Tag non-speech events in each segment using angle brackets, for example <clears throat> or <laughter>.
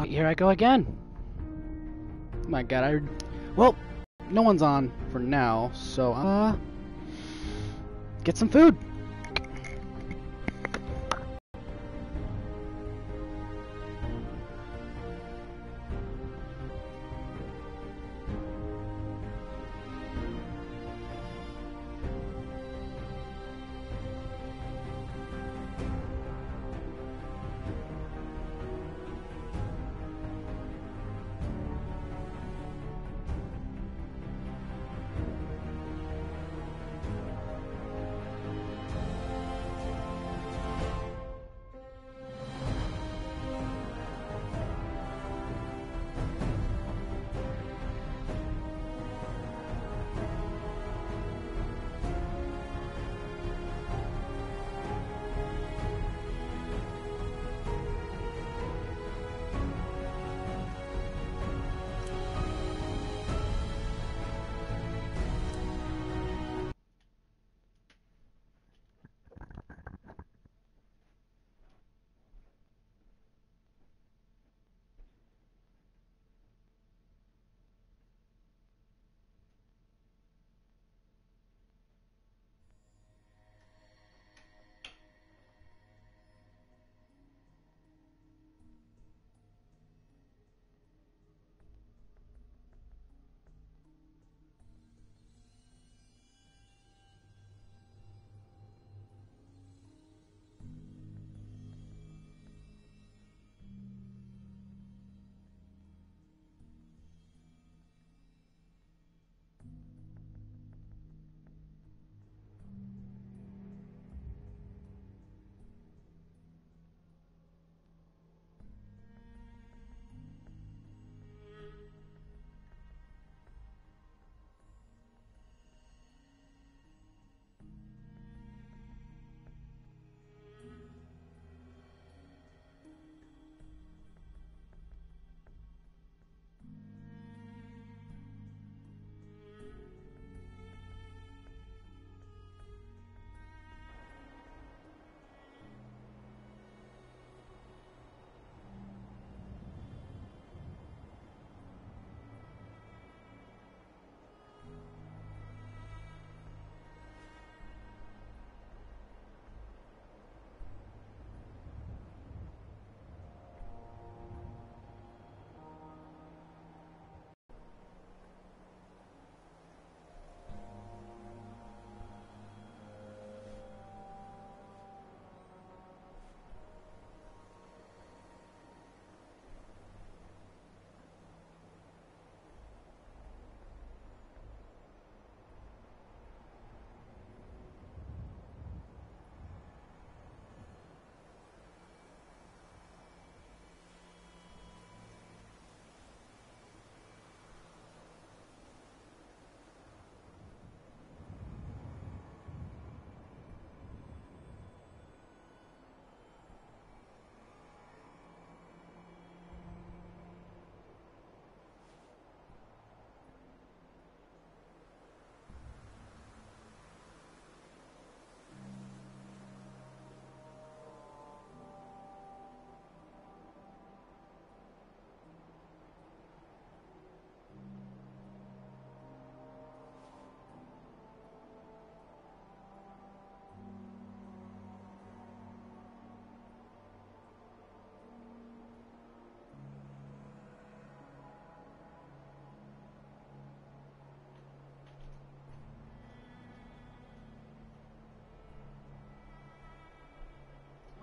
Oh, here I go again. My god, I... Well, no one's on for now, so, uh... Get some food!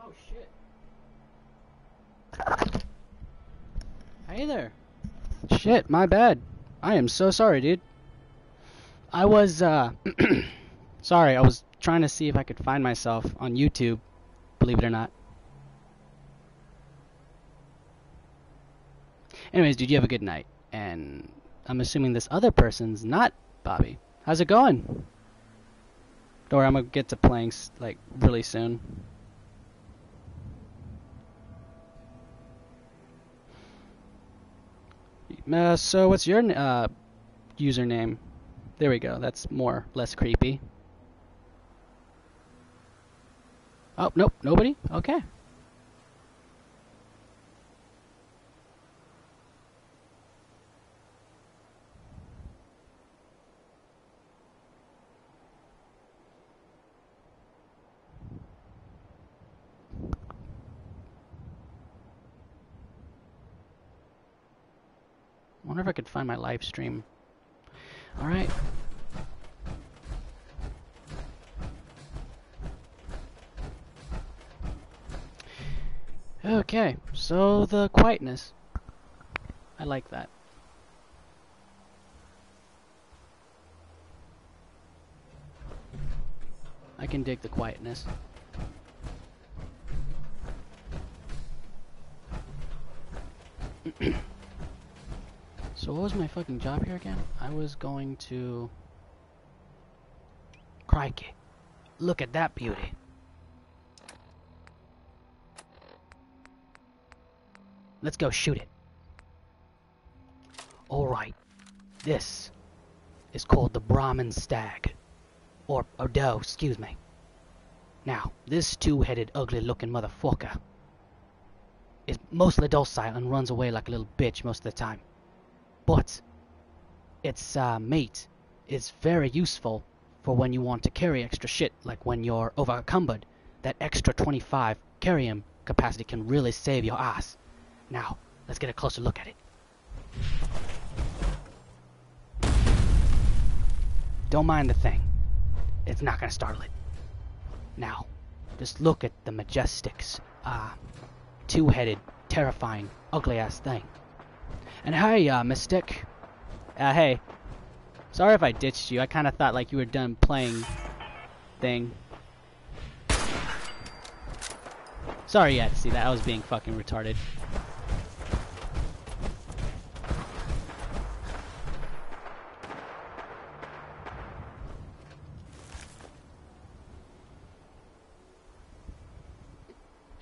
Oh shit. Hey there. Shit, my bad. I am so sorry, dude. I was uh <clears throat> sorry, I was trying to see if I could find myself on YouTube, believe it or not. Anyways, dude, you have a good night. And I'm assuming this other person's not Bobby. How's it going? Don't worry, I'm gonna get to playing like really soon. Uh, so what's your uh, username? There we go. That's more less creepy. Oh nope, nobody. Okay. Could find my live stream. Alright. Okay, so the quietness. I like that. I can dig the quietness. <clears throat> so what was my fucking job here again? I was going to... Crikey. Look at that beauty. Let's go shoot it. Alright. This is called the Brahmin Stag. Or, or doe, excuse me. Now, this two-headed, ugly-looking motherfucker is mostly docile and runs away like a little bitch most of the time. But its uh, mate is very useful for when you want to carry extra shit, like when you're overcumbered. That extra 25 carrying capacity can really save your ass. Now, let's get a closer look at it. Don't mind the thing. It's not gonna startle it. Now, just look at the majestics, uh, two-headed, terrifying, ugly-ass thing. And hey, uh, Mystic. Uh, hey. Sorry if I ditched you. I kind of thought like you were done playing thing. Sorry you had to see that. I was being fucking retarded.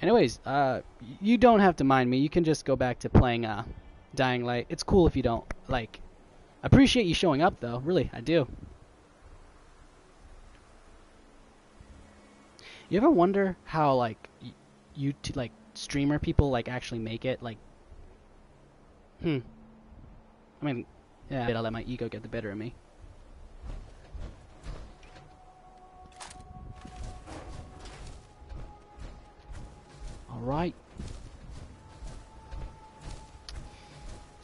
Anyways, uh, you don't have to mind me. You can just go back to playing uh, Dying Light. It's cool if you don't like. I appreciate you showing up though. Really, I do. You ever wonder how like you like streamer people like actually make it? Like, hmm. I mean, yeah, I'll let my ego get the better of me. Alright.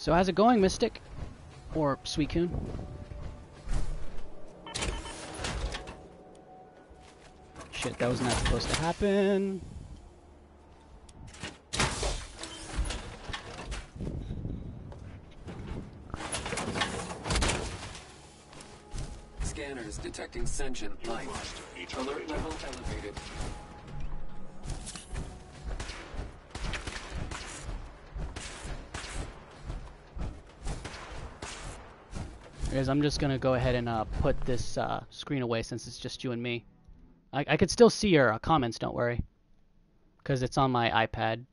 So how's it going, Mystic? Or Suicune? Shit, that was not supposed to happen. Scanners detecting sentient life. Alert level elevated. Is I'm just gonna go ahead and uh, put this uh, screen away since it's just you and me. I, I could still see your uh, comments, don't worry, because it's on my iPad.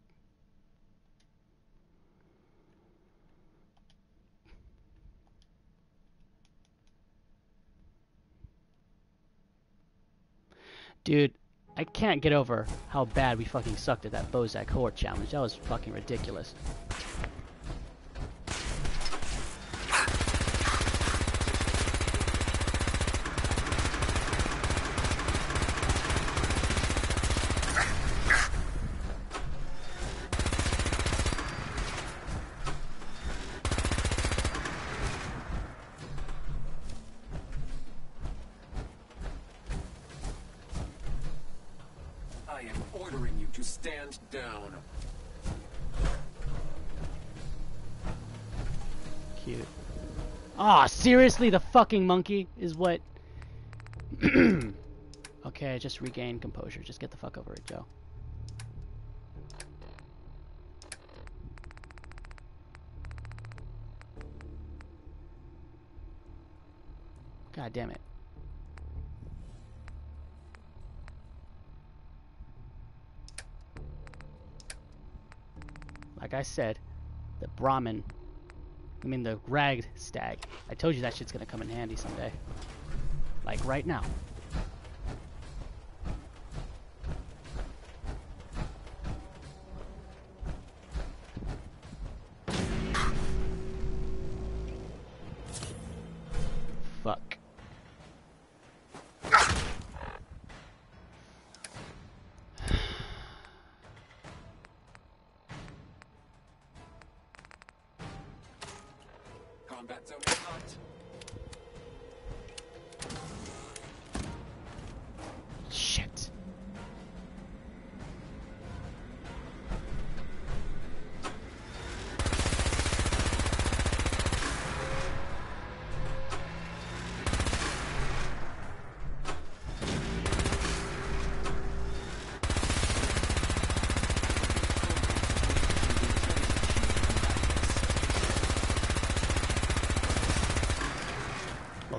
Dude, I can't get over how bad we fucking sucked at that Bozak Horde challenge. That was fucking ridiculous. Seriously, the fucking monkey is what... <clears throat> okay, just regain composure. Just get the fuck over it, Joe. God damn it. Like I said, the Brahmin I mean the Radstag. I told you that shit's gonna come in handy someday. Like right now.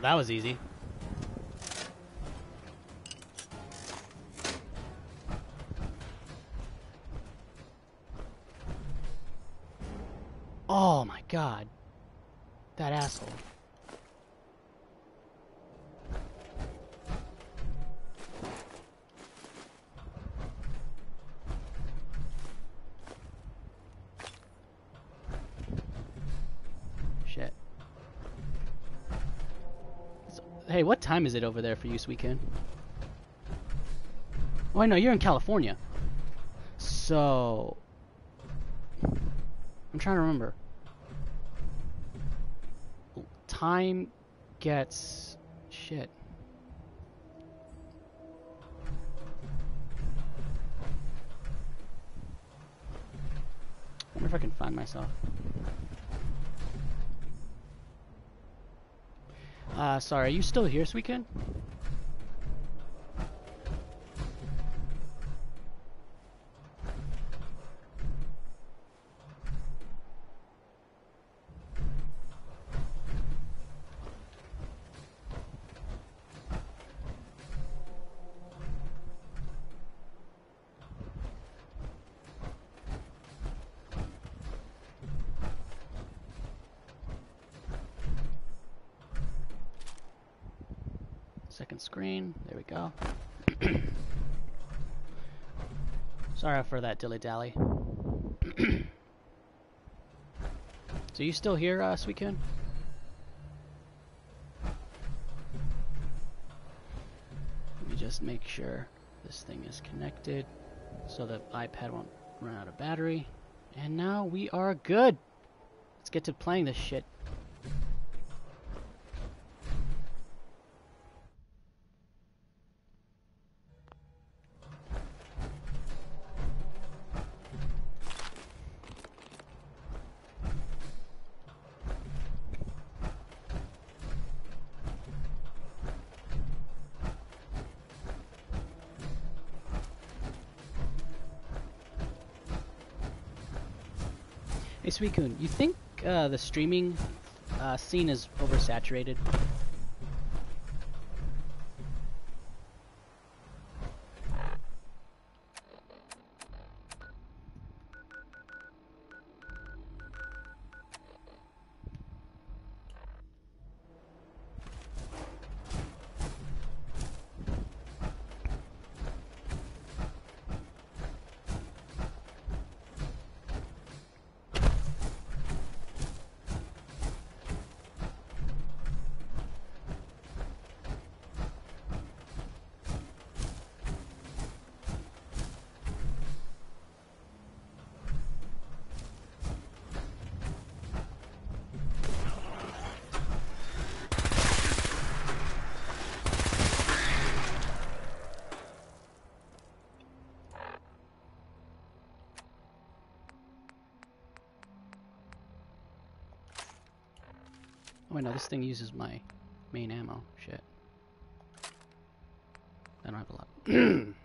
That was easy. Hey, what time is it over there for you, Weekend? Oh, I know you're in California. So, I'm trying to remember. Time gets shit. wonder if I can find myself. Uh, sorry, are you still here, Sweetkin? Second screen. There we go. Sorry for that dilly dally. <clears throat> so you still here, uh, Sweetkin? Let me just make sure this thing is connected so the iPad won't run out of battery. And now we are good. Let's get to playing this shit. Suicune, you think uh, the streaming uh, scene is oversaturated? This thing uses my main ammo. Shit. I don't have a lot. <clears throat>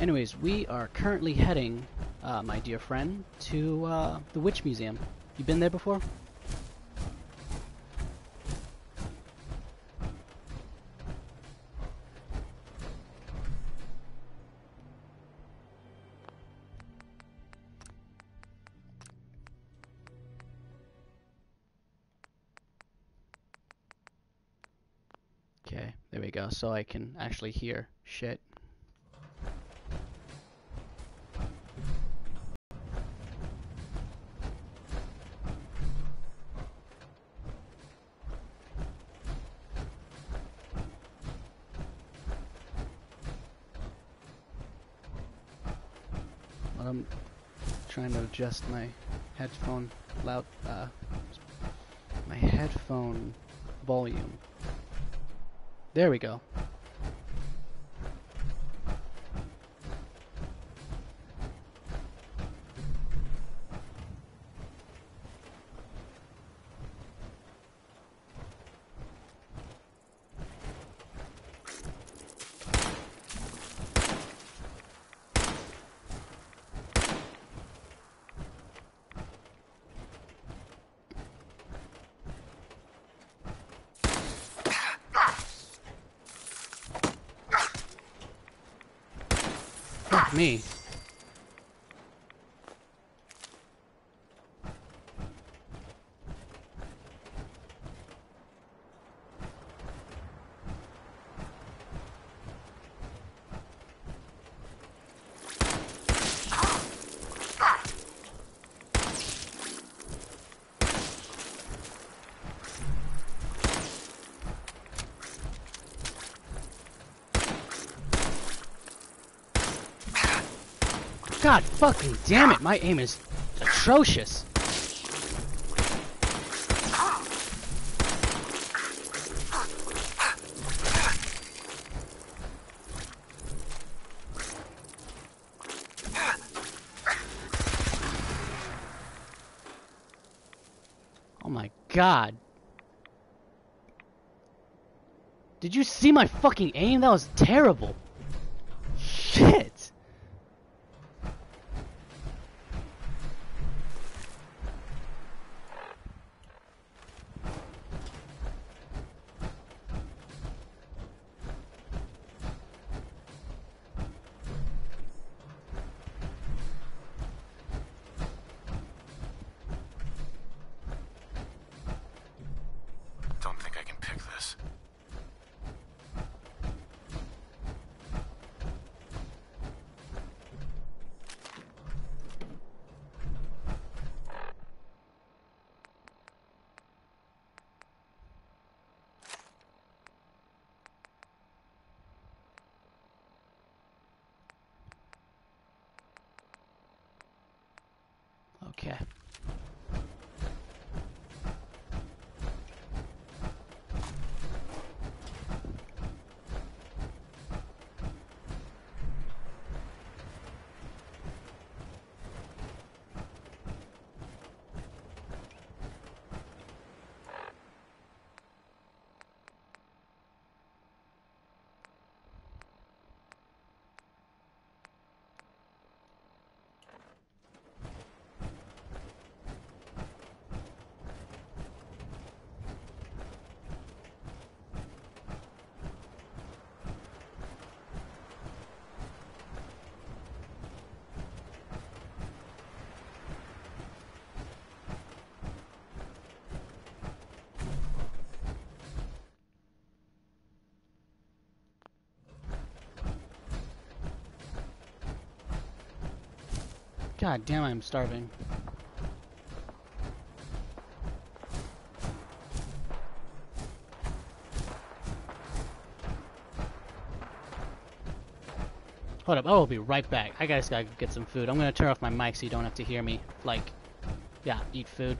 Anyways, we are currently heading, uh, my dear friend, to uh, the Witch Museum. You been there before? so I can actually hear shit. I'm trying to adjust my headphone loud, uh, my headphone volume. There we go. Fucking damn it, my aim is atrocious. Oh my god. Did you see my fucking aim? That was terrible. God damn, I'm starving. Hold up, I will be right back. I just gotta get some food. I'm gonna turn off my mic so you don't have to hear me, like, yeah, eat food.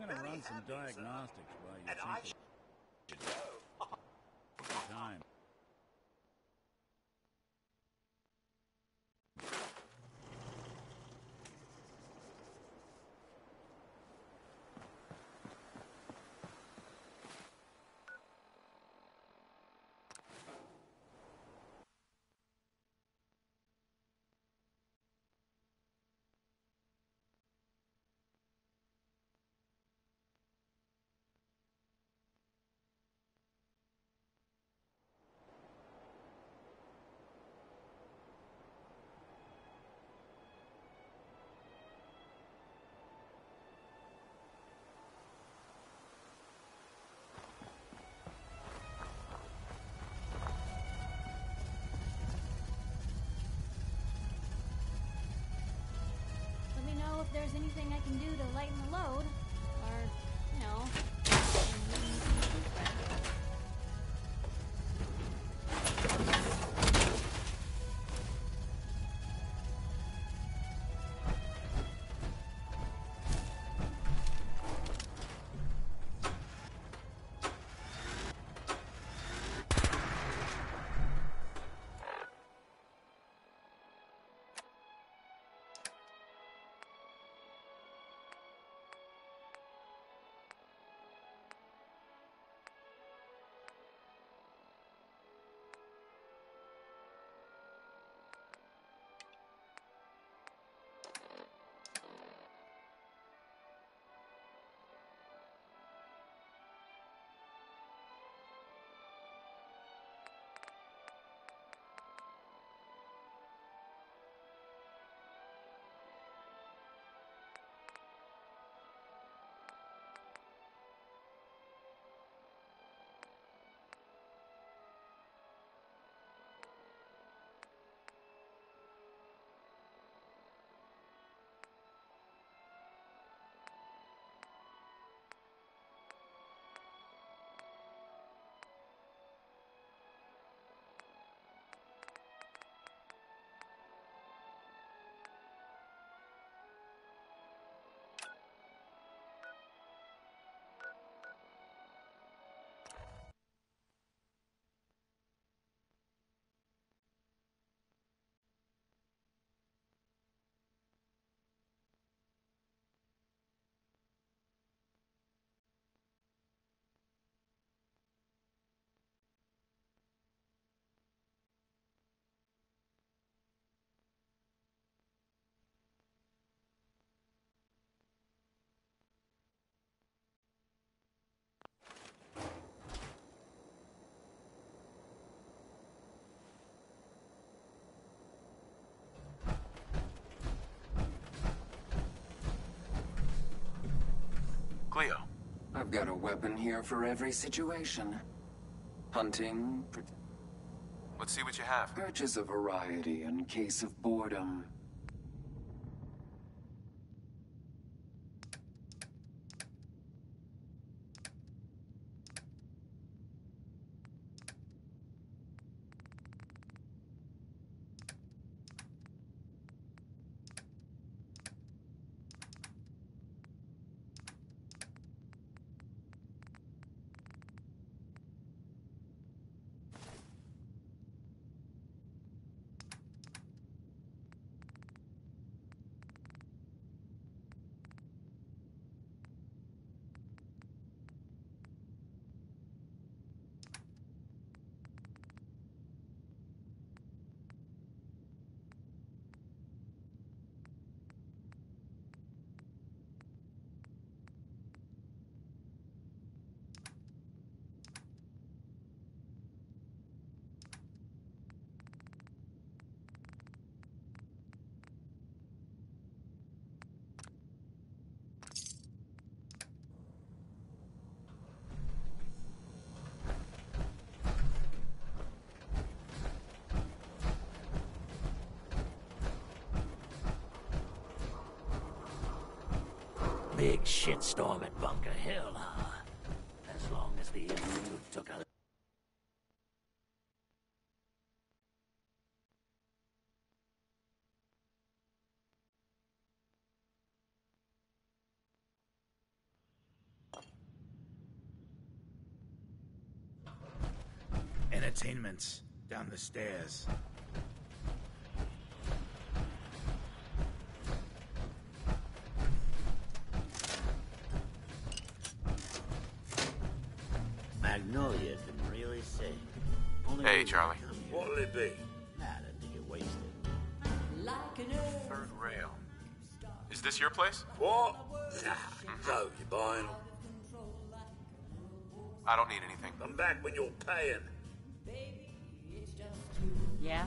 I'm going to run some diagnostics while you. Cleo, I've got a weapon here for every situation. Hunting, let's see what you have. purchase a variety in case of boredom. shitstorm at Bunker Hill, huh? As long as the interlude took a... Entertainments down the stairs. Charlie. I come here- What'll it be? Nada to get wasted. Third rail. Is this your place? What? Nah. So, you buying? I don't need anything. Come back when you're paying. Yeah?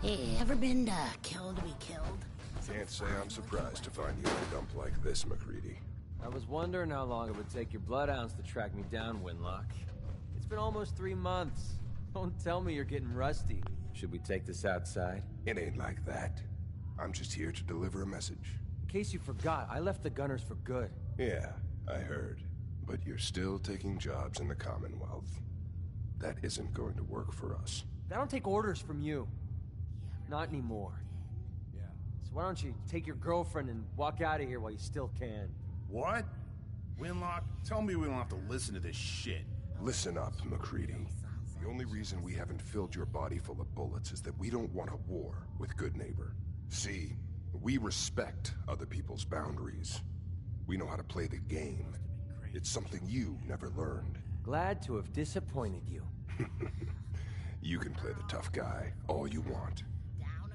Hey, ever been uh, killed to be killed? Can't say I'm surprised to find you in a dump like this, MacCready. I was wondering how long it would take your bloodhounds to track me down, Winlock. It's been almost three months. Don't tell me you're getting rusty. Should we take this outside? It ain't like that. I'm just here to deliver a message. In case you forgot, I left the Gunners for good. Yeah, I heard. But you're still taking jobs in the Commonwealth. That isn't going to work for us. I don't take orders from you. Not anymore. Yeah. So why don't you take your girlfriend and walk out of here while you still can? What? Winlock, tell me we don't have to listen to this shit. Listen up, MacCready. The only reason we haven't filled your body full of bullets is that we don't want a war with Goodneighbor. See, we respect other people's boundaries. We know how to play the game. It's something you never learned. Glad to have disappointed you. <laughs> You can play the tough guy all you want.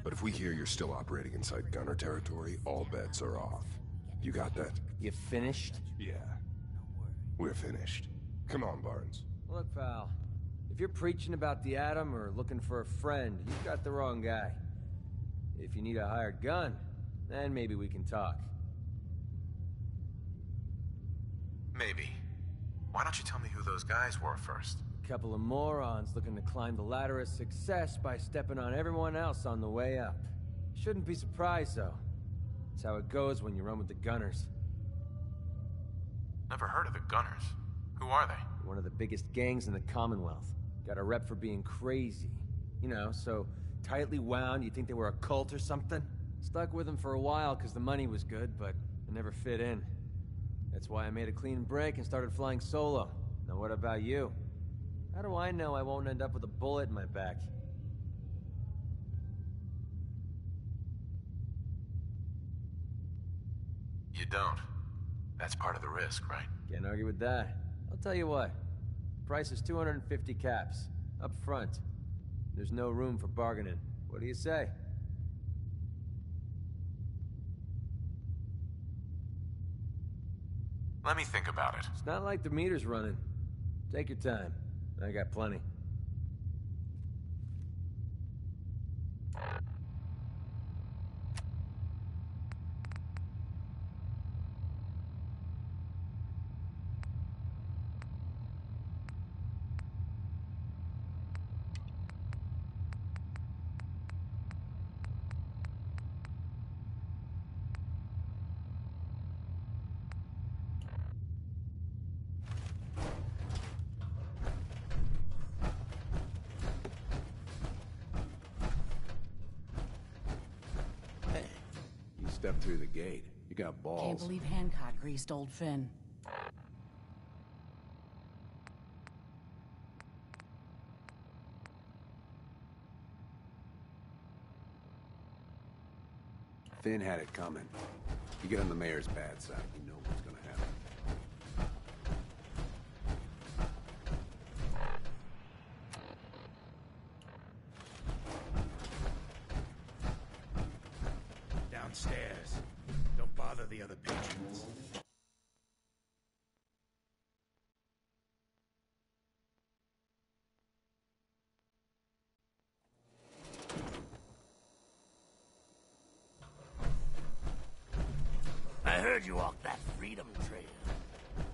But if we hear you're still operating inside gunner territory, all bets are off. You got that? You finished? Yeah. We're finished. Come on, Barnes. Look, pal. If you're preaching about the atom or looking for a friend, you've got the wrong guy. If you need a hired gun, then maybe we can talk. Maybe. Why don't you tell me who those guys were first? A couple of morons looking to climb the ladder of success by stepping on everyone else on the way up. Shouldn't be surprised, though. It's how it goes when you run with the Gunners. Never heard of the Gunners. Who are they? One of the biggest gangs in the Commonwealth. Got a rep for being crazy. You know, so tightly wound, you'd think they were a cult or something? Stuck with them for a while because the money was good, but I never fit in. That's why I made a clean break and started flying solo. Now what about you? How do I know I won't end up with a bullet in my back? You don't. That's part of the risk, right? Can't argue with that. I'll tell you what. Price is 250 caps. Up front. There's no room for bargaining. What do you say? Let me think about it. It's not like the meter's running. Take your time. I got plenty. Greased old Finn. Finn had it coming. You get on the mayor's bad side, you know what's you walked that freedom trail.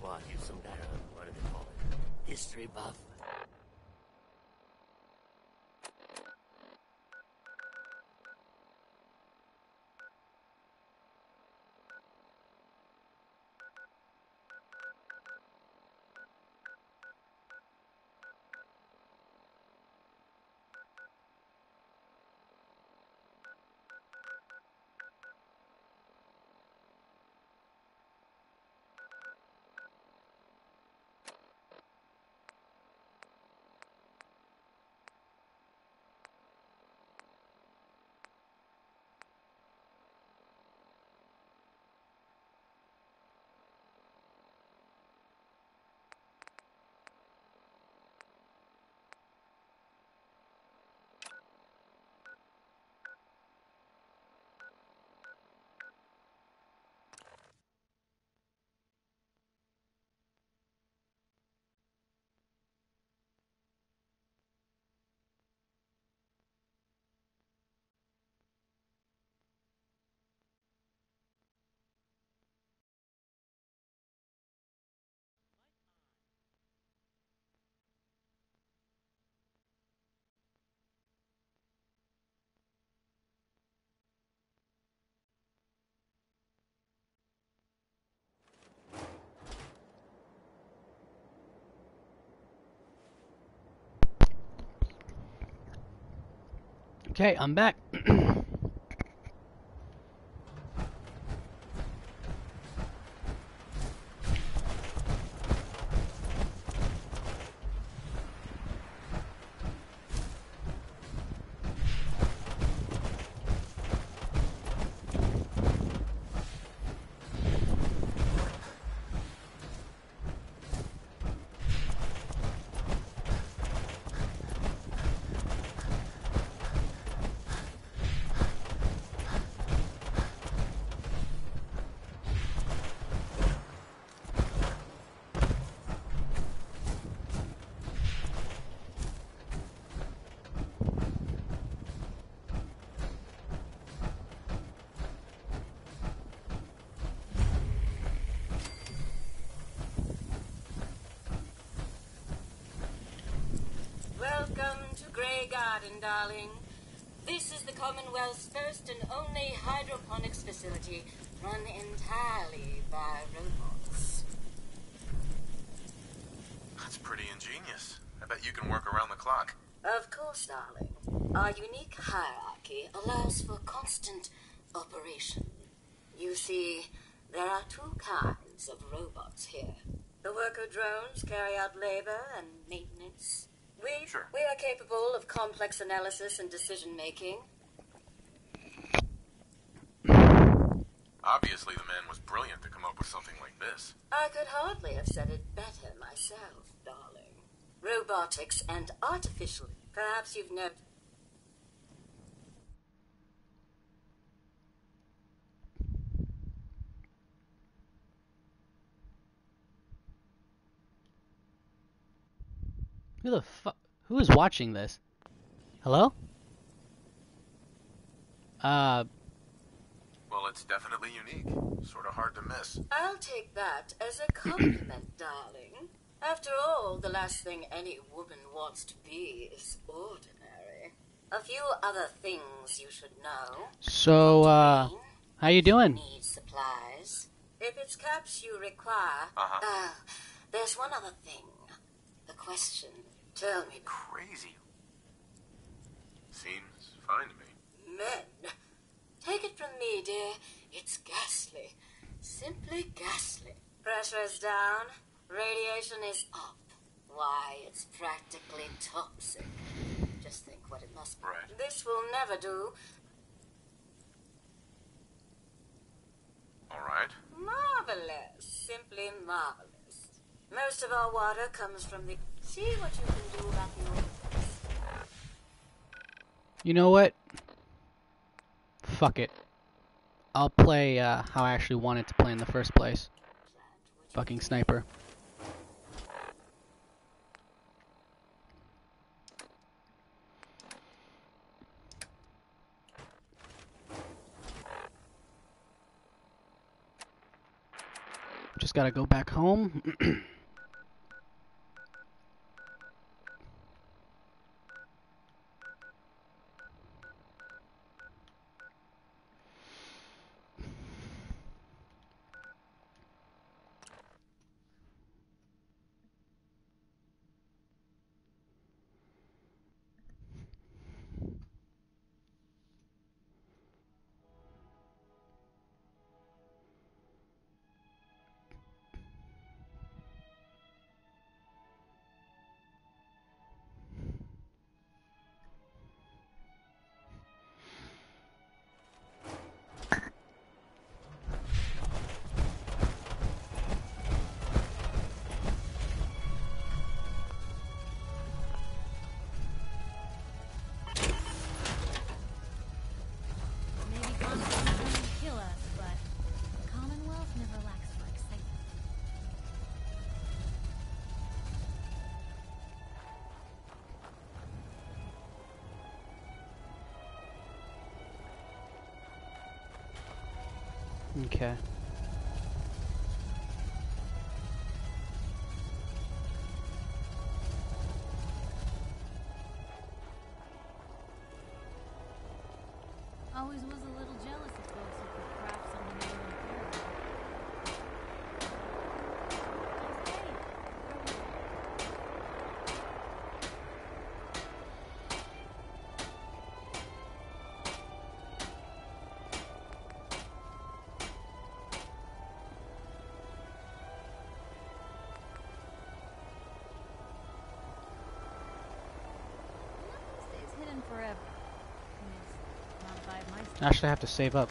What, you some kind of, what do they call it? History buff? Okay, I'm back. <clears throat> Welcome to Grey Garden, darling. This is the Commonwealth's first and only hydroponics facility run entirely by robots. That's pretty ingenious. I bet you can work around the clock. Of course, darling. Our unique hierarchy allows for constant operation. You see, there are two kinds of robots here. The worker drones carry out labor and maintenance. We, Sure. we are capable of complex analysis and decision making. Obviously, the man was brilliant to come up with something like this. I could hardly have said it better myself, darling. Robotics and artificial. Perhaps you've noticed. Who the fuck? Who is watching this? Hello? Uh, Well, it's definitely unique. Sort of hard to miss. I'll take that as a compliment, <clears throat> darling. After all, the last thing any woman wants to be is ordinary. A few other things you should know. so, uh, how you doing? Need supplies. If it's caps you require. Uh-huh. Ah, there's one other thing. The question. Tell me, Crazy. Seems fine to me. men. Take it from me, dear. It's ghastly. Simply ghastly. Pressure's down. Radiation is up. Why, it's practically toxic. Just think what it must be. Right. This will never do. All right. Marvelous. Simply marvelous. Most of our water comes from the. See what you can do about the old. You know what? Fuck it. I'll play uh, how I actually wanted to play in the first place. Fucking sniper. Just gotta go back home. <clears throat> Okay. Actually, I have to save up.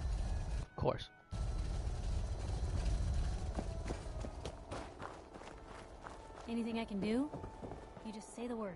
Anything I can do? You just say the word.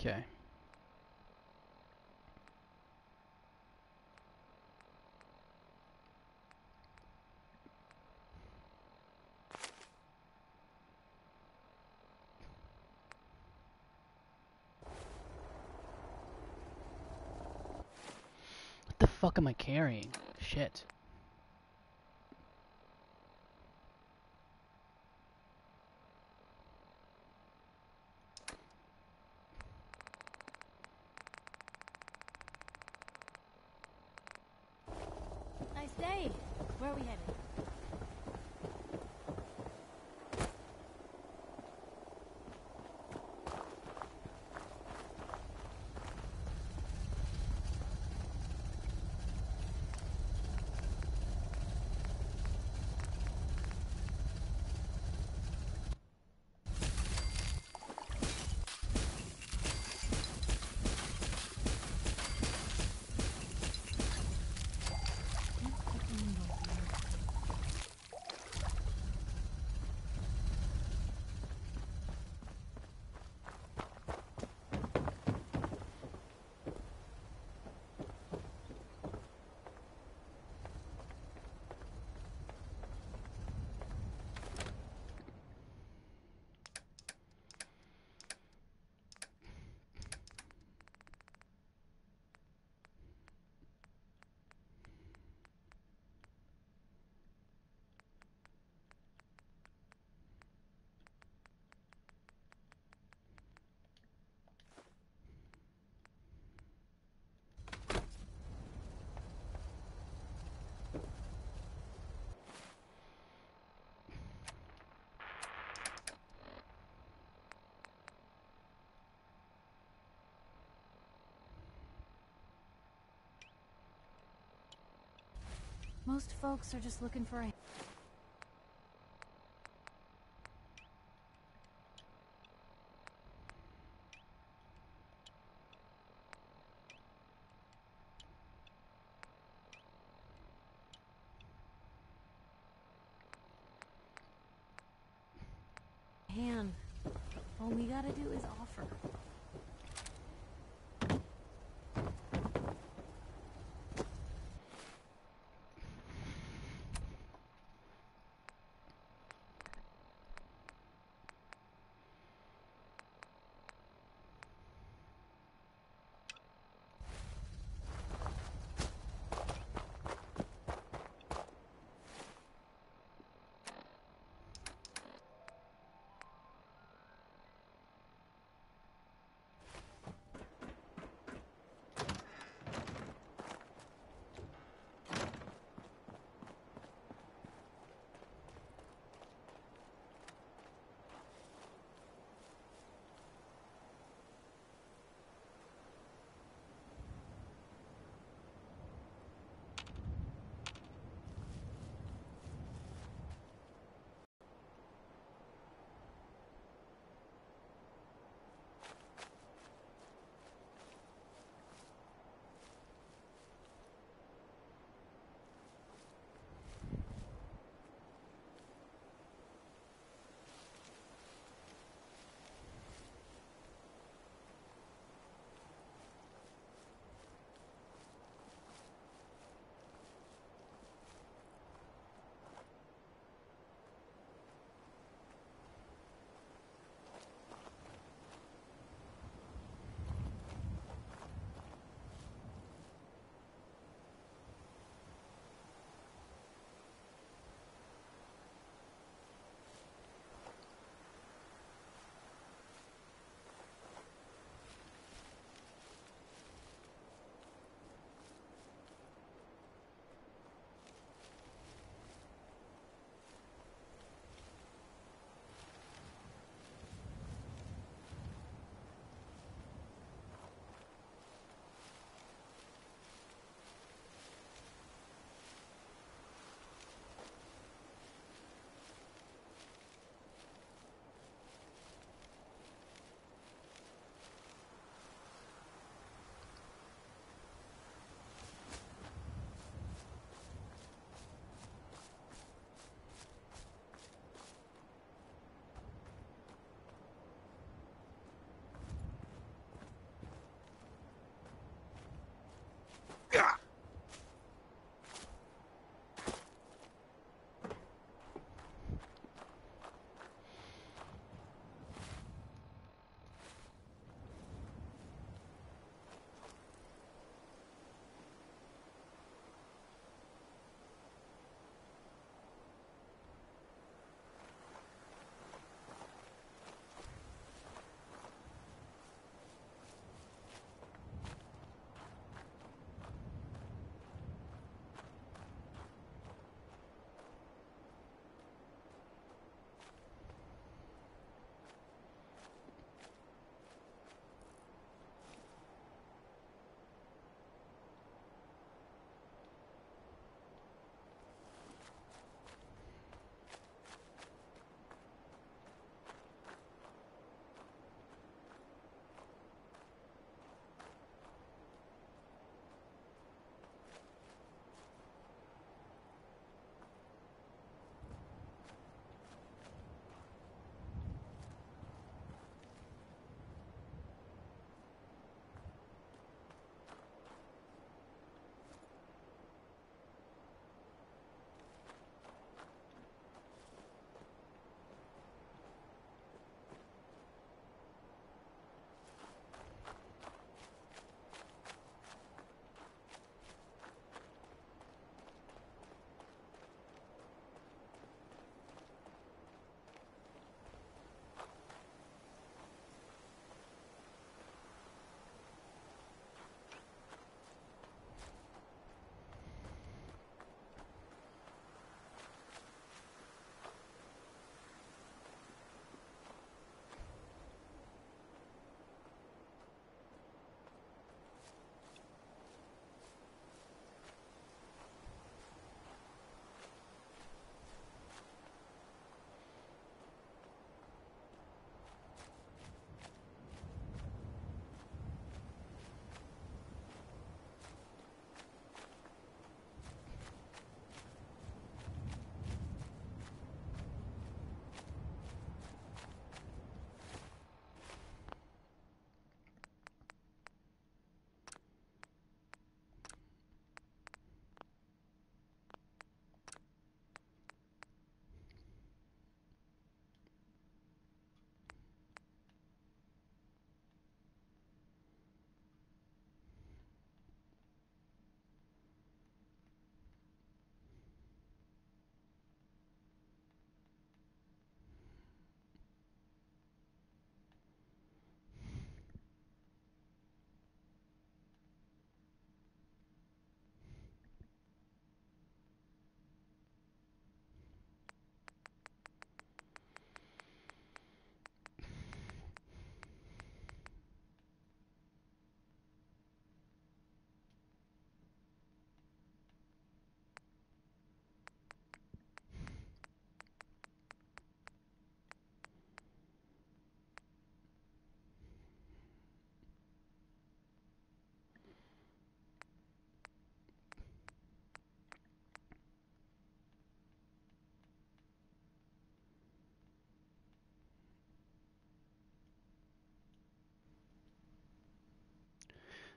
Okay. What the fuck am I carrying? Shit. Most folks are just looking for a hand. All we gotta do is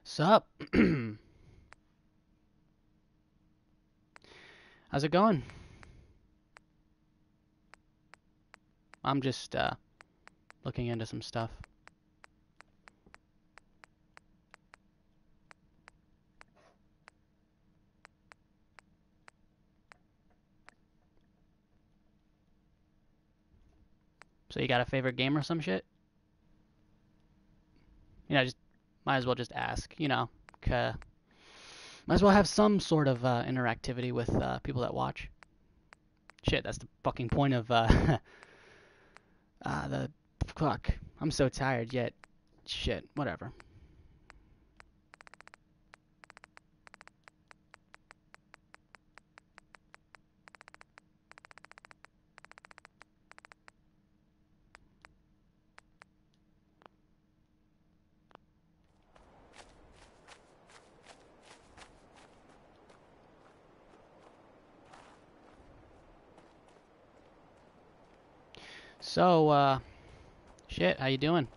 Sup? <clears throat> How's it going? I'm just uh, looking into some stuff. So you got a favorite game or some shit? You know, just might as well just ask. You know, might as well have some sort of uh, interactivity with uh, people that watch. Shit, that's the fucking point of uh, <laughs> uh, the fuck. I'm so tired yet. Shit, whatever. So, uh, shit, how you doing?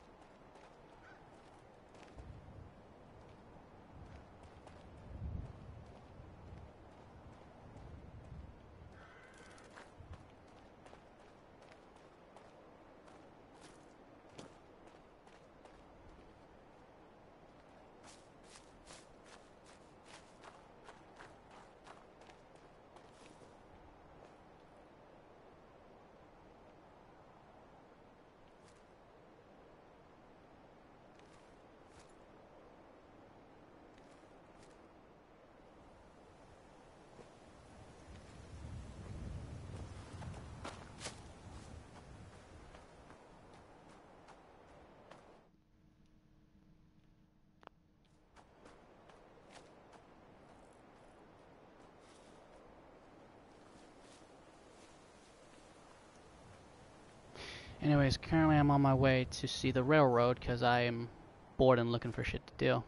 Anyways, currently I'm on my way to see the railroad because I am bored and looking for shit to do.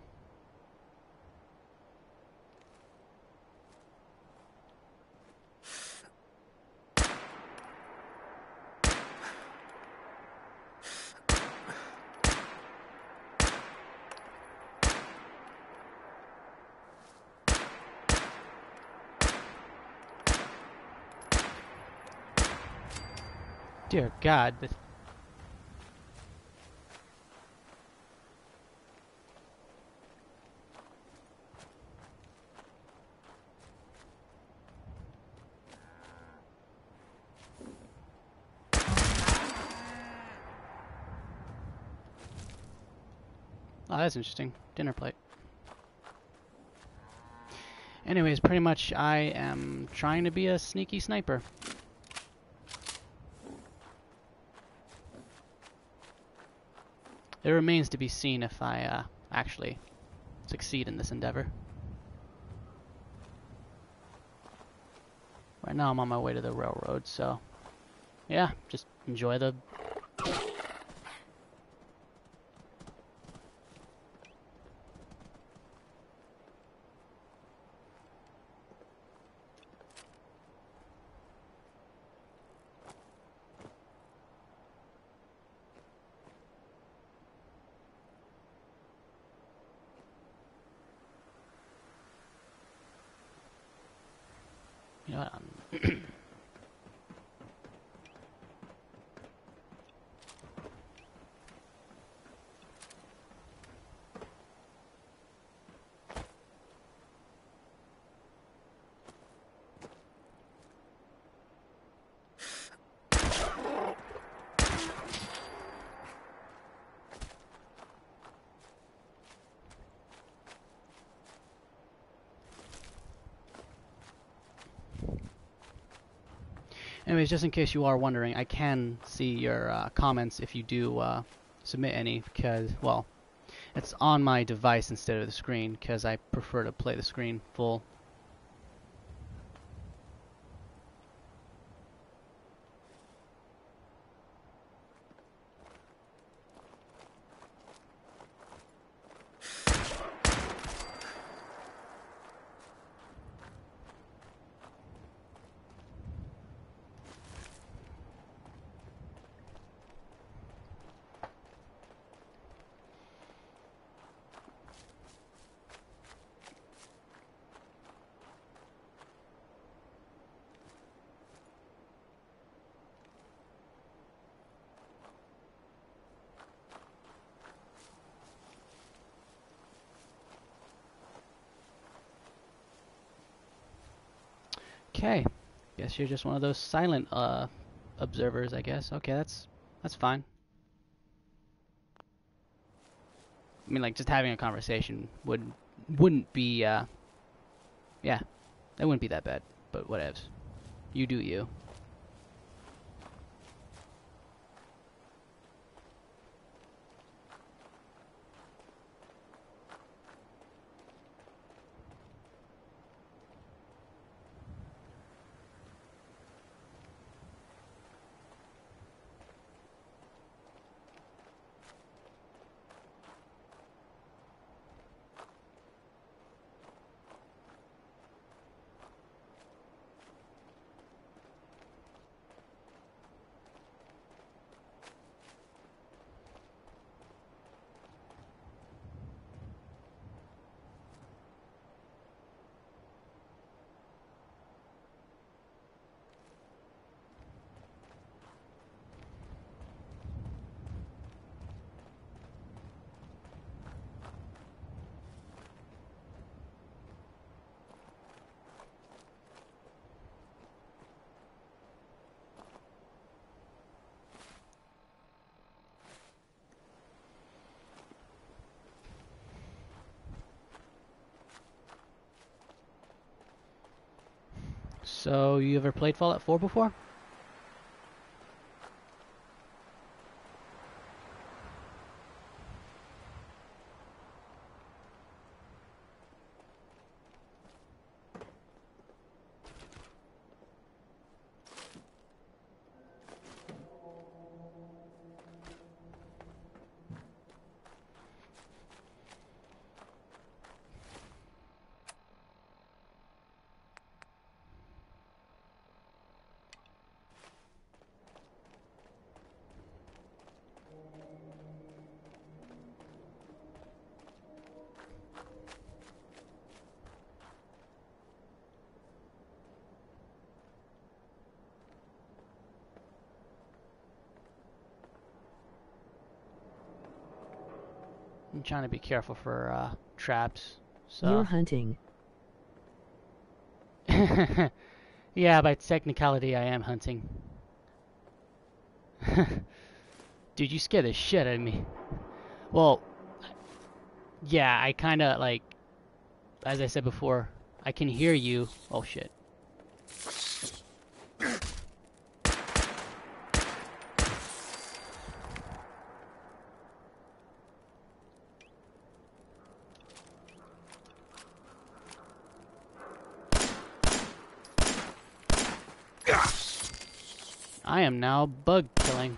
Dear God, interesting. Dinner plate. Anyways, pretty much I am trying to be a sneaky sniper. It remains to be seen if I uh, actually succeed in this endeavor. Right now I'm on my way to the railroad, so yeah, just enjoy the Anyways, just in case you are wondering, I can see your uh, comments if you do uh, submit any, because, well, it's on my device instead of the screen, because I prefer to play the screen full. You're just one of those silent uh observers, I guess. Okay, that's that's fine. I mean like just having a conversation would wouldn't be uh yeah, that wouldn't be that bad, but whatevs. You do you. You ever played Fallout 4 before? Trying to be careful for uh, traps. So. You're hunting. <laughs> yeah, by technicality, I am hunting. <laughs> Dude, you scared the shit out of me. Well, yeah, I kind of like, as I said before, I can hear you. Oh shit. I now bug killing.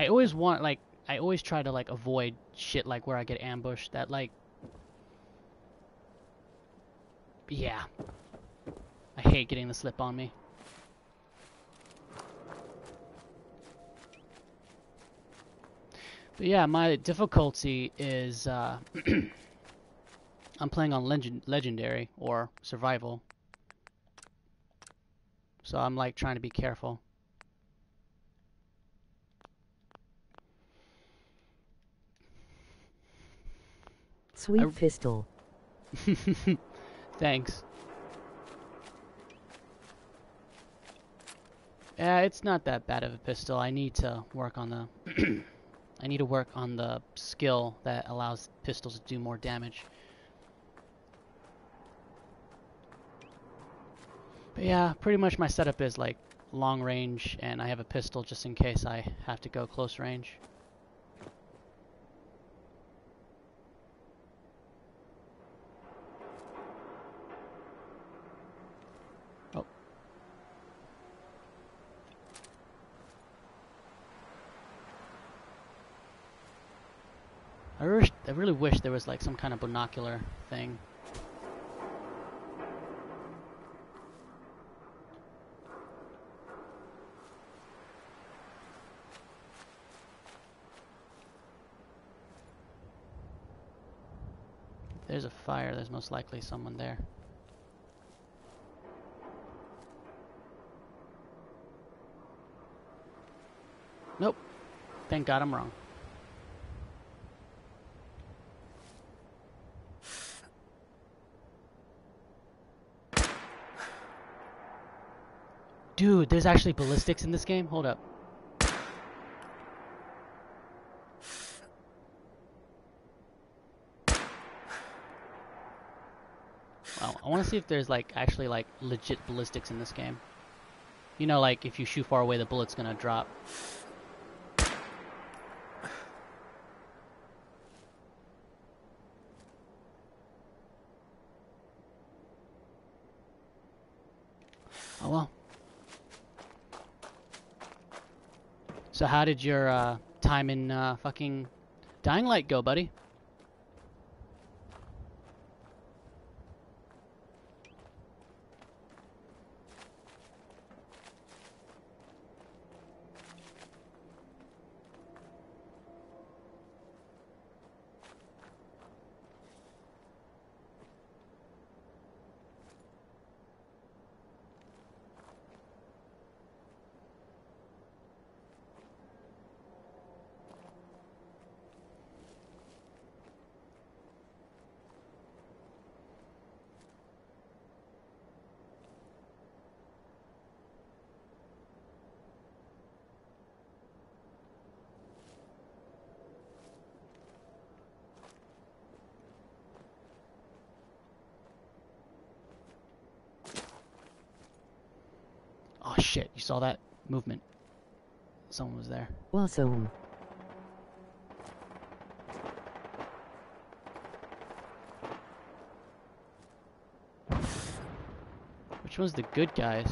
I always want like I always try to like avoid shit like where I get ambushed that like yeah. I hate getting the slip on me. But yeah my difficulty is uh <clears throat> I'm playing on legend legendary or survival. So I'm like trying to be careful Sweet I... pistol. <laughs> Thanks. Yeah, it's not that bad of a pistol. I need to work on the <clears throat> I need to work on the skill that allows pistols to do more damage. But yeah, pretty much my setup is like long range and I have a pistol just in case I have to go close range. was like some kind of binocular thing. There's a fire, there's most likely someone there. Nope. Thank God I'm wrong. Dude, there's actually ballistics in this game? Hold up. Wow, I want to see if there's like actually like legit ballistics in this game. You know, like if you shoot far away, the bullet's gonna drop. Oh well. So how did your uh, time in uh, fucking Dying Light go, buddy? Oh saw that movement. Someone was there. Well, so. Um, Which one's the good guys?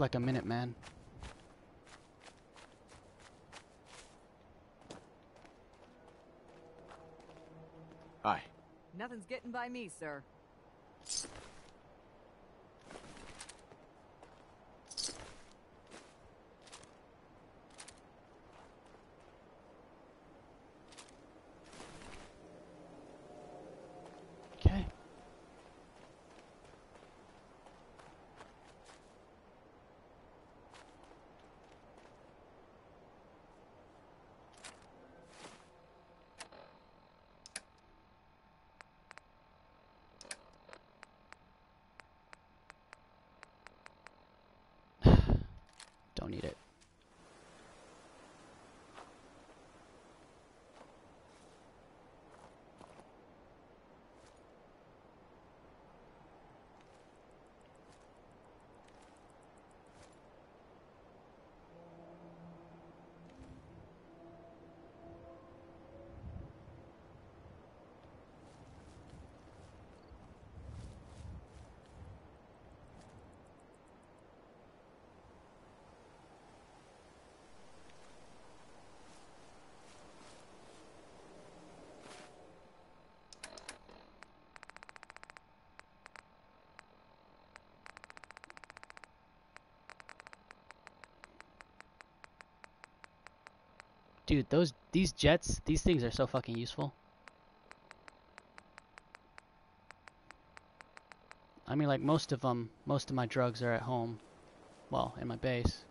Looks like a Minuteman. Hi. Nothing's getting by me, sir. Okay. Don't need it. Dude, those these jets, these things are so fucking useful. I mean, like most of them, most of my drugs are at home. Well, in my base.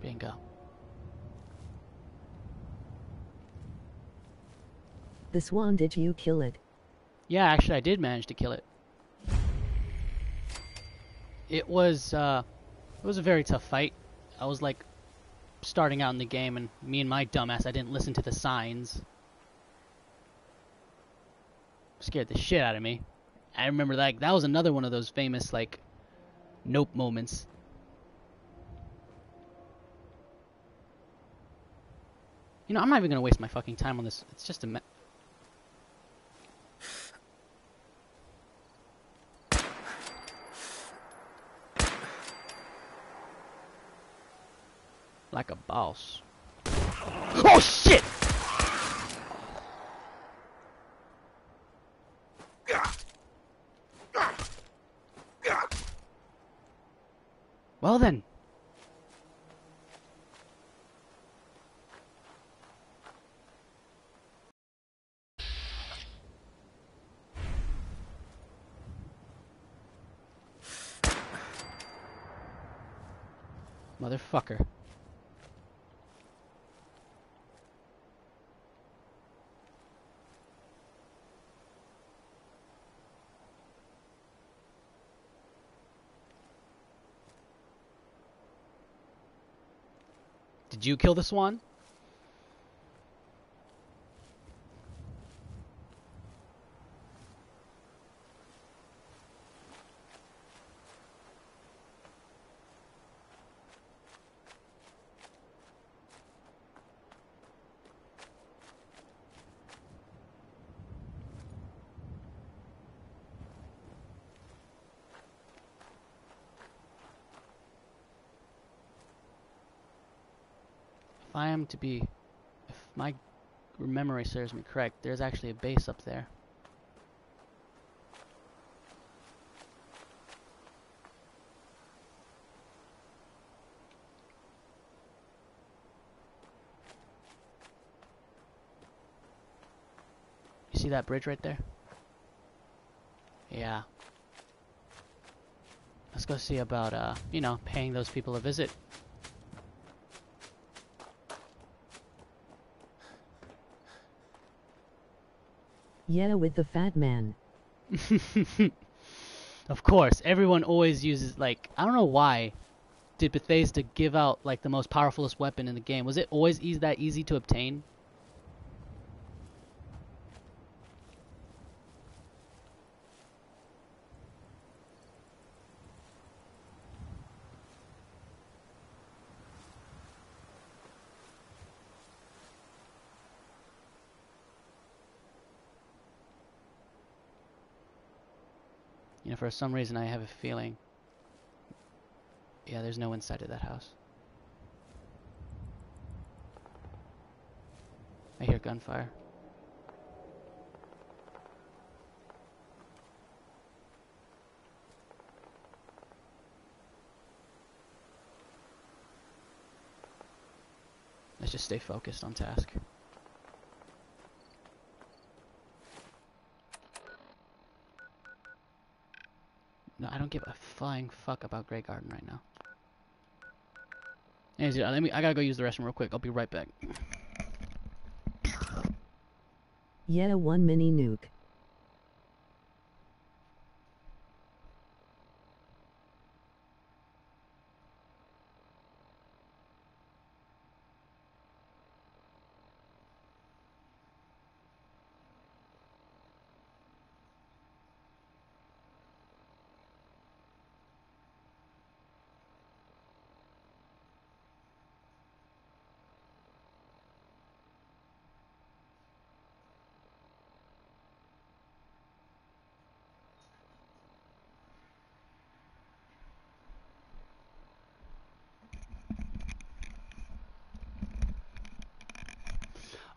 Bingo. The swan, did you kill it? Yeah, actually, I did manage to kill it. It was, uh, it was a very tough fight. I was like starting out in the game, and me and my dumbass, I didn't listen to the signs. Scared the shit out of me. I remember like that was another one of those famous like nope moments. You know, I'm not even gonna waste my fucking time on this. It's just a. Me- like a boss. Oh shit! Well then. Motherfucker. Did you kill the swan? I am to be, if my memory serves me correct, there's actually a base up there. You see that bridge right there? Yeah. Let's go see about, uh, you know, paying those people a visit. Yeah, with the fat man. <laughs> of course, everyone always uses like I don't know why did Bethesda give out like the most powerfulest weapon in the game? Was it always that easy to obtain? For some reason I have a feeling. Yeah, there's no inside of that house. I hear gunfire. Let's just stay focused on task. I don't give a flying fuck about Greygarden right now. Anyways, let me. I gotta go use the restroom real quick. I'll be right back. Yeah, a one mini nuke.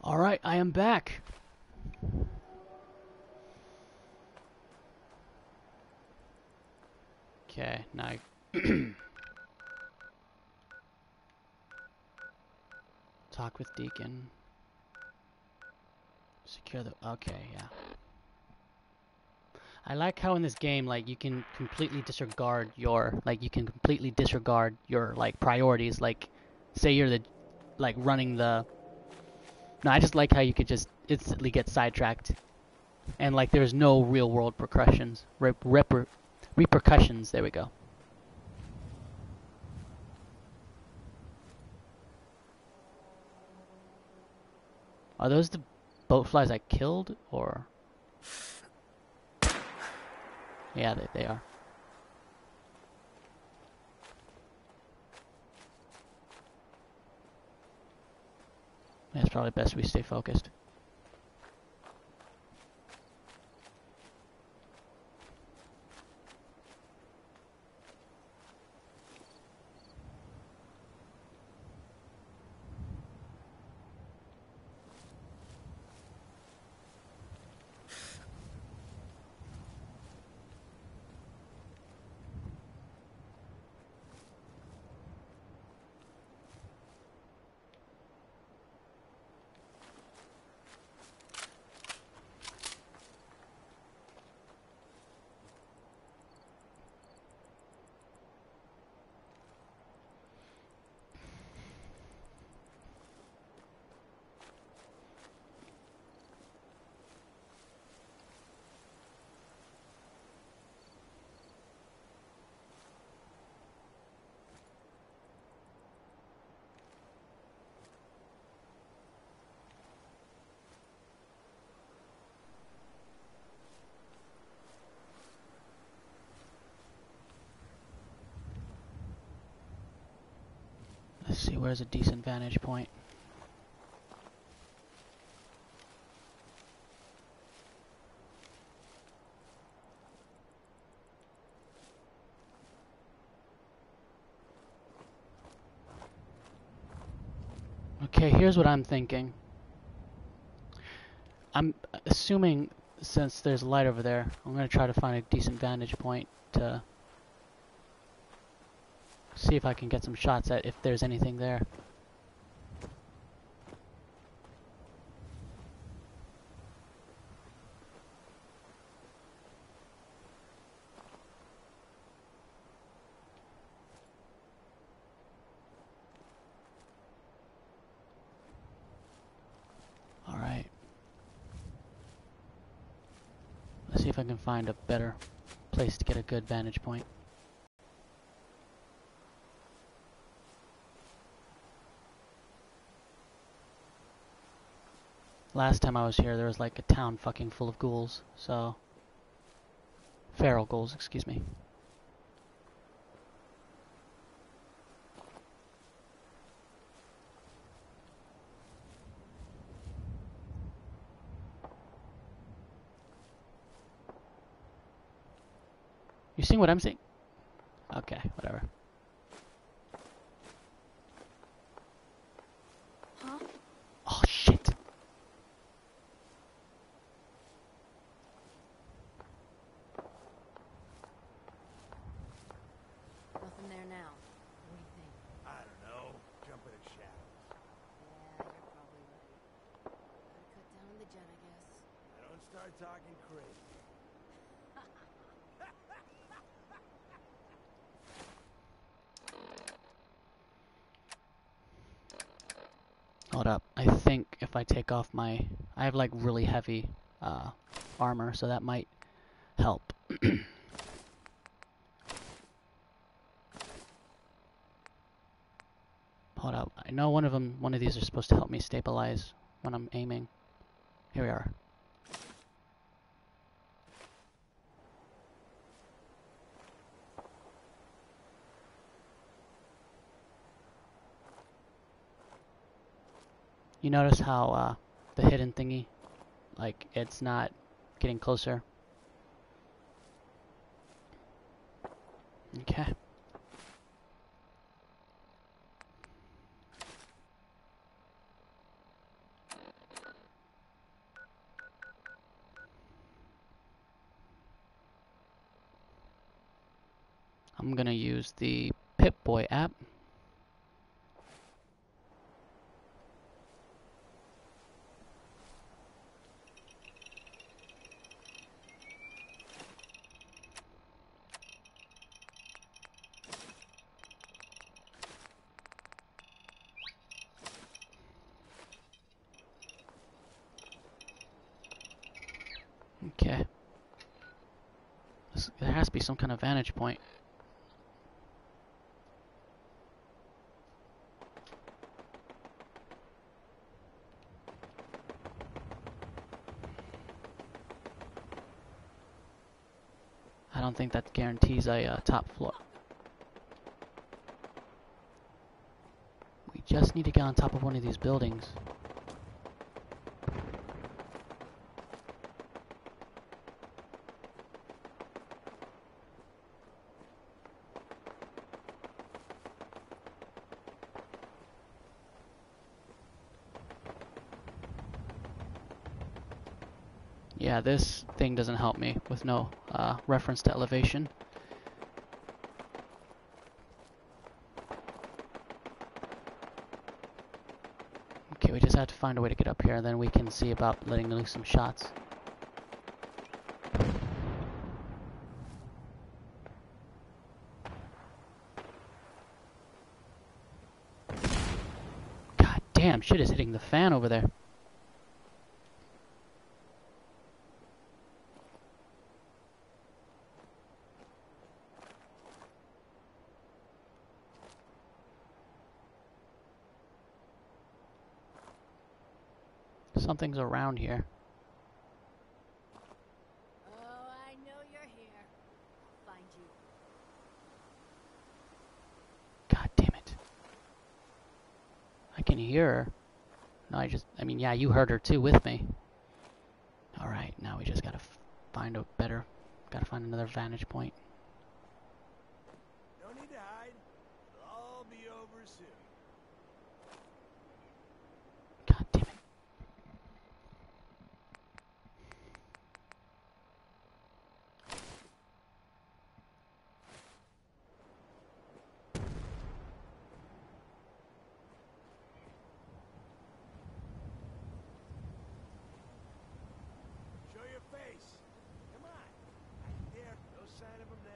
All right, I am back. Okay, now. <coughs> Talk with Deacon. Secure the. Okay, yeah. I like how in this game, like, you can completely disregard your, like, you can completely disregard your, like, priorities. Like, say you're the, like, running the. No, I just like how you could just instantly get sidetracked, and like there's no real world repercussions. Rep reper repercussions. There we go. Are those the bloatflies I killed, or? Yeah, they, they are. It's probably best we stay focused. Let's see, where's a decent vantage point? Okay, here's what I'm thinking. I'm assuming since there's light over there, I'm going to try to find a decent vantage point to see if I can get some shots at if there's anything there. Alright. Let's see if I can find a better place to get a good vantage point. Last time I was here, there was like a town fucking full of ghouls, so... Feral ghouls, excuse me. You seeing what I'm seeing? Okay, whatever. Huh? Oh shit! Nothing there now. What do you think? I don't know. Jumping at shadows. Yeah, you're probably right. Gotta cut down on the jet, I guess. Don't start talking crazy. Hold up. I off my... I have like really heavy uh, armor, so that might help. <clears throat> Hold up. I know one of them, one of these are supposed to help me stabilize when I'm aiming. Here we are. You notice how uh, the hidden thingy, like it's not getting closer. Okay. I'm gonna use the Pip-Boy app. some kind of vantage point. I don't think that guarantees a uh, top floor. We just need to get on top of one of these buildings. This thing doesn't help me with no uh, reference to elevation. Okay, we just have to find a way to get up here, and then we can see about letting loose some shots. God damn, shit is hitting the fan over there. Something's around here. Oh, I know you're here. I'll find you. God damn it. I can hear her. No, I just, I mean, yeah, you heard her too with me. Alright, now we just gotta find a better, gotta find another vantage point. No need to hide. It'll all be over soon. God damn it. Show your face. Come on. Right there. No sign of him now.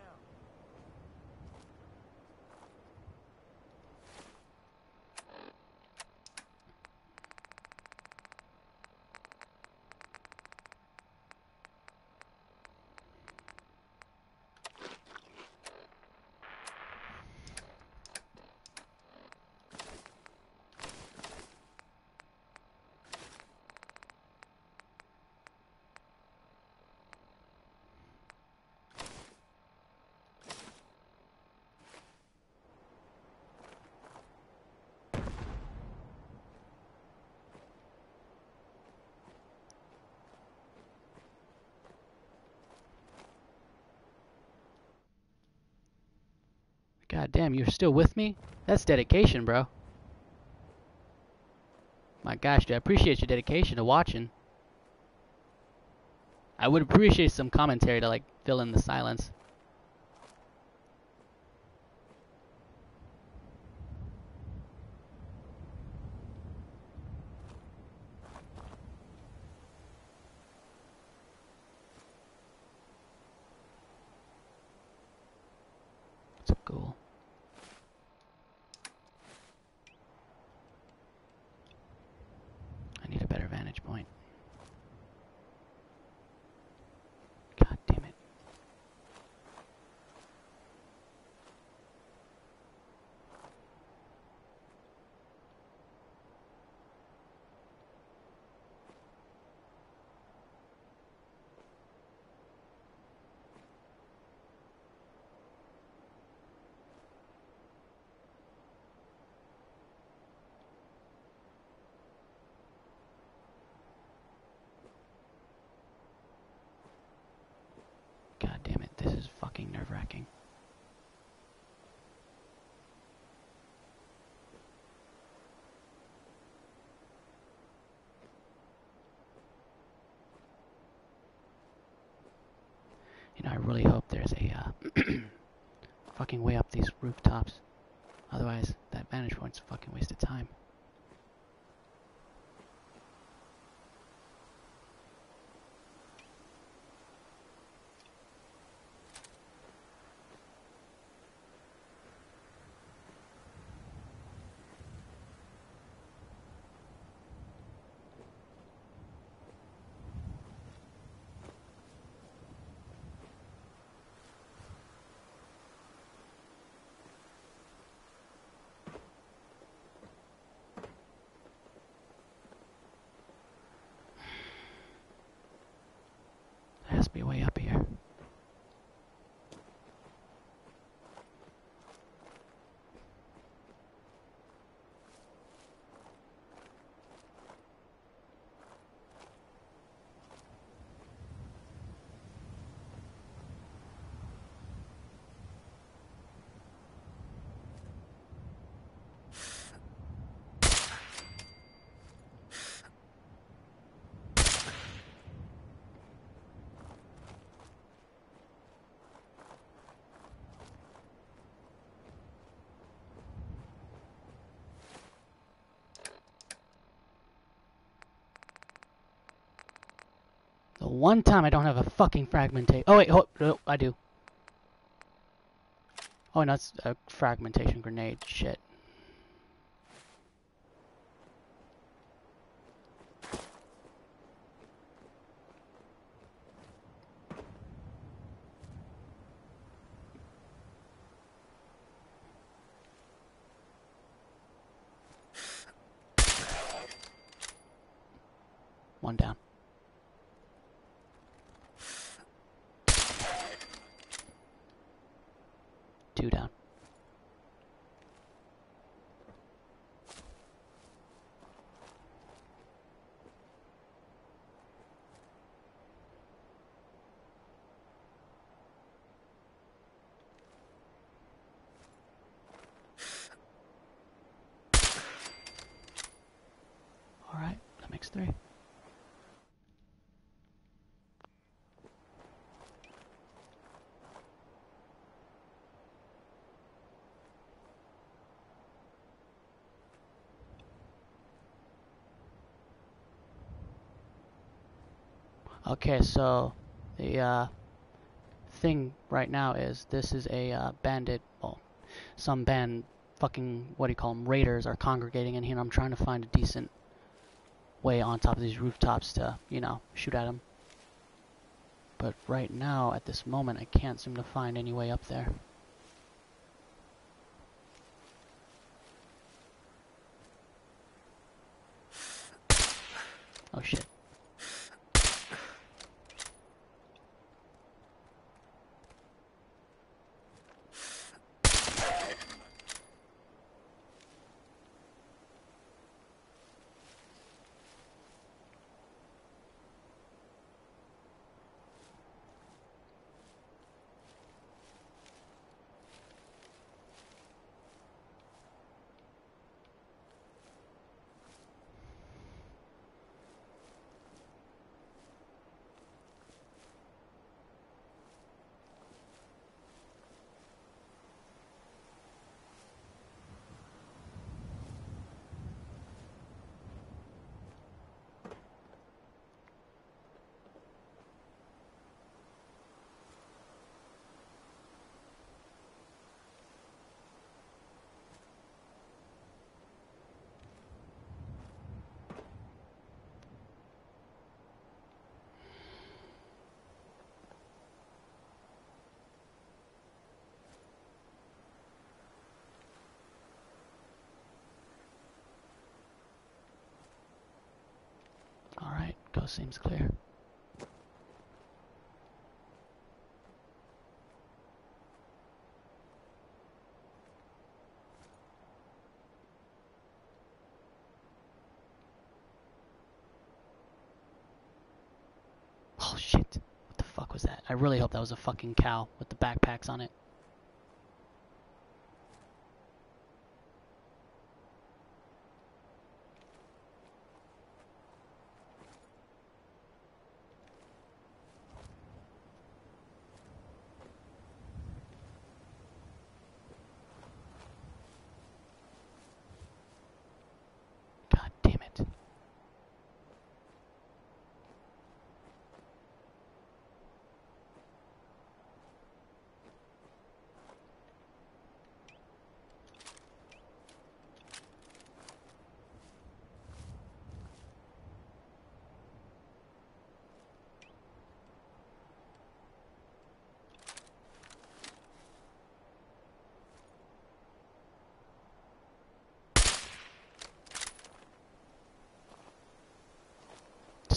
God damn, you're still with me? That's dedication, bro. My gosh, dude, I appreciate your dedication to watching. I would appreciate some commentary to like fill in the silence. It's a ghoul. I need a better vantage point. God damn it. God damn it, this is fucking nerve wracking. You know, I really hope there's a uh, <clears throat> fucking way up these rooftops. Otherwise, that vantage point's a fucking waste of time. There has to be a way up here. One time I don't have a fucking fragmentation. Oh wait, hold, no, I do. Oh, no, it's a fragmentation grenade. Shit. One down. Two down. All right, that makes three. Okay, so the uh, thing right now is this is a uh, bandit, well, some band, fucking, what do you call them, raiders are congregating in here, and I'm trying to find a decent way on top of these rooftops to, you know, shoot at them. But right now, at this moment, I can't seem to find any way up there. Oh shit. Alright, coast seems clear. Oh shit. What the fuck was that? I really hope that was a fucking cow with the backpacks on it. God damn it.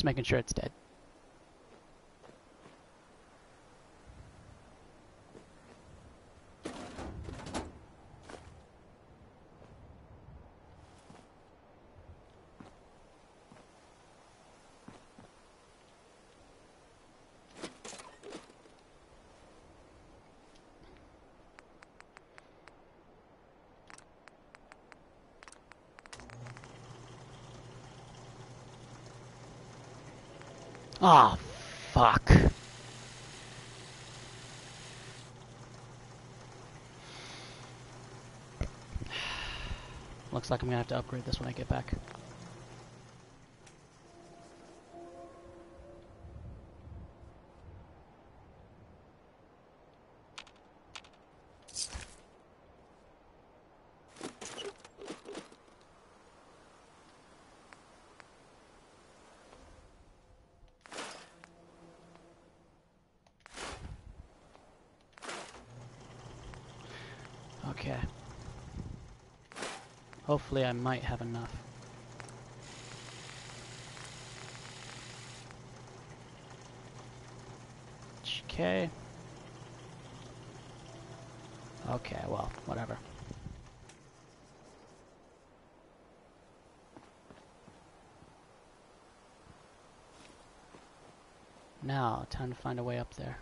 Just making sure it's dead. Ah, fuck. <sighs> Looks like I'm gonna have to upgrade this when I get back. Okay. Hopefully I might have enough. Okay. Okay, well, whatever. Now, time to find a way up there.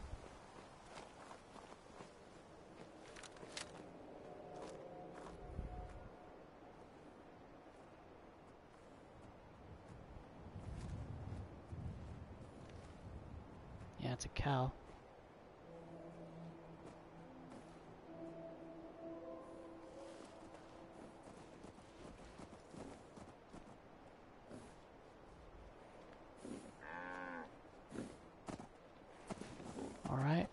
Yeah, it's a cow. All right.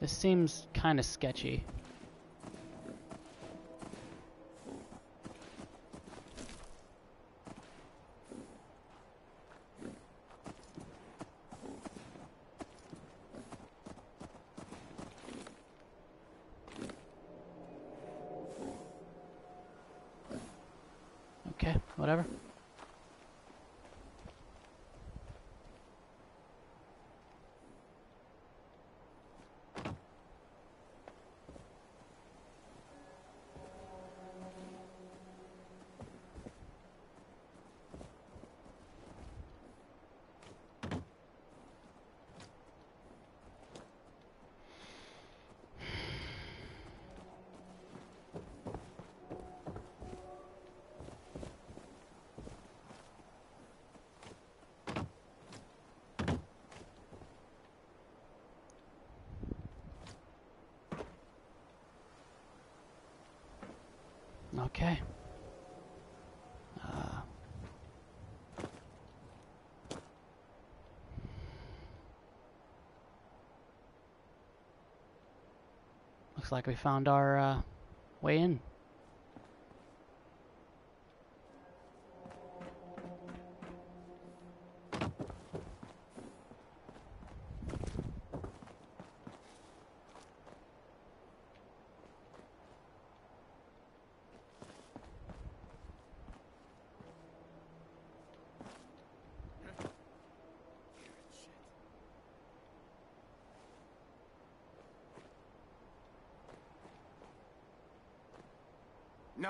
This seems kind of sketchy. Okay, whatever. Okay. Uh, looks like we found our uh, way in.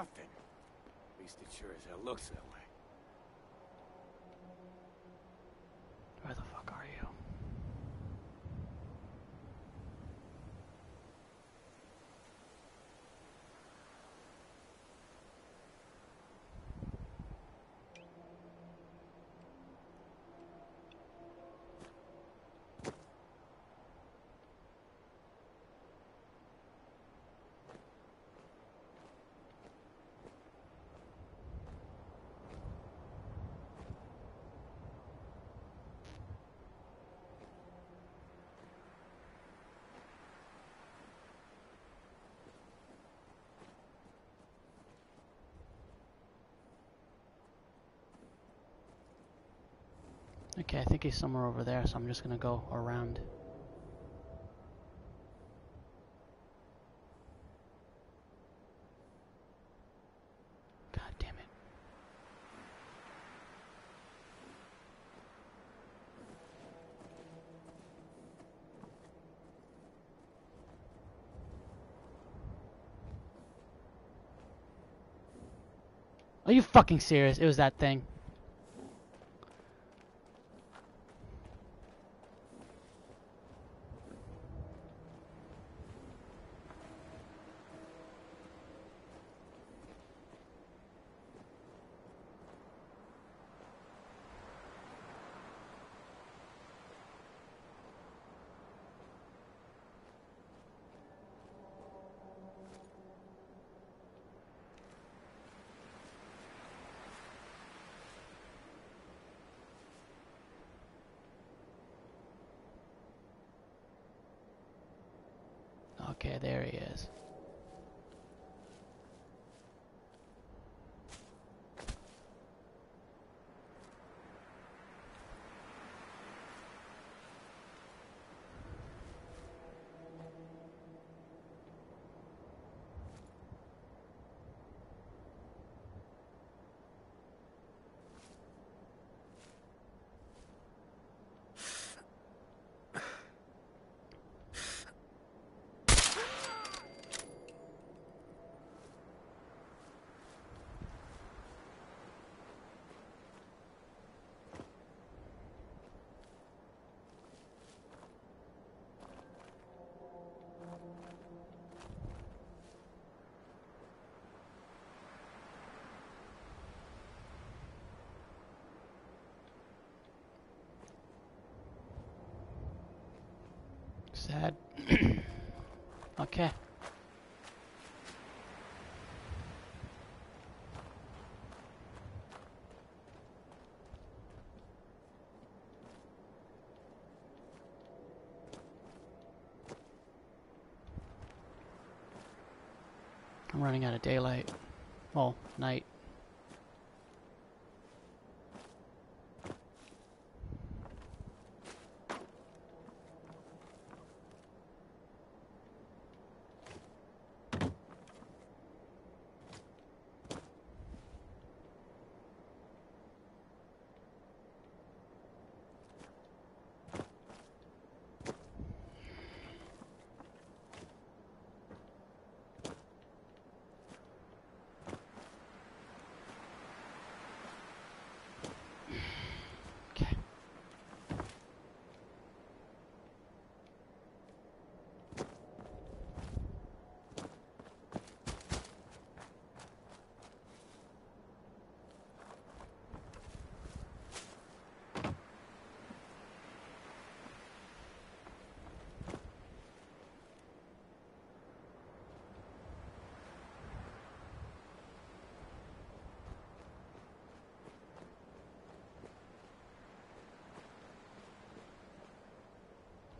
Nothing. At least it sure as hell looks that. Where the fuck are you? Okay, I think he's somewhere over there, so I'm just gonna go around. God damn it. Are you fucking serious? It was that thing. <clears throat> Okay. I'm running out of daylight. Well, night.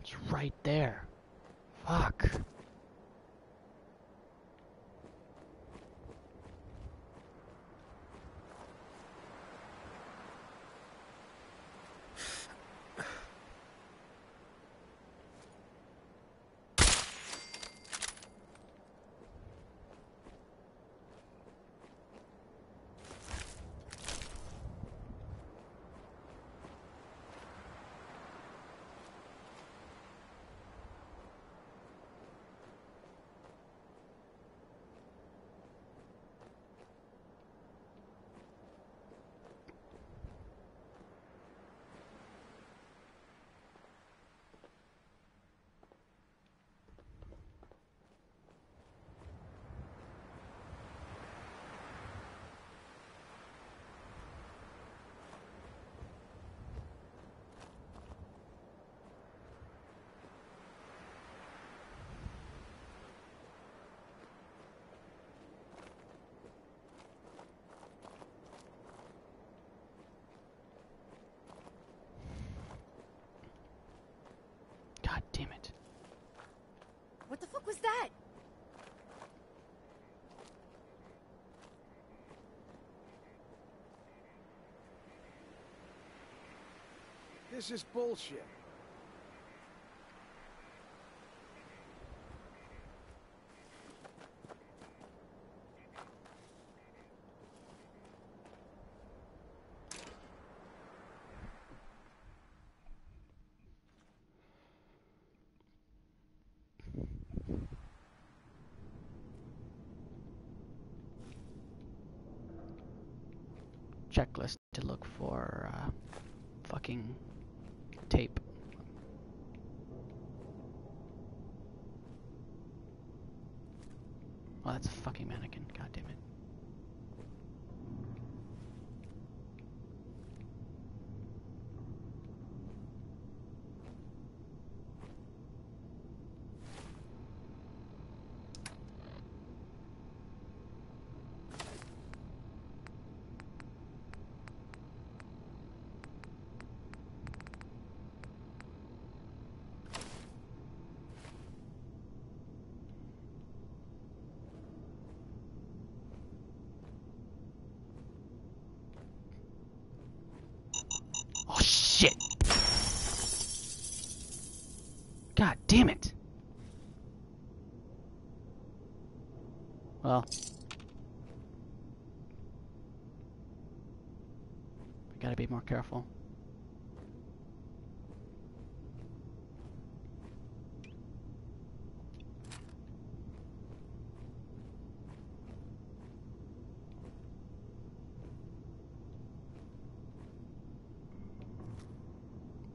It's right there. Fuck. God damn it. What the fuck was that? This is bullshit. Checklist to look for uh, fucking tape. Oh, that's a fucking mannequin. God damn it. Oh shit! God damn it! Well. We gotta be more careful.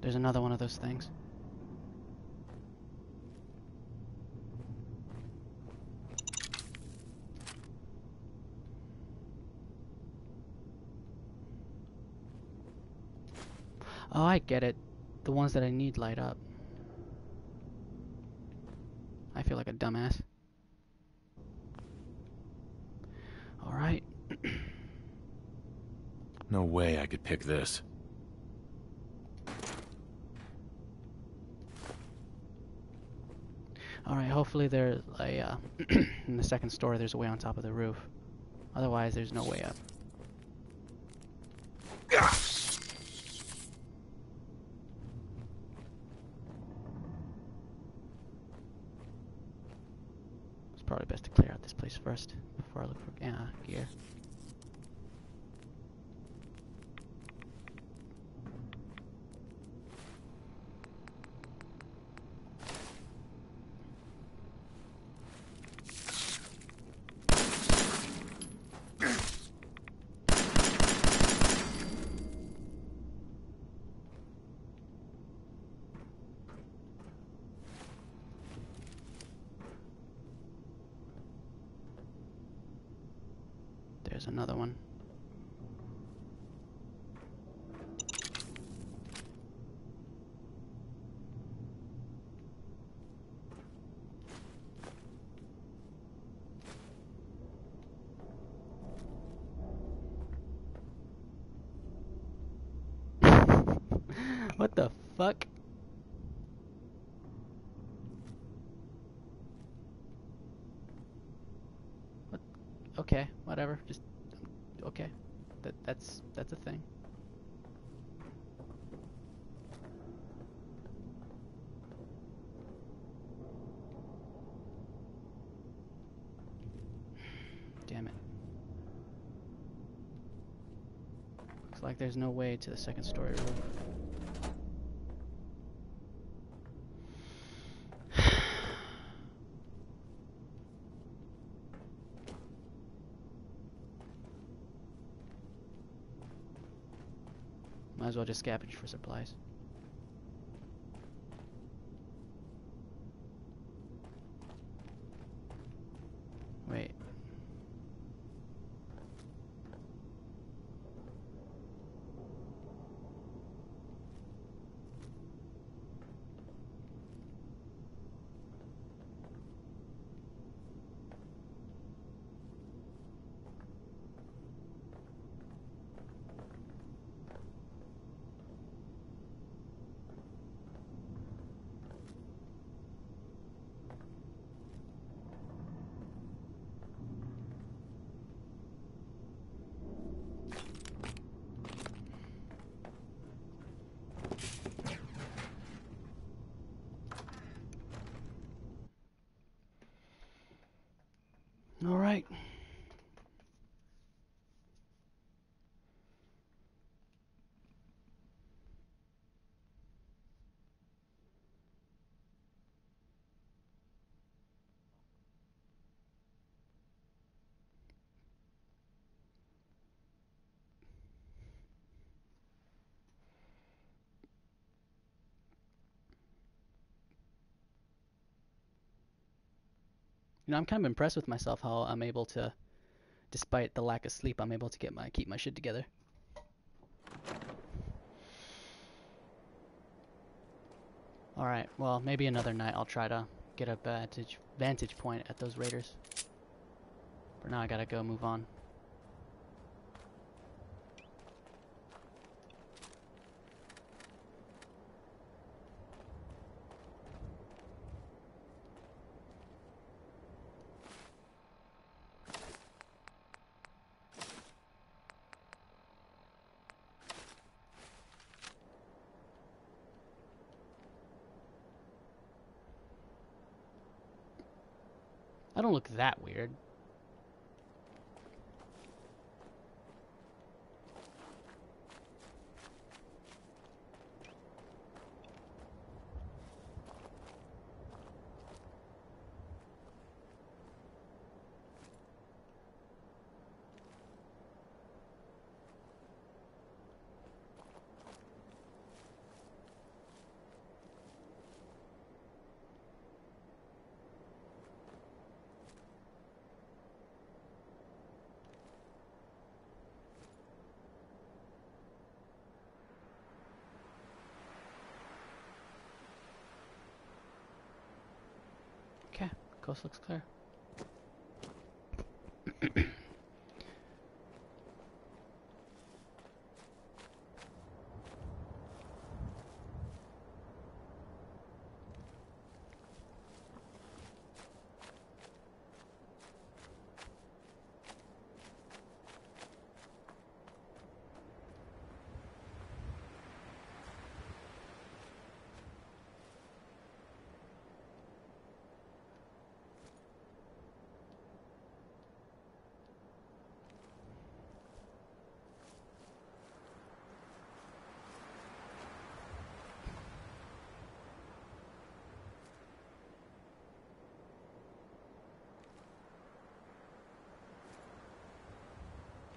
There's another one of those things. Oh, I get it. The ones that I need light up. I feel like a dumbass. Alright. <clears throat> No way I could pick this. Alright, hopefully there's a, uh, <clears throat> in the second story there's a way on top of the roof. Otherwise, there's no way up. It's probably best to clear out this place first before I look for uh, gear. There's another one. what the fuck? What? Okay, whatever. Just okay. That that's that's a thing. Damn it. Looks like there's no way to the second story roof. Might as well just scavenge for supplies. Wait. All right. You know, I'm kind of impressed with myself how I'm able to, despite the lack of sleep, I'm able to get my keep my shit together. All right, well, maybe another night I'll try to get a vantage vantage point at those raiders. For now, I gotta go move on. Looks clear.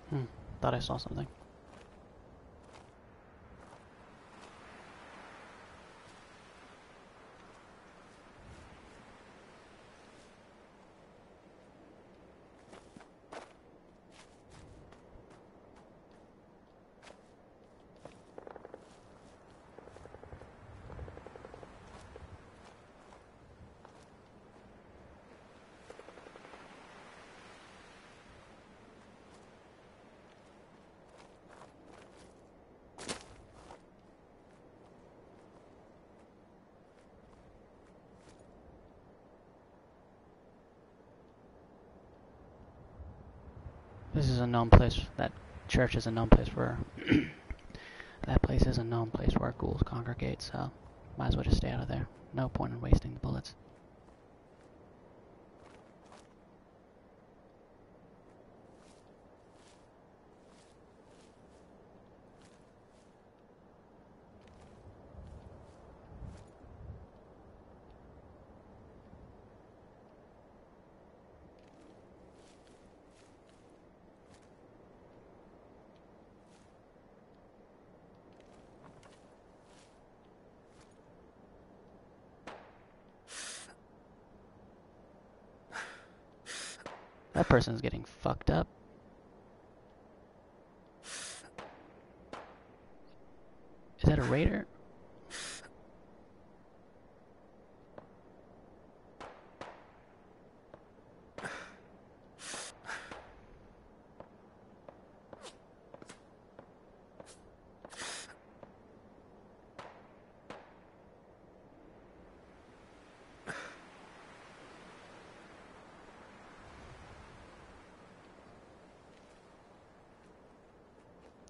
Hmm. Thought I saw something. This is a known place. That church is a known place where. <clears throat> that place is a known place where ghouls congregate, so might as well just stay out of there. No point in wasting the bullets. That person's getting fucked up. Is that a raider?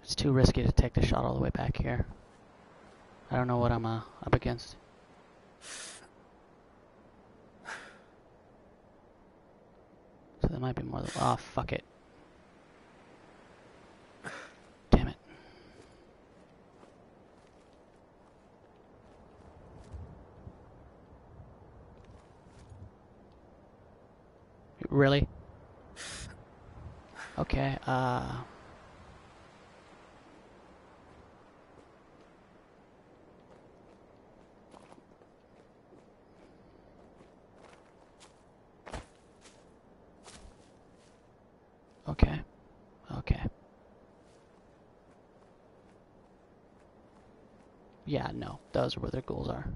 It's too risky to take the shot all the way back here. I don't know what I'm uh, up against. So there might be more. Oh, fuck it. Damn it. Really? Okay, uh. Okay. Okay. Yeah, Those are where their ghouls are.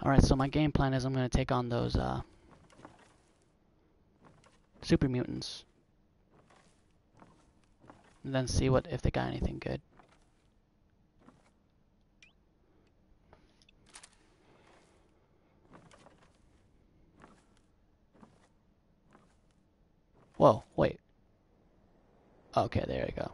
Alright, so my game plan is I'm going to take on those uh, super mutants. And then see what if they got anything good. Whoa, wait. Okay, there we go.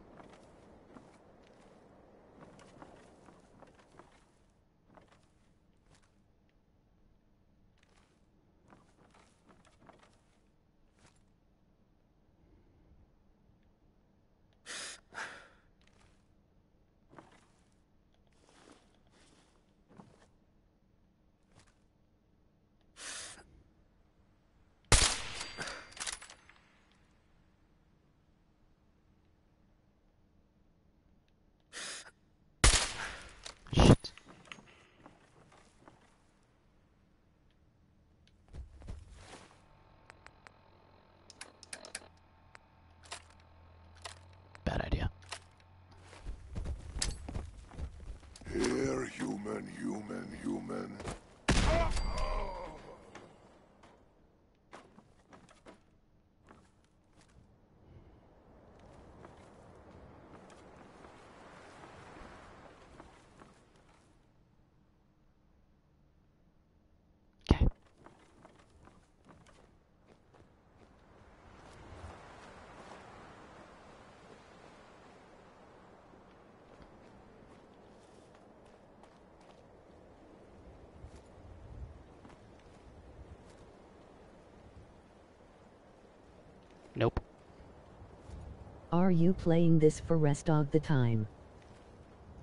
Are you playing this for rest of the time?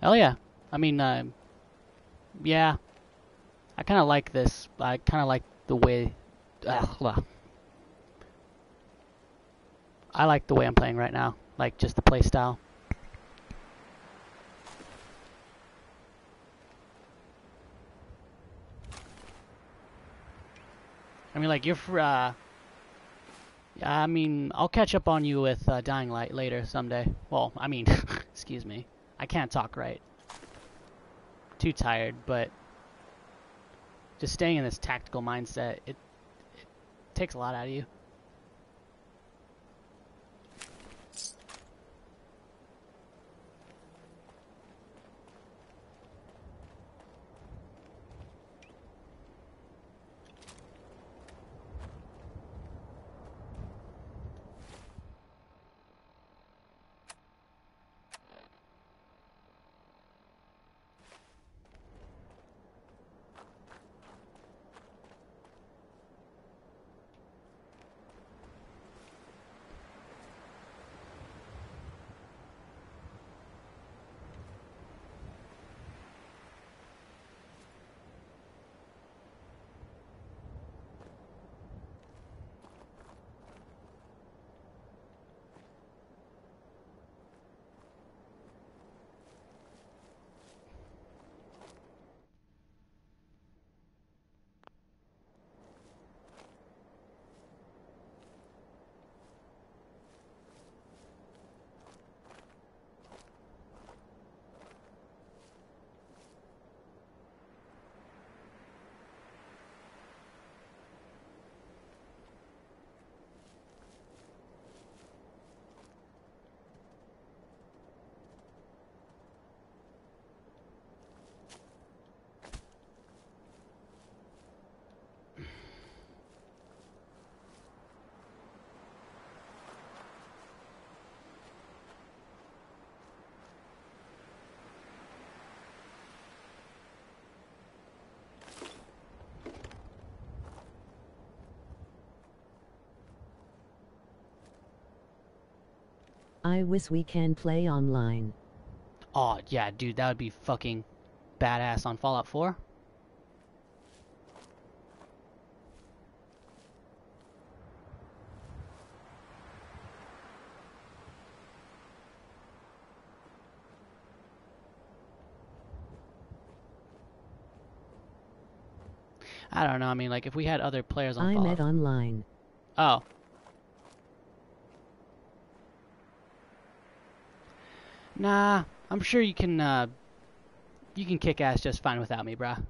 Hell yeah. I mean, uh, yeah. I kind of like this. I kind of like the way. Ugh, I like the way I'm playing right now. Like just the play style. I mean, like you're. Uh, I mean, I'll catch up on you with uh, Dying Light later someday. Well, I mean, <laughs> excuse me. I can't talk right. Too tired, but just staying in this tactical mindset, it, it takes a lot out of you. I wish we can play online. Oh, yeah, dude, that would be fucking badass on Fallout 4. I don't know. I mean, like, if we had other players on I'm Fallout. at online. Oh. Nah, I'm sure you can, uh, you can kick ass just fine without me, bruh.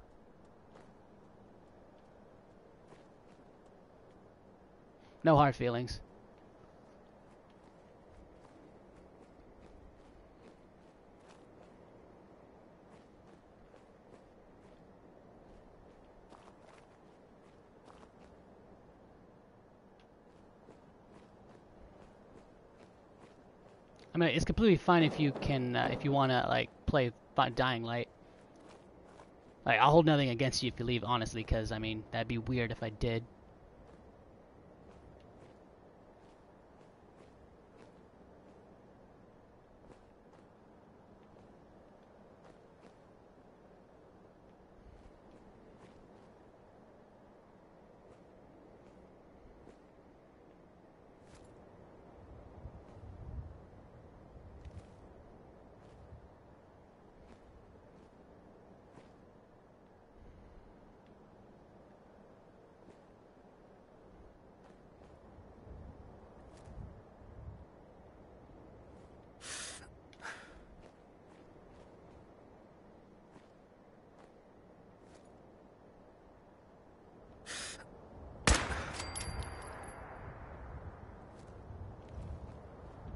No hard feelings. I mean, it's completely fine if you can, uh, if you want to, like, play Dying Light. Like, I'll hold nothing against you if you leave, honestly, because, I mean, that'd be weird if I did.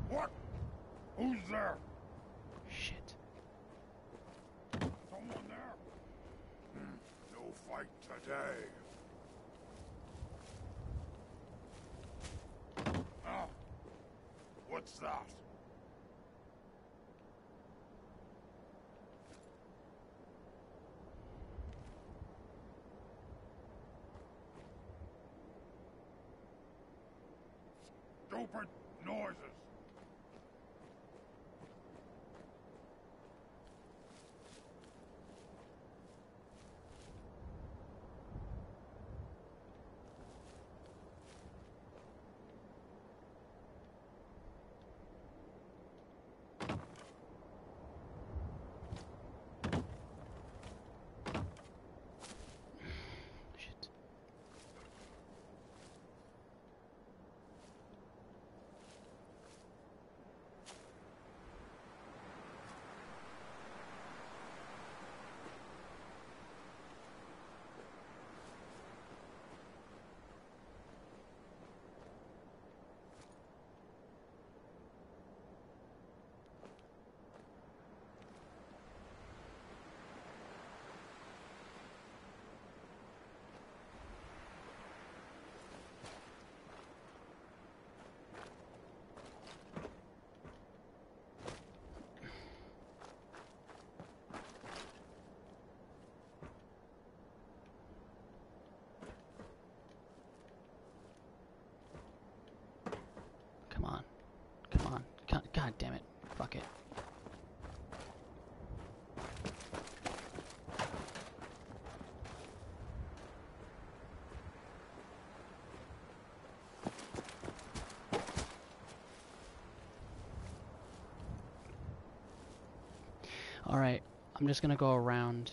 What? Who's there? Shit. Someone there? Hmm, no fight today. Ah. What's that? Stupid noises. Fuck it. Alright, I'm just gonna go around.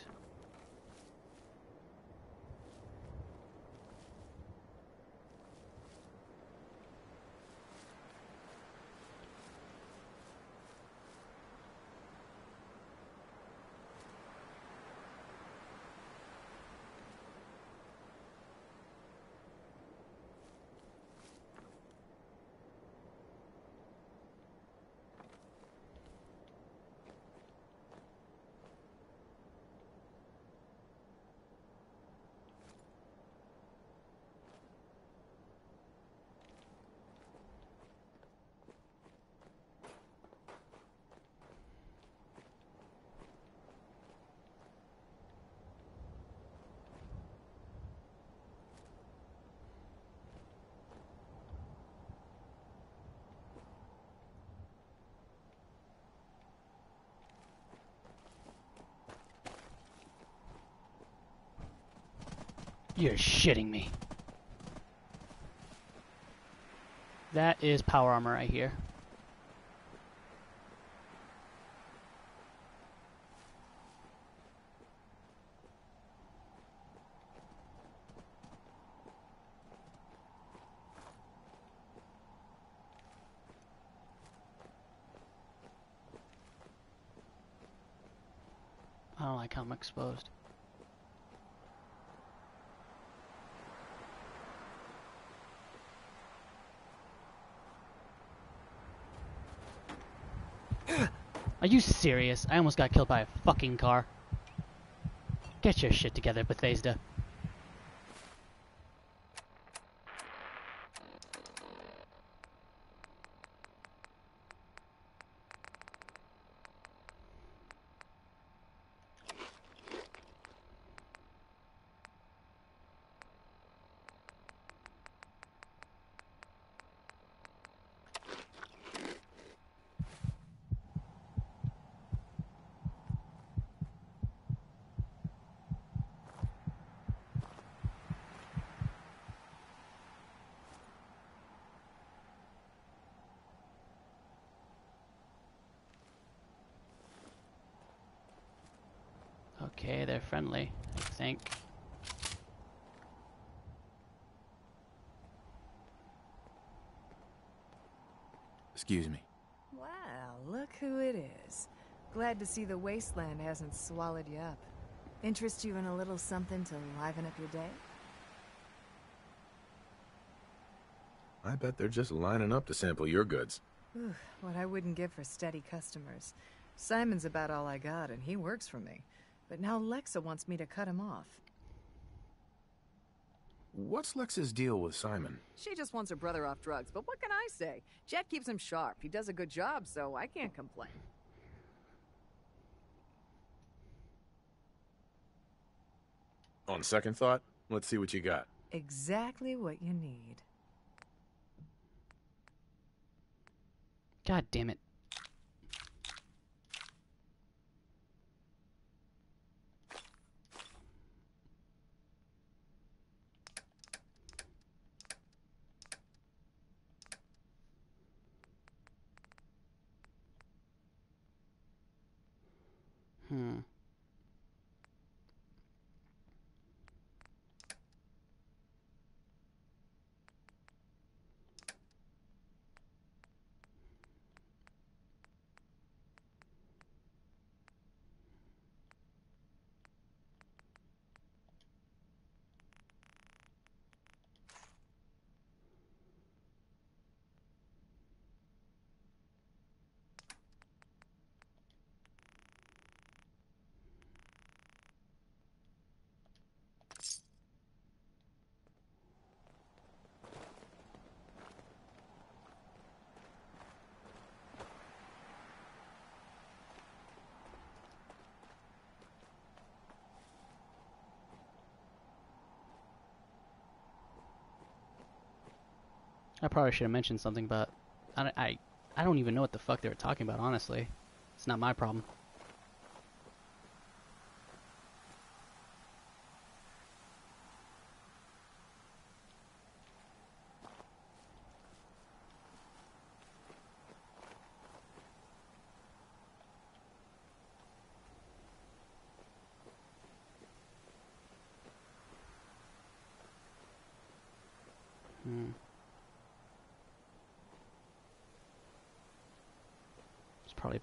You're shitting me. That is power armor right here. I don't like how I'm exposed. Are you serious? I almost got killed by a fucking car. Get your shit together, Bethesda. Okay, they're friendly, I think. Excuse me. Well, look who it is. Glad to see the wasteland hasn't swallowed you up. Interest you in a little something to liven up your day? I bet they're just lining up to sample your goods. Whew, what I wouldn't give for steady customers. Simon's about all I got, and he works for me. But now Lexa wants me to cut him off. What's Lex's deal with Simon? She just wants her brother off drugs, but what can I say? Jet keeps him sharp. He does a good job, so I can't complain. On second thought, let's see what you got. Exactly what you need. God damn it. Hmm. I probably should have mentioned something, but I, I I don't even know what the fuck they were talking about, honestly. It's not my problem.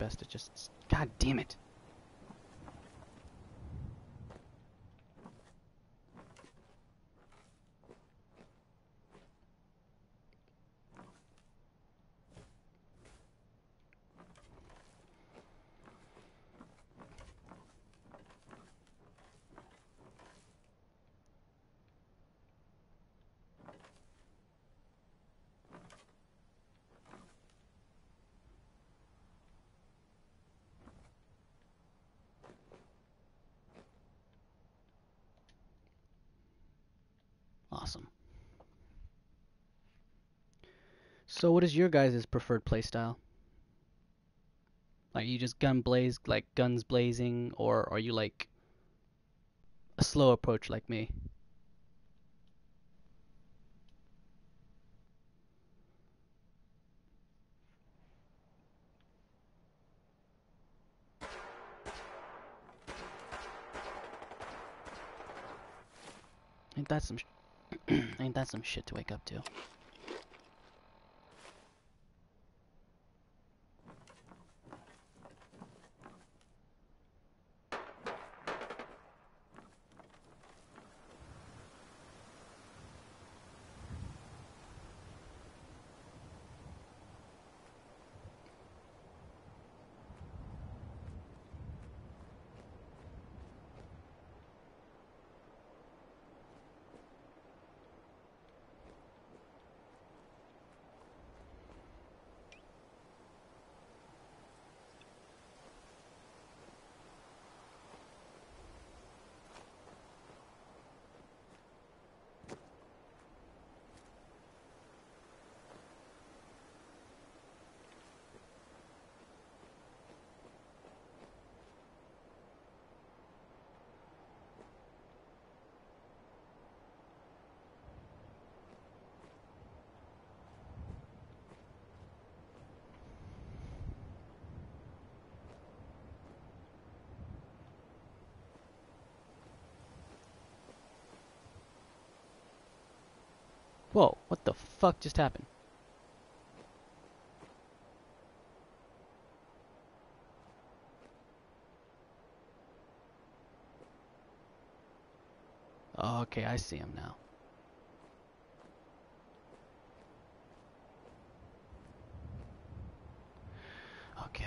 Best to just. God damn it! Awesome. So, what is your guys' preferred playstyle? Like, you just gun blaze, like guns blazing, or are you like a slow approach like me? Ain't that some? Sh <clears throat> ain't that some shit to wake up to? Whoa, what the fuck just happened? Oh, okay, I see him now. Okay.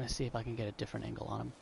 I'm gonna see if I can get a different angle on him.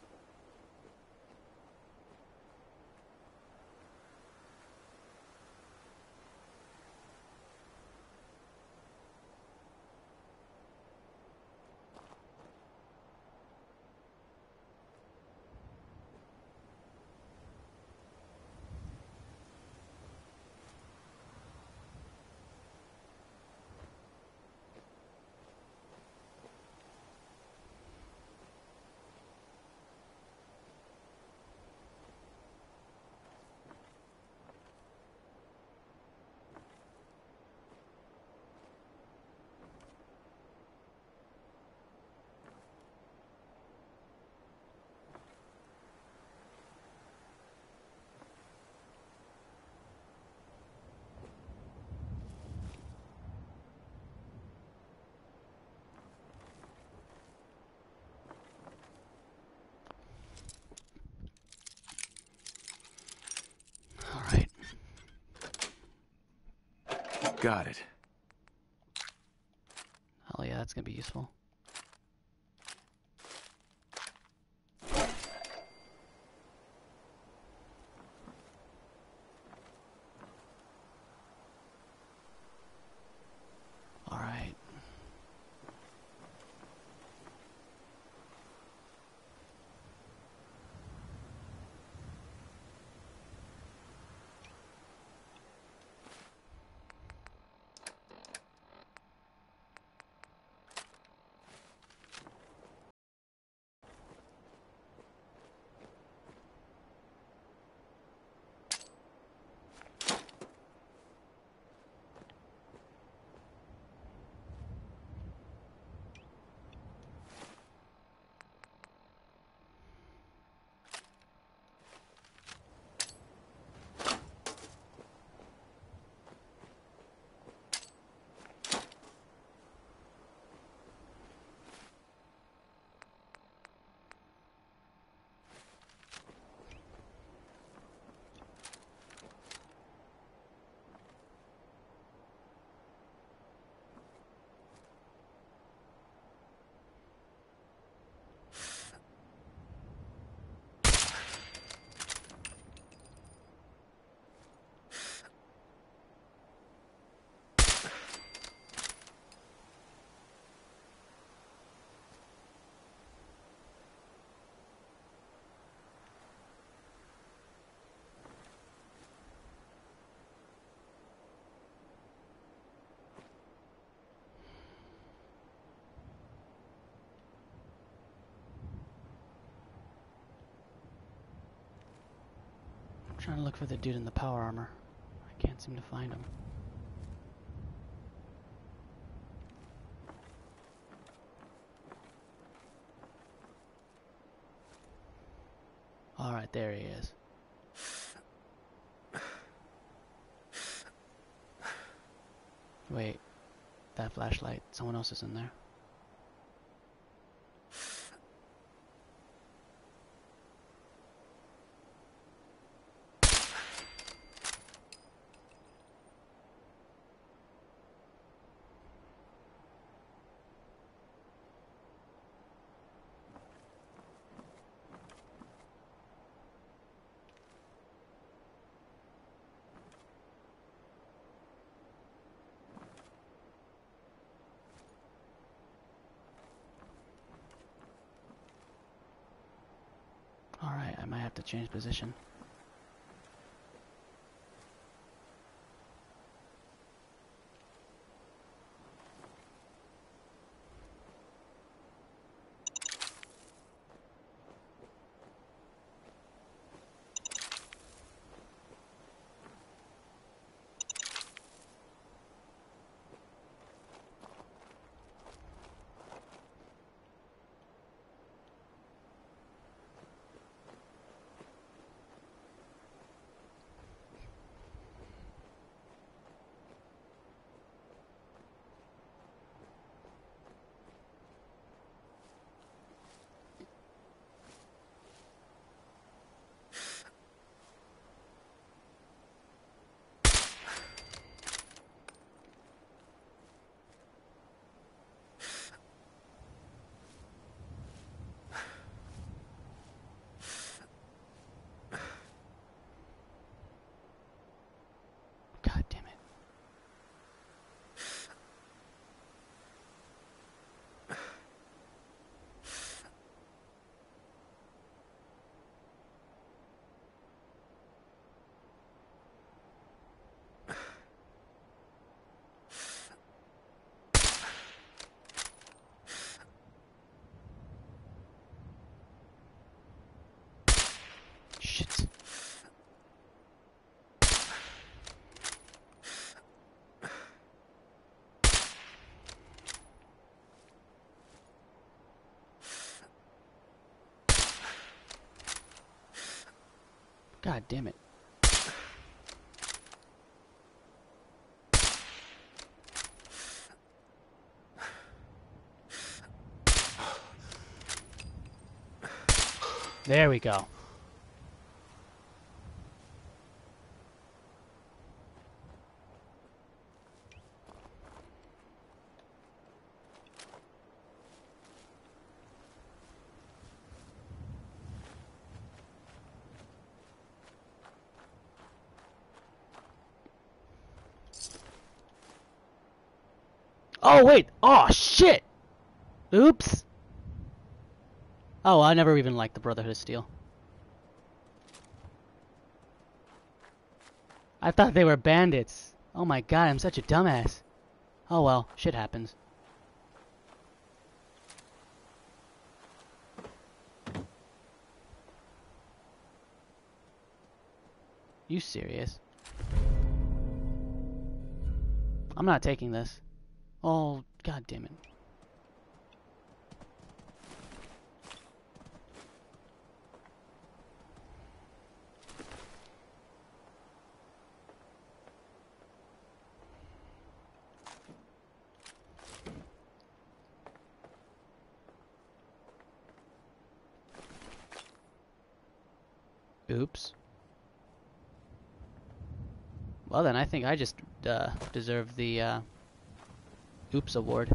Alright. Got it. Hell yeah. that's gonna be useful. Alright. I'm trying to look for the dude in the power armor. I can't seem to find him. Alright, there he is. Wait, that flashlight, someone else is in there. Alright, I might have to change position. God damn it. Shit. God damn it. There we go. Oh wait! Oh shit! Oops! Oh, I never even liked the Brotherhood of Steel. I thought they were bandits. Oh my god, I'm such a dumbass. Oh well, shit happens. You serious? I'm not taking this. Oh, god damn it. Oops. Well then, I think I just uh, deserve the uh, Oops award.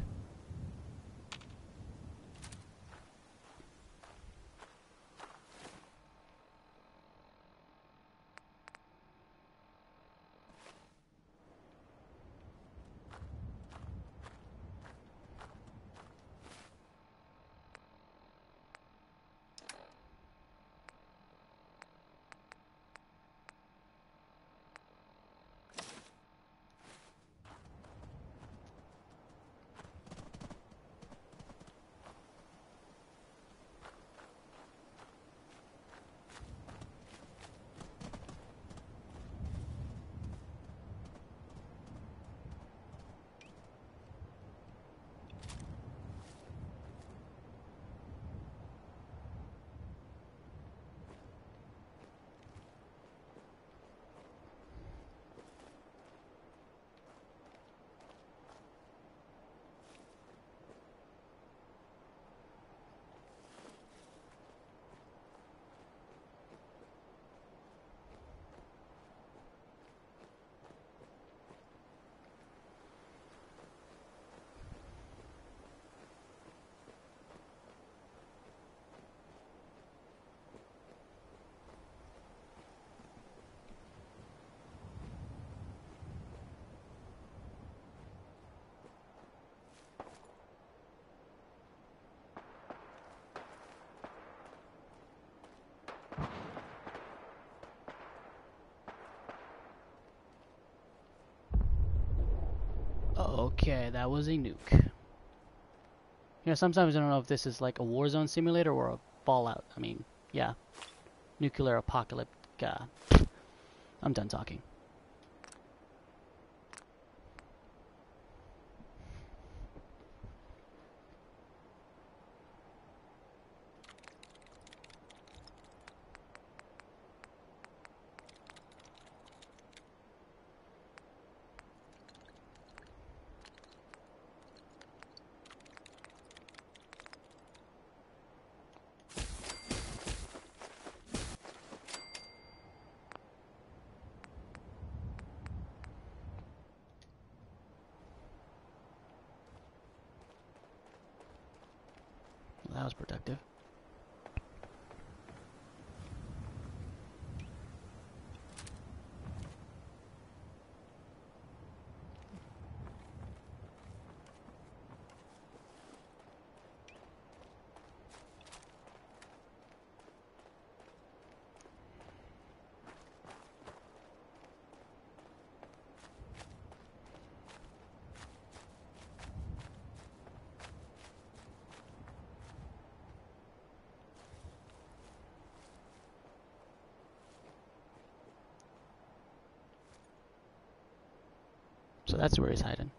Okay, that was a nuke. You know, sometimes I don't know if this is like a Warzone simulator or a Fallout. I mean, yeah. Nuclear apocalypse. I'm done talking. Well, that was productive. So that's where he's hiding.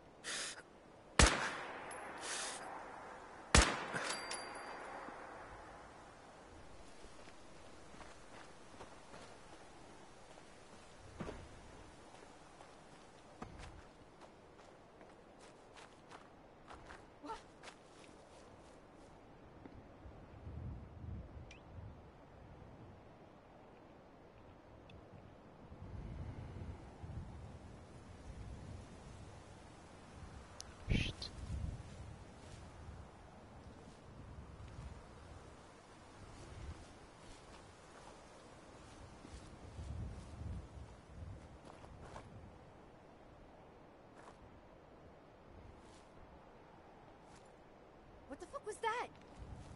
What was that?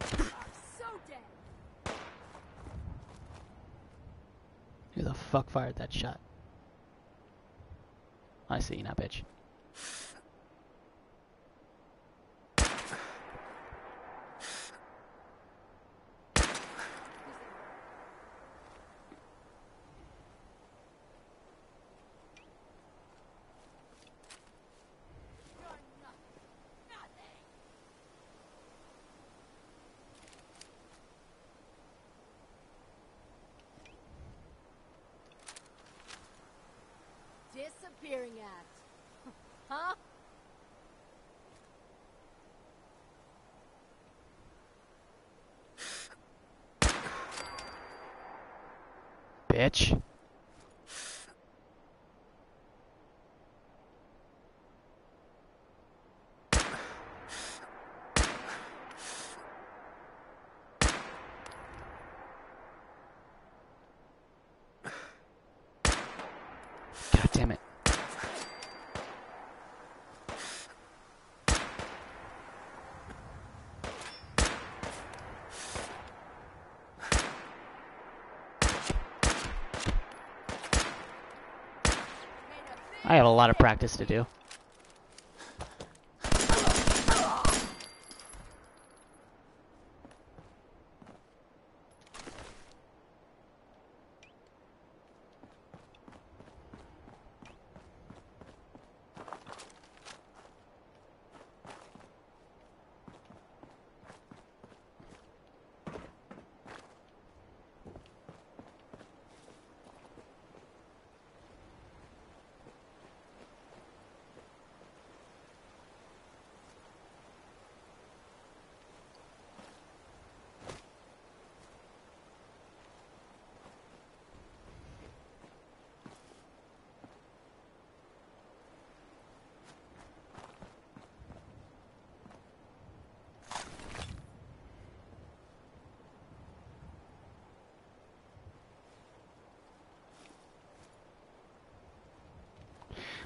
I'm so dead. Who the fuck fired that shot? I see you now, bitch. Disappearing act. huh? Bitch. God damn it. I have a lot of practice to do.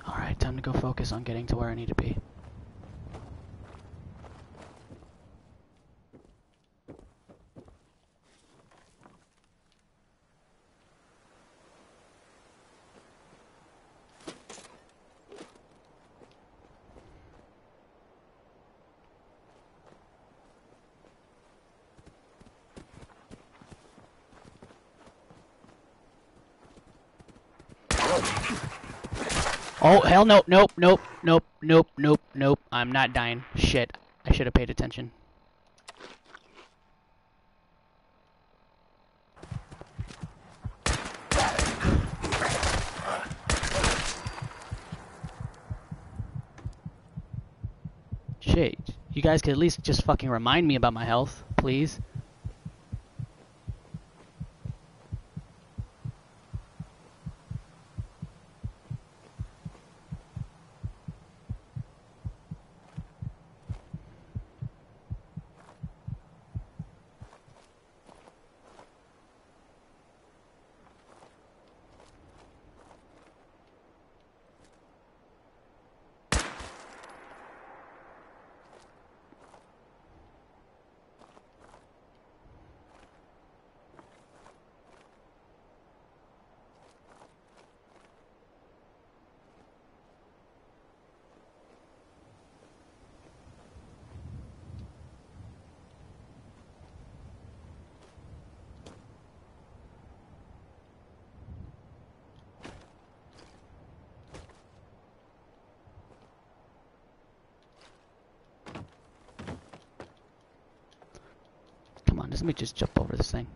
Alright, time go focus on getting to where I need to be. Oh, hell no, nope, nope, nope, nope, nope, nope. I'm not dying. Shit. I should have paid attention. Shit. You guys could at least just fucking remind me about my health, please. Let me just jump over this thing.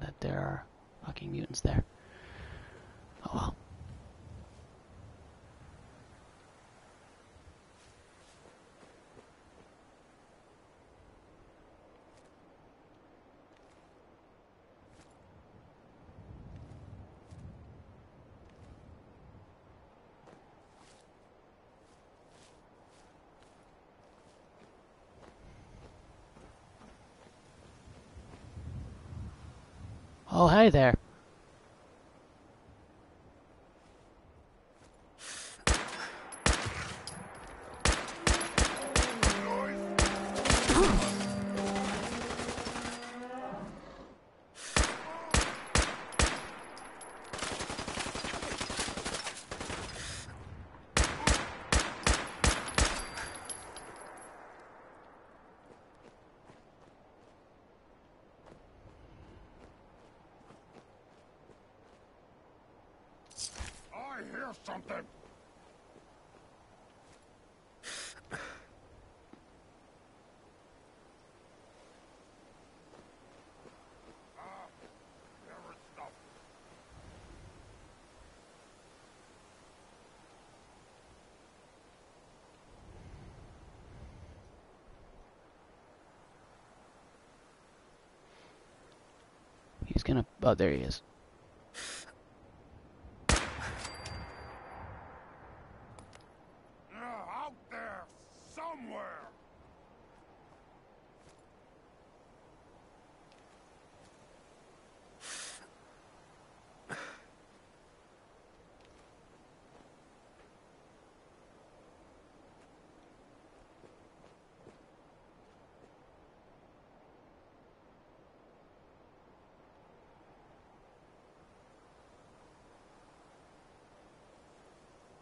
That there are fucking mutants there. Oh well. Oh, hey there. I hear something. He's gonna. Oh, there he is. Yeah, out there somewhere.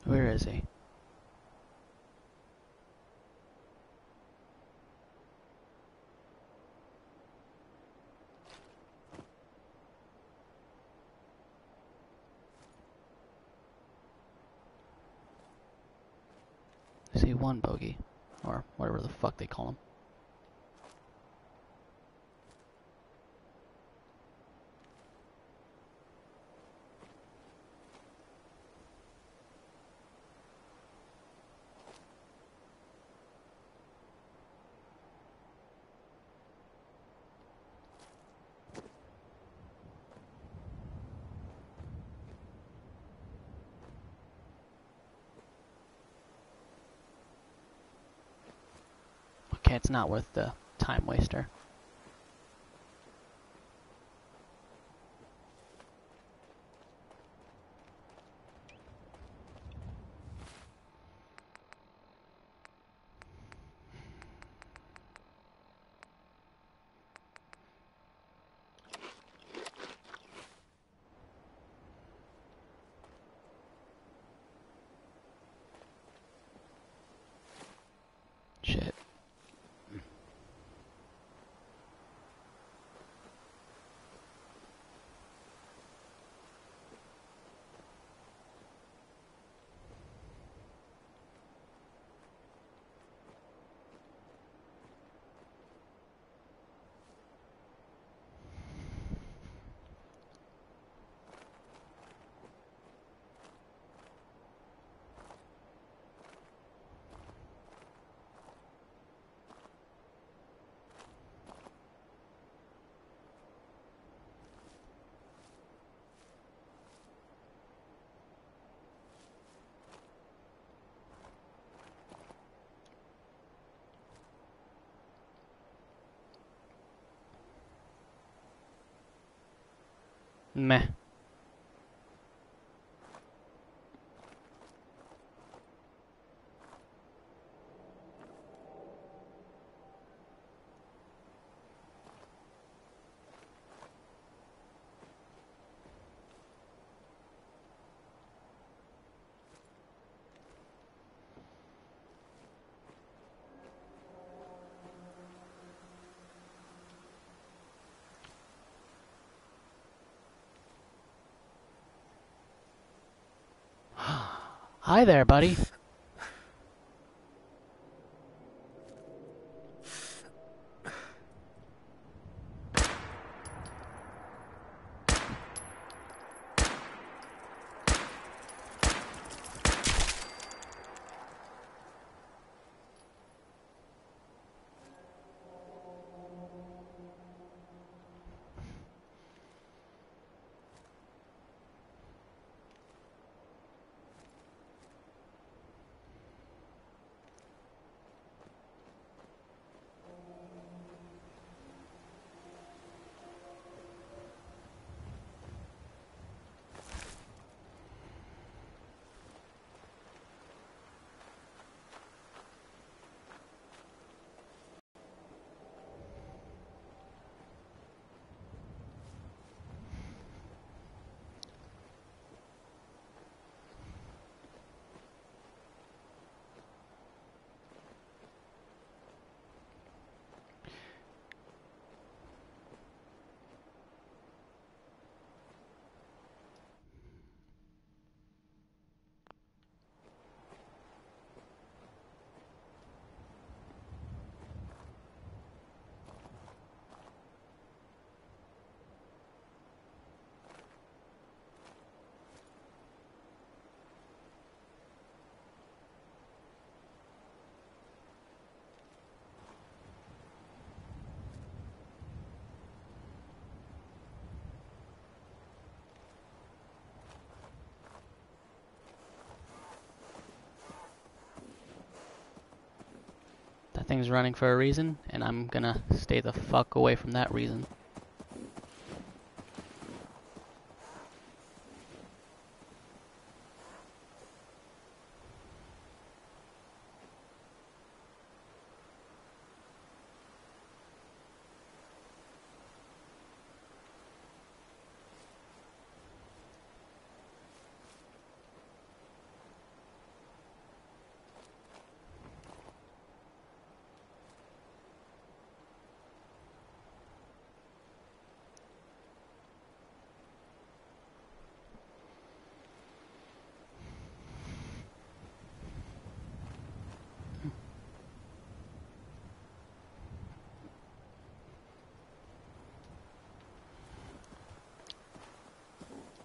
Where is he? I see one bogey, or whatever the fuck they call him. It's not worth the time waster. Shit. Meh. Hi there, buddy. Everything's running for a reason, and I'm gonna stay the fuck away from that reason.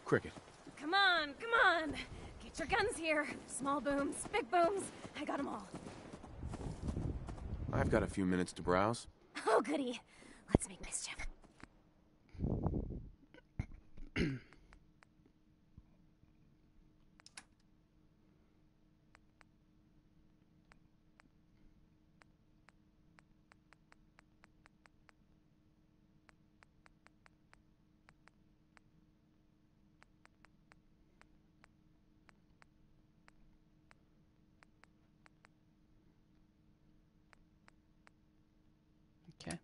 Cricket. Come on, come on. Get your guns here. Small booms, big booms. I got them all. I've got a few minutes to browse. Oh, goody. Let's make mischief. Okay.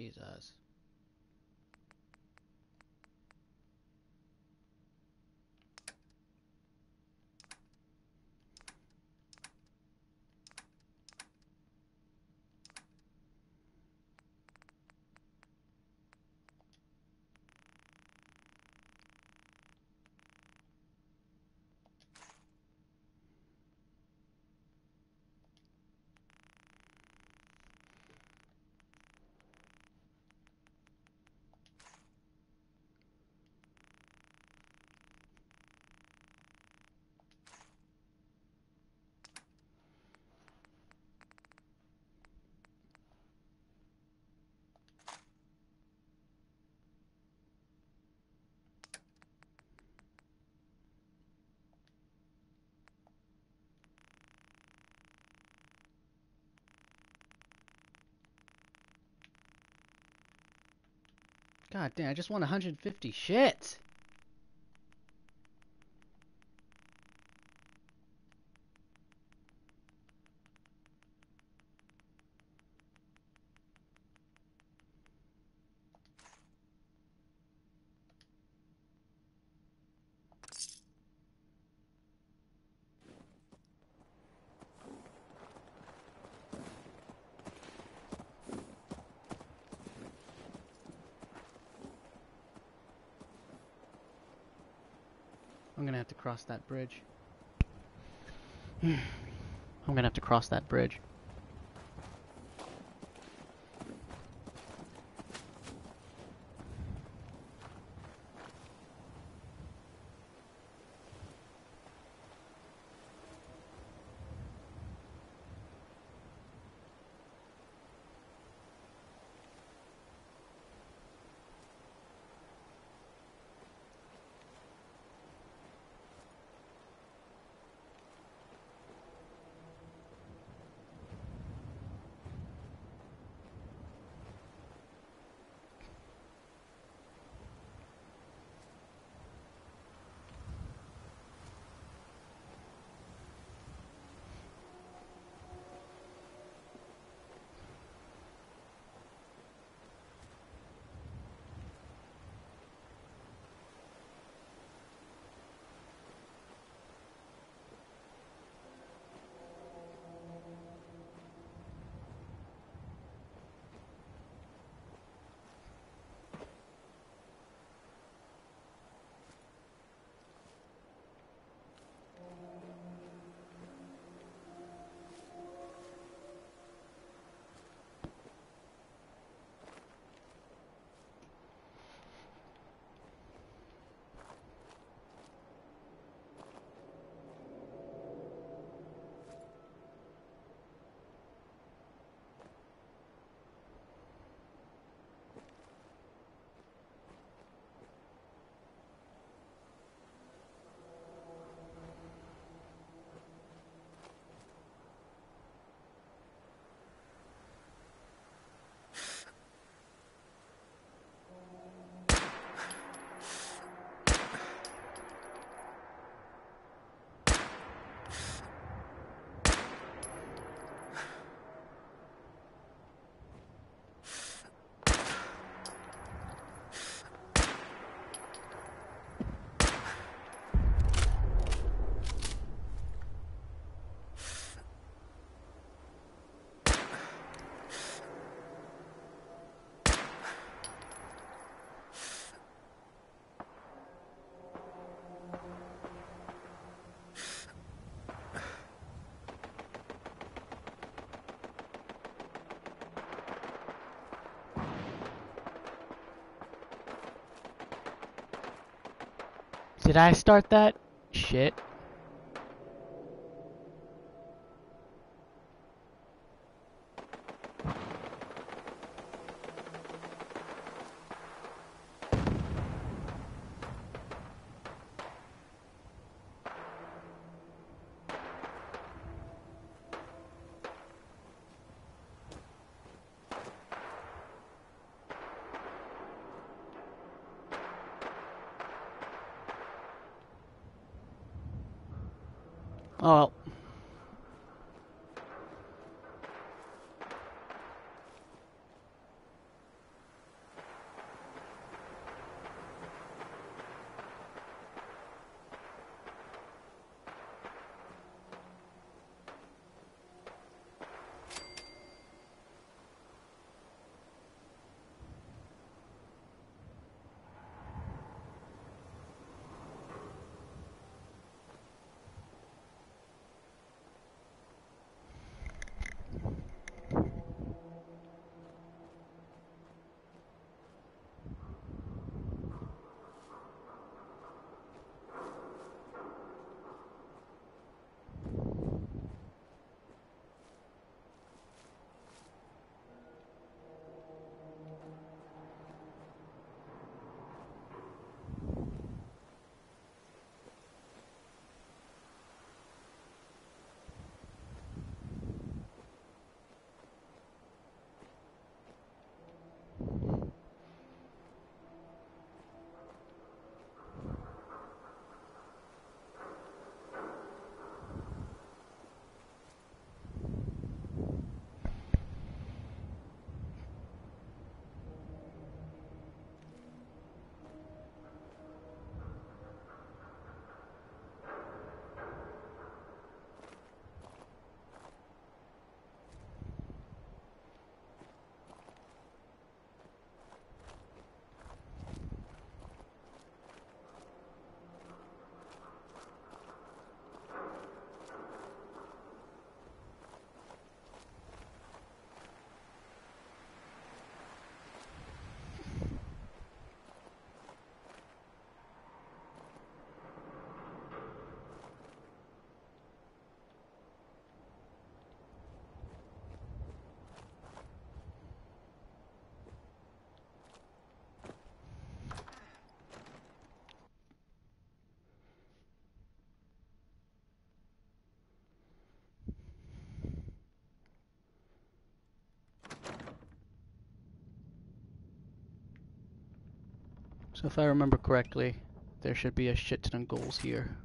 Jesus. God damn, I just won 150. Shit! I'm gonna have to cross that bridge. <sighs> I'm gonna have to cross that bridge. Did I start that? Shit. Oh well. So if I remember correctly, there should be a shit ton of ghouls here.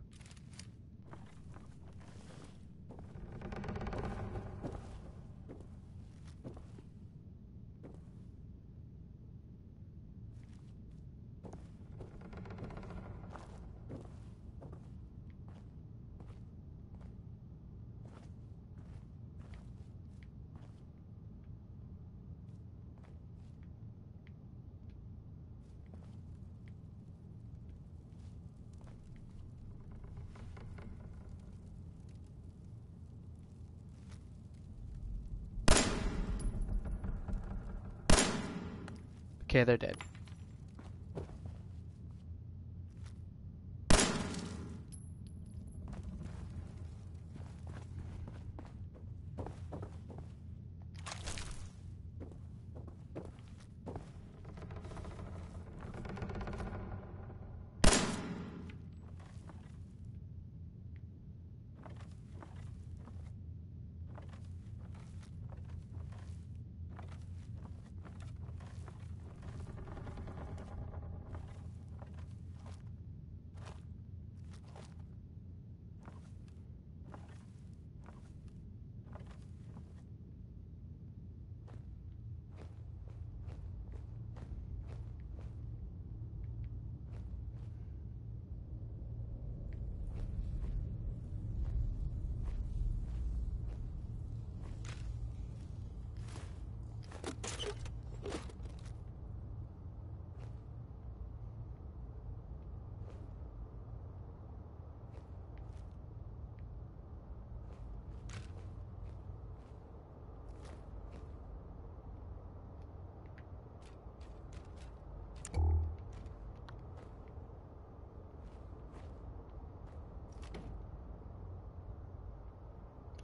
Okay, they're dead.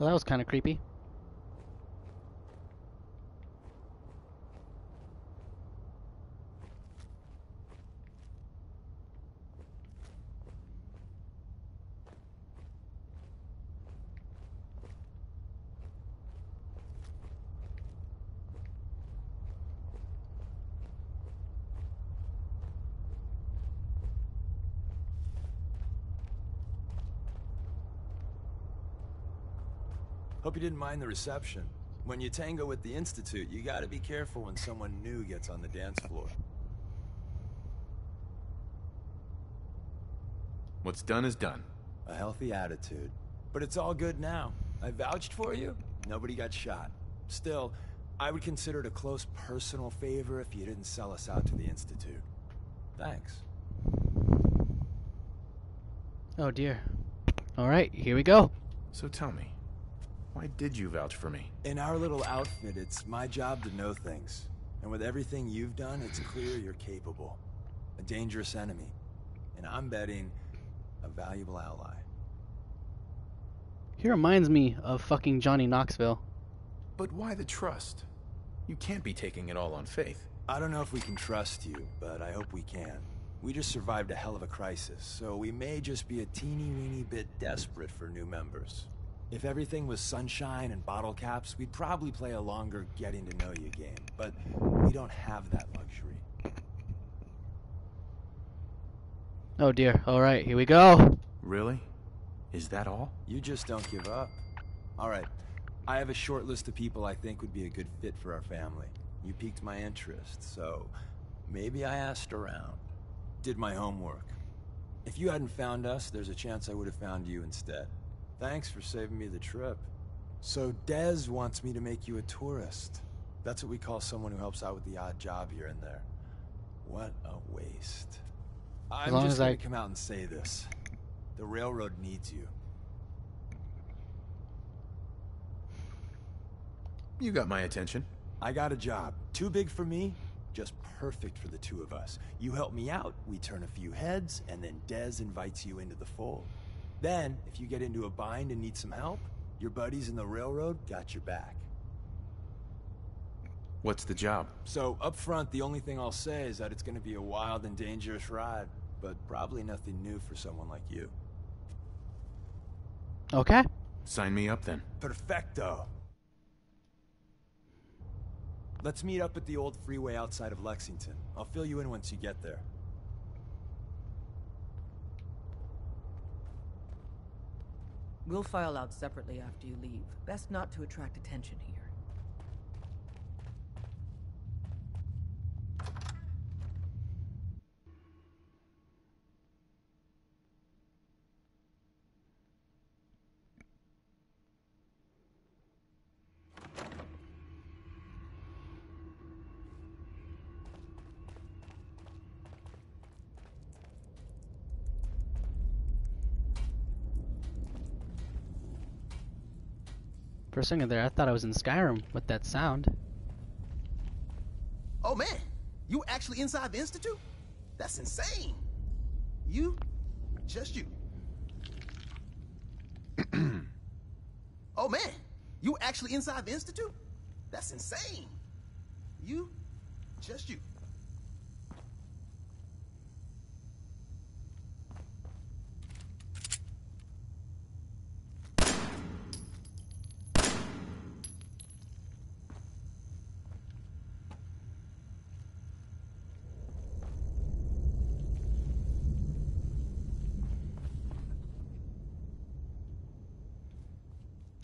Well, that was kind of creepy. Hope you didn't mind the reception. When you tango with the Institute, you gotta be careful when someone new gets on the dance floor. What's done is done. A healthy attitude. But it's all good now. I vouched for you. Nobody got shot. Still, I would consider it a close personal favor if you didn't sell us out to the Institute. Thanks. Oh dear. Alright, here we go. So tell me, why did you vouch for me? In our little outfit, it's my job to know things. And with everything you've done, it's clear you're capable. A dangerous enemy. And I'm betting a valuable ally. He reminds me of fucking Johnny Knoxville. But why the trust? You can't be taking it all on faith. I don't know if we can trust you, but I hope we can. We just survived a hell of a crisis, so we may just be a teeny weeny bit desperate for new members. If everything was sunshine and bottle caps, we'd probably play a longer getting to know you game, but we don't have that luxury. Oh dear. Alright, here we go. Really? Is that all? You just don't give up. Alright, I have a short list of people I think would be a good fit for our family. You piqued my interest, so maybe I asked around. Did my homework. If you hadn't found us, there's a chance I would have found you instead. Thanks for saving me the trip. So Dez wants me to make you a tourist. That's what we call someone who helps out with the odd job here and there. What a waste. I'm long just as gonna I- come out and say this. The railroad needs you. You got my attention. I got a job. Too big for me, just perfect for the two of us. You help me out, we turn a few heads, and then Dez invites you into the fold. Then, if you get into a bind and need some help, your buddies in the railroad got your back. What's the job? So, up front, the only thing I'll say is that it's gonna be a wild and dangerous ride, but probably nothing new for someone like you. Okay. Sign me up then. Perfecto. Let's meet up at the old freeway outside of Lexington. I'll fill you in once you get there. We'll file out separately after you leave. Best not to attract attention here. For a second there, I thought I was in Skyrim with that sound. Oh man, you actually inside the Institute? That's insane. You, just you. <clears throat> oh man, you actually inside the Institute? That's insane. You, just you.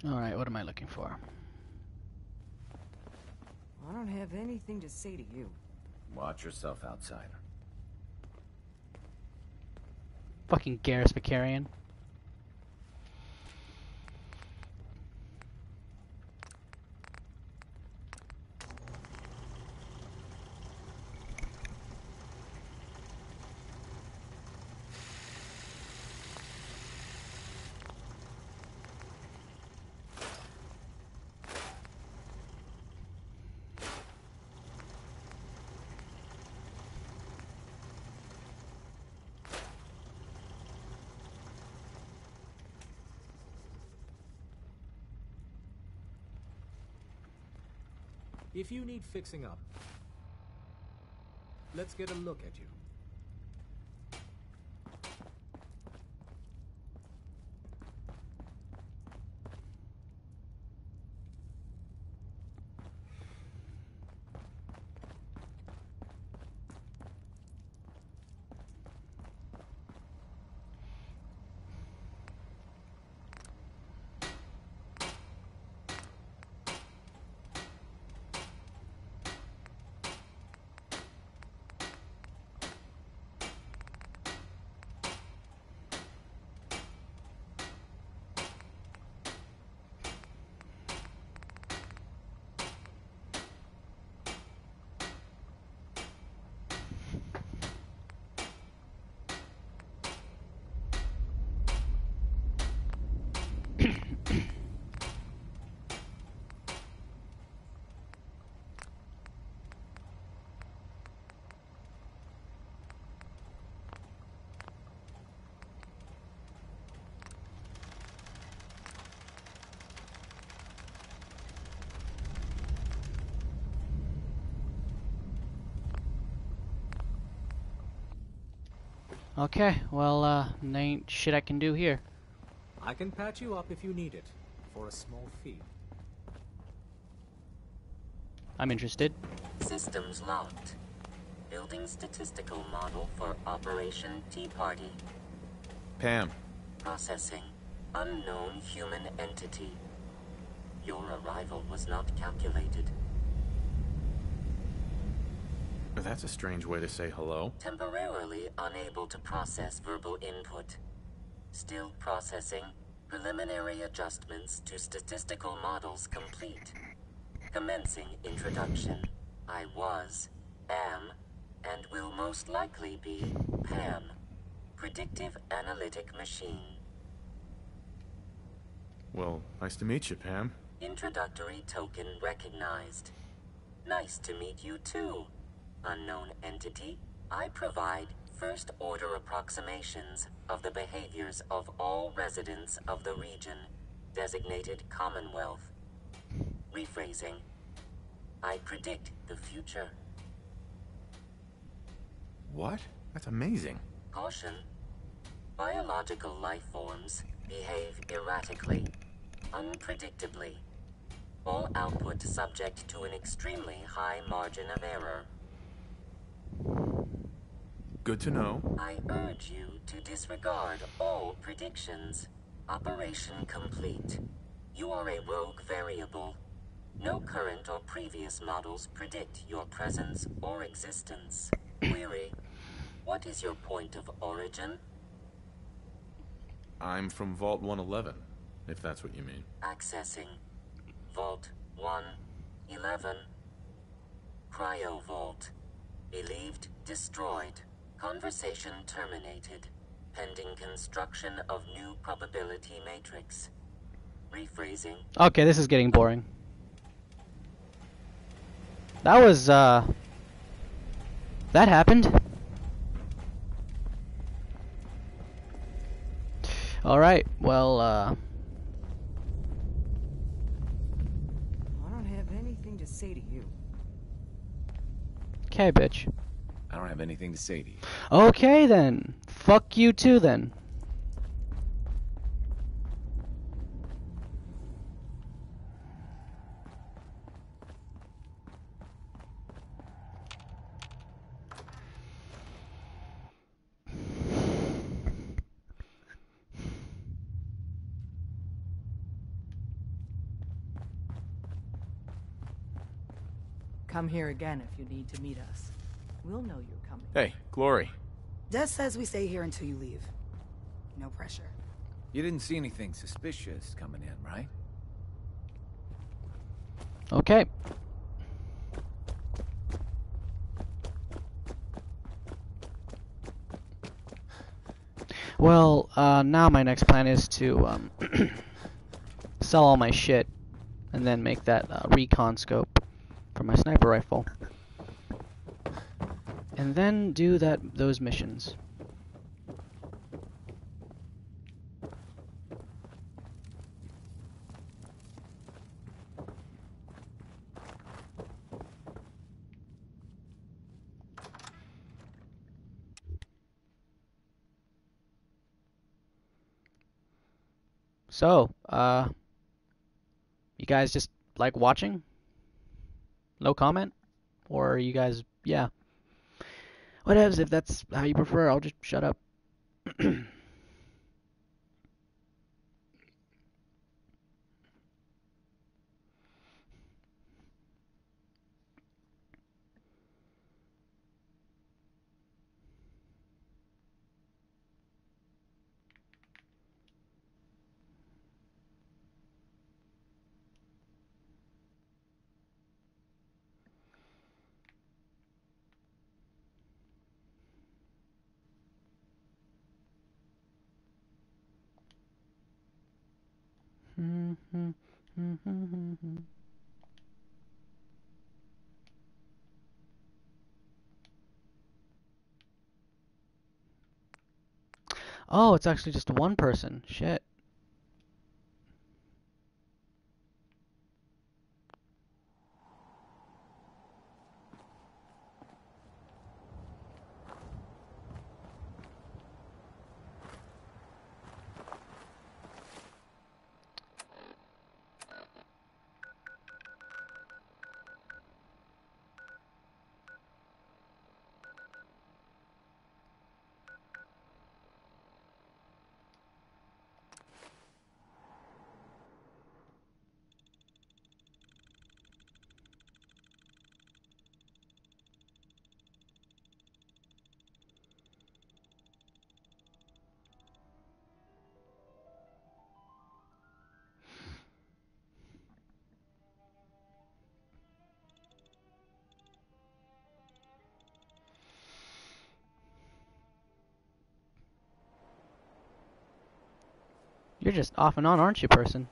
Alright, what am I looking for? I don't have anything to say to you. Watch yourself outside. Fucking Garrus Vakarian. If you need fixing up, let's get a look at you. Okay, well, uh, there ain't shit I can do here. I can patch you up if you need it, for a small fee. I'm interested. Systems locked. Building statistical model for Operation Tea Party. Pam, Processing. Unknown human entity. Your arrival was not calculated. that's a strange way to say hello. Temporarily unable to process verbal input. Still processing. Preliminary adjustments to statistical models complete. Commencing introduction. I was, am, and will most likely be Pam. Predictive Analytic Machine. Well, nice to meet you, Pam. Introductory token recognized. Nice to meet you too, unknown entity. I provide first order approximations of the behaviors of all residents of the region, designated Commonwealth. Rephrasing. I predict the future. What? That's amazing. Caution. Biological life forms behave erratically, unpredictably. All output subject to an extremely high margin of error. Good to know. I urge you to disregard all predictions. Operation complete. You are a rogue variable. No current or previous models predict your presence or existence. Query. What is your point of origin? I'm from Vault 111, if that's what you mean. Accessing. Vault 111. Cryo Vault. Believed destroyed. Conversation terminated. Pending construction of new probability matrix. Rephrasing. Okay, this is getting boring. That was, uh... That happened. Alright, well, uh... I don't have anything to say to you. Okay, bitch. I don't have anything to say to you. Okay then. Fuck you too then. Come here again if you need to meet us. We'll know you're coming. Hey, Glory. Dez says we stay here until you leave. No pressure. You didn't see anything suspicious coming in, right? Okay. Well, uh, now my next plan is to um, <clears throat> sell all my shit and then make that uh, recon scope for my sniper rifle. And then do that those missions. So, uh, you guys just like watching? No comment? Or you guys, yeah. Whatevs, if that's how you prefer, I'll just shut up. <clears throat> Oh, it's actually just one person. Shit. You're just off and on, aren't you, person?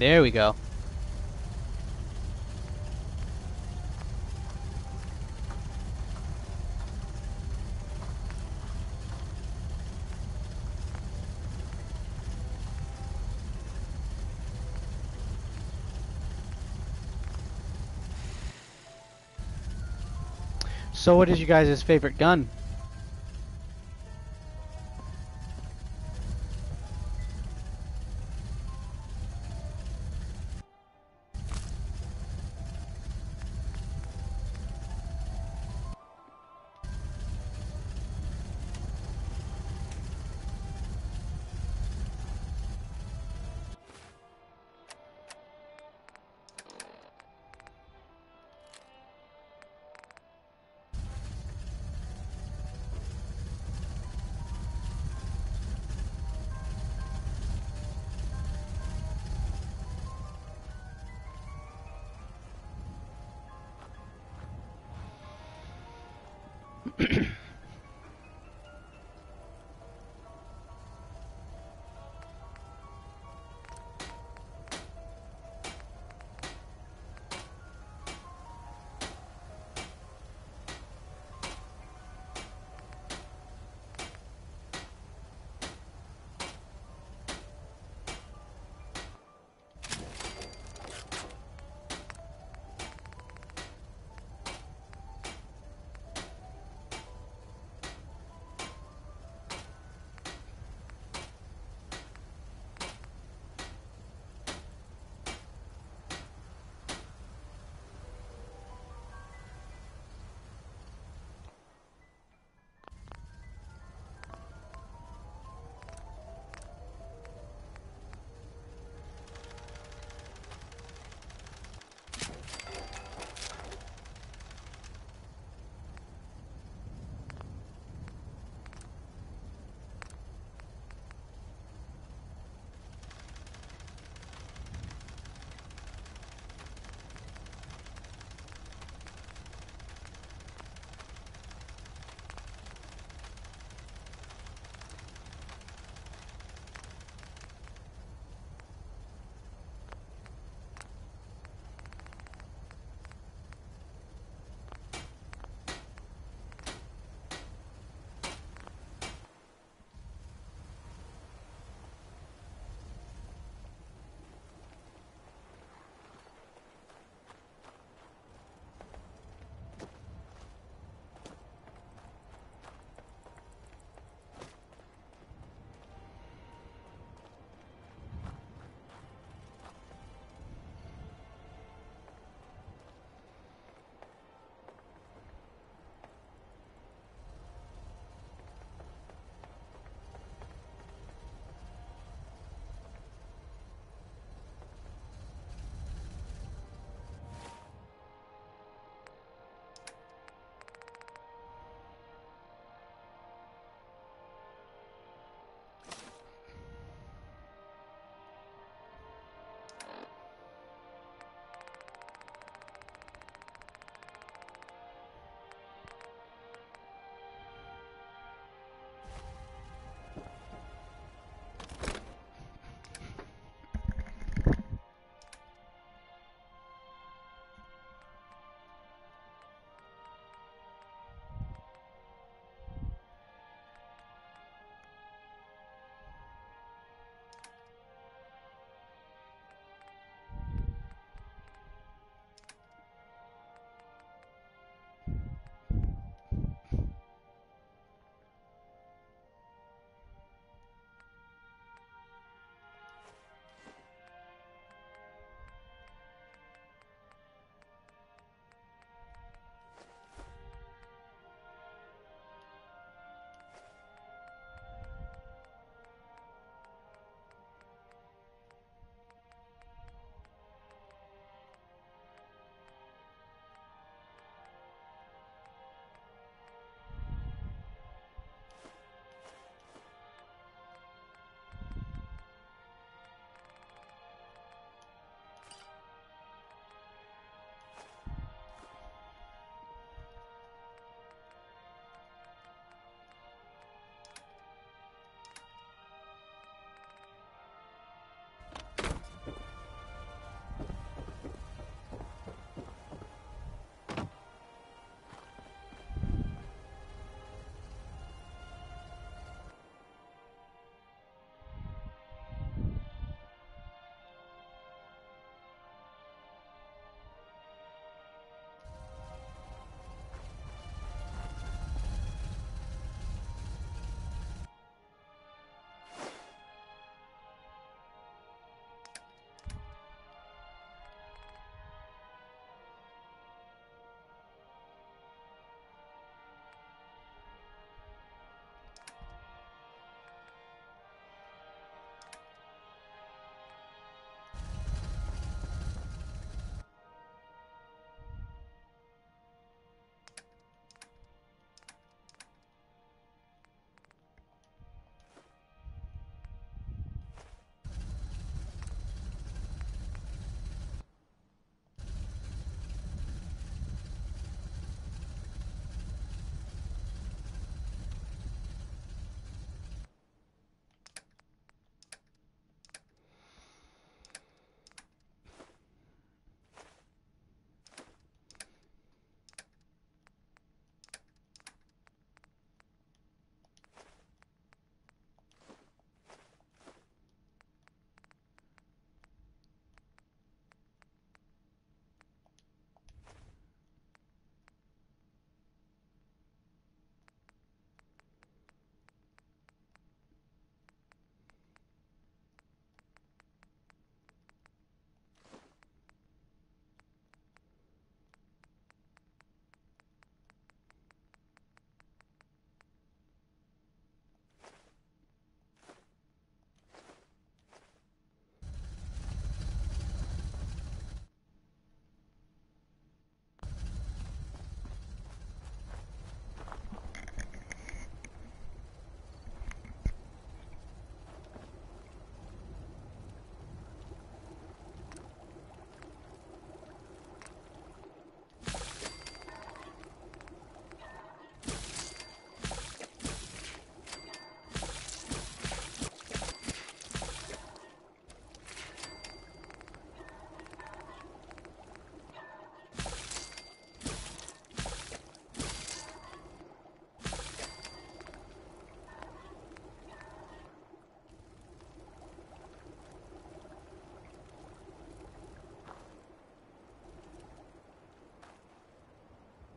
There we go. So what is you guys' favorite gun?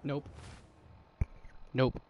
Nope. Nope.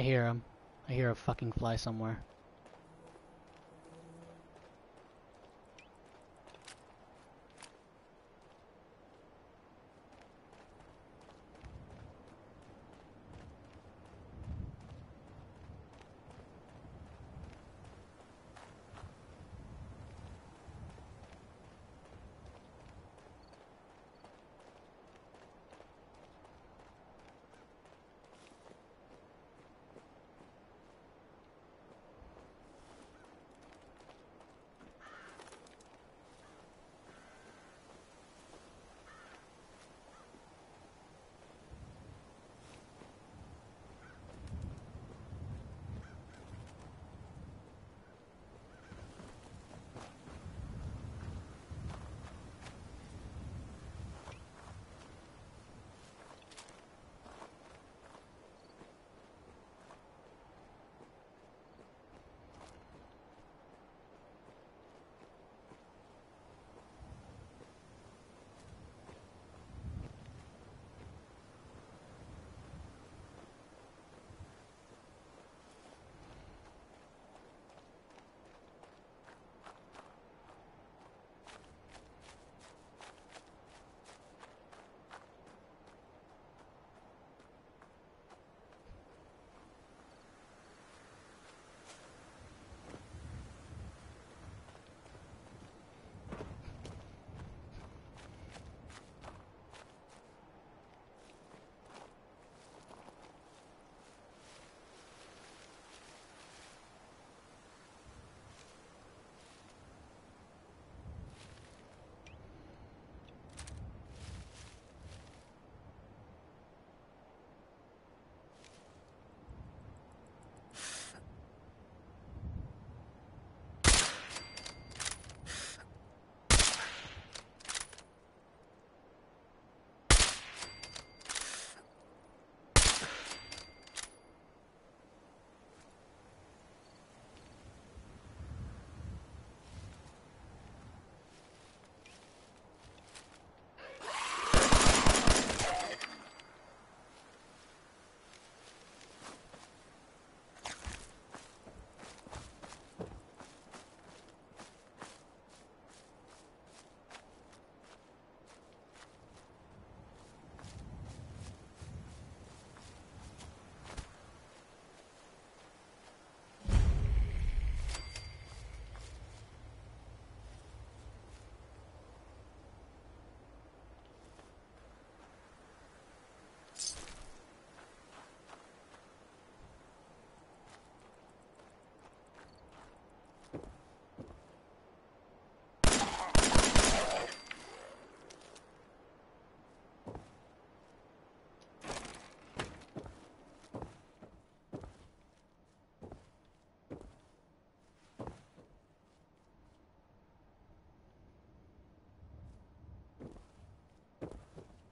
I hear him. I hear a fucking fly somewhere.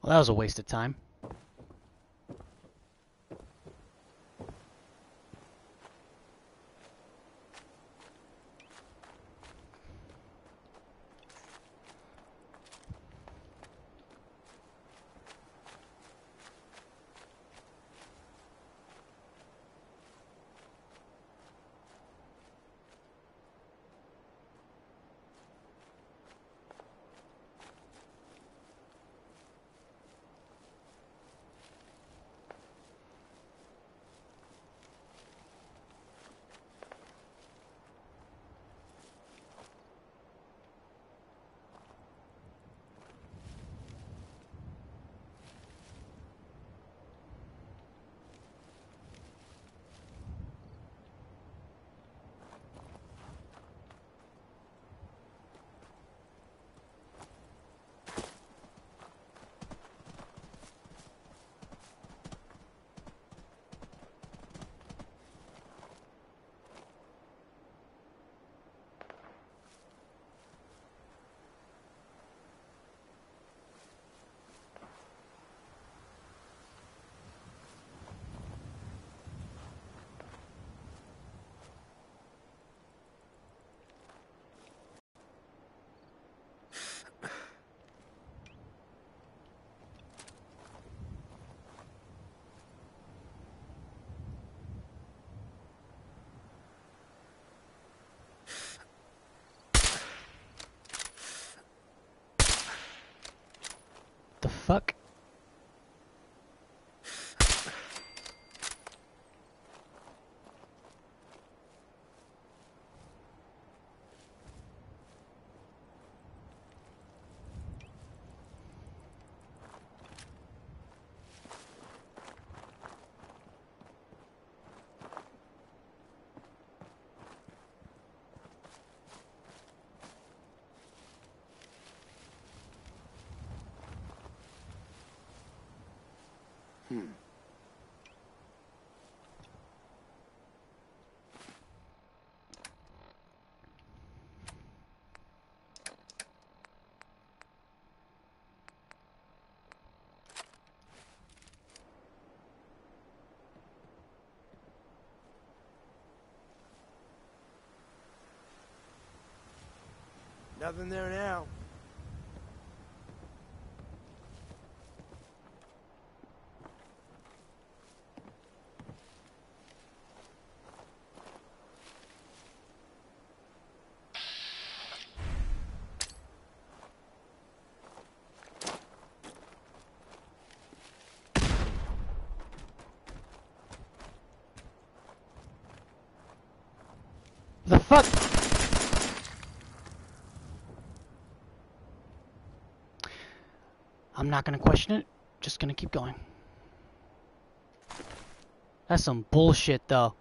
That was a waste of time. Hmm. Nothing there now. The fuck? I'm not gonna question it, just gonna keep going. That's some bullshit though.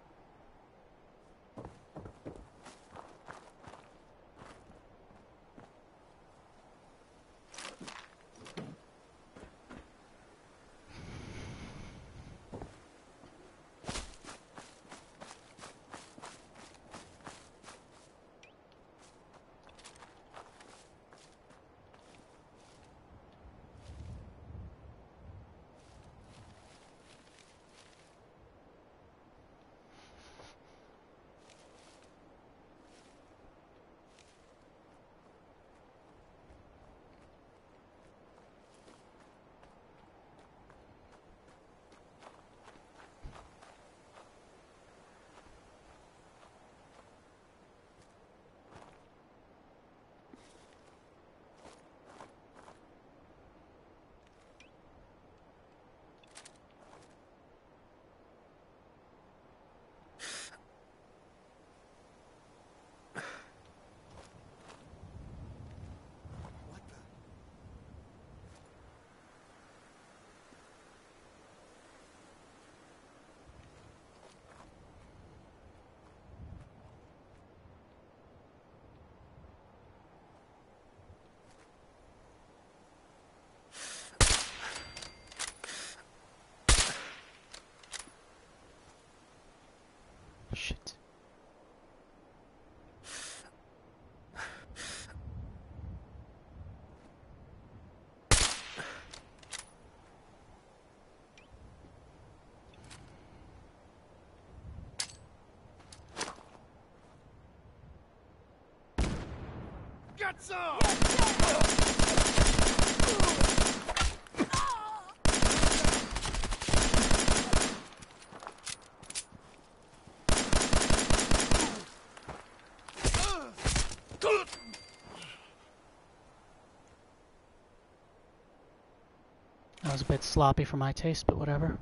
Got some! That was a bit sloppy for my taste, but whatever.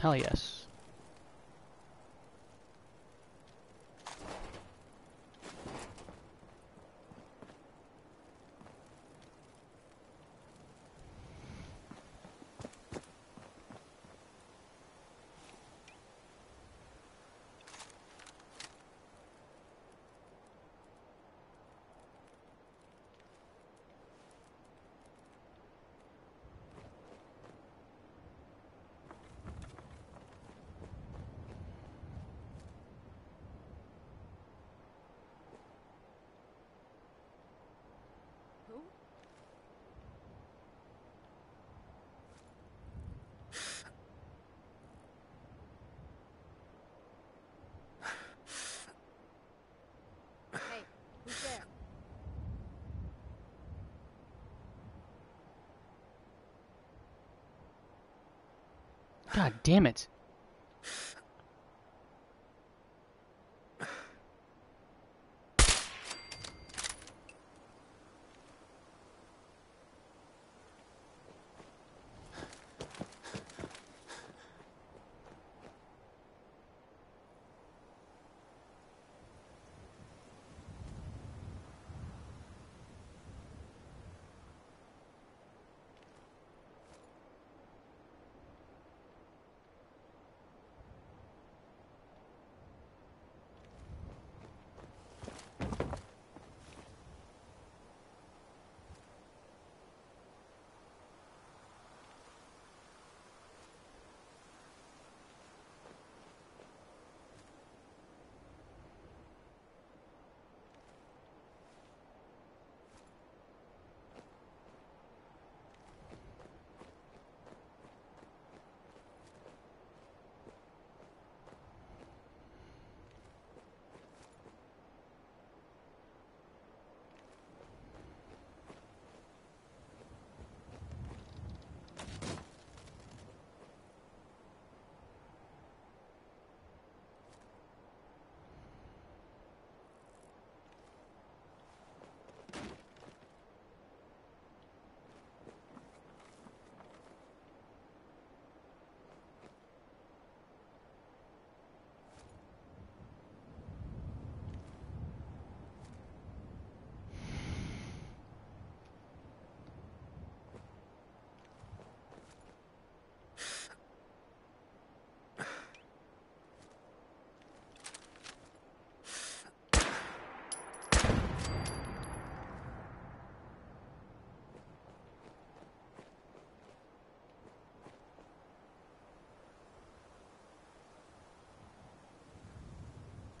Hell yes. Who? Hey, who's there? God damn it.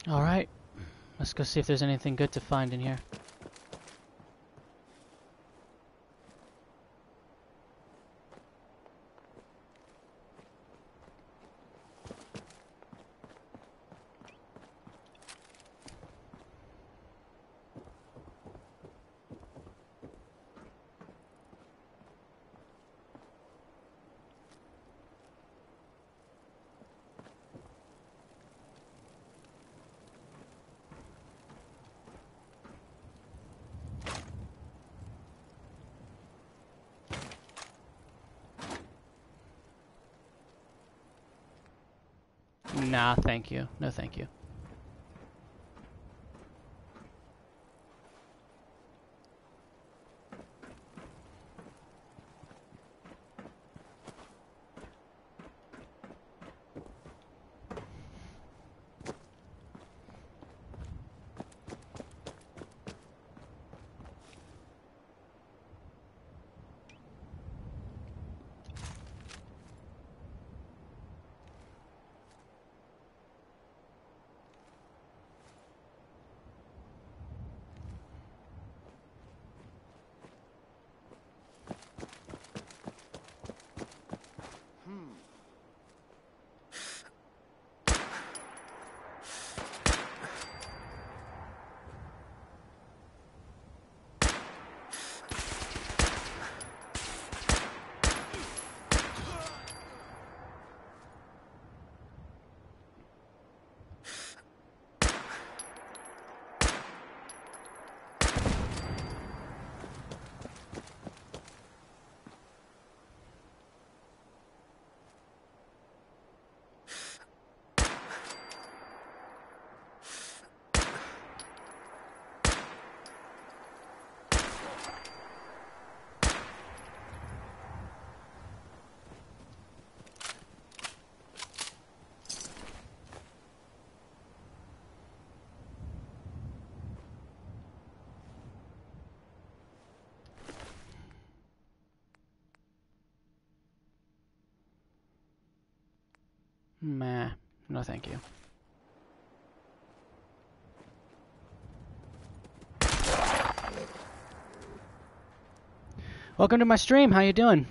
Alright. Let's go see if there's anything good to find in here. Nah, thank you. No, thank you. Meh. No, thank you. Welcome to my stream. How you doing?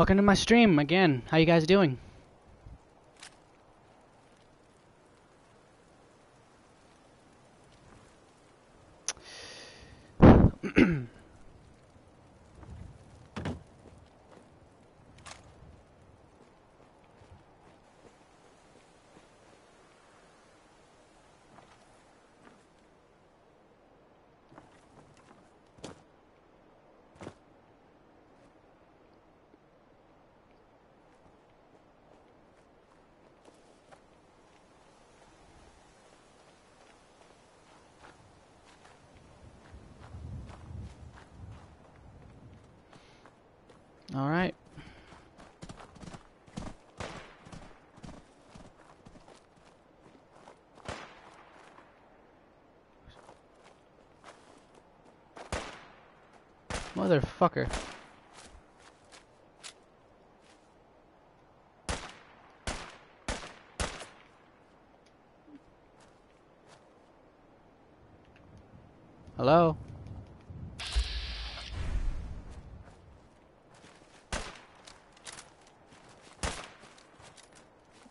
Welcome to my stream again. How you guys doing? All right. Motherfucker. Hello?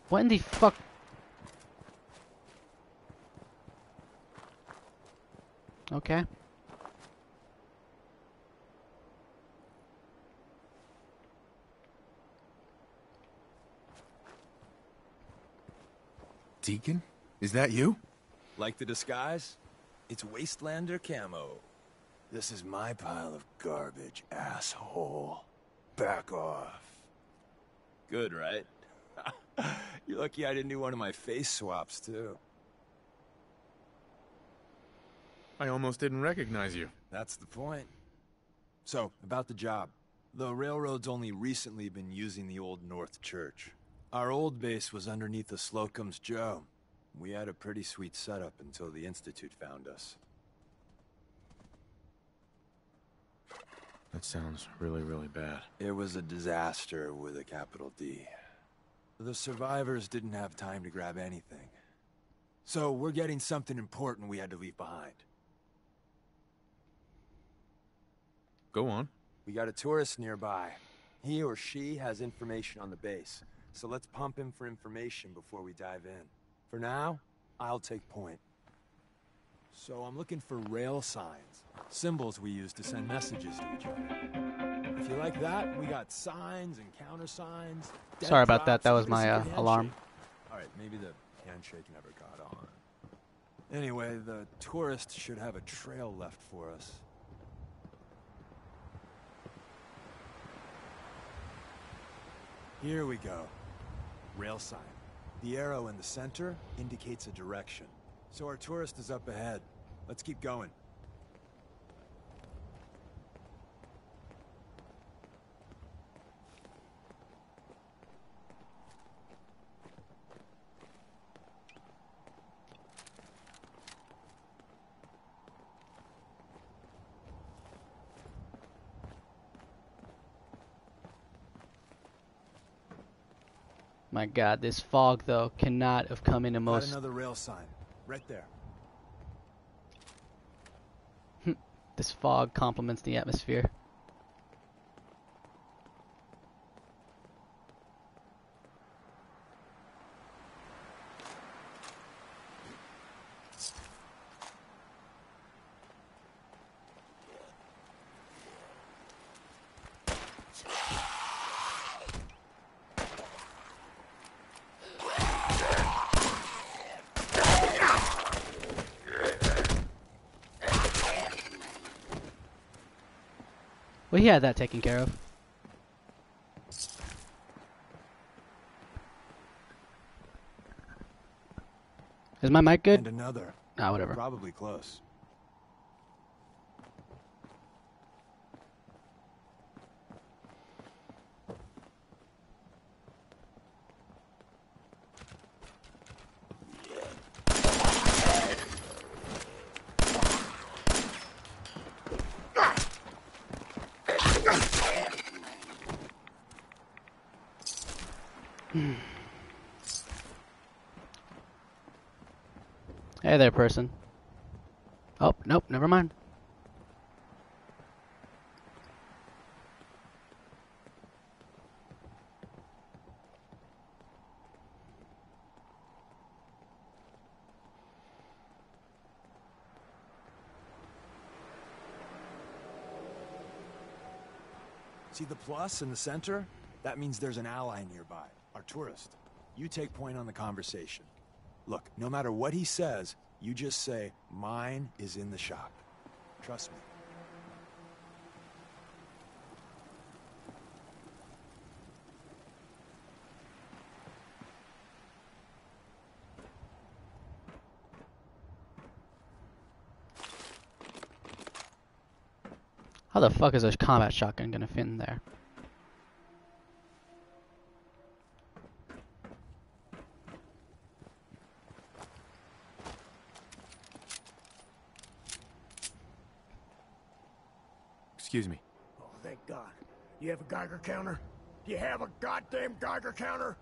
What in the fuck? Okay. Deacon? Is that you? Like the disguise? It's Wastelander camo. This is my pile of garbage, asshole. Back off. Good, right? <laughs> You're lucky I didn't do one of my face swaps, too. I almost didn't recognize you. That's the point. So, about the job. The railroad's only recently been using the Old North Church. Our old base was underneath the Slocum's Joe. We had a pretty sweet setup until the Institute found us. That sounds really, really bad. It was a disaster with a capital D. The survivors didn't have time to grab anything. So we're getting something important we had to leave behind. Go on. We got a tourist nearby. He or she has information on the base. So let's pump him for information before we dive in. For now, I'll take point. So I'm looking for rail signs. Symbols we use to send messages to each other. If you like that, we got signs and countersigns. Sorry about that, that was my, uh, alarm. Alright, maybe the handshake never got on. Anyway, the tourist should have a trail left for us. Here we go. Rail sign. The arrow in the center indicates a direction. So our tourist is up ahead. Let's keep going. My god, this fog though cannot have come in the Got most another rail sign. Right there. <laughs> this fog complements the atmosphere. He had that taken care of. Is my mic good? And another. Ah, whatever. Probably close. Hey there, person. Oh, nope, never mind. See the plus in the center? That means there's an ally nearby, our tourist. You take point on the conversation. Look, no matter what he says, you just say, mine is in the shop. Trust me. How the fuck is a combat shotgun gonna fit in there? Excuse me. Oh, thank God. You have a Geiger counter? You have a goddamn Geiger counter?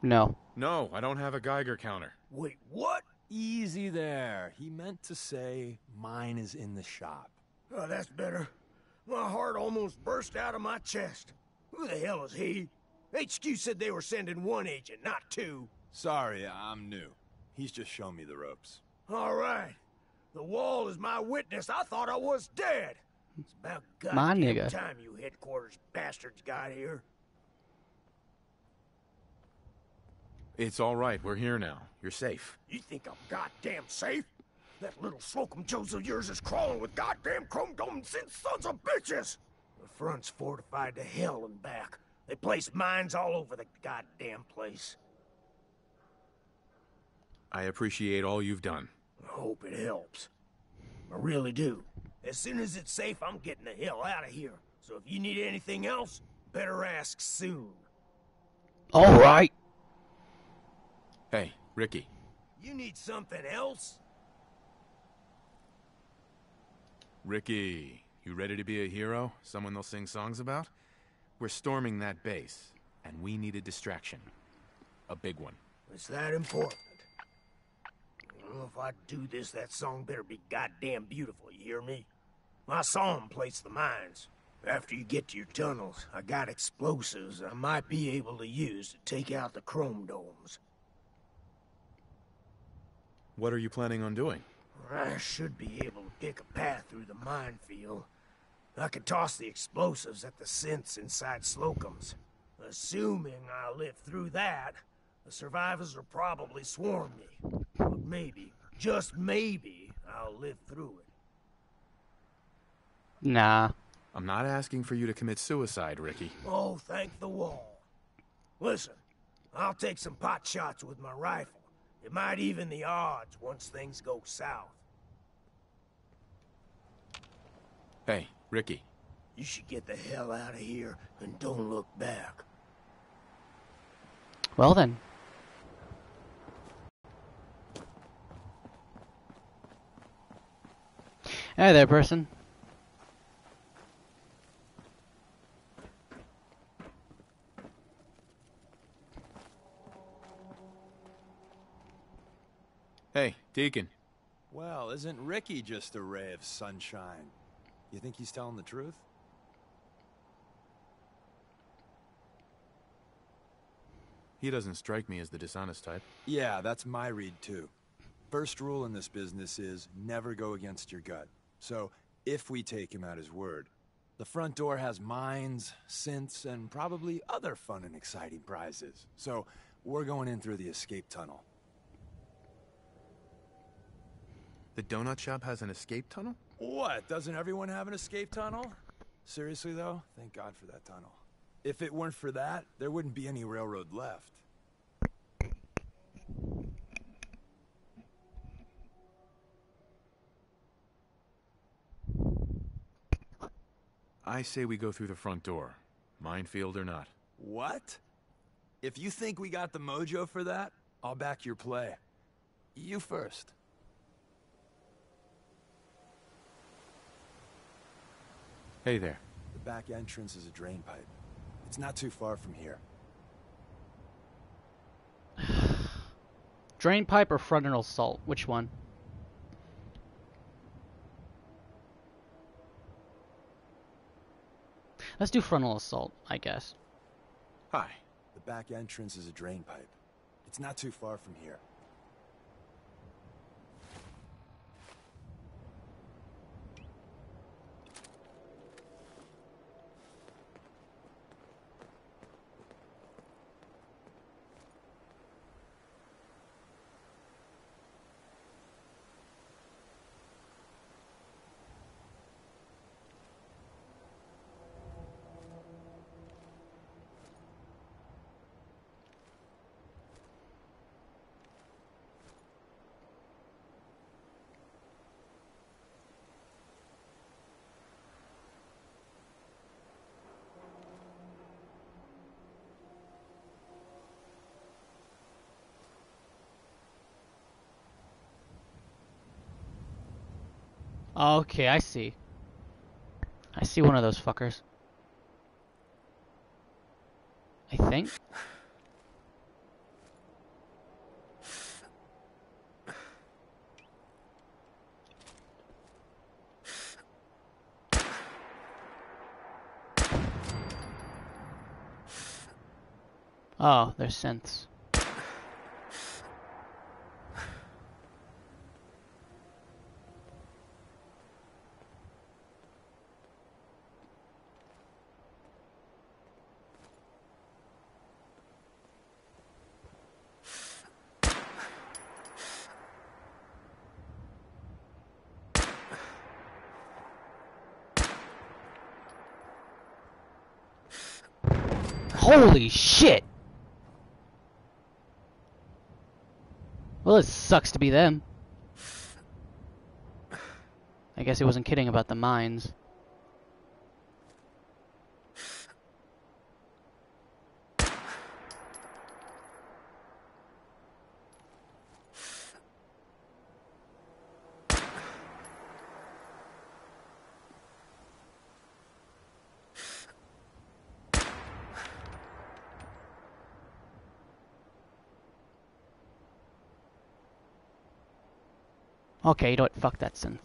No. No, I don't have a Geiger counter. Wait, what? Easy there. He meant to say, mine is in the shop. Oh, that's better. My heart almost burst out of my chest. Who the hell is he? HQ said they were sending one agent, not two. Sorry, I'm new. He's just shown me the ropes. All right. The wall is my witness. I thought I was dead. It's about My goddamn nigga. time you headquarters bastards got here. It's all right. We're here now. You're safe. You think I'm goddamn safe? That little Slocum Joes of yours is crawling with goddamn chrome dome sin sons of bitches! The front's fortified to hell and back. They place mines all over the goddamn place. I appreciate all you've done. I hope it helps. I really do. As soon as it's safe, I'm getting the hell out of here. So if you need anything else, better ask soon. All right. Hey, Ricky. You need something else? Ricky, you ready to be a hero? Someone they'll sing songs about? We're storming that base, and we need a distraction. A big one. It's that important. Well, if I do this, that song better be goddamn beautiful, you hear me? I saw 'em place the mines. After you get to your tunnels, I got explosives I might be able to use to take out the chrome domes. What are you planning on doing? I should be able to pick a path through the minefield. I could toss the explosives at the synths inside Slocum's. Assuming I live through that, the survivors will probably swarm me. But maybe, just maybe, I'll live through it. Nah. I'm not asking for you to commit suicide, Ricky. Oh, thank the wall. Listen, I'll take some pot shots with my rifle. It might even the odds once things go south. Hey, Ricky. You should get the hell out of here and don't look back. Well then. Hey there, person. Hey, Deacon. Well, isn't Ricky just a ray of sunshine? You think he's telling the truth? He doesn't strike me as the dishonest type. Yeah, that's my read too. First rule in this business is never go against your gut. So, if we take him at his word, the front door has mines, synths, and probably other fun and exciting prizes. So, we're going in through the escape tunnel. The donut shop has an escape tunnel? What? Doesn't everyone have an escape tunnel? Seriously, though? Thank God for that tunnel. If it weren't for that, there wouldn't be any railroad left. I say we go through the front door. Minefield or not. What? If you think we got the mojo for that, I'll back your play. You first. Hey there. The back entrance is a drain pipe. It's not too far from here. <sighs> Drain pipe or frontal assault? Which one? Let's do frontal assault, I guess. Hi. The back entrance is a drain pipe. It's not too far from here. Okay, I see. I see one of those fuckers. I think. Oh, they're synths. Holy shit! Well, it sucks to be them. I guess he wasn't kidding about the mines. Okay, you know what? Fuck that synth.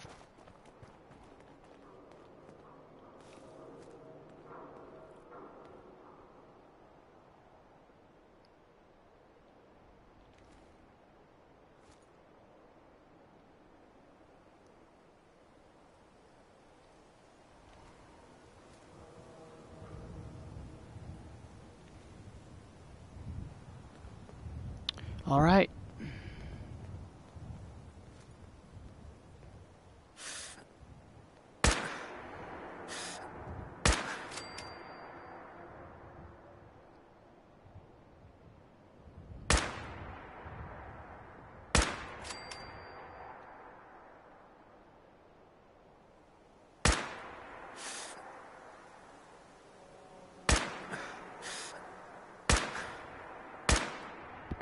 All right.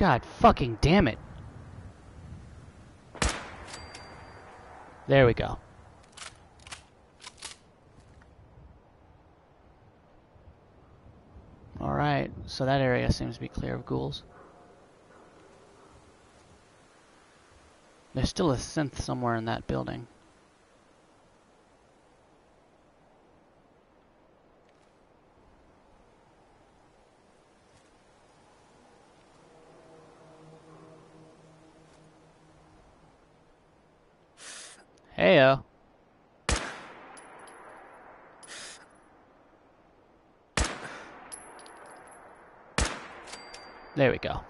God fucking damn it. There we go. Alright, so that area seems to be clear of ghouls. There's still a synth somewhere in that building. There we go.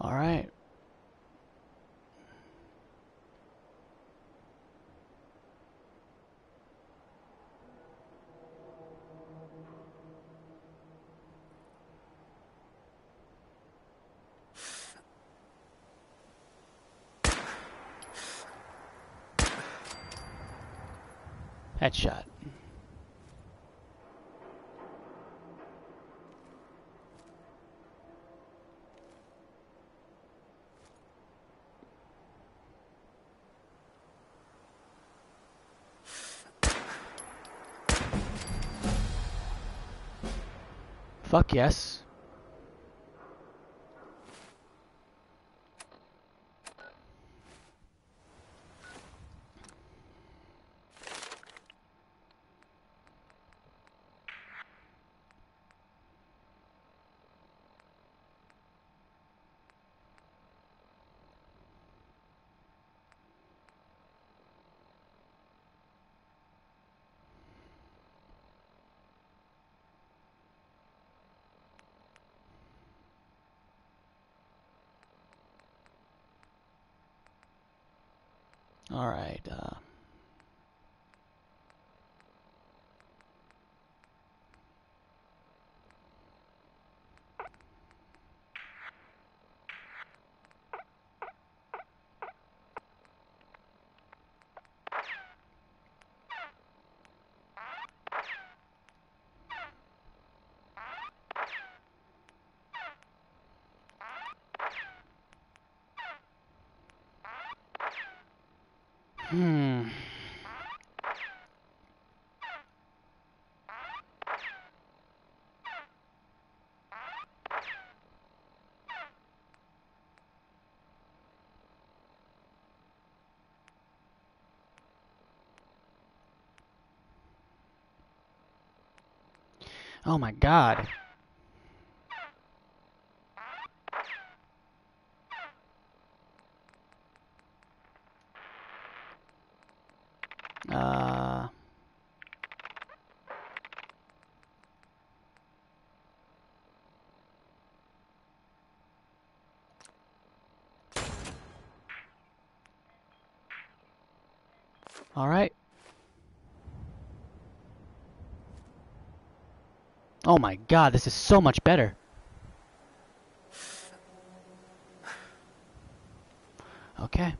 All right. Headshot. Fuck yes. All right. Uh, hmm. Oh my god. Alright. Oh my god, this is so much better. Okay.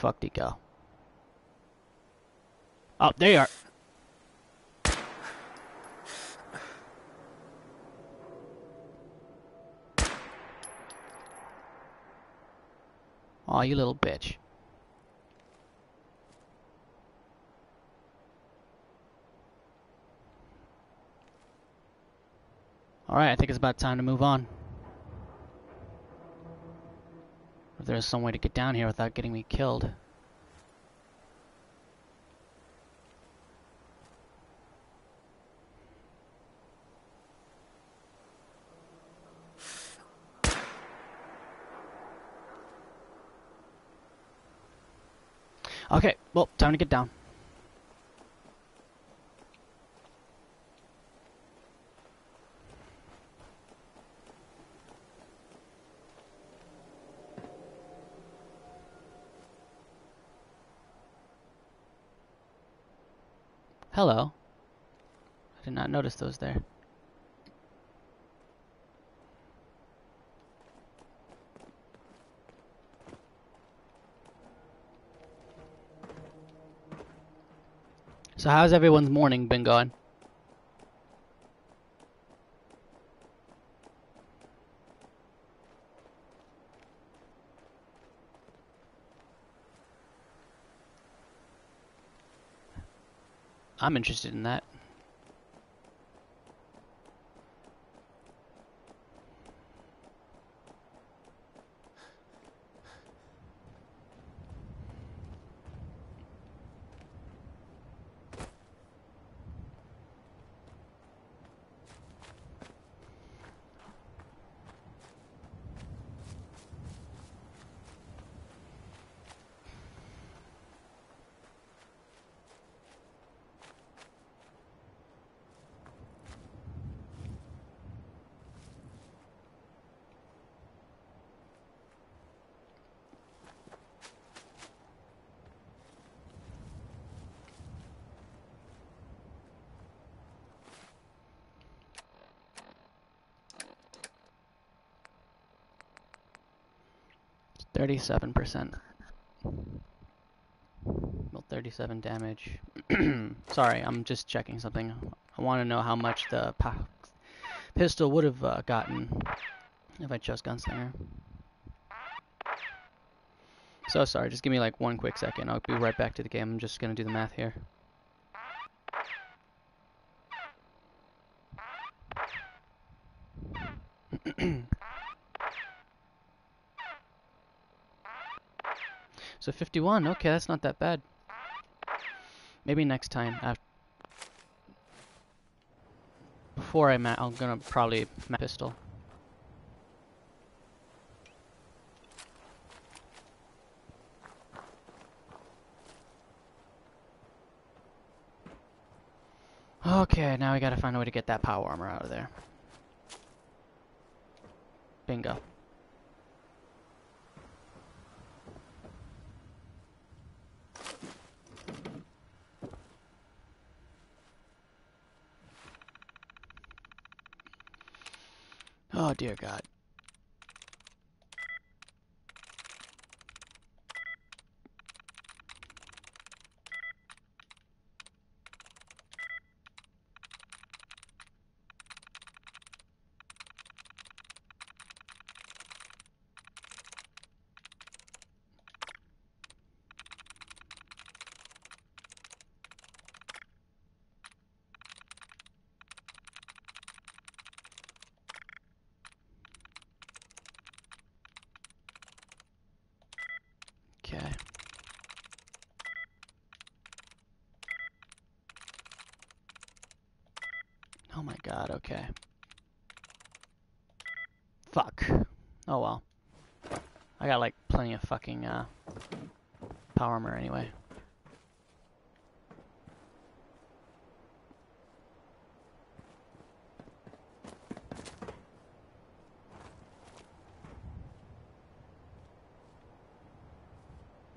Where fuck did he go? Oh, there you are. Aw, you little bitch. Alright, I think it's about time to move on. If there's some way to get down here without getting me killed. Okay, well, time to get down. Hello. Those there. So how's everyone's morning been going? I'm interested in that. Thirty-seven percent. Well, thirty-seven damage. <clears throat> Sorry, I'm just checking something. I want to know how much the pistol would have uh, gotten if I chose gunslinger. So sorry, just give me like one quick second. I'll be right back to the game. I'm just gonna do the math here. So 51, okay, that's not that bad. Maybe next time. After Before I ma I'm gonna probably ma pistol. Okay, now we gotta find a way to get that power armor out of there. Bingo. Oh dear God. Fucking uh, power armor anyway.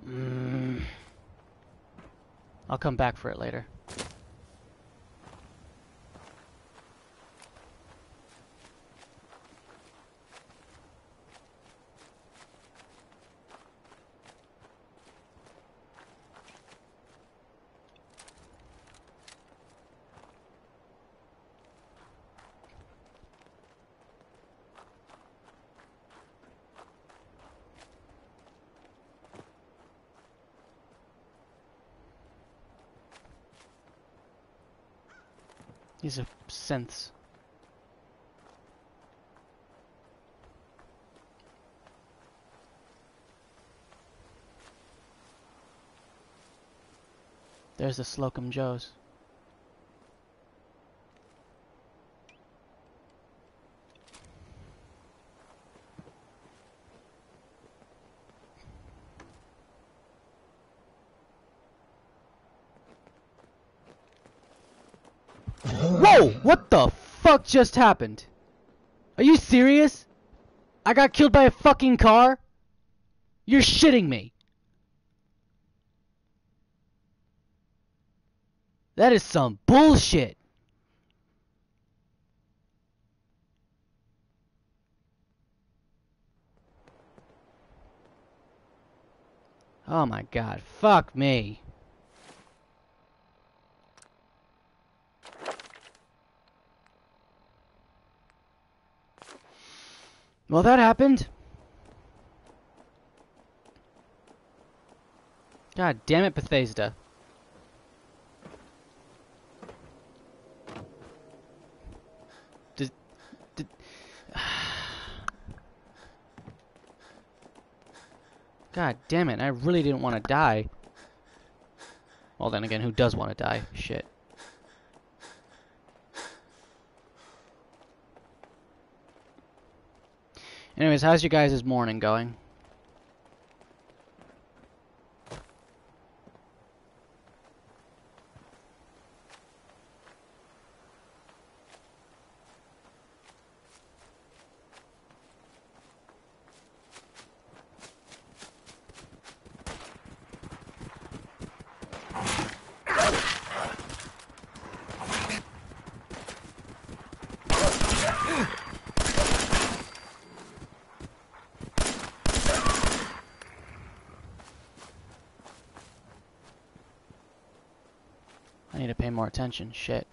Mm. I'll come back for it later. These synths. There's the Slocum Joes. Whoa! What the fuck just happened? Are you serious? I got killed by a fucking car? You're shitting me. That is some bullshit. Oh my god, fuck me. Well, that happened. God damn it, Bethesda. <sighs> God damn it, I really didn't want to die. Well, then again, who does want to die? Shit. Anyways, how's your guys' morning going? I need to pay more attention. Shit.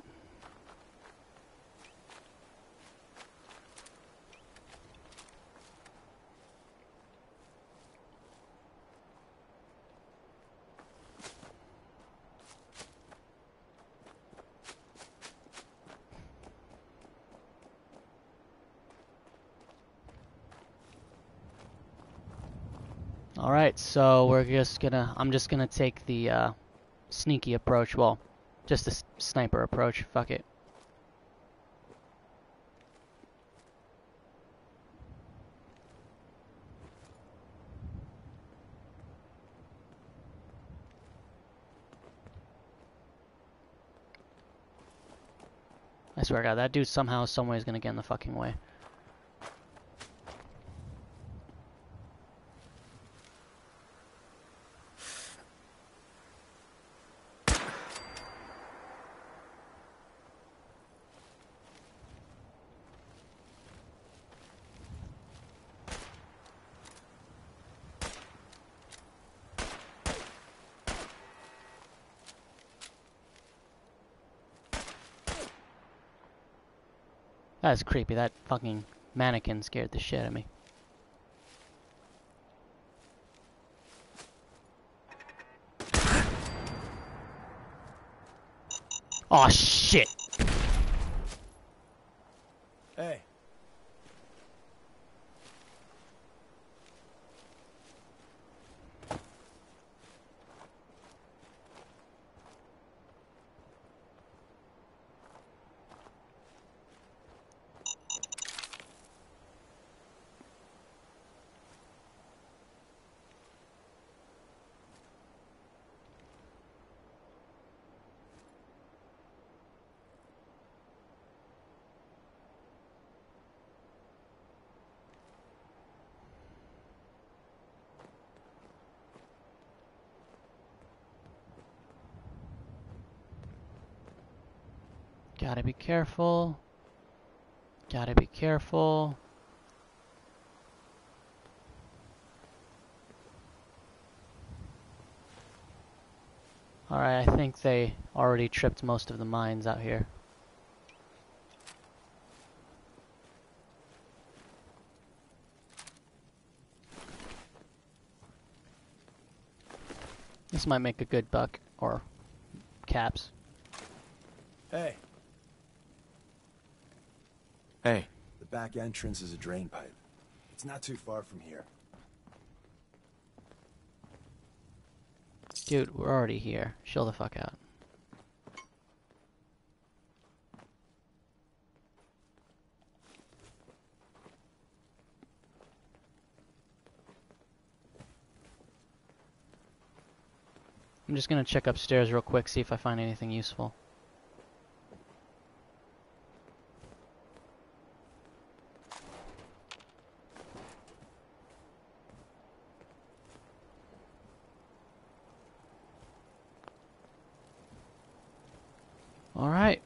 Alright, so we're just gonna, I'm just gonna take the, uh, sneaky approach, well, just s- sniper approach, fuck it. I swear to God, that dude somehow, someway is gonna get in the fucking way. That's creepy. That fucking mannequin scared the shit out of me. Oh shit! Gotta be careful. Gotta be careful. Alright, I think they already tripped most of the mines out here. This might make a good buck, or caps. Hey. Hey. The back entrance is a drain pipe. It's not too far from here. Dude, we're already here. Chill the fuck out. I'm just gonna check upstairs real quick, see if I find anything useful. Alright.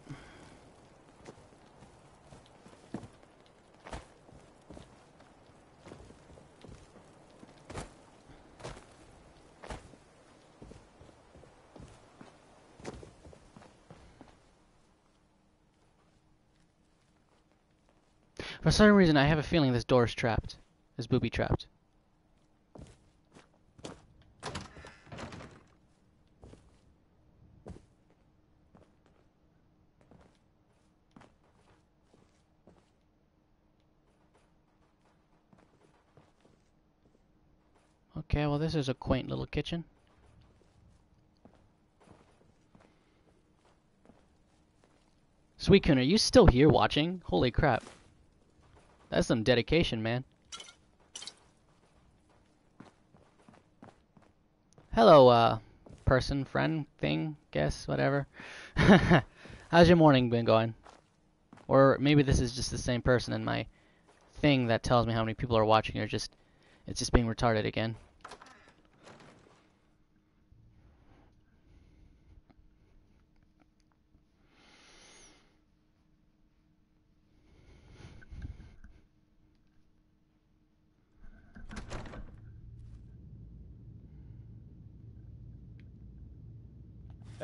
For some reason, I have a feeling this door is trapped. Is booby trapped. Okay, well this is a quaint little kitchen. Sweet are you still here watching? Holy crap. That's some dedication, man. Hello, uh, person, friend, thing, guess, whatever. <laughs> How's your morning been going? Or maybe this is just the same person and my thing that tells me how many people are watching or just, it's just being retarded again.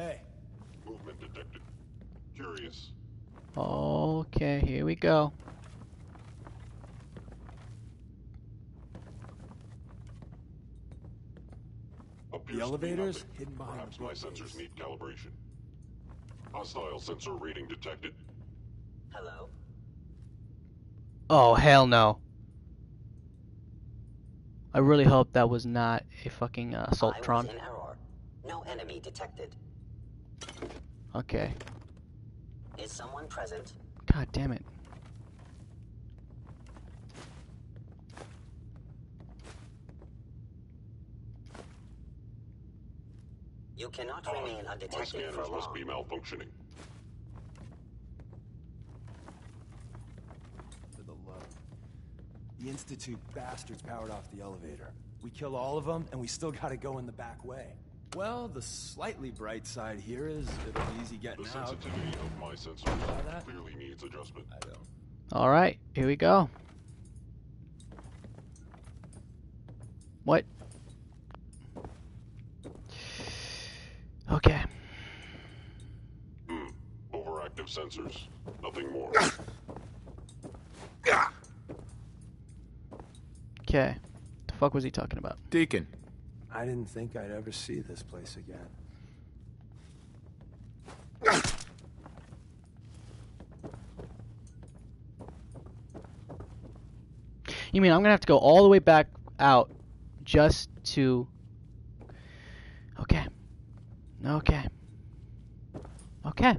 Hey. Movement detected. Curious. Okay, here we go. Appears The to be elevators nothing. hidden behind Perhaps my bookcase. sensors need calibration. Hostile sensor reading detected. Hello? Oh, hell no. I really hope that was not a fucking uh, I was in error. No enemy detected. Okay. Is someone present? God damn it. You cannot ah, remain My undetected for scanners must be malfunctioning. For the load. The Institute bastards powered off the elevator. We kill all of them, and we still gotta go in the back way. Well, the slightly bright side here is it'll be easy getting The out. sensitivity of my sensors clearly needs adjustment. I don't. Alright, here we go. What? Okay. Hmm. Overactive sensors. Nothing more. Ah. Ah. Okay. The fuck was he talking about? Deacon. I didn't think I'd ever see this place again. Ah. You mean I'm gonna have to go all the way back out just to. Okay. Okay. Okay.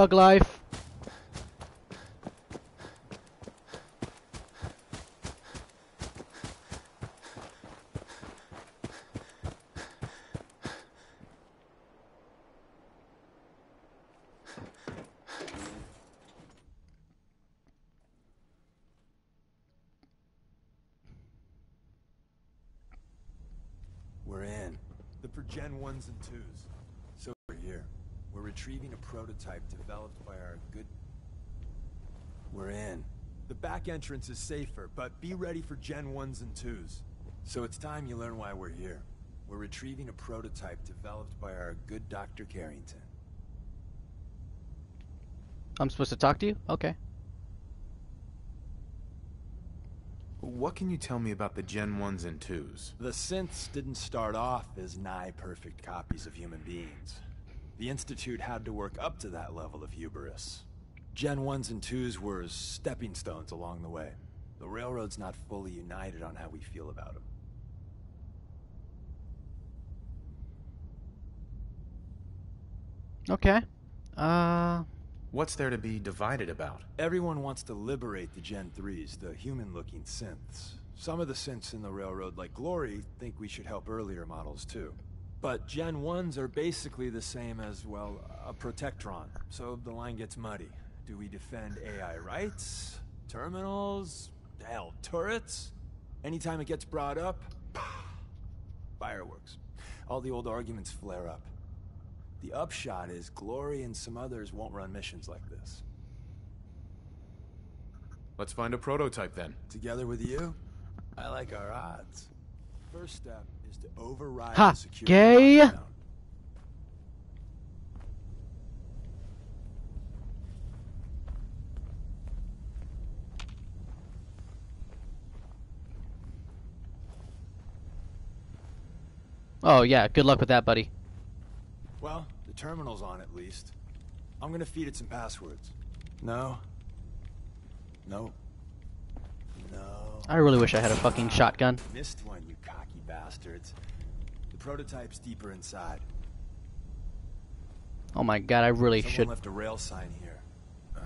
Thug life. We're in. The for Gen 1s and 2s. So we're here. We're retrieving a prototype developed by our good... We're in. The back entrance is safer, but be ready for Gen 1s and 2s. So it's time you learn why we're here. We're retrieving a prototype developed by our good Dr. Carrington. I'm supposed to talk to you? Okay. What can you tell me about the Gen 1s and 2s? The synths didn't start off as nigh-perfect copies of human beings. The Institute had to work up to that level of hubris. Gen 1s and 2s were stepping stones along the way. The Railroad's not fully united on how we feel about them. Okay. Uh. What's there to be divided about? Everyone wants to liberate the Gen 3s, the human-looking synths. Some of the synths in the Railroad, like Glory, think we should help earlier models too. But Gen 1s are basically the same as, well, a Protectron, so the line gets muddy. Do we defend AI rights? Terminals? Hell, turrets? Anytime it gets brought up, <sighs> fireworks. All the old arguments flare up. The upshot is Glory and some others won't run missions like this. Let's find a prototype then. Together with you, I like our odds. First step is to override Ha! the security Gay! lockdown. Oh yeah, good luck with that, buddy. Well, the terminal's on at least. I'm gonna feed it some passwords. No. No. No. I really wish I had a fucking shotgun. Missed one, you cocky bastards. The prototype's deeper inside. Oh my god, I really Someone should. left a rail sign here. Uh,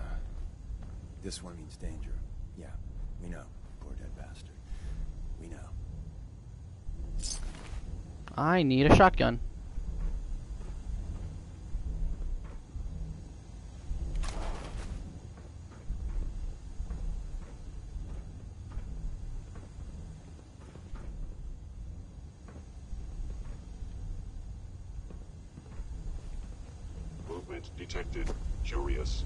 this one means danger. Yeah, we know. Poor dead bastard. We know. I need a shotgun. Movement detected. Curious.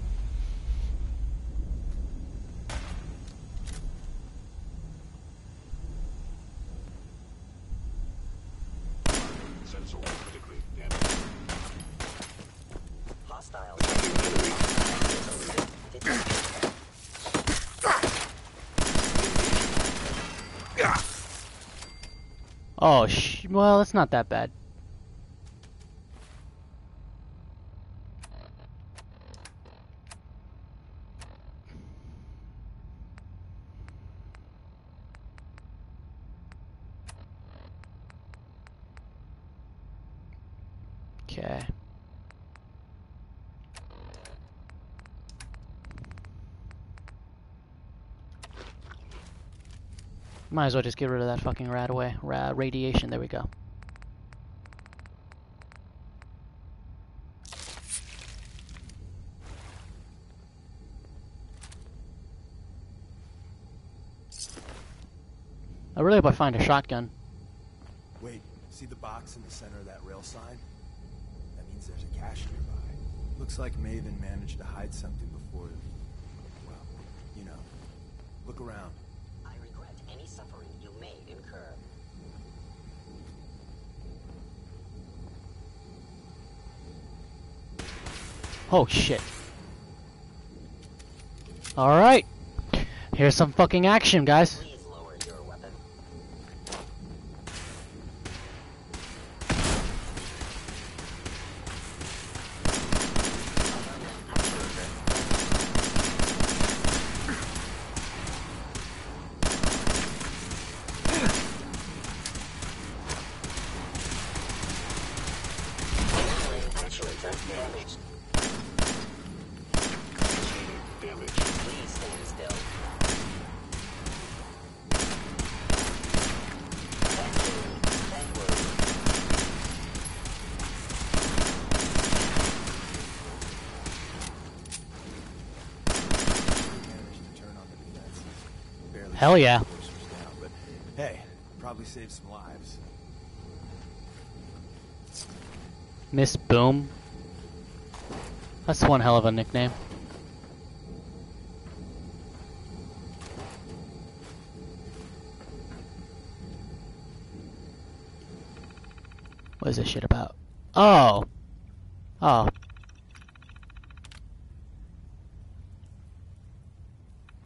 Sensor critically damaged. Hostile. Oh sh. Well, it's not that bad. Okay. Might as well just get rid of that fucking rat away. Ra radiation, there we go. I really hope I find a shotgun. Wait, see the box in the center of that rail sign? That means there's a cache nearby. Looks like Maven managed to hide something before. Well, you know. Look around. Oh shit. Alright. Here's some fucking action, guys. Yeah. But hey, probably saved some lives. Miss Boom. That's one hell of a nickname. What is this shit about? Oh! Oh.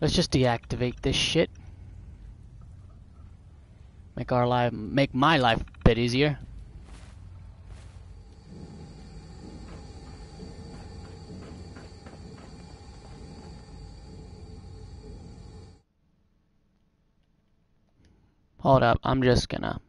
Let's just deactivate this shit. Make our life, make my life a bit easier. Hold up, I'm just gonna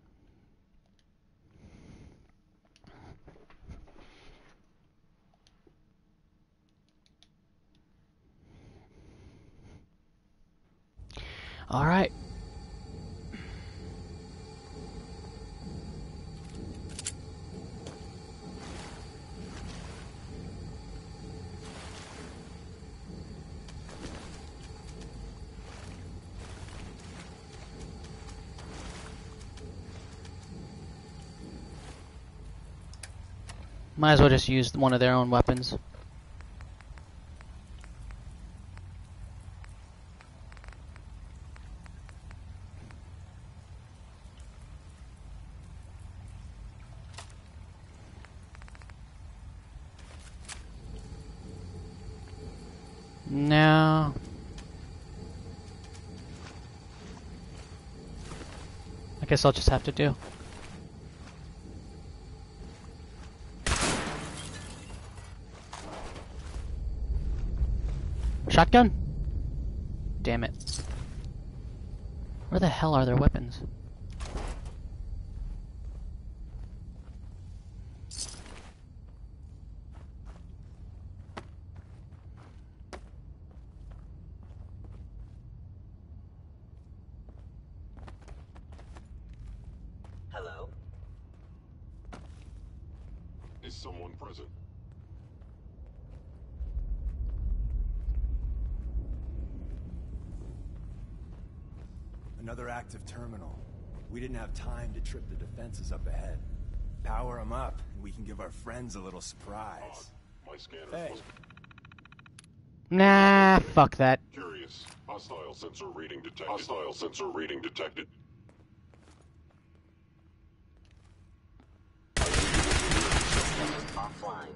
Might as well just use one of their own weapons. No. I guess I'll just have to do. Shotgun? Damn it. Where the hell are their weapons? Hello? Is someone present? Another active terminal. We didn't have time to trip the defenses up ahead. Power them up, and we can give our friends a little surprise. My scanner Hey. was Nah, fuck that. curious. Hostile sensor reading detected. Hostile sensor reading detected. Offline.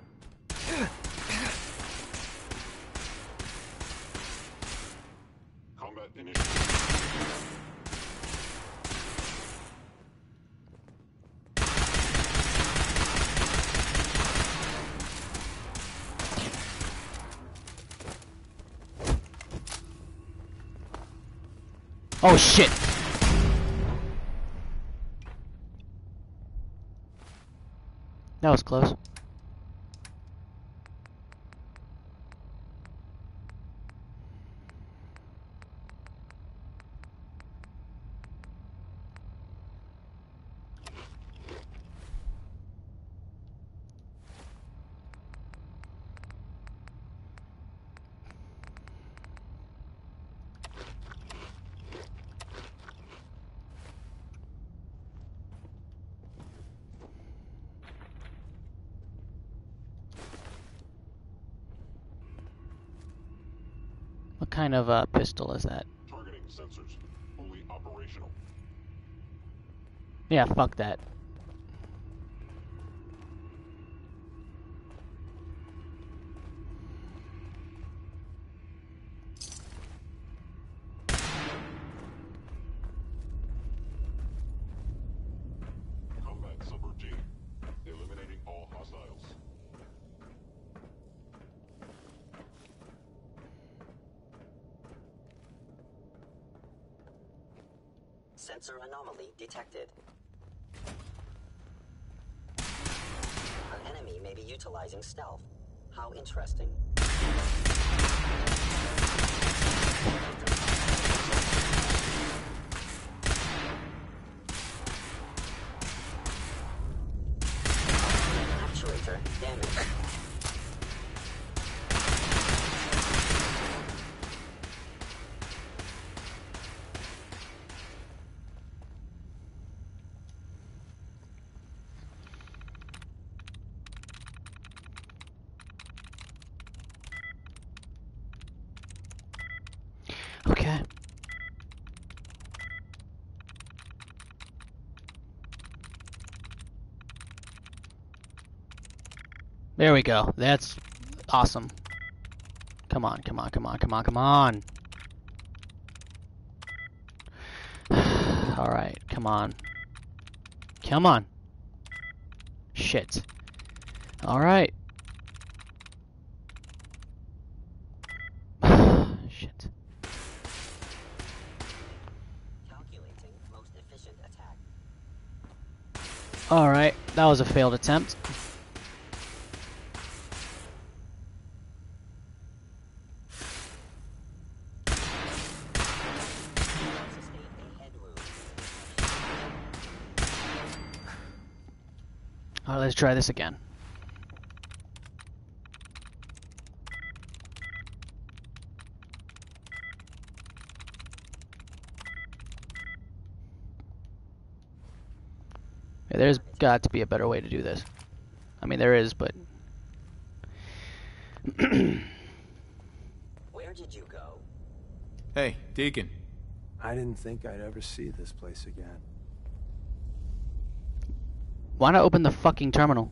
Oh shit! That was close. What kind of uh, pistol is that? Targeting sensors fully operational. Yeah, fuck that. Detected. An enemy may be utilizing stealth. How interesting. Actuator damaged. There we go. That's awesome. Come on, come on, come on, come on, come on. <sighs> Alright, come on. Come on. Shit. Alright. <sighs> Shit. Calculating most efficient attack. Alright, that was a failed attempt. Alright, let's try this again. Yeah, there's got to be a better way to do this. I mean, there is, but... <clears throat> Where did you go? Hey, Deacon. I didn't think I'd ever see this place again. Why not open the fucking terminal?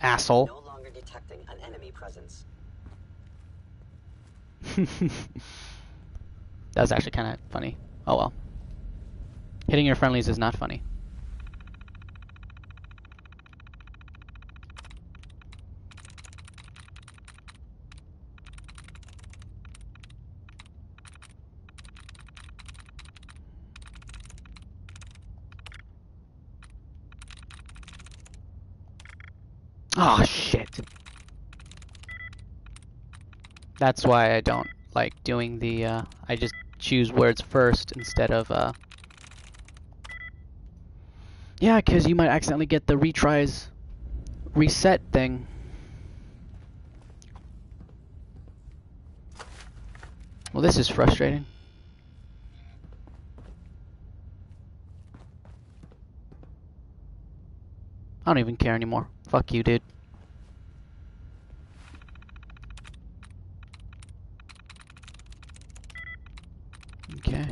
Asshole. No longer detecting an enemy presence. <laughs> That was actually kind of funny. Oh well. Hitting your friendlies is not funny. Oh shit. That's why I don't like doing the uh, I just choose words first instead of uh Yeah, cuz you might accidentally get the retries reset thing. Well, this is frustrating. I don't even care anymore. Fuck you, dude. Okay.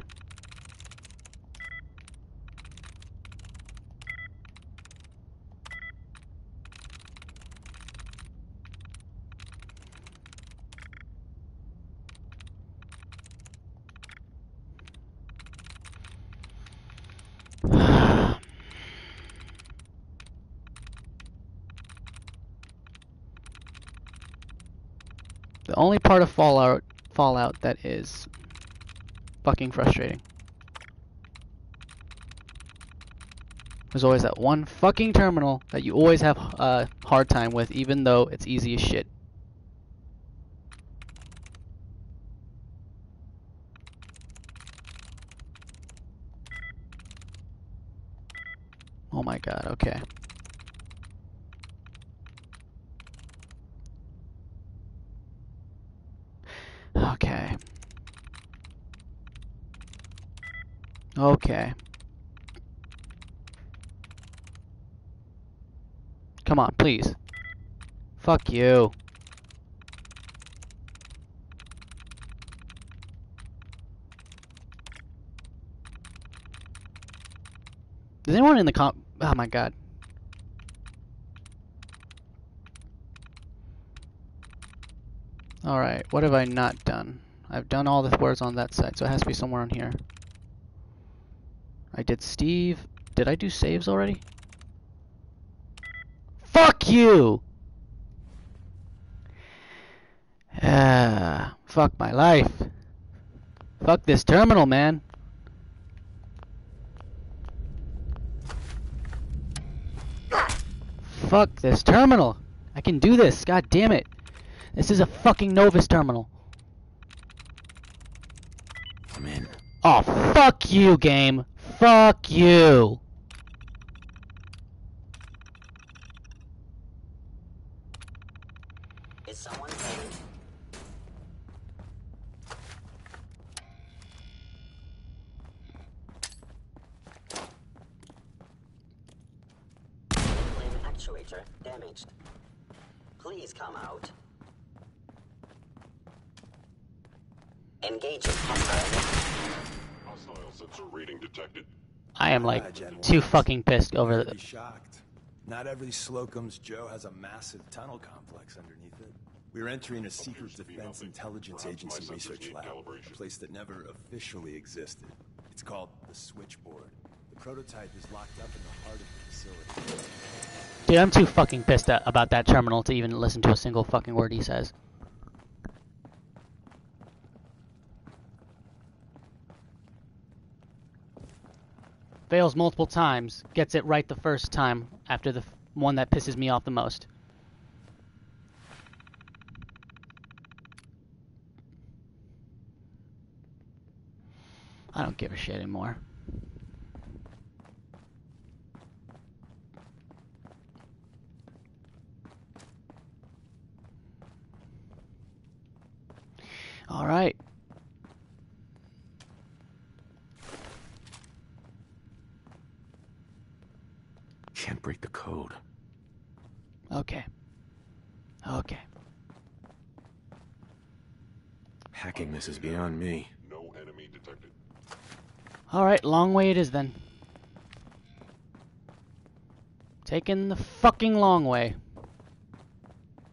The only part of Fallout Fallout that is fucking frustrating. There's always that one fucking terminal that you always have a uh, hard time with, even though it's easy as shit. Oh my god, okay. Okay. Okay. Come on, please. Fuck you. Is anyone in the comp? Oh my god. Alright, what have I not done? I've done all the words on that side, so it has to be somewhere on here. I did Steve. Did I do saves already? Fuck you! Ah, fuck my life. Fuck this terminal, man. Fuck this terminal. I can do this. God damn it. This is a fucking Novice terminal. I'm in. Oh, fuck you, game. Fuck you. Is someone in? Flame actuator damaged. Please come out. Engaging hostile. Hostile sensor reading detected. I am like Imagine too once. Fucking pissed over the. shocked. Not every Slocum's Joe has a massive tunnel complex underneath it. We're entering a secret defense intelligence agency research lab, a place that never officially existed. It's called the Switchboard. The prototype is locked up in the heart of the facility. Dude, I'm too fucking pissed about that terminal to even listen to a single fucking word he says. Fails multiple times, gets it right the first time after the one that pisses me off the most. I don't give a shit anymore. All right. Can't break the code. Okay. Okay. Hacking this is beyond me. No enemy detected. All right, long way it is then. Taking the fucking long way.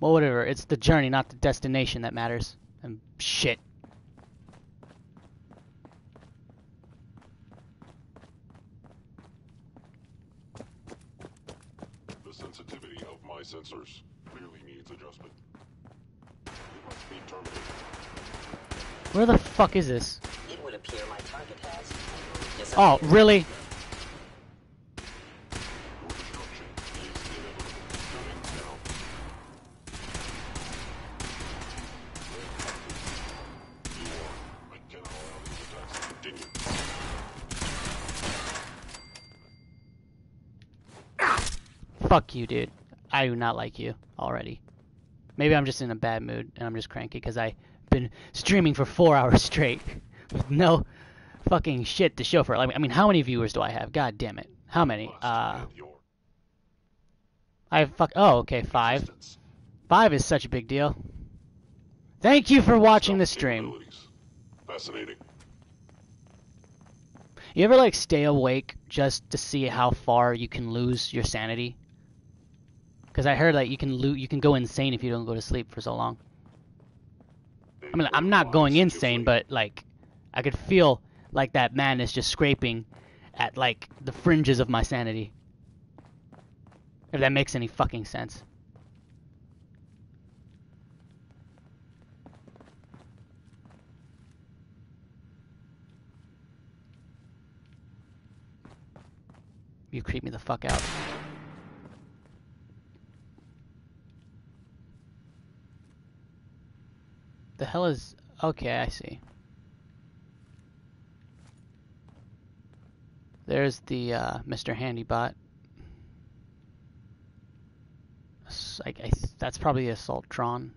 Well, whatever. It's the journey, not the destination that matters. And shit. The sensitivity of my sensors clearly needs adjustment. It must be terminated. Where the fuck is this? It would appear my target has. disappeared. Oh, really? Fuck you, dude. I do not like you already. Maybe I'm just in a bad mood and I'm just cranky because I've been streaming for four <laughs> hours straight with no fucking shit to show for it. I mean, how many viewers do I have? God damn it. How many? Uh, I have fuck. Oh, okay, five. Five is such a big deal. Thank you for watching the stream. Fascinating. You ever like stay awake just to see how far you can lose your sanity? Because I heard like you can lo- you can go insane if you don't go to sleep for so long. I mean, I'm not going insane, but like I could feel like that madness just scraping at like the fringes of my sanity. If that makes any fucking sense. You creep me the fuck out. The hell is... Okay, I see. There's the uh, Mr. Handybot. I, I, that's probably Assaultron.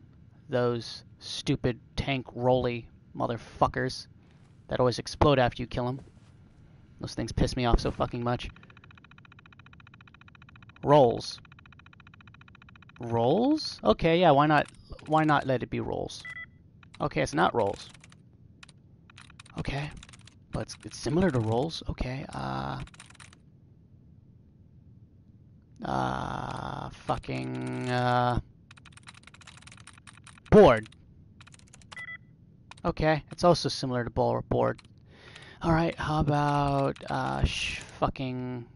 Those stupid tank rolly motherfuckers that always explode after you kill them. Those things piss me off so fucking much. Rolls. Rolls? Okay, yeah, why not why not let it be rolls? Okay, it's not rolls. Okay. But it's, it's similar to rolls. Okay, uh uh fucking uh board. Okay, it's also similar to ball board. All right, how about uh sh fucking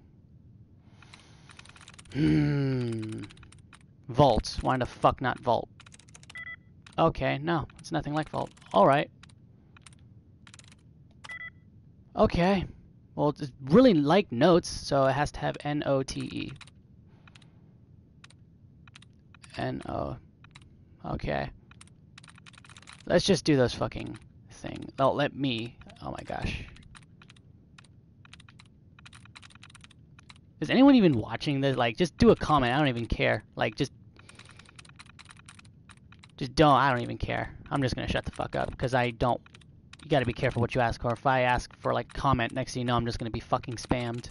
Hmm. Vault. Why the fuck not Vault? Okay, no, it's nothing like Vault. Alright. Okay. Well, it's really like notes, so it has to have N-O-T-E. N-O. Okay. Let's just do those fucking thing. Oh, let me. Oh my gosh. Is anyone even watching this? Like, just do a comment. I don't even care. Like, just, just don't. I don't even care. I'm just gonna shut the fuck up because I don't. You gotta be careful what you ask for. If I ask for like comment, next thing you know, I'm just gonna be fucking spammed.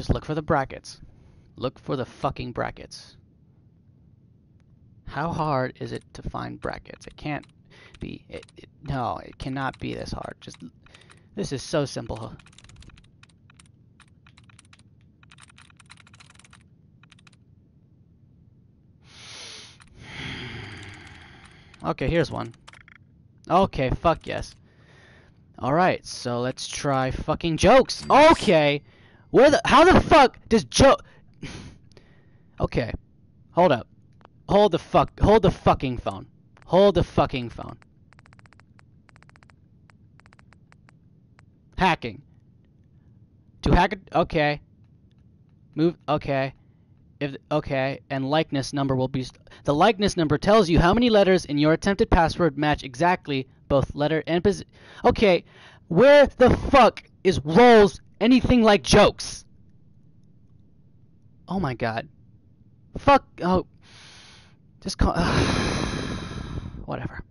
Just look for the brackets. Look for the fucking brackets. How hard is it to find brackets? It can't be. It, it, no, it cannot be this hard. Just this is so simple. Okay, here's one. Okay, fuck yes. Alright, so let's try fucking jokes. Okay! Where the- how the fuck does Joe? Okay. Hold up. Hold the fuck- hold the fucking phone. Hold the fucking phone. Hacking. To hack it- okay. Move- okay. If okay, and likeness number will be the likeness number tells you how many letters in your attempted password match exactly both letter and position. Okay, where the fuck is rolls anything like jokes? Oh my god. Fuck. Oh. Just call. Whatever.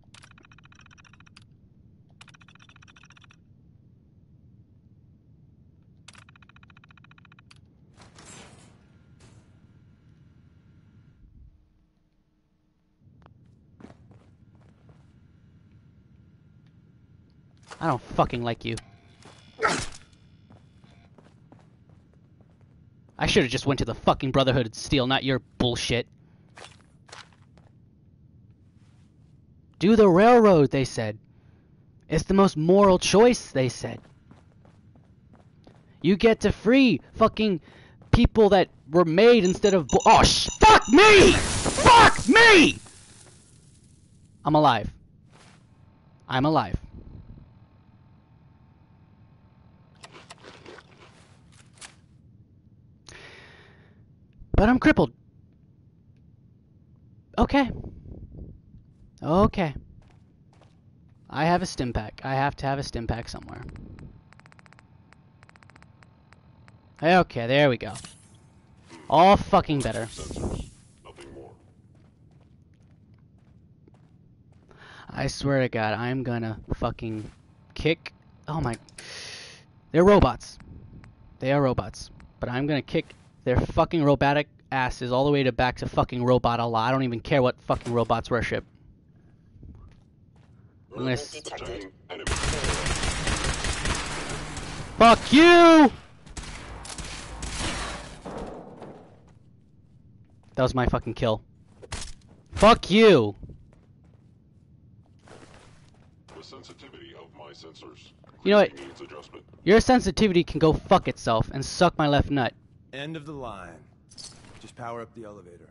I don't fucking like you. I should have just went to the fucking Brotherhood of Steel, not your bullshit. Do the railroad, they said. It's the most moral choice, they said. You get to free fucking people that were made instead of Oh, sh- fuck me! Fuck me! I'm alive. I'm alive. But I'm crippled. Okay. Okay. I have a Stimpak. I have to have a Stimpak somewhere. Okay, there we go. All fucking better. I swear to God, I'm gonna fucking kick. Oh my. They're robots. They are robots. But I'm gonna kick their fucking robotic asses all the way to back to fucking robot Allah. I don't even care what fucking robots worship. I'm Fuck you! That was my fucking kill. Fuck you! The sensitivity of my sensors. You know what? Your sensitivity can go fuck itself and suck my left nut. End of the line. Just power up the elevator.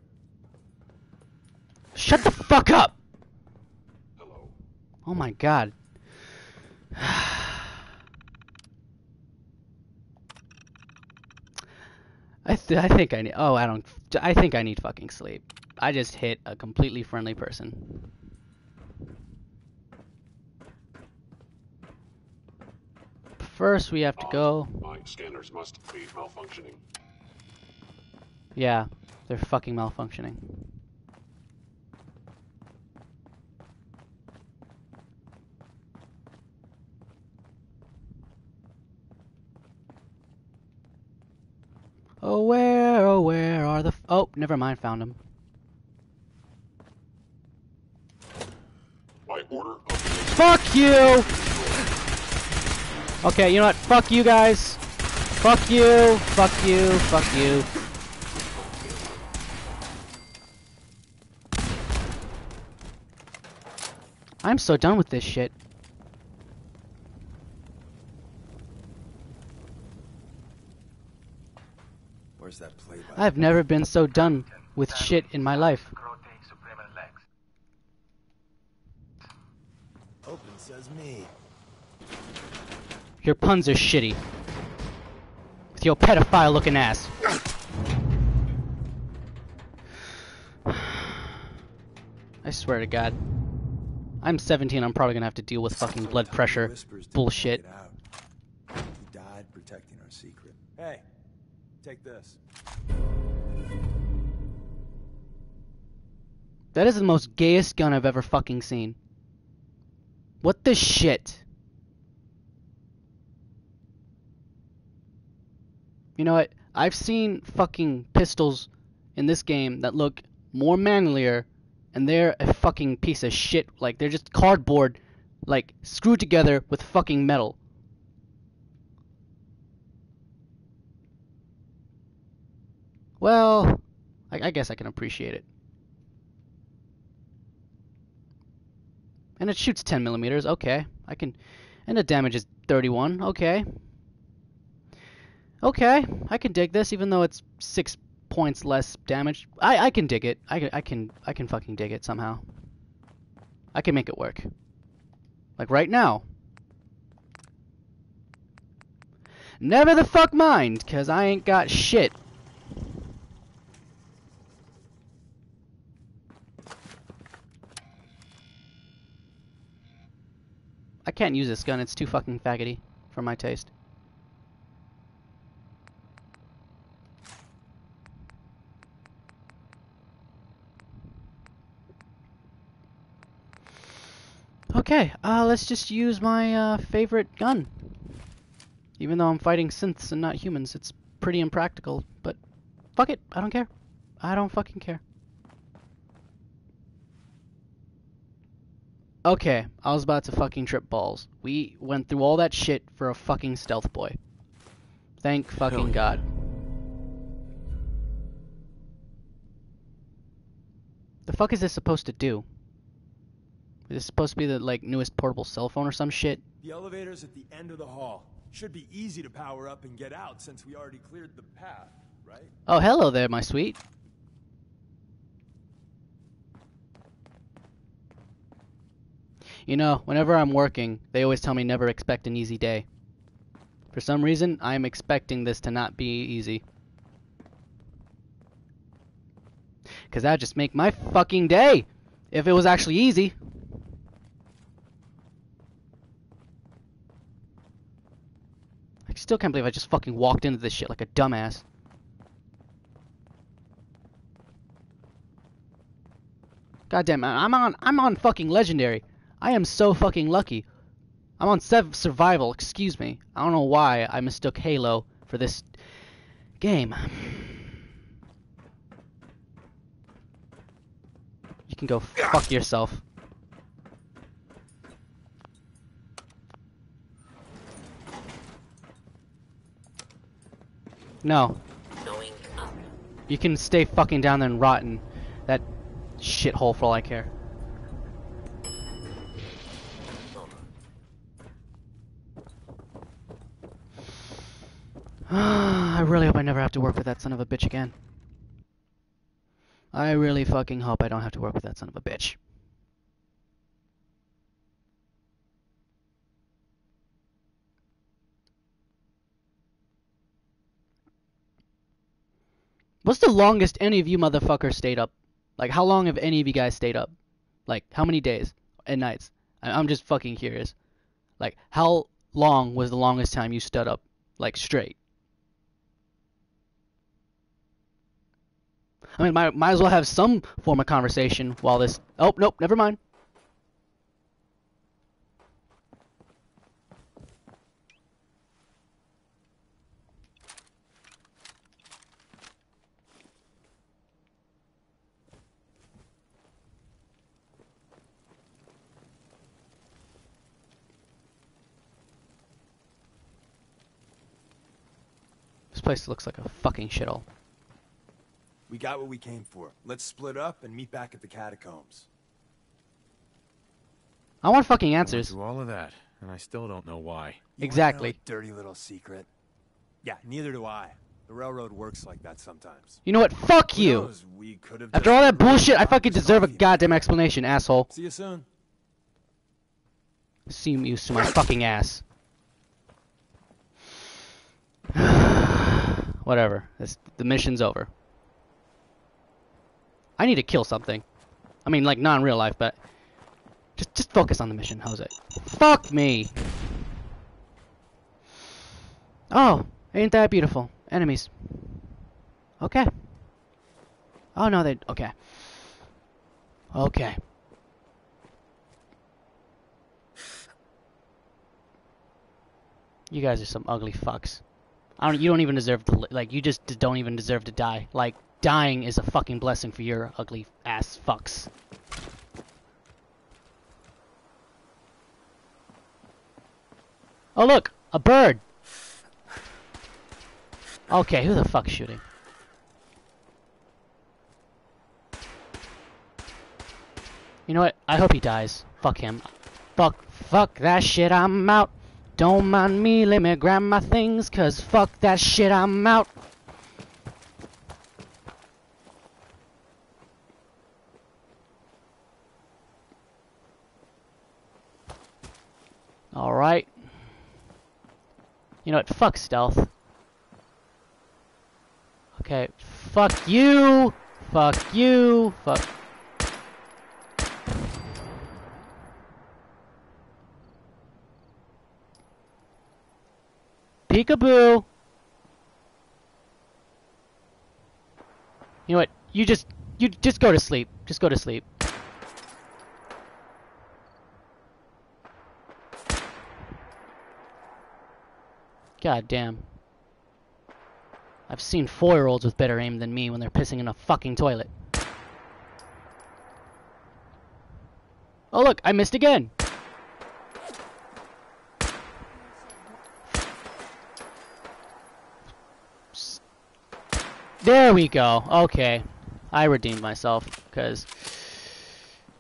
Shut the fuck up! Hello. Oh my god. <sighs> I th I think I need. Oh, I don't. I think I need fucking sleep. I just hit a completely friendly person. First, we have to go. My scanners must be malfunctioning. Yeah, they're fucking malfunctioning. Oh, where, oh, where are the. F oh, never mind, found them. By order of Fuck you! Okay, you know what? Fuck you guys. Fuck you. Fuck you. Fuck you. I'm so done with this shit. Where's that play? I've never been so done with shit in my life. Open says me. Your puns are shitty. With your pedophile looking ass. <sighs> I swear to God. I'm 17, I'm probably gonna have to deal with fucking blood pressure bullshit. He died protecting our secret. Hey, take this. That is the most gayest gun I've ever fucking seen. What the shit? You know what? I've seen fucking pistols in this game that look more manlier, and they're a fucking piece of shit. Like they're just cardboard, like screwed together with fucking metal. Well, I, I guess I can appreciate it. And it shoots 10 millimeters. Okay, I can. And the damage is 31. Okay. Okay, I can dig this, even though it's six points less damage. I I can dig it. I I can I can fucking dig it somehow. I can make it work. Like right now. Never the fuck mind, cause I ain't got shit. I can't use this gun, it's too fucking faggoty for my taste. Okay, uh, let's just use my uh, favorite gun. Even though I'm fighting synths and not humans, it's pretty impractical, but fuck it, I don't care. I don't fucking care. Okay, I was about to fucking trip balls. We went through all that shit for a fucking stealth boy. Thank fucking god. The fuck is this supposed to do? Is this supposed to be the like newest portable cell phone or some shit? The elevator's at the end of the hall. Should be easy to power up and get out since we already cleared the path, right? Oh, hello there, my sweet. You know, whenever I'm working, they always tell me never expect an easy day. For some reason, I am expecting this to not be easy. Cause that'd just make my fucking day if it was actually easy. Still can't believe I just fucking walked into this shit like a dumbass. God damn, I'm on I'm on fucking legendary. I am so fucking lucky. I'm on sev survival, excuse me. I don't know why I mistook Halo for this game. You can go fuck yourself. No. You can stay fucking down there and rot in that shithole for all I care. <sighs> I really hope I never have to work with that son of a bitch again. I really fucking hope I don't have to work with that son of a bitch. What's the longest any of you motherfuckers stayed up? Like, how long have any of you guys stayed up? Like, how many days and nights? I'm just fucking curious. Like, how long was the longest time you stood up, like, straight? I mean, might, might as well have some form of conversation while this. Oh, nope, never mind. Place looks like a fucking shithole. We got what we came for. Let's split up and meet back at the catacombs. I want fucking I went answers. through all of that, and I still don't know why. You Exactly. know a dirty little secret. Yeah, neither do I. The railroad works like that sometimes. You know what? Fuck Who you! We After all that bullshit, I fucking deserve a goddamn explanation, asshole. See you soon. Seem used to my fucking ass. Whatever. The mission's over. I need to kill something. I mean, like, not in real life, but... Just, just focus on the mission, Jose. Fuck me! Oh, ain't that beautiful. Enemies. Okay. Oh, no, they... Okay. Okay. You guys are some ugly fucks. I don't. You don't even deserve to. li- Like you just don't even deserve to die. Like dying is a fucking blessing for your ugly ass fucks. Oh look, a bird. Okay, who the fuck's shooting? You know what? I hope he dies. Fuck him. Fuck, fuck that shit, I'm out. Don't mind me, let me grab my things, cause fuck that shit, I'm out. Alright. You know what? Fuck stealth. Okay. Fuck you! Fuck you! Fuck. Peekaboo! You know what? You just you just go to sleep. Just go to sleep. God damn. I've seen four-year-olds with better aim than me when they're pissing in a fucking toilet. Oh look, I missed again. There we go. Okay. I redeemed myself because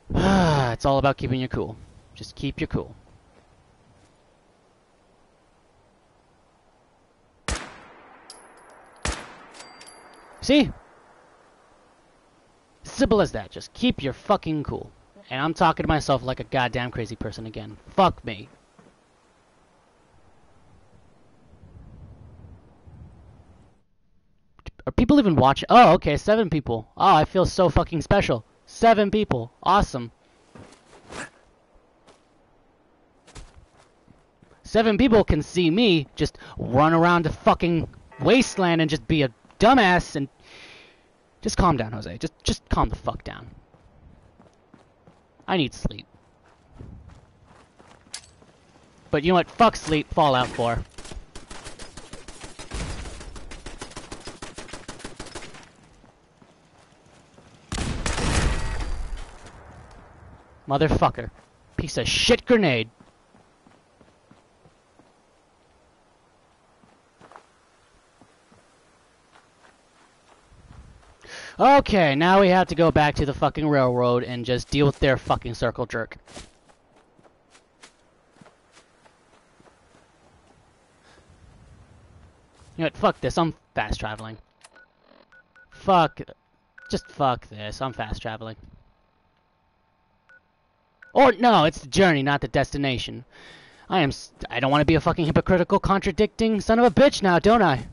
<sighs> it's all about keeping your cool. Just keep your cool. See? Simple as that. Just keep your fucking cool. And I'm talking to myself like a goddamn crazy person again. Fuck me. Are people even watching? Oh, okay, seven people. Oh, I feel so fucking special. Seven people. Awesome. Seven people can see me just run around the fucking wasteland and just be a dumbass and just calm down, Jose. Just just calm the fuck down. I need sleep. But you know what? Fuck sleep. Fallout 4. Motherfucker. Piece of shit grenade. Okay, now we have to go back to the fucking railroad and just deal with their fucking circle jerk. You know what? Fuck this. I'm fast traveling. Fuck. Just fuck this. I'm fast traveling. Or no, it's the journey, not the destination. I am. I don't want to be a fucking hypocritical, contradicting son of a bitch now, don't I?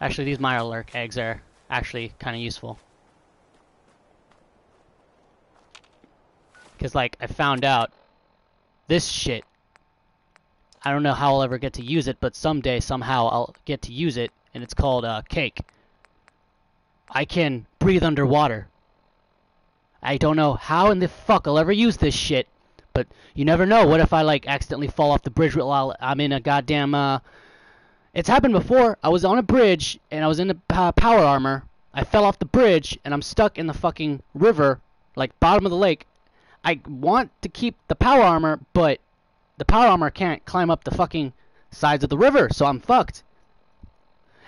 Actually, these Mirelurk eggs are actually kind of useful. Because, like, I found out this shit. I don't know how I'll ever get to use it, but someday, somehow, I'll get to use it, and it's called uh, cake. I can breathe underwater. I don't know how in the fuck I'll ever use this shit, but you never know. What if I, like, accidentally fall off the bridge while I'm in a goddamn, uh, it's happened before. I was on a bridge and I was in the uh, power armor. I fell off the bridge and I'm stuck in the fucking river, like bottom of the lake. I want to keep the power armor, but the power armor can't climb up the fucking sides of the river, so I'm fucked.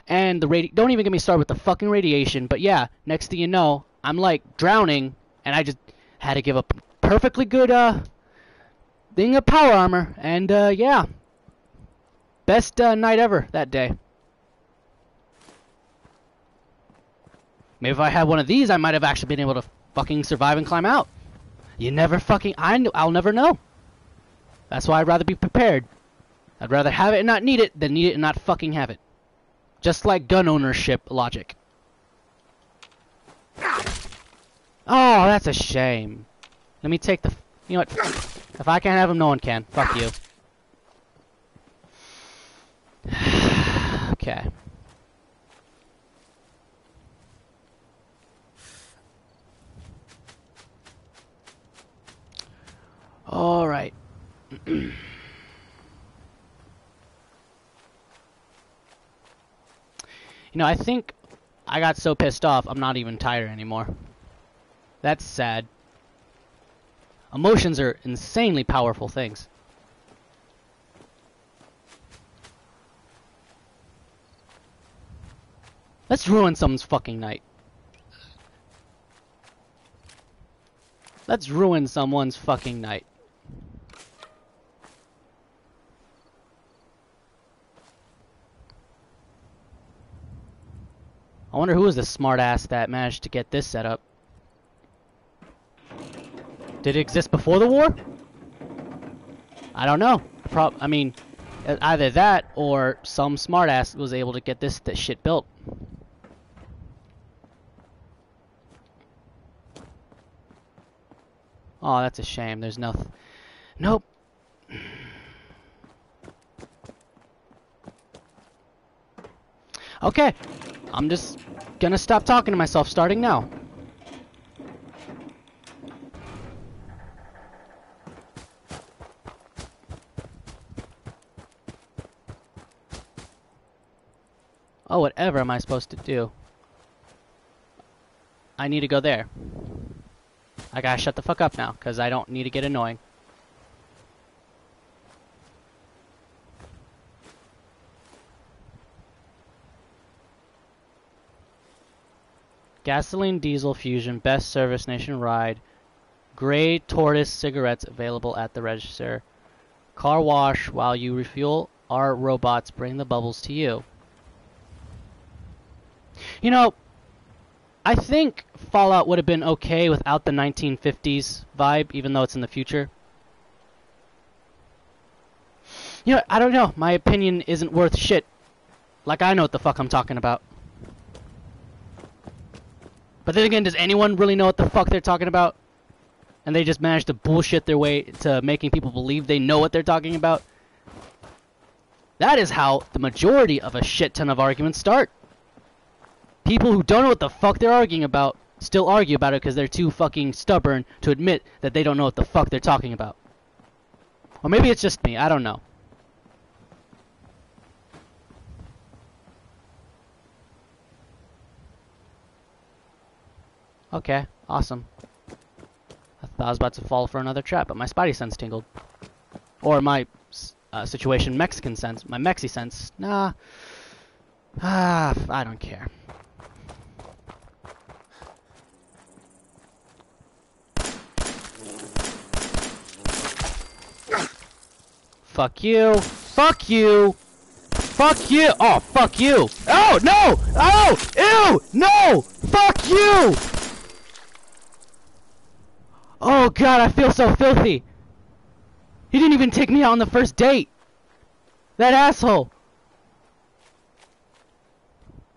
And the radi- don't even get me started with the fucking radiation, but yeah, next thing you know, I'm like drowning and I just had to give up perfectly good uh thing of power armor and uh yeah, Best uh, night ever that day. Maybe if I had one of these, I might have actually been able to fucking survive and climb out. You never fucking... I, kn- I'll never know. That's why I'd rather be prepared. I'd rather have it and not need it than need it and not fucking have it. Just like gun ownership logic. Oh, that's a shame. Let me take the... You know what? If I can't have him, no one can. Fuck you. <sighs> okay. <clears throat> you know, I think I got so pissed off, I'm not even tired anymore. That's sad. Emotions are insanely powerful things. Let's ruin someone's fucking night. Let's ruin someone's fucking night. I wonder who was the smartass that managed to get this set up. Did it exist before the war? I don't know. Pro I mean, either that or some smartass was able to get this, this shit built. Oh, that's a shame. There's nothing. Nope. Okay. I'm just gonna stop talking to myself starting now. Oh, whatever am I supposed to do? I need to go there. I gotta shut the fuck up now, because I don't need to get annoying. Gasoline Diesel Fusion Best Service Nationwide. Gray Tortoise cigarettes available at the register. Car wash while you refuel. Our robots bring the bubbles to you. You know, I think Fallout would have been okay without the 1950s vibe, even though it's in the future. You know, I don't know. My opinion isn't worth shit. Like, I know what the fuck I'm talking about. But then again, does anyone really know what the fuck they're talking about? And they just manage to bullshit their way to making people believe they know what they're talking about? That is how the majority of a shit ton of arguments start. People who don't know what the fuck they're arguing about still argue about it because they're too fucking stubborn to admit that they don't know what the fuck they're talking about. Or maybe it's just me, I don't know. Okay, awesome. I thought I was about to fall for another trap, but my spidey sense tingled. Or my uh, situation Mexican sense, my Mexi sense. Nah. Ah, I don't care. Fuck you. Fuck you. Fuck you. Oh, fuck you. Oh, no. Oh, ew. No. Fuck you. Oh god, I feel so filthy. He didn't even take me out on the first date. That asshole.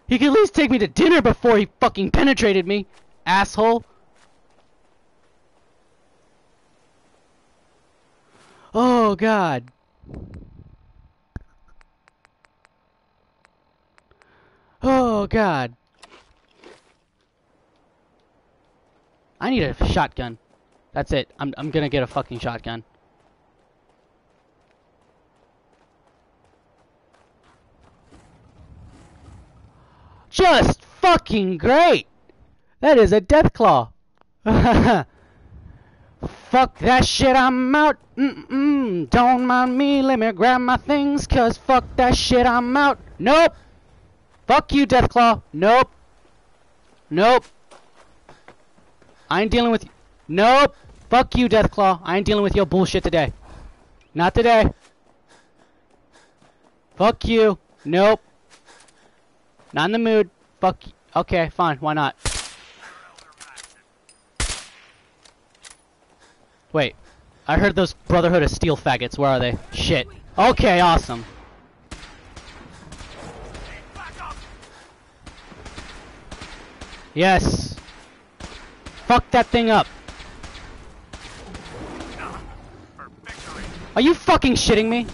He could at least take me to dinner before he fucking penetrated me. Asshole. Oh god. Oh god. I need a shotgun. That's it. I'm, I'm gonna get a fucking shotgun. Just fucking great! That is a Deathclaw. <laughs> fuck that shit, I'm out. Mm-mm, don't mind me, let me grab my things, cause fuck that shit, I'm out. Nope! Fuck you, Deathclaw. Nope. Nope. I ain't dealing with you. Nope. Fuck you, Deathclaw. I ain't dealing with your bullshit today. Not today. Fuck you. Nope. Not in the mood. Fuck. You. Okay, fine. Why not? Wait. I heard those Brotherhood of Steel faggots. Where are they? Shit. Okay, awesome. Yes. Fuck that thing up. Are you fucking shitting me?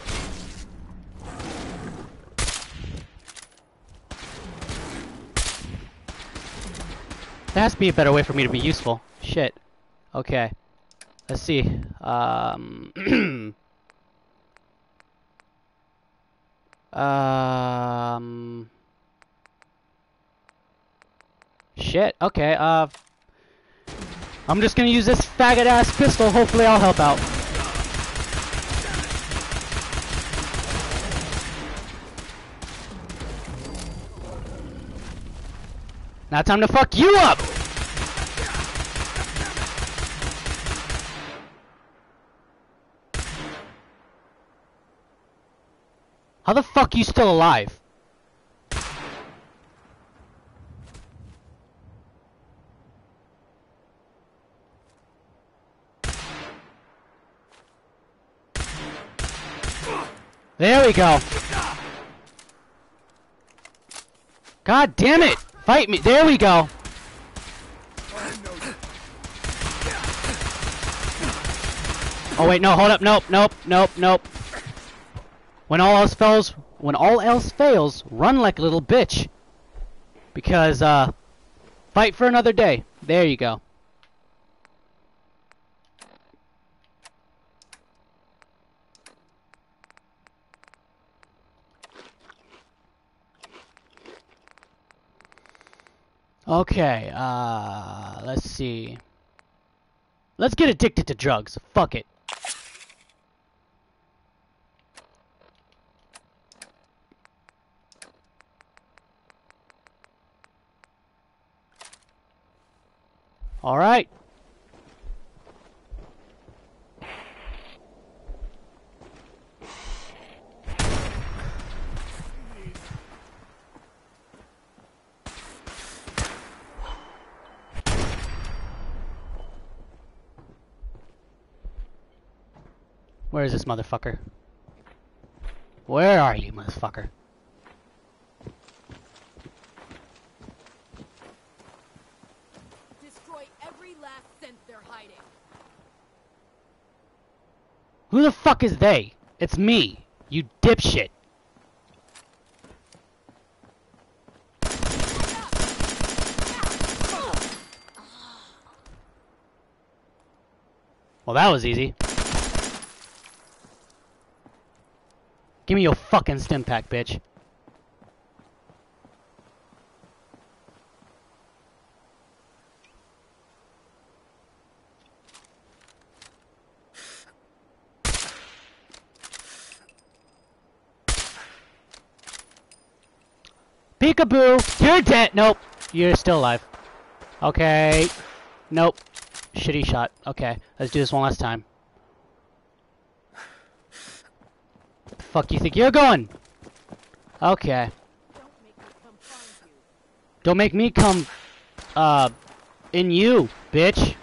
There has to be a better way for me to be useful. Shit. Okay. Let's see. Um. <clears throat> Um. Shit. Okay. Uh. I'm just gonna use this faggot ass pistol. Hopefully, I'll help out. Now time to fuck you up! How the fuck are you still alive? There we go. God damn it! Fight me! There we go! Oh wait, no, hold up, nope, nope, nope, nope. When all else fails, when all else fails, run like a little bitch. Because, uh, fight for another day. There you go. Okay, uh, let's see. Let's get addicted to drugs. Fuck it. All right. Where is this motherfucker? Where are you, motherfucker? Destroy every last cent they're hiding. Who the fuck is they? It's me, you dipshit. Well, that was easy. Give me your fucking Stimpak, bitch. Peekaboo! You're dead! Nope. You're still alive. Okay. Nope. Shitty shot. Okay. Let's do this one last time. Fuck you think you're going? Okay. Don't make me come, uh, in you, bitch.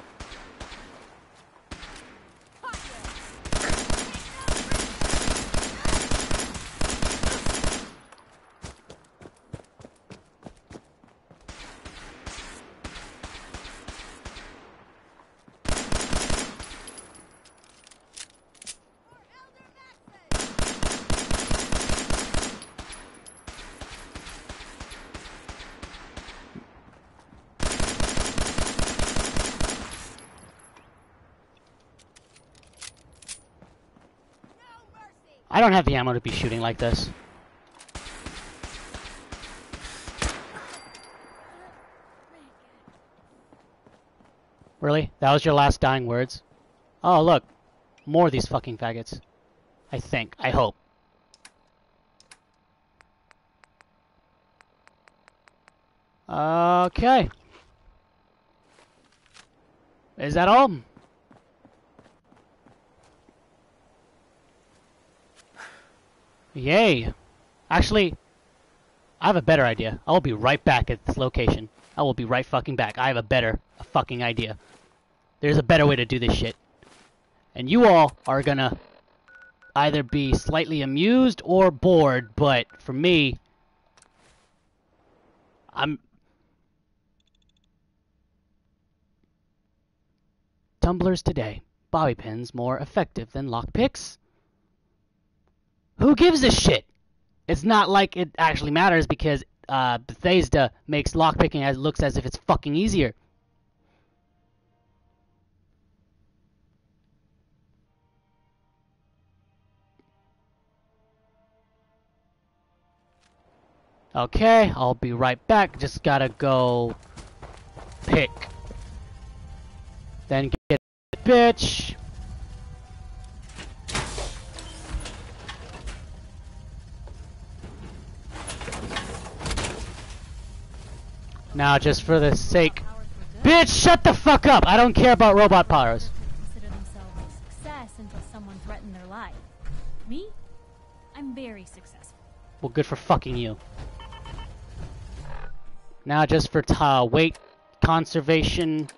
Ammo to be shooting like this. Really? That was your last dying words? Oh, look. More of these fucking faggots. I think. I hope. Okay. Is that all? Yay. Actually, I have a better idea. I will be right back at this location. I will be right fucking back. I have a better a fucking idea. There's a better way to do this shit. And you all are gonna either be slightly amused or bored, but for me, I'm... Tumblers today. Bobby pins more effective than lockpicks? Who gives a shit? It's not like it actually matters because uh, Bethesda makes lockpicking as looks as if it's fucking easier. Okay, I'll be right back. Just gotta go pick. Then get bitch. Now, just for the sake... Bitch, shut the fuck up! I don't care about robot powers. Consider themselves a success until someone threatened their life. Me? I'm very successful. Well, good for fucking you. Now, just for uh, weight conservation,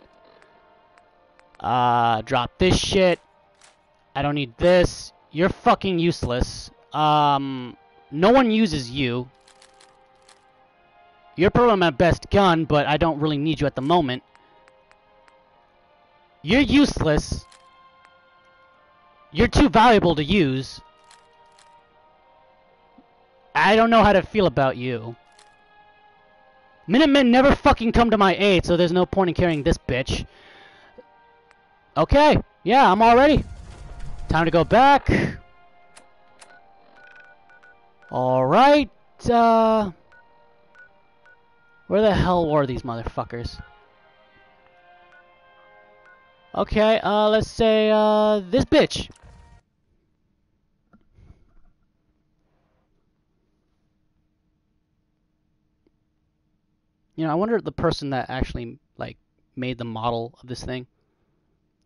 uh, drop this shit. I don't need this. You're fucking useless. Um, no one uses you. You're probably my best gun, but I don't really need you at the moment. You're useless. You're too valuable to use. I don't know how to feel about you. Minutemen never fucking come to my aid, so there's no point in carrying this bitch. Okay, yeah, I'm all ready. Time to go back. Alright, uh... Where the hell were these motherfuckers? Okay, uh, let's say, uh, this bitch. You know, I wonder the person that actually, like, made the model of this thing.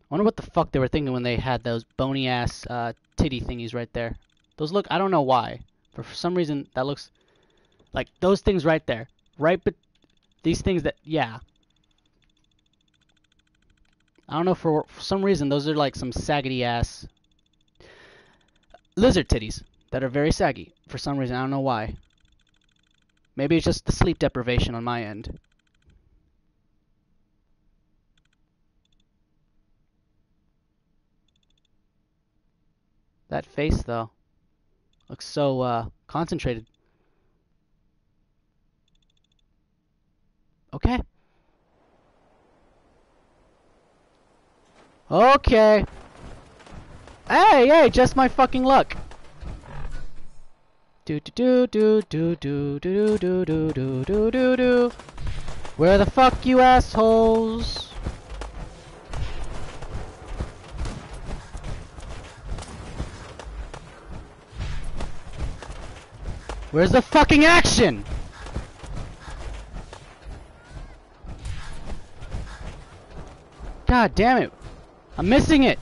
I wonder what the fuck they were thinking when they had those bony ass, uh, titty thingies right there. Those look, I don't know why. But for some reason, that looks like those things right there. Right, but these things that, yeah. I don't know, for, for some reason, those are like some saggy ass lizard titties that are very saggy. For some reason, I don't know why. Maybe it's just the sleep deprivation on my end. That face, though, looks so uh, concentrated. Okay. Okay. Hey, hey, just my fucking luck. Do do do do do do do do do do do do. Where the fuck you assholes? Where's the fucking action? God damn it. I'm missing it.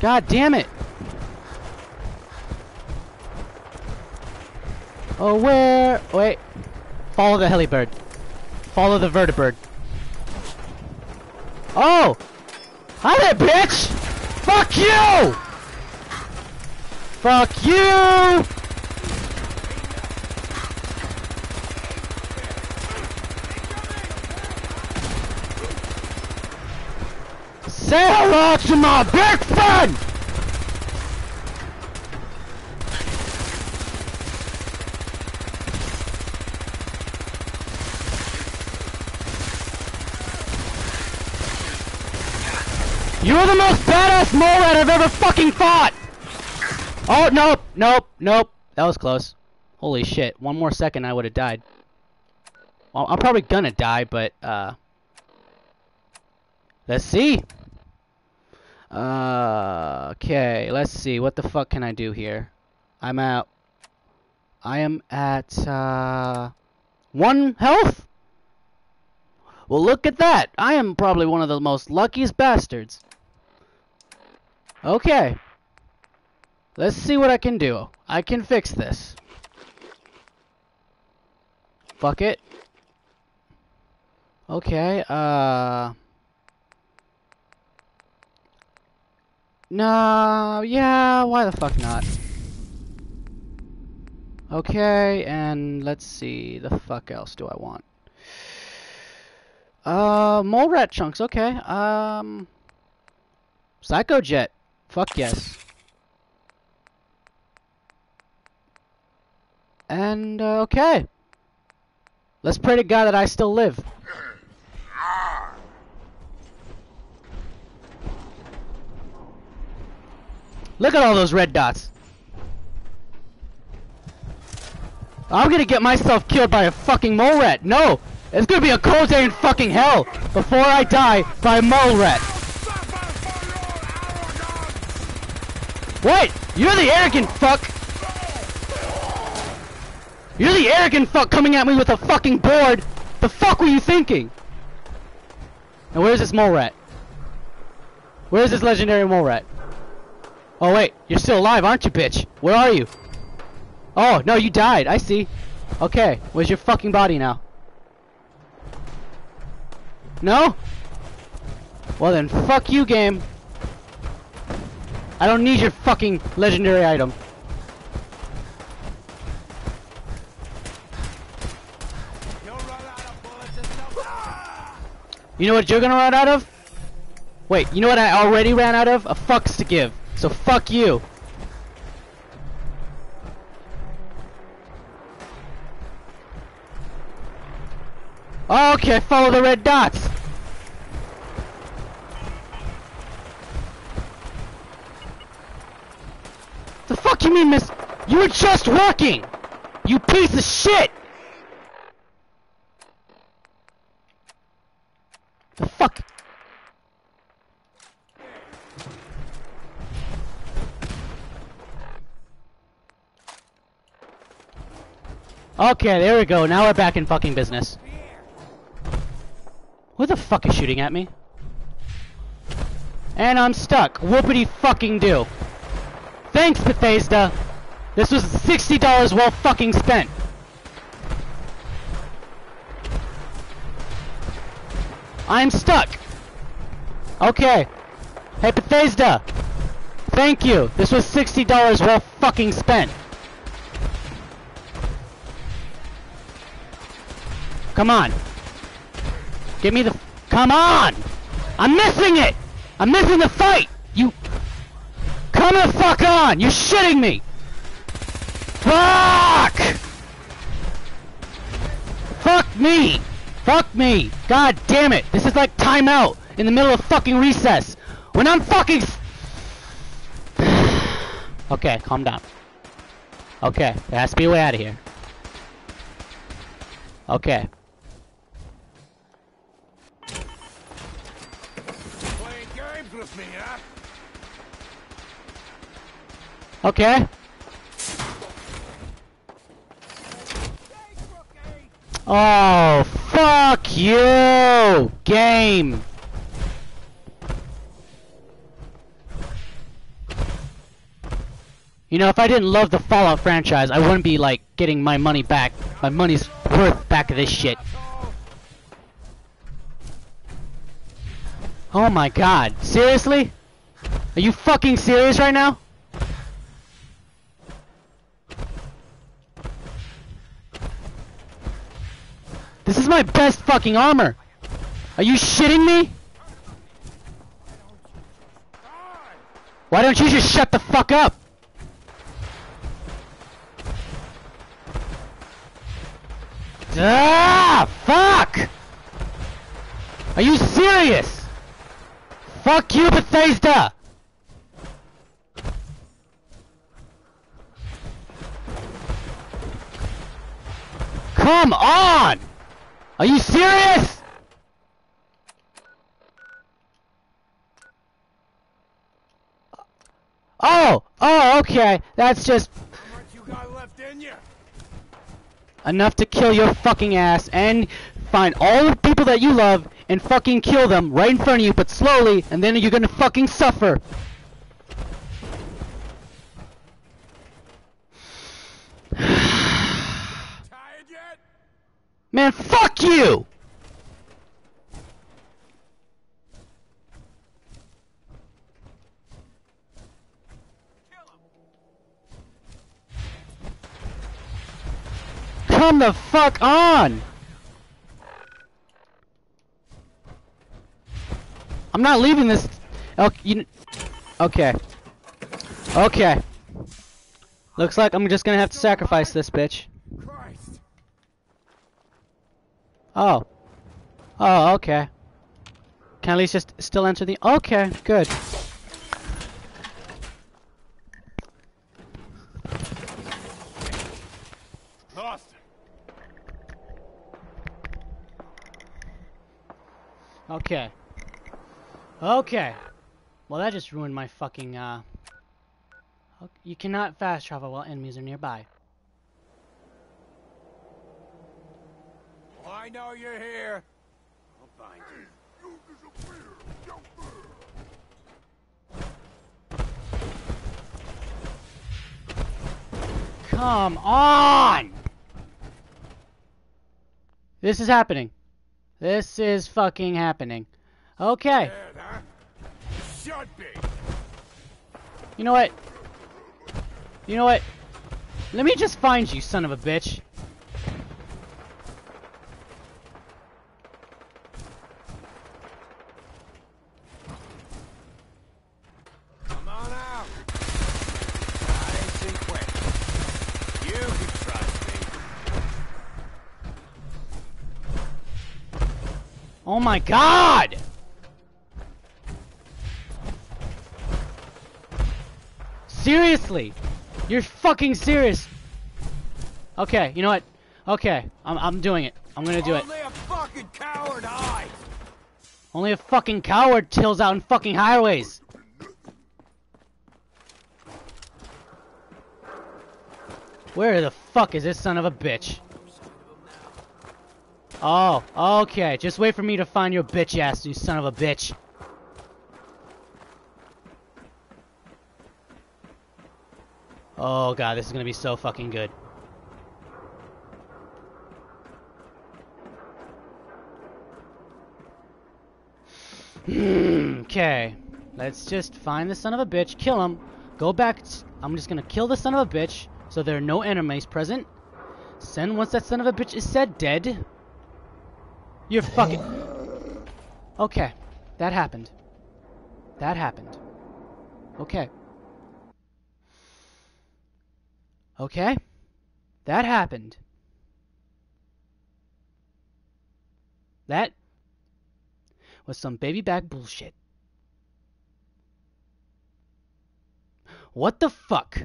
God damn it! Oh, where? Wait. Follow the helibird. Follow the vertibird. Oh! Hi there, bitch! Fuck you! Fuck you! Say hello to my big friend! You're the most badass rat I've ever fucking fought! Oh, nope, nope, nope. That was close. Holy shit. One more second I would have died. Well, I'm probably gonna die, but, uh... Let's see. Okay, let's see. What the fuck can I do here? I'm at... I am at, uh... One health? Well, look at that. I am probably one of the most luckiest bastards. Okay. Let's see what I can do. I can fix this. Fuck it. Okay, uh... No, yeah, why the fuck not? Okay, and let's see, the fuck else do I want? Uh, mole rat chunks, okay, um... Psycho jet, fuck yes. And, uh, okay. Let's pray to God that I still live. Look at all those red dots. I'm gonna get myself killed by a fucking mole rat. No! It's gonna be a cold day in fucking hell before I die by a mole rat. What? You're the arrogant fuck! You're the arrogant fuck coming at me with a fucking board! The fuck were you thinking? And where's this mole rat? Where's this legendary mole rat? Oh wait, you're still alive, aren't you, bitch? Where are you? Oh, no, you died. I see. Okay, where's your fucking body now? No? Well then, fuck you, game. I don't need your fucking legendary item. You know what you're gonna run out of? Wait, you know what I already ran out of? A fucks to give. So fuck you. Okay, follow the red dots. The fuck you mean, miss? You were just working! You piece of shit! The fuck? Okay, there we go. Now we're back in fucking business. Who the fuck is shooting at me? And I'm stuck. Whoopity fucking do. Thanks, Bethesda. This was $60 well fucking spent. I'm stuck. Okay. Hey, Bethesda. Thank you. This was $60 well fucking spent. Come on. Give me the... Come on! I'm missing it! I'm missing the fight! You... Come the fuck on! You're shitting me! Fuck! Fuck me! Fuck me! God damn it! This is like timeout in the middle of fucking recess. When I'm fucking... <sighs> okay, calm down. Okay, there has to be a way out of here. Okay. Playing games with me, huh? Okay. Oh, fuck you! Game! You know, if I didn't love the Fallout franchise, I wouldn't be, like, getting my money back. My money's worth back of this shit. Oh my god. Seriously? Are you fucking serious right now? This is my best fucking armor. Are you shitting me? Why don't you just shut the fuck up? Ah, fuck! Are you serious? Fuck you, Bethesda! Come on! Are you serious? Oh, oh, okay. That's just enough to kill your fucking ass and find all the people that you love and fucking kill them right in front of you, but slowly, and then you're gonna fucking suffer. Man, fuck you! Come the fuck on! I'm not leaving this. Okay, you, okay. Okay. Looks like I'm just gonna have to sacrifice this bitch. Oh. Oh, okay. Can at least just still enter the... Okay, good. Lost. Okay. Okay. Well, that just ruined my fucking, uh... You cannot fast travel while enemies are nearby. I know you're here. I'll find you. you disappear Come on! This is happening. This is fucking happening. Okay. Should be. You know what? You know what? Let me just find you, son of a bitch. Come on out. That ain't too quick. You can trust me. Oh my god! Seriously? You're fucking serious? Okay, you know what? Okay, I'm, I'm doing it. I'm gonna do it. Only a fucking coward hides. Only a fucking coward chills out in fucking highways. Where the fuck is this son of a bitch? Oh, okay. Just wait for me to find your bitch ass, you son of a bitch. Oh god, this is gonna be so fucking good. Hmm, okay. Let's just find the son of a bitch, kill him, go back. I'm just gonna kill the son of a bitch so there are no enemies present. Send once that son of a bitch is said dead. You're fucking. Okay. That happened. That happened. Okay. Okay? That happened. That was some baby back bullshit. What the fuck?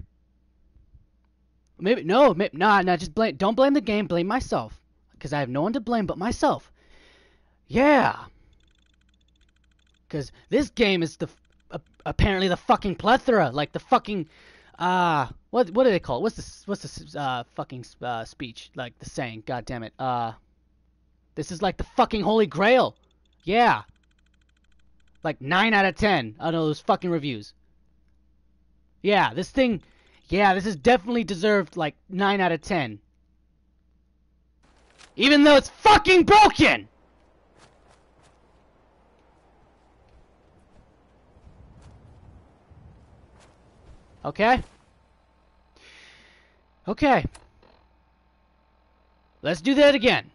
Maybe no, maybe, nah, nah. Just blame. Don't blame the game. Blame myself, because I have no one to blame but myself. Yeah. Because this game is the uh, apparently the fucking plethora, like the fucking uh what what do they call it? What's the what's the uh fucking uh speech like the saying? God damn it. Uh, this is like the fucking holy grail. Yeah. Like nine out of ten out of those fucking reviews. Yeah, this thing. Yeah, this is definitely deserved like nine out of ten. Even though it's fucking broken. Okay? Okay. Let's do that again.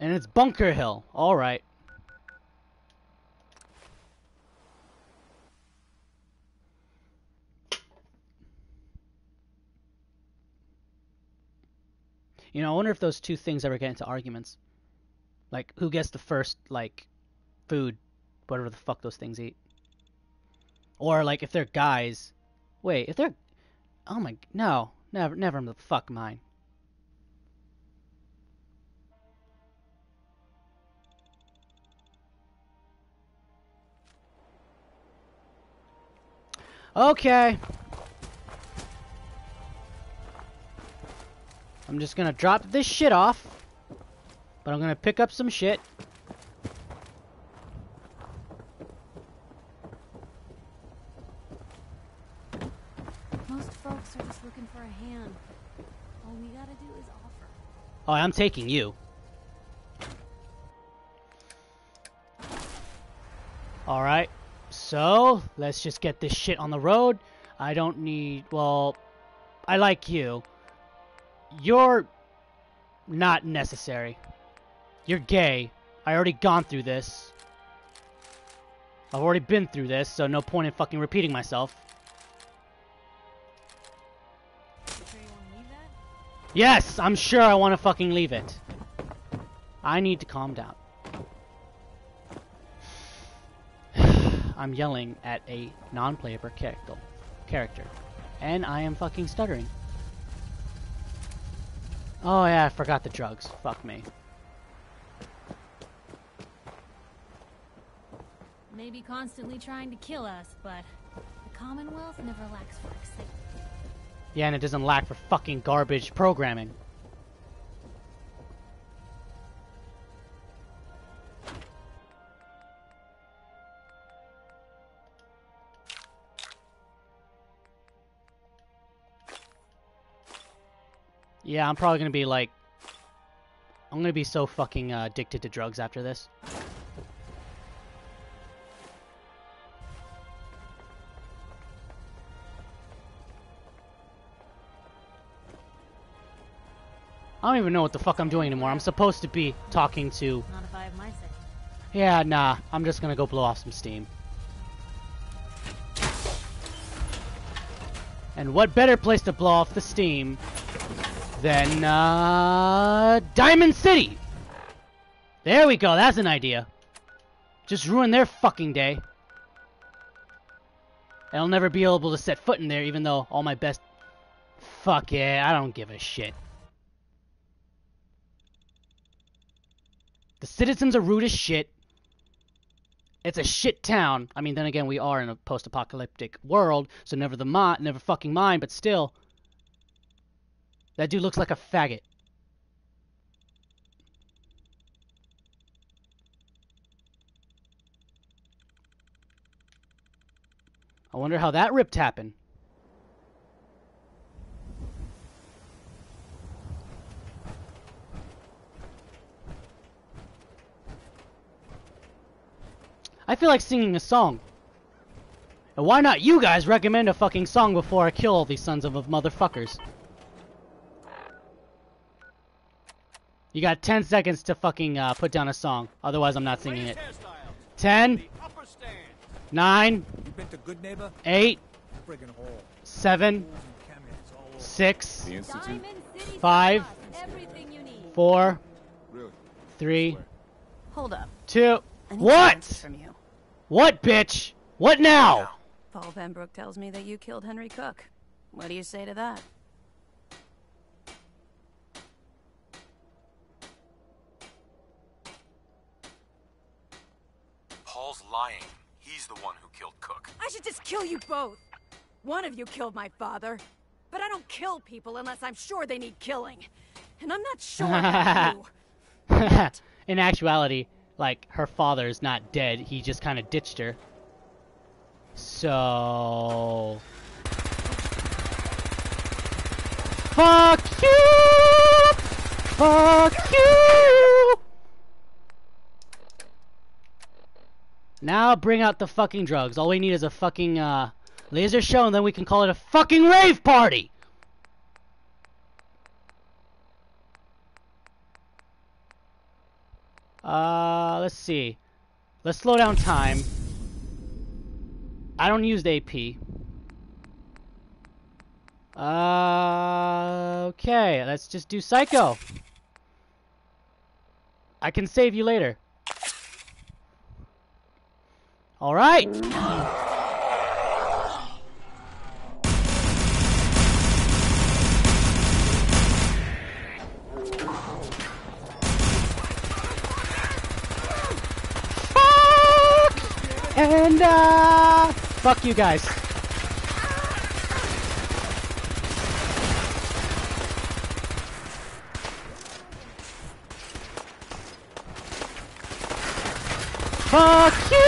And it's Bunker Hill. Alright. You know, I wonder if those two things ever get into arguments. Like, who gets the first, like, food, whatever the fuck those things eat. Or like if they're guys. Wait, if they're Oh my no, never never the fuck mine. Okay. I'm just gonna drop this shit off. But I'm gonna pick up some shit. Most folks are just looking for a hand. All we gotta do is offer. Oh, I'm taking you. Alright, so let's just get this shit on the road. I don't need, well, I like you. You're not necessary. You're gay. I already gone through this. I've already been through this, so no point in fucking repeating myself. Yes, I'm sure I want to fucking leave it. I need to calm down. <sighs> I'm yelling at a non-playable character, character, and I am fucking stuttering. Oh yeah, I forgot the drugs. Fuck me. Maybe constantly trying to kill us, but the Commonwealth never lacks for excitement. Yeah, and it doesn't lack for fucking garbage programming. Yeah, I'm probably gonna be like, I'm gonna be so fucking uh, addicted to drugs after this. I don't even know what the fuck I'm doing anymore. I'm supposed to be talking to. Not if I have my. Yeah, nah. I'm just gonna go blow off some steam. And what better place to blow off the steam than uh, Diamond City? There we go. That's an idea. Just ruin their fucking day. I'll never be able to set foot in there, even though all my best. Fuck yeah, I don't give a shit. The citizens are rude as shit. It's a shit town. I mean, then again, we are in a post-apocalyptic world, so never the mi- never fucking mind. But still, that dude looks like a faggot. I wonder how that ripped happened. I feel like singing a song. And why not you guys recommend a fucking song before I kill all these sons of motherfuckers? You got 10 seconds to fucking uh, put down a song. Otherwise, I'm not singing it. 10, 9, You been to Goodneighbor? 8, 7, 6, 5, Everything you need. 4, 3, Hold up. 2. I need What? Answers From you. What, bitch? What now? Paul Pembroke tells me that you killed Henry Cooke. What do you say to that? Paul's lying. He's the one who killed Cooke. I should just kill you both. One of you killed my father. But I don't kill people unless I'm sure they need killing. And I'm not sure about <laughs> you. <laughs> In actuality, like, her father is not dead. He just kind of ditched her. So... Fuck you! Fuck you! Now bring out the fucking drugs. All we need is a fucking, uh, laser show and then we can call it a fucking rave party! Uh, let's see. Let's slow down time. I don't use AP. Uh, okay, let's just do Psycho. I can save you later. Alright! Fuck! You guys. Fuck you!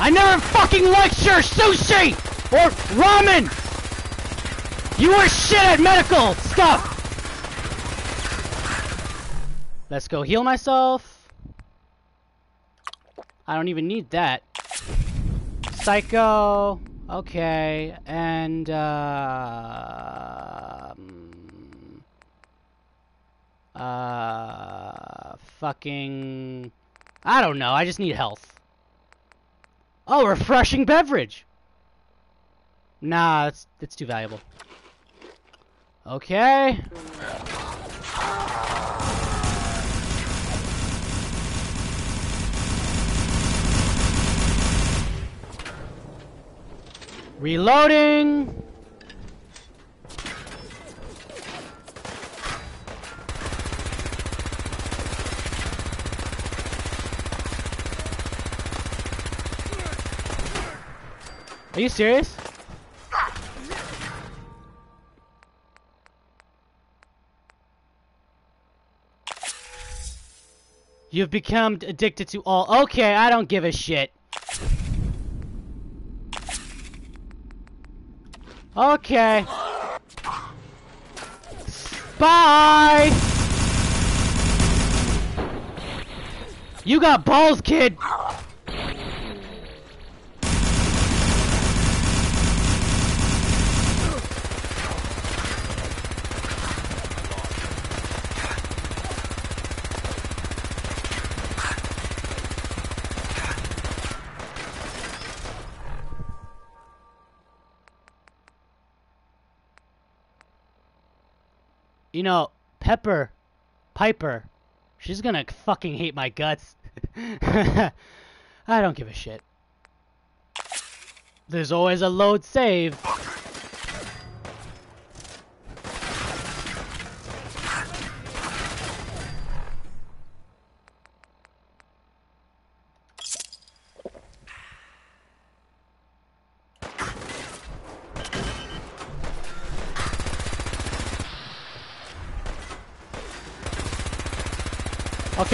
I never fucking liked your sushi or ramen. You were shit at medical stuff. Let's go heal myself. I don't even need that. Psycho. Okay, and uh, um, uh, fucking, I don't know. I just need health. Oh, refreshing beverage. Nah, it's it's too valuable. Okay. Reloading! Are you serious? You've become addicted to all- Okay, I don't give a shit. Okay. Bye! You got balls, kid! You know, Pepper, Piper, she's gonna fucking hate my guts. <laughs> I don't give a shit. There's always a load save.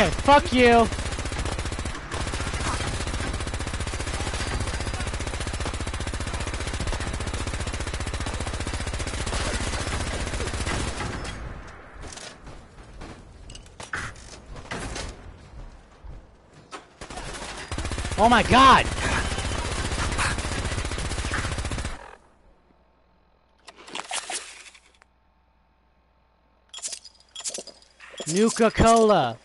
Okay, fuck you. Oh my god! Nuka Cola.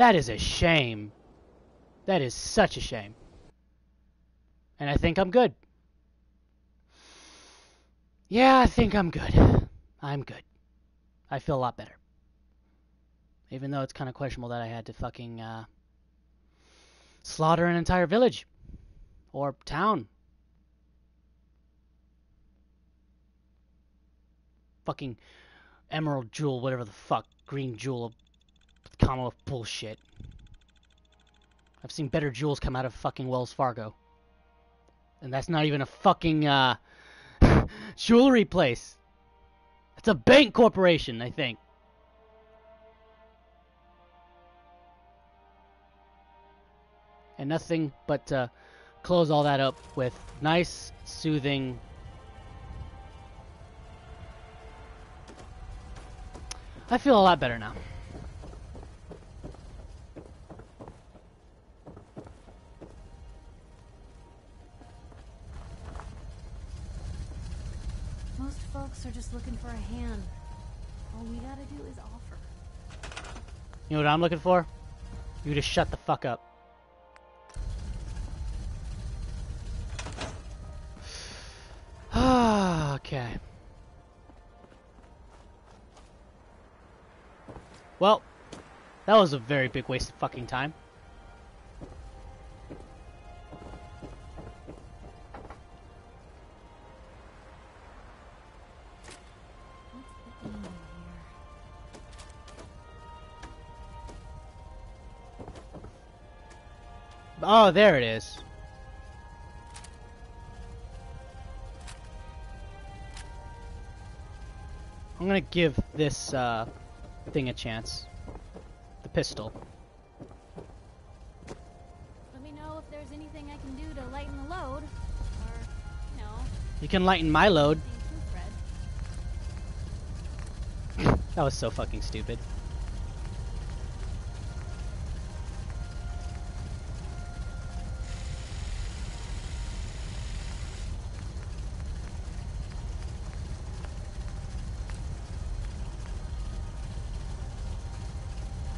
That is a shame. That is such a shame. And I think I'm good. Yeah, I think I'm good. I'm good. I feel a lot better. Even though it's kind of questionable that I had to fucking uh, slaughter an entire village or town. Fucking emerald jewel, whatever the fuck, green jewel, Commonwealth bullshit. I've seen better jewels come out of fucking Wells Fargo. And that's not even a fucking uh, <laughs> jewelry place. It's a bank corporation, I think. And nothing but to close all that up with nice, soothing. I feel a lot better now. Most folks are just looking for a hand. All we gotta do is offer. You know what I'm looking for? You just shut the fuck up. <sighs> okay. Well, that was a very big waste of fucking time. Oh, there it is. I'm gonna give this uh, thing a chance. The pistol. Let me know if there's anything I can do to lighten the load. Or, you know, You can lighten my load. <laughs> That was so fucking stupid.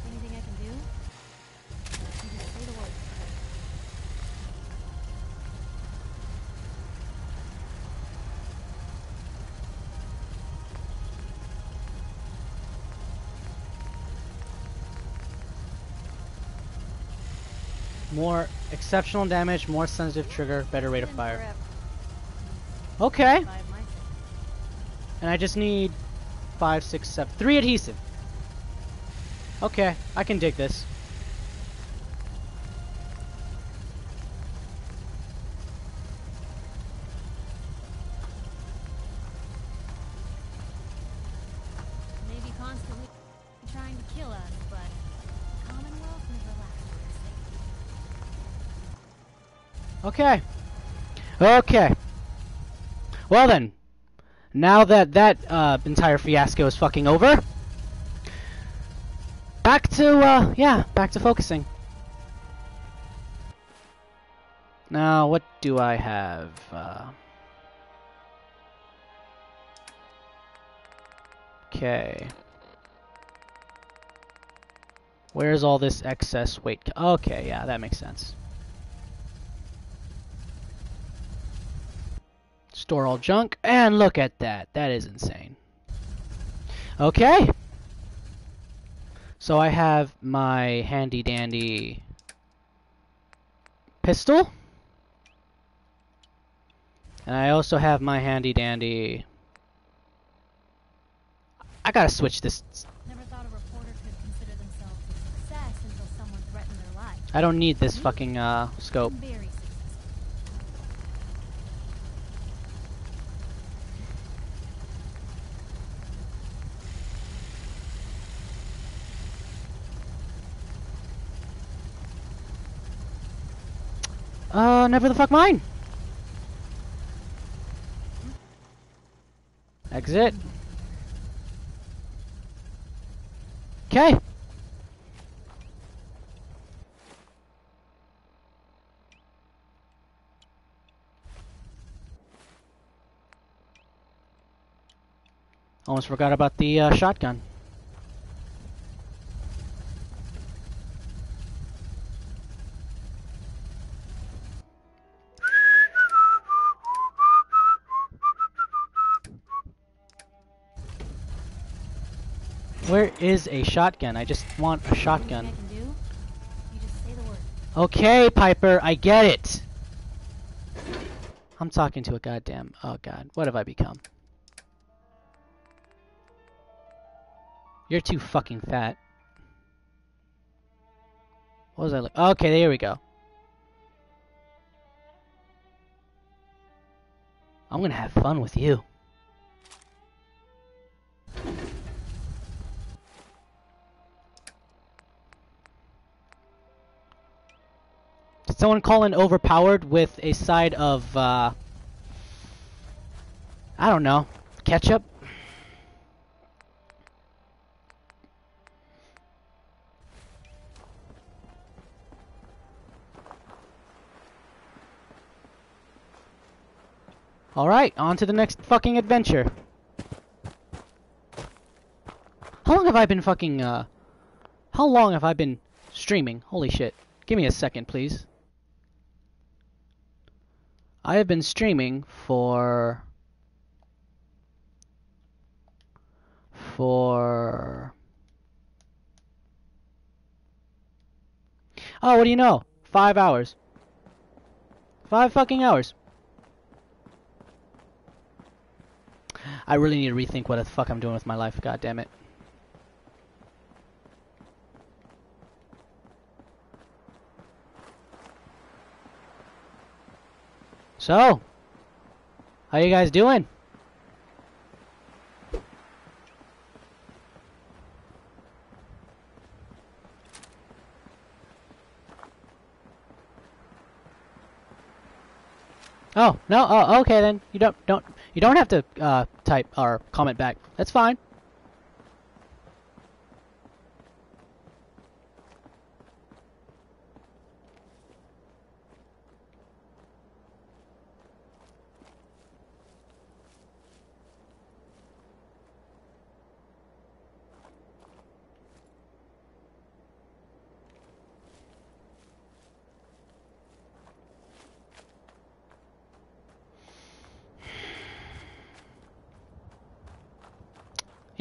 Anything I can do? You just say the word. More exceptional damage, more sensitive trigger, better rate of fire. Okay. And I just need five, six, seven. Three adhesive. Okay, I can dig this. Okay. Okay. Well then, now that that uh, entire fiasco is fucking over, back to uh, yeah, back to focusing. Now, what do I have? Uh, okay. Where's all this excess weight? Okay, yeah, that makes sense. Store all junk, and look at that. That is insane. Okay. So I have my handy dandy pistol. And I also have my handy dandy. I gotta switch this. Never thought a reporter could consider themselves a success until someone threatened their life. I don't need this fucking uh, scope. Very Uh, never the fuck mine. Exit. Okay. Almost forgot about the uh, shotgun. Is a shotgun? I just want a shotgun. Okay, Piper, I get it. I'm talking to a goddamn. Oh god, what have I become? You're too fucking fat. What was I like? Okay, there we go. I'm gonna have fun with you. Someone call in overpowered with a side of, uh... I don't know. Ketchup? Alright, on to the next fucking adventure. How long have I been fucking, uh... How long have I been streaming? Holy shit. Give me a second, please. I have been streaming for... For... Oh, what do you know? Five hours. Five fucking hours. I really need to rethink what the fuck I'm doing with my life, god damn it. So, how you guys doing? Oh no! Oh, okay then. You don't don't you don't have to uh, type or comment back. That's fine.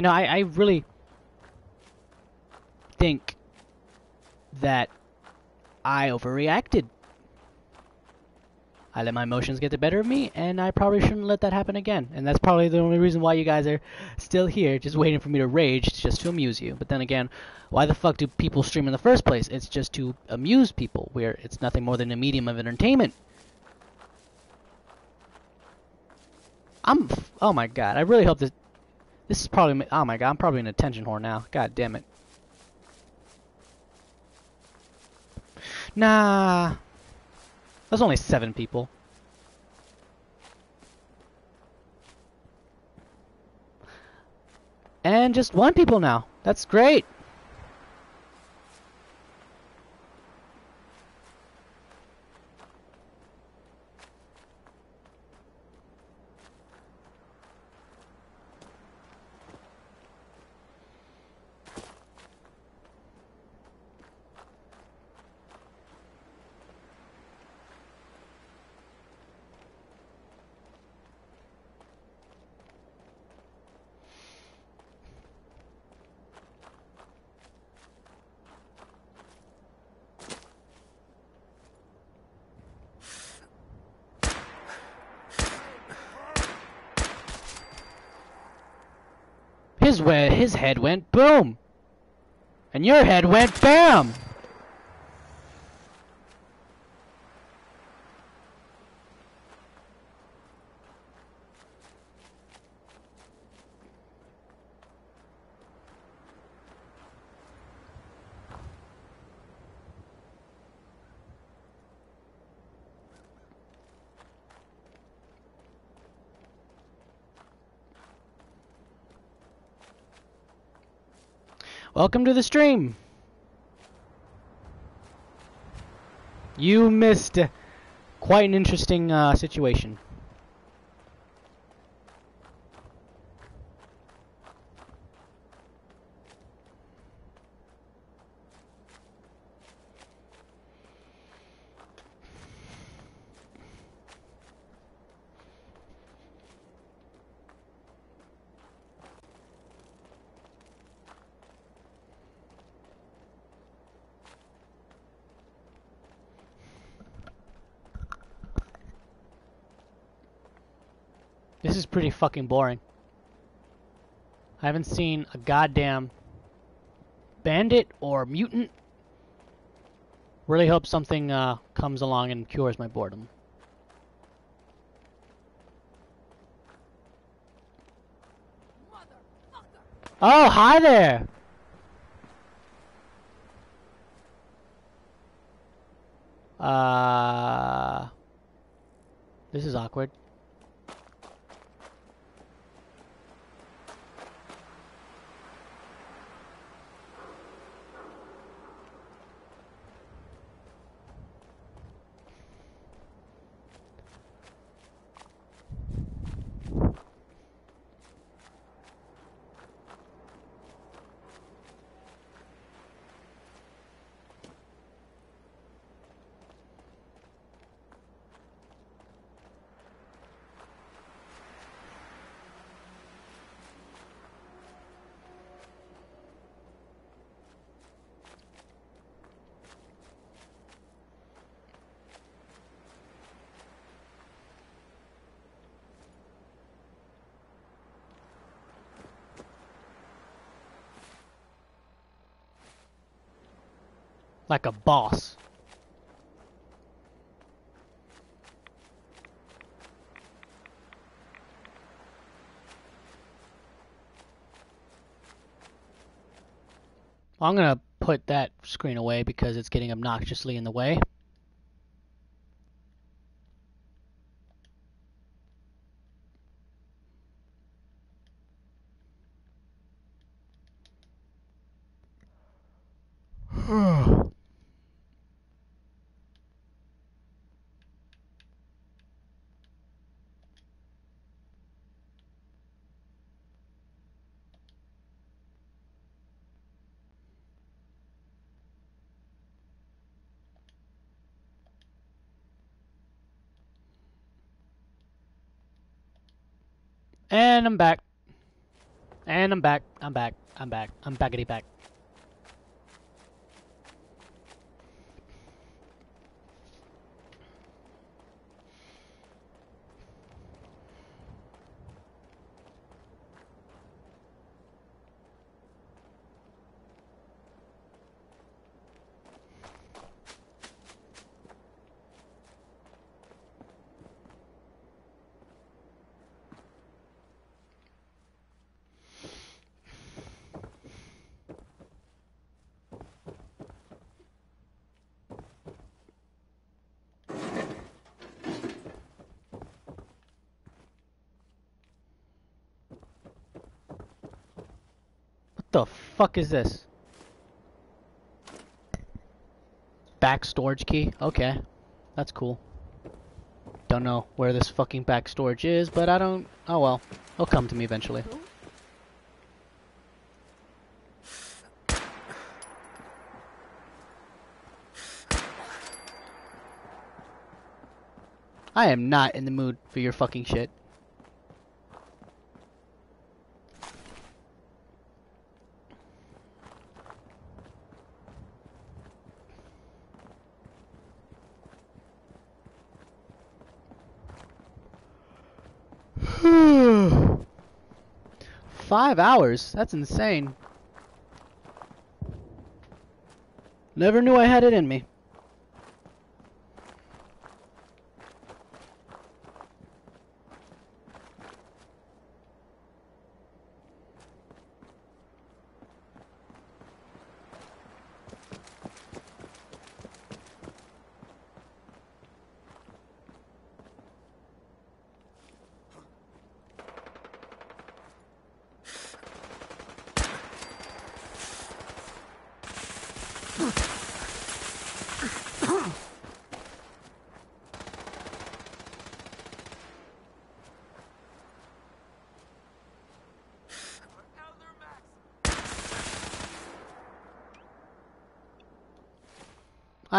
You know, I, I really think that I overreacted. I let my emotions get the better of me, and I probably shouldn't let that happen again. And that's probably the only reason why you guys are still here, just waiting for me to rage just to amuse you. But then again, why the fuck do people stream in the first place? It's just to amuse people, where it's nothing more than a medium of entertainment. I'm. Oh my god, I really hope this. This is probably. Oh my god, I'm probably an attention whore now. God damn it. Nah. There's only seven people. And just one people now. That's great. His where his head went boom. And your head went bam. Welcome to the stream. You missed quite an interesting uh, situation. This is pretty fucking boring. I haven't seen a goddamn bandit or mutant. Really hope something uh, comes along and cures my boredom. Oh, hi there! Uh, this is awkward. Like a boss. I'm gonna put that screen away because it's getting obnoxiously in the way. And I'm back. And I'm back. I'm back. I'm back. I'm backity back. What the fuck is this? Back storage key? Okay. That's cool. Don't know where this fucking back storage is, but I don't... Oh well. It'll come to me eventually. I am not in the mood for your fucking shit. Five hours? That's insane. Never knew I had it in me.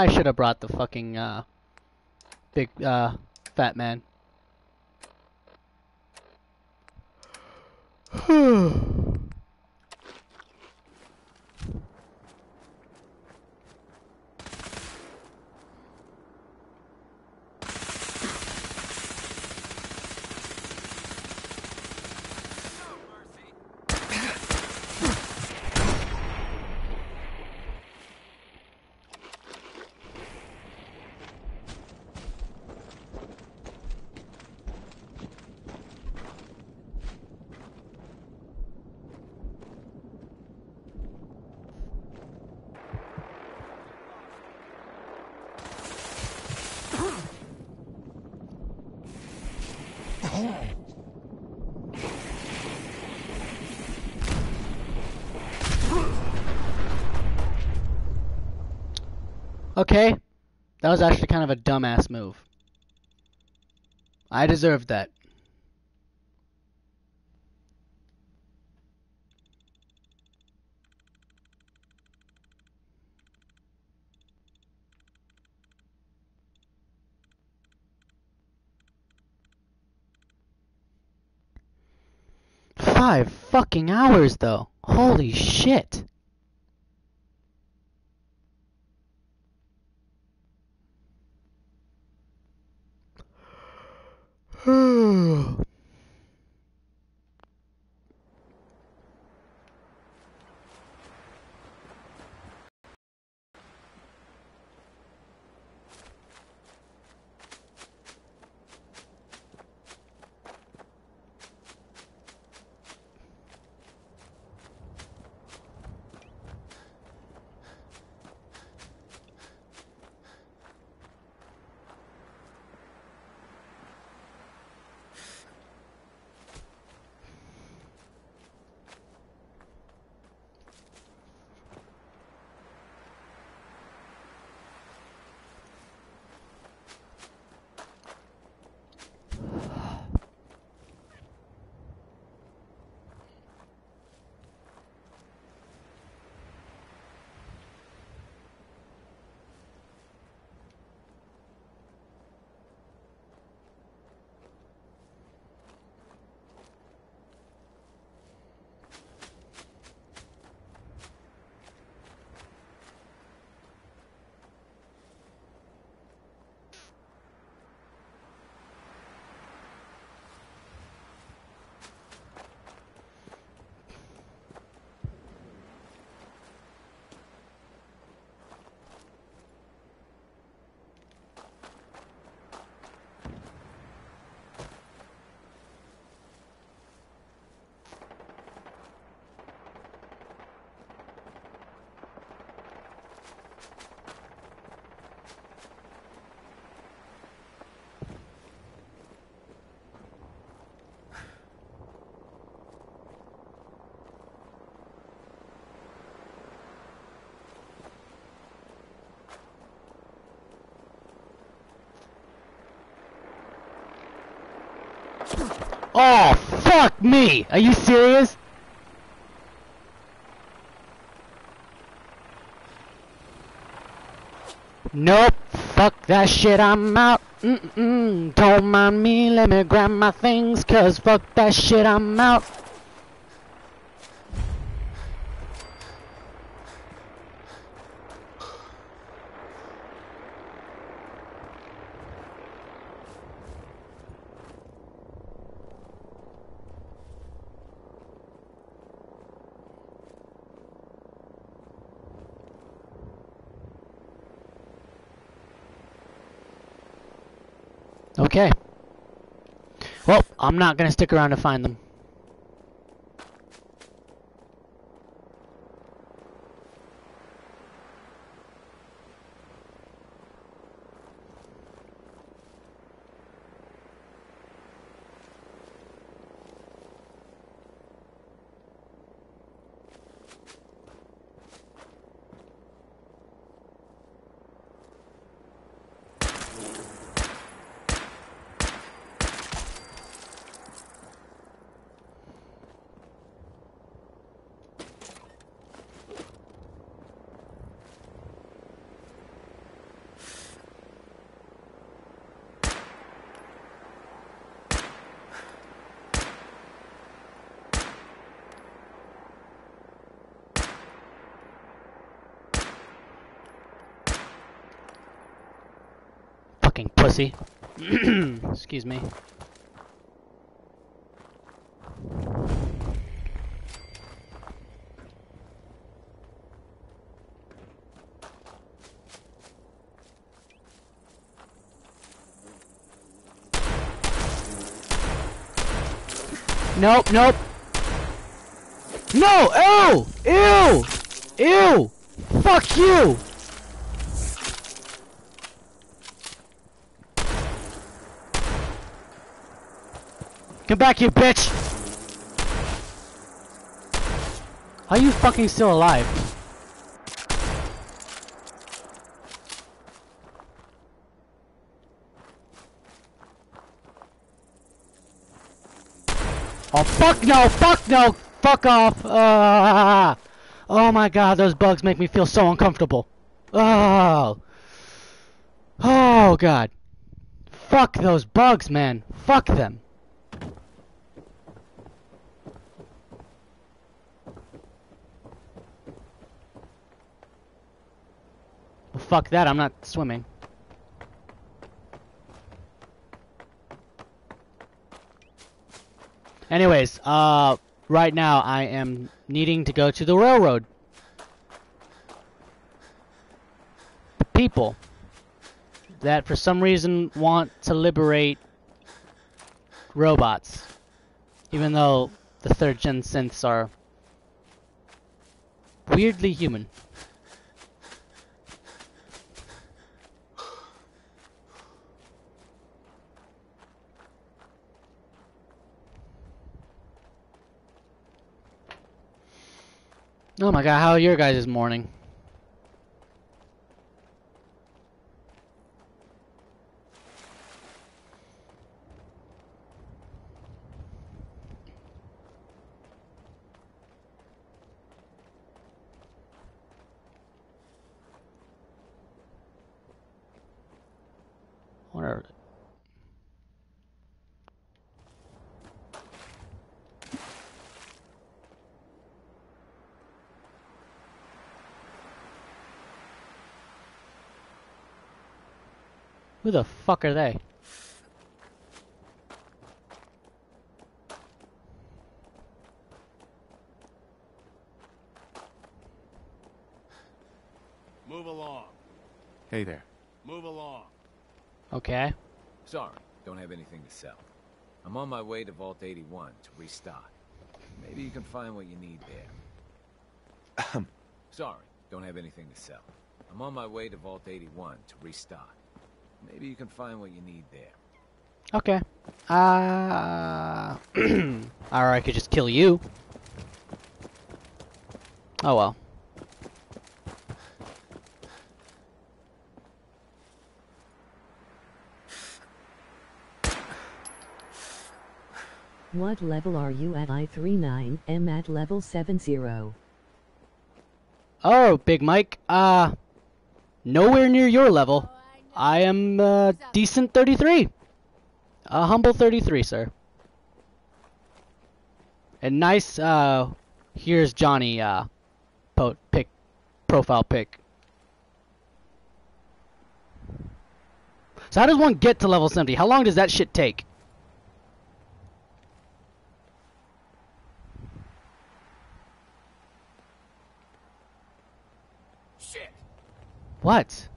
I should have brought the fucking, uh, big, uh, fat man. Okay, that was actually kind of a dumbass move. I deserved that. Oh, fuck me! Are you serious? Nope. Fuck that shit, I'm out. Mm-mm. Don't mind me, let me grab my things, cause fuck that shit, I'm out. Okay. Well, I'm not gonna stick around to find them. Fucking pussy. <clears throat> Excuse me. Nope, nope. No! Ew! Ew! Ew! Fuck you! Come back here, bitch! Are you fucking still alive? Oh fuck no! Fuck no! Fuck off! Ah! Oh my god, those bugs make me feel so uncomfortable. Oh! Oh god. Fuck those bugs, man. Fuck them. Fuck that, I'm not swimming. Anyways, uh, right now I am needing to go to the railroad. The people that for some reason want to liberate robots. Even though the third gen synths are weirdly human. Oh my god, how are your guys' this morning? What are Who the fuck are they? Move along. Hey there. Move along. Okay. Sorry, don't have anything to sell. I'm on my way to Vault 81 to restock. Maybe you can find what you need there. Sorry, don't have anything to sell. I'm on my way to Vault 81 to restock. Maybe you can find what you need there. Okay. Uh, <clears throat> or I could just kill you. Oh well. What level are you at? I39 am at level 70. Oh, Big Mike. Uh, nowhere near your level. I am uh, decent 33. A humble 33, sir. And nice, uh, here's Johnny, uh, po pic, profile pick. So how does one get to level 70? How long does that shit take? Shit. What?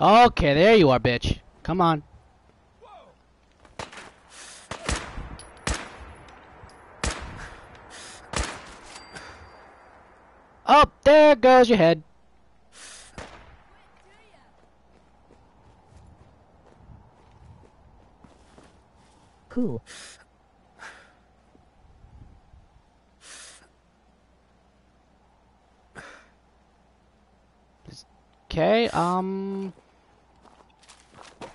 Okay, there you are, bitch. Come on. Oh, there goes your head. Cool. Okay, um...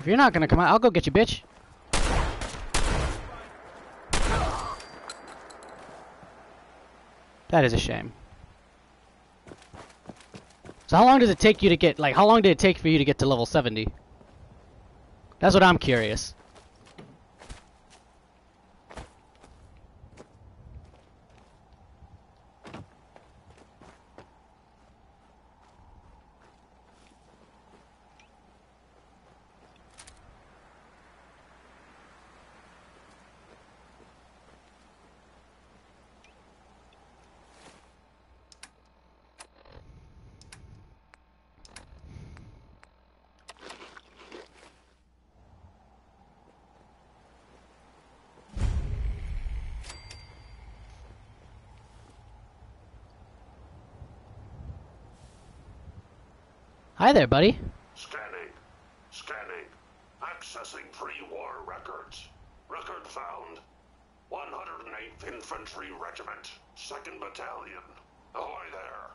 If you're not gonna come out, I'll go get you, bitch. That is a shame. So how long does it take you to get, like, how long did it take for you to get to level 70? That's what I'm curious. Hi there, buddy. Scanning. Scanning. Accessing pre-war records. Record found. 108th Infantry Regiment, 2nd Battalion. Ahoy there.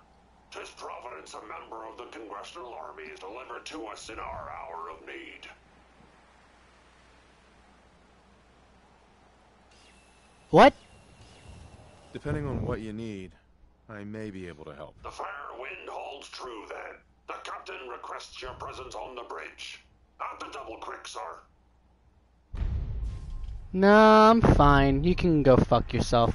Tis Providence, a member of the Congressional Army, is delivered to us in our hour of need. What? Depending on what you need, I may be able to help. The fair wind holds true then. The captain requests your presence on the bridge. At the double quick, sir. Nah, I'm fine. You can go fuck yourself.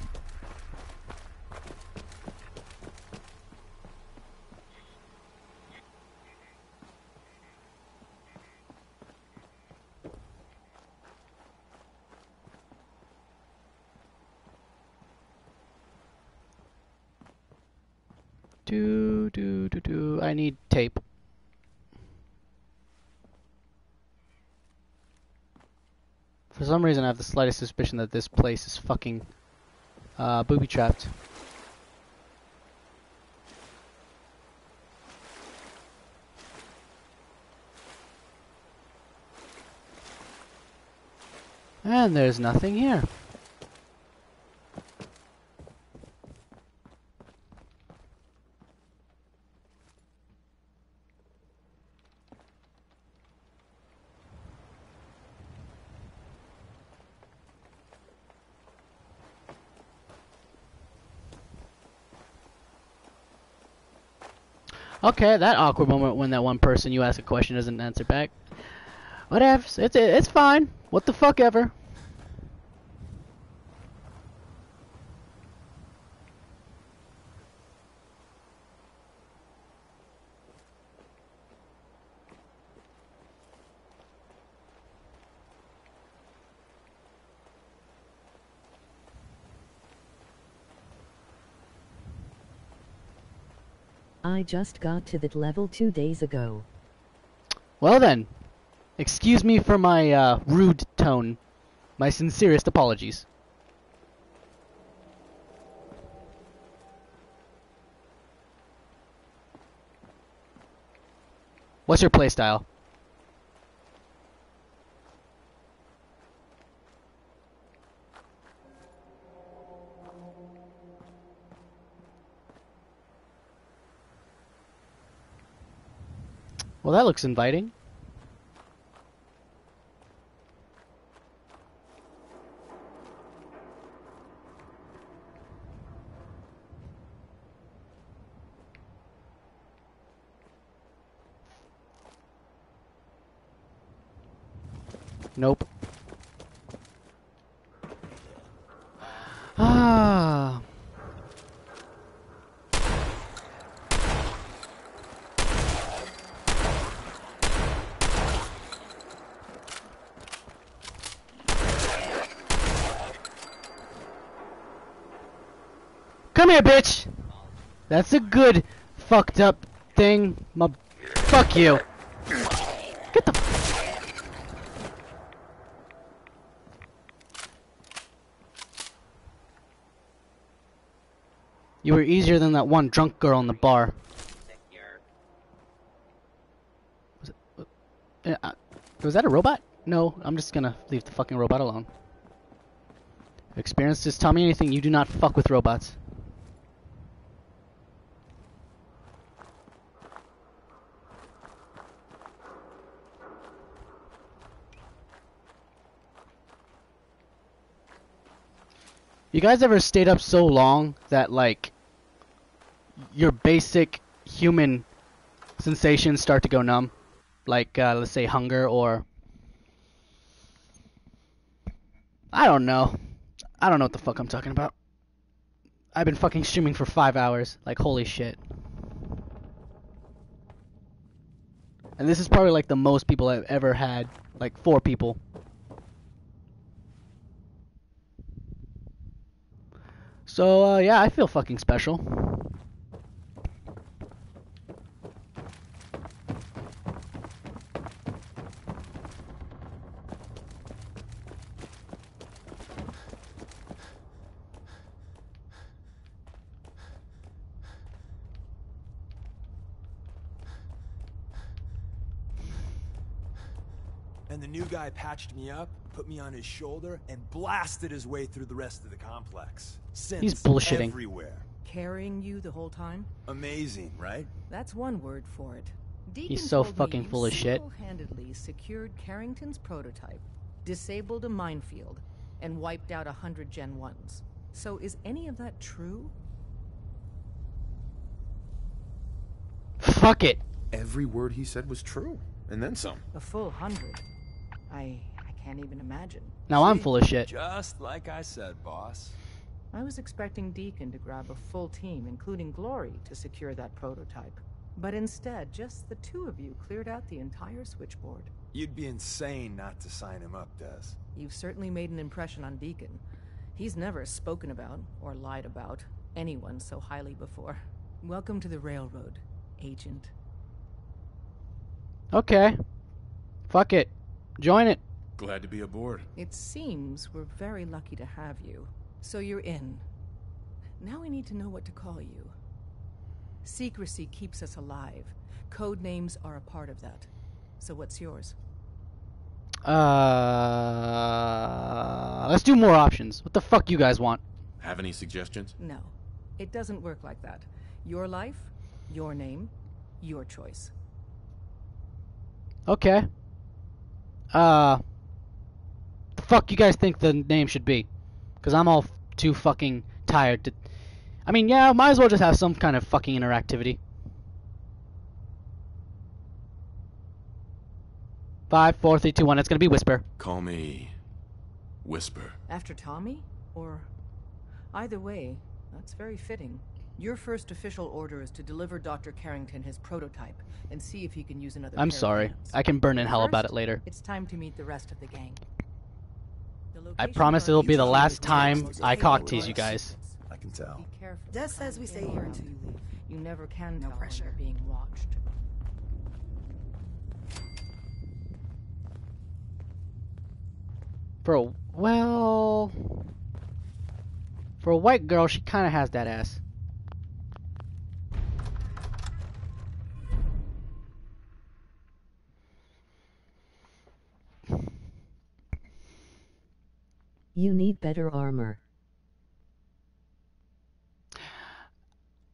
Do do do do. I need tape. For some reason, I have the slightest suspicion that this place is fucking uh, booby trapped. And there's nothing here. Okay, that awkward moment when that one person you ask a question doesn't answer back. Whatever, it's it's fine. What the fuck ever. I just got to that level two days ago. Well then, excuse me for my uh, rude tone. My sincerest apologies. What's your playstyle? Well, that looks inviting. Nope. Come here, bitch! That's a good fucked up thing. My fuck you. You were easier than that one drunk girl in the bar. Was, it, uh, was that a robot? No, I'm just gonna leave the fucking robot alone. Experience just tell me anything, you do not fuck with robots. You guys ever stayed up so long that like your basic human sensations start to go numb? Like uh, let's say hunger or I don't know. I don't know what the fuck I'm talking about. I've been fucking streaming for five hours. Like holy shit. And this is probably like the most people I've ever had. Like four people. So, uh, yeah, I feel fucking special. And the new guy patched me up, put me on his shoulder, and blasted his way through the rest of the complex. Synths He's bullshitting. everywhere. Carrying you the whole time? Amazing, right? That's one word for it. Deacon He's so fucking full of shit. Single-handedly secured Carrington's prototype, disabled a minefield, and wiped out a hundred Gen 1s. So is any of that true? Fuck it. Every word he said was true, and then some. A full hundred. I I can't even imagine. Now I'm full of shit. Just like I said, boss. I was expecting Deacon to grab a full team, including Glory, to secure that prototype. But instead, just the two of you cleared out the entire switchboard. You'd be insane not to sign him up, Dez. You've certainly made an impression on Deacon. He's never spoken about, or lied about, anyone so highly before. Welcome to the Railroad, Agent. Okay. Fuck it. Join it. Glad to be aboard. It seems we're very lucky to have you. So you're in. Now we need to know what to call you. Secrecy keeps us alive. Code names are a part of that. So what's yours? Uh, let's do more options. What the fuck you guys want? Have any suggestions? No. It doesn't work like that. Your life, your name, your choice. Okay. Uh, the fuck you guys think the name should be? Cause I'm all f- too fucking tired to. I mean, yeah, might as well just have some kind of fucking interactivity. Five, four, three, two, one. It's gonna be Whisper. Call me Whisper. After Tommy? Or. Either way, that's very fitting. Your first official order is to deliver Dr. Carrington his prototype and see if he can use another. I'm pair sorry. hands. I can burn in hell about it later. It's time to meet the rest of the gang. The I promise it'll be the last time. I cock tease you guys. I can tell. Be careful. Dez says we stay here until you leave. You never can no pressure. being watched. For a well, for a white girl, she kind of has that ass. You need better armor.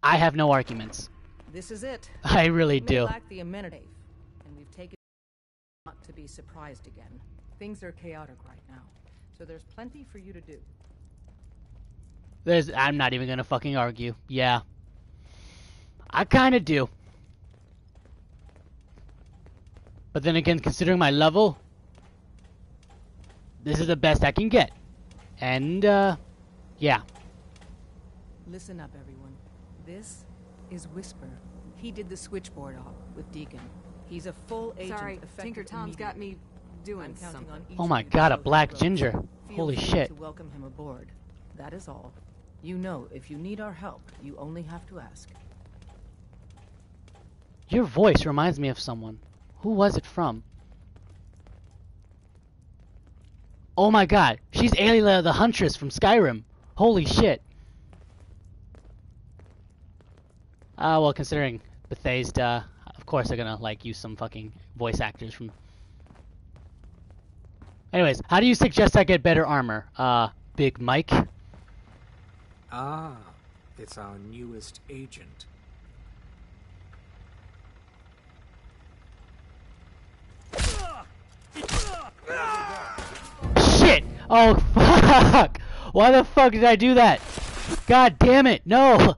I have no arguments. This is it. <laughs> I really You do. lack the amenity, Take it not to be surprised again. Things are chaotic right now, so there's plenty for you to do. There's. I'm not even gonna fucking argue. Yeah. I kind of do. But then again, considering my level, this is the best I can get. And, uh, yeah. Listen up, everyone. This is Whisper. He did the switchboard op with Deacon. He's a full agent. Sorry, effective Tinker Tom's got me doing I'm something. on each Oh my god, a show the black ropes. ginger. Feel Holy free shit. To welcome him aboard. That is all. You know, if you need our help, you only have to ask. Your voice reminds me of someone. Who was it from? Oh my god, she's Aela the Huntress from Skyrim. Holy shit. Ah, well, considering Bethesda, of course they're gonna, like, use some fucking voice actors from... Anyways, how do you suggest I get better armor? Uh, Big Mike? Ah, it's our newest agent. Shit! Oh, <laughs> fuck! Why the fuck did I do that? God damn it, no!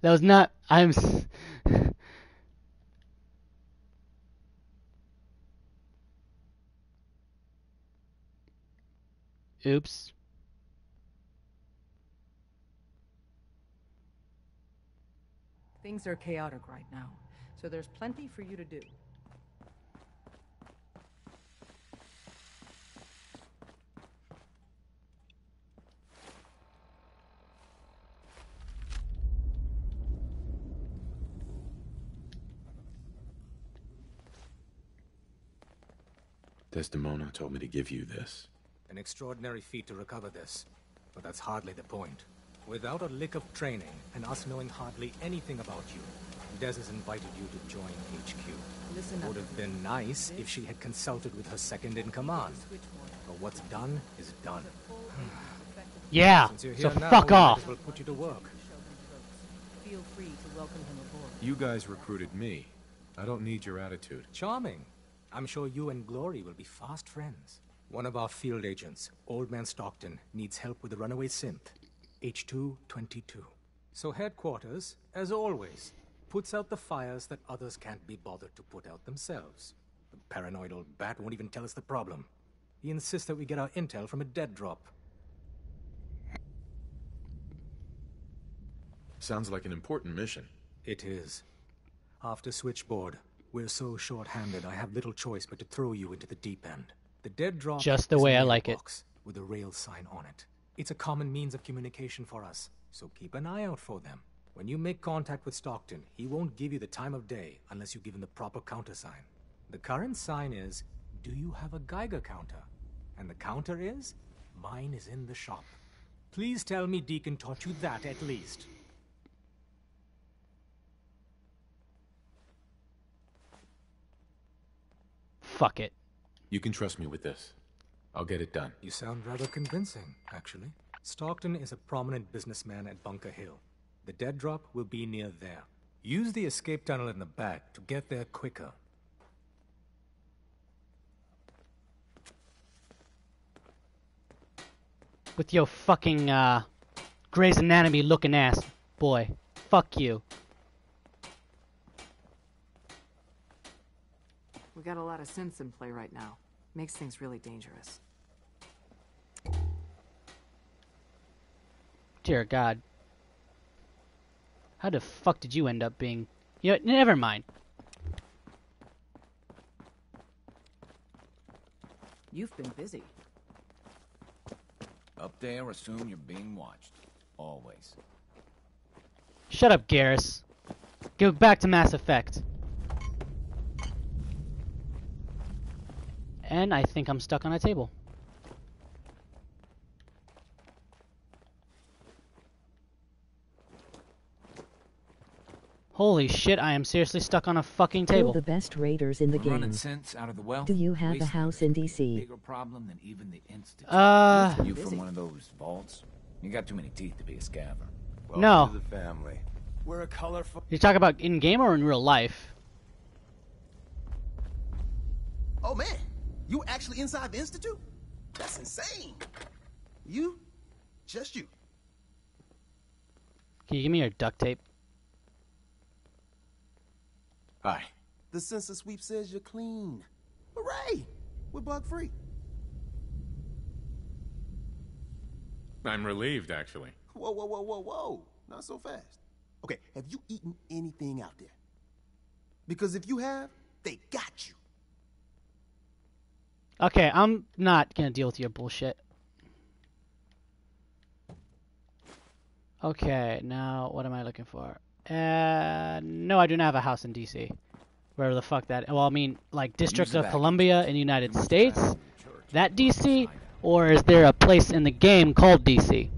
That was not. I'm. Oops. Things are chaotic right now, so there's plenty for you to do. Desdemona told me to give you this. An extraordinary feat to recover this. But that's hardly the point. Without a lick of training, and us knowing hardly anything about you, Dez has invited you to join HQ. Listen up. Would have been nice if she had consulted with her second in command. But what's done is done. <sighs> Yeah, you're so here now, fuck off. as well put you to work. Feel free to welcome him aboard. You guys recruited me. I don't need your attitude. Charming. I'm sure you and Glory will be fast friends. One of our field agents, Old Man Stockton, needs help with the runaway synth. H222. So headquarters, as always, puts out the fires that others can't be bothered to put out themselves. The paranoid old bat won't even tell us the problem. He insists that we get our intel from a dead drop. Sounds like an important mission. It is. After Switchboard, we're so short-handed I have little choice but to throw you into the deep end. The dead drop Just the is way I like it. With a rail sign on it. It's a common means of communication for us, so keep an eye out for them. When you make contact with Stockton, he won't give you the time of day unless you give him the proper countersign. The current sign is, do you have a Geiger counter? And the counter is, mine is in the shop. Please tell me Deacon taught you that at least. Fuck it. You can trust me with this. I'll get it done. You sound rather convincing, actually. Stockton is a prominent businessman at Bunker Hill. The dead drop will be near there. Use the escape tunnel in the back to get there quicker. With your fucking, uh, Grey's Anatomy looking ass, boy. Fuck you. We got a lot of synths in play right now. Makes things really dangerous. Dear God. How the fuck did you end up being... You know, never mind. You've been busy. Up there, assume you're being watched. Always. Shut up, Garrus. Go back to Mass Effect. And I think I'm stuck on a table. Holy shit, I am seriously stuck on a fucking table. Kill table. the best raiders in the We're game. running synths out of the well. Do you have a house in DC? Bigger problem than even the Institute. Uh, You from one of those vaults? You got too many teeth to be a scavver. Welcome No. to the family. We're a colorful. You talk about in game or in real life? Oh man, you actually inside the institute? That's insane. You, just you. Can you give me your duct tape? Hi. The census sweep says you're clean. Hooray! We're bug free. I'm relieved, actually. Whoa, whoa, whoa, whoa, whoa! Not so fast. Okay, have you eaten anything out there? Because if you have, they got you. Okay, I'm not gonna deal with your bullshit. Okay, now what am I looking for? Uh, no, I do not have a house in DC. Wherever the fuck that. Well, I mean, like District of. Columbia in the United States. That DC, or is there a place in the game called DC?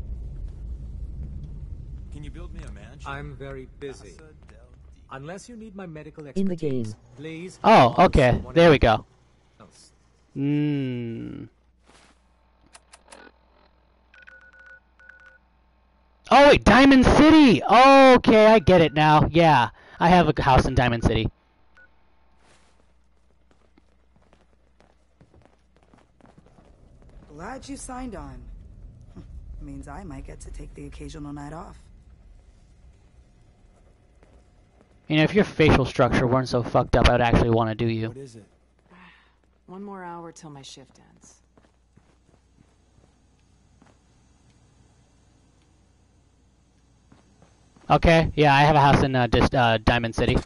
Can you build me a mansion? I'm very busy. Unless you need my medical expertise, In the game. please. Oh, okay. There we go. else. Oh wait, Diamond City. Okay, I get it now. Yeah, I have a house in Diamond City. Glad you signed on. <laughs> Means I might get to take the occasional night off. You know, if your facial structure weren't so fucked up, I'd actually want to do you. What is it? <sighs> One more hour till my shift ends. Okay, yeah, I have a house in uh, just uh, Diamond City.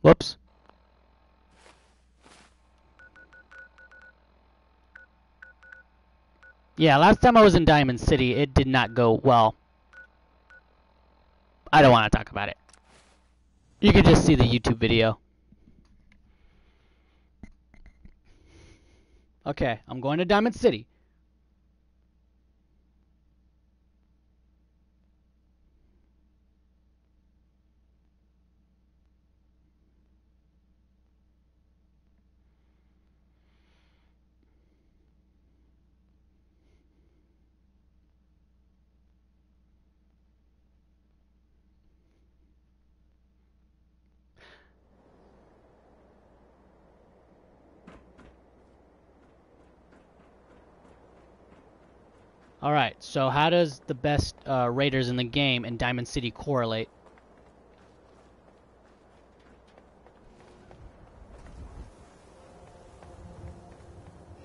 Whoops. Yeah, last time I was in Diamond City, it did not go well. I don't want to talk about it. You can just see the YouTube video. Okay, I'm going to Diamond City. Alright, so how does the best uh, raiders in the game in Diamond City correlate?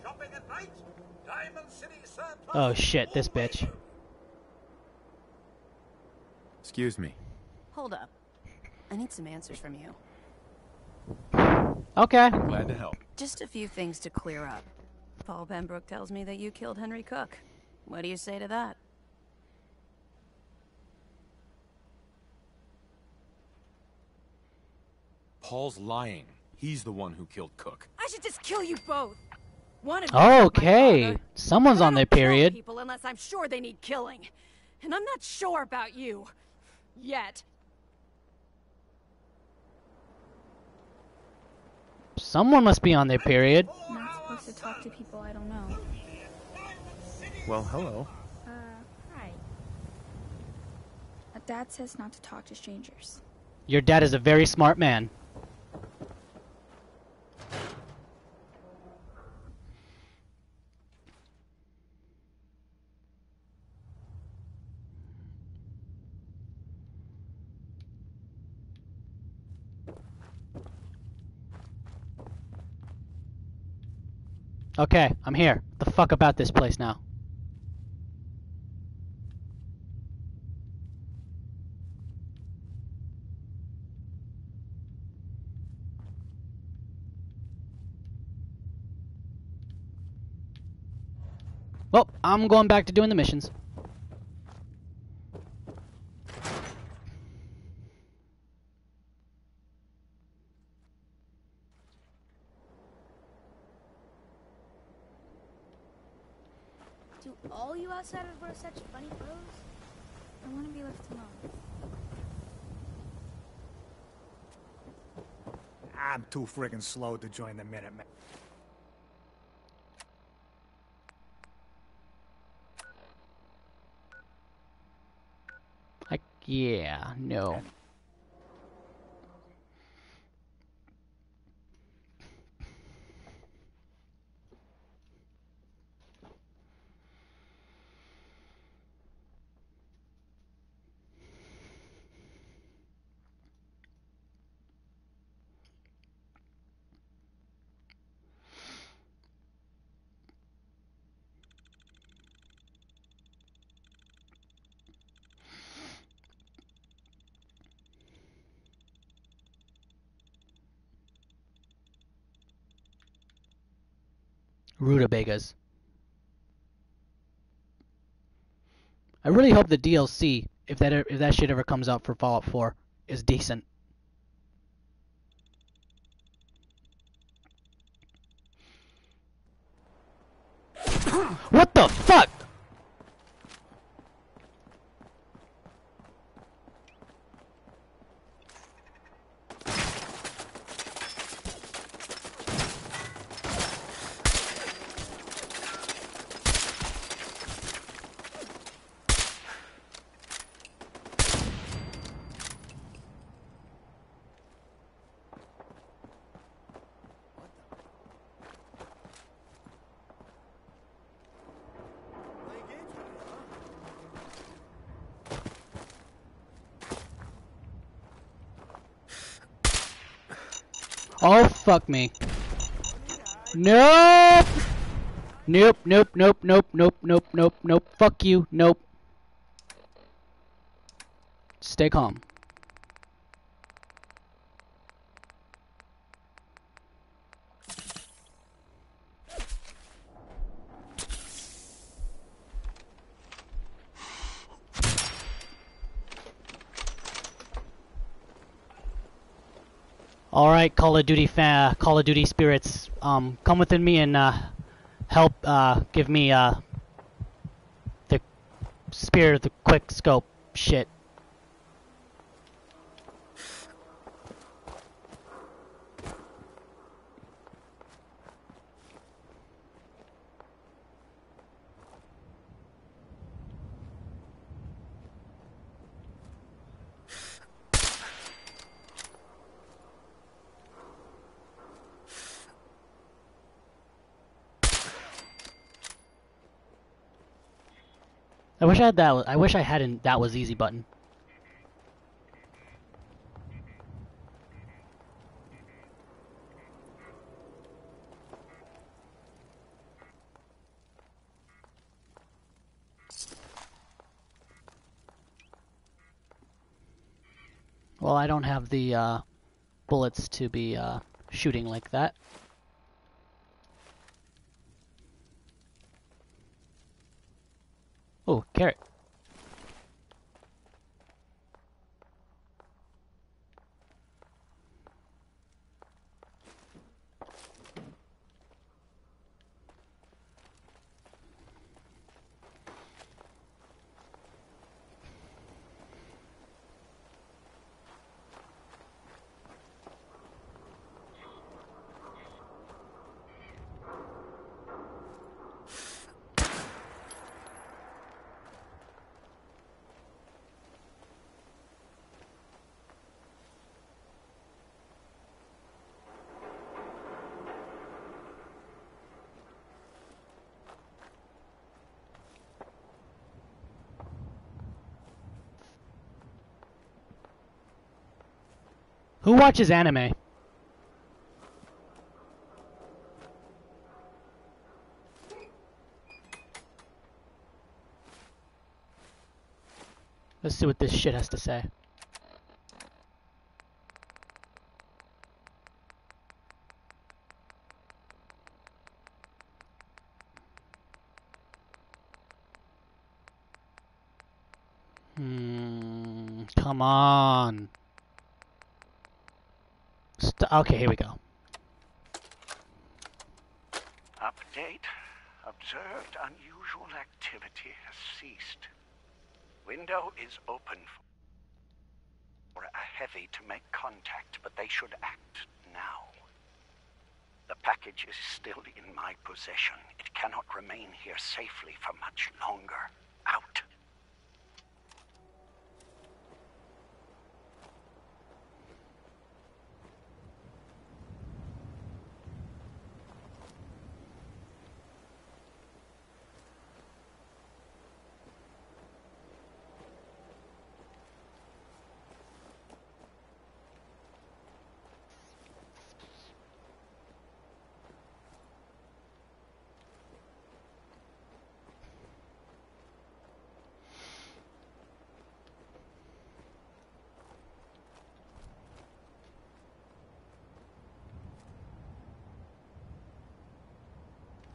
Shopping at night? Diamond City surplus. Oh shit, this bitch. Excuse me. Hold up. I need some answers from you. Okay. Glad to help. Just a few things to clear up. Paul Pembroke tells me that you killed Henry Cooke. What do you say to that? Paul's lying. He's the one who killed Cooke. I should just kill you both. One of you Okay, father, someone's on their period. people unless I'm sure they need killing. And I'm not sure about you. Yet. Someone must be on their period. I'm not supposed to talk to people I don't know. Well, hello. Uh, hi. My dad says not to talk to strangers. Your dad is a very smart man. Okay, I'm here. The fuck about this place now? Well, I'm going back to doing the missions. Do all you outsiders wear such funny clothes? I want to be left alone. I'm too friggin' slow to join the Minutemen. Yeah, no. I really hope the DLC, if that if that shit ever comes out for Fallout 4, is decent. what the fuck? Oh fuck me. Nope. Nope, nope, nope, nope, nope, nope, nope, nope. Fuck you. Nope. Stay calm. All right, Call of Duty fan, Call of Duty spirits, um, come within me and uh, help uh, give me uh, the of the quick scope shit. I wish I had that. I wish I hadn't. That was easy button. Well, I don't have the uh, bullets to be uh, shooting like that. Oh, carrot. Watches anime? Let's see what this shit has to say. Hmm, come on. Okay, here we go. Update. Observed unusual activity has ceased. Window is open for a heavy to make contact, but they should act now. The package is still in my possession. It cannot remain here safely for much longer. Out.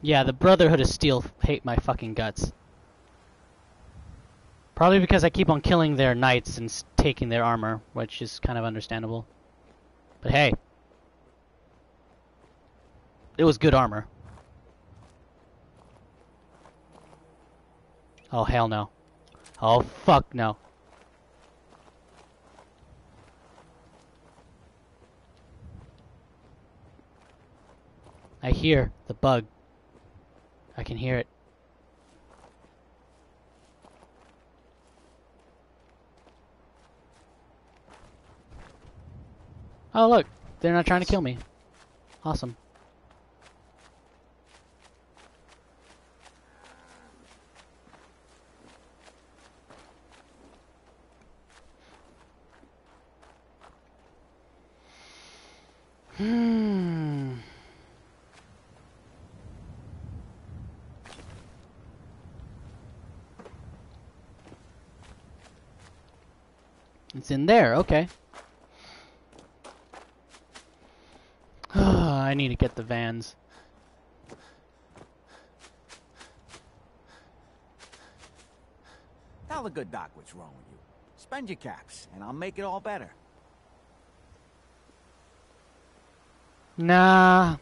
Yeah, the Brotherhood of Steel hate my fucking guts. Probably because I keep on killing their knights and taking their armor, which is kind of understandable. But hey. It was good armor. Oh, hell no. Oh, fuck no. I hear the bug. I can hear it. Oh look, they're not trying to kill me. Awesome. It's in there, okay. <sighs> I need to get the vans. Tell the good doc what's wrong with you. Spend your caps, and I'll make it all better. Nah.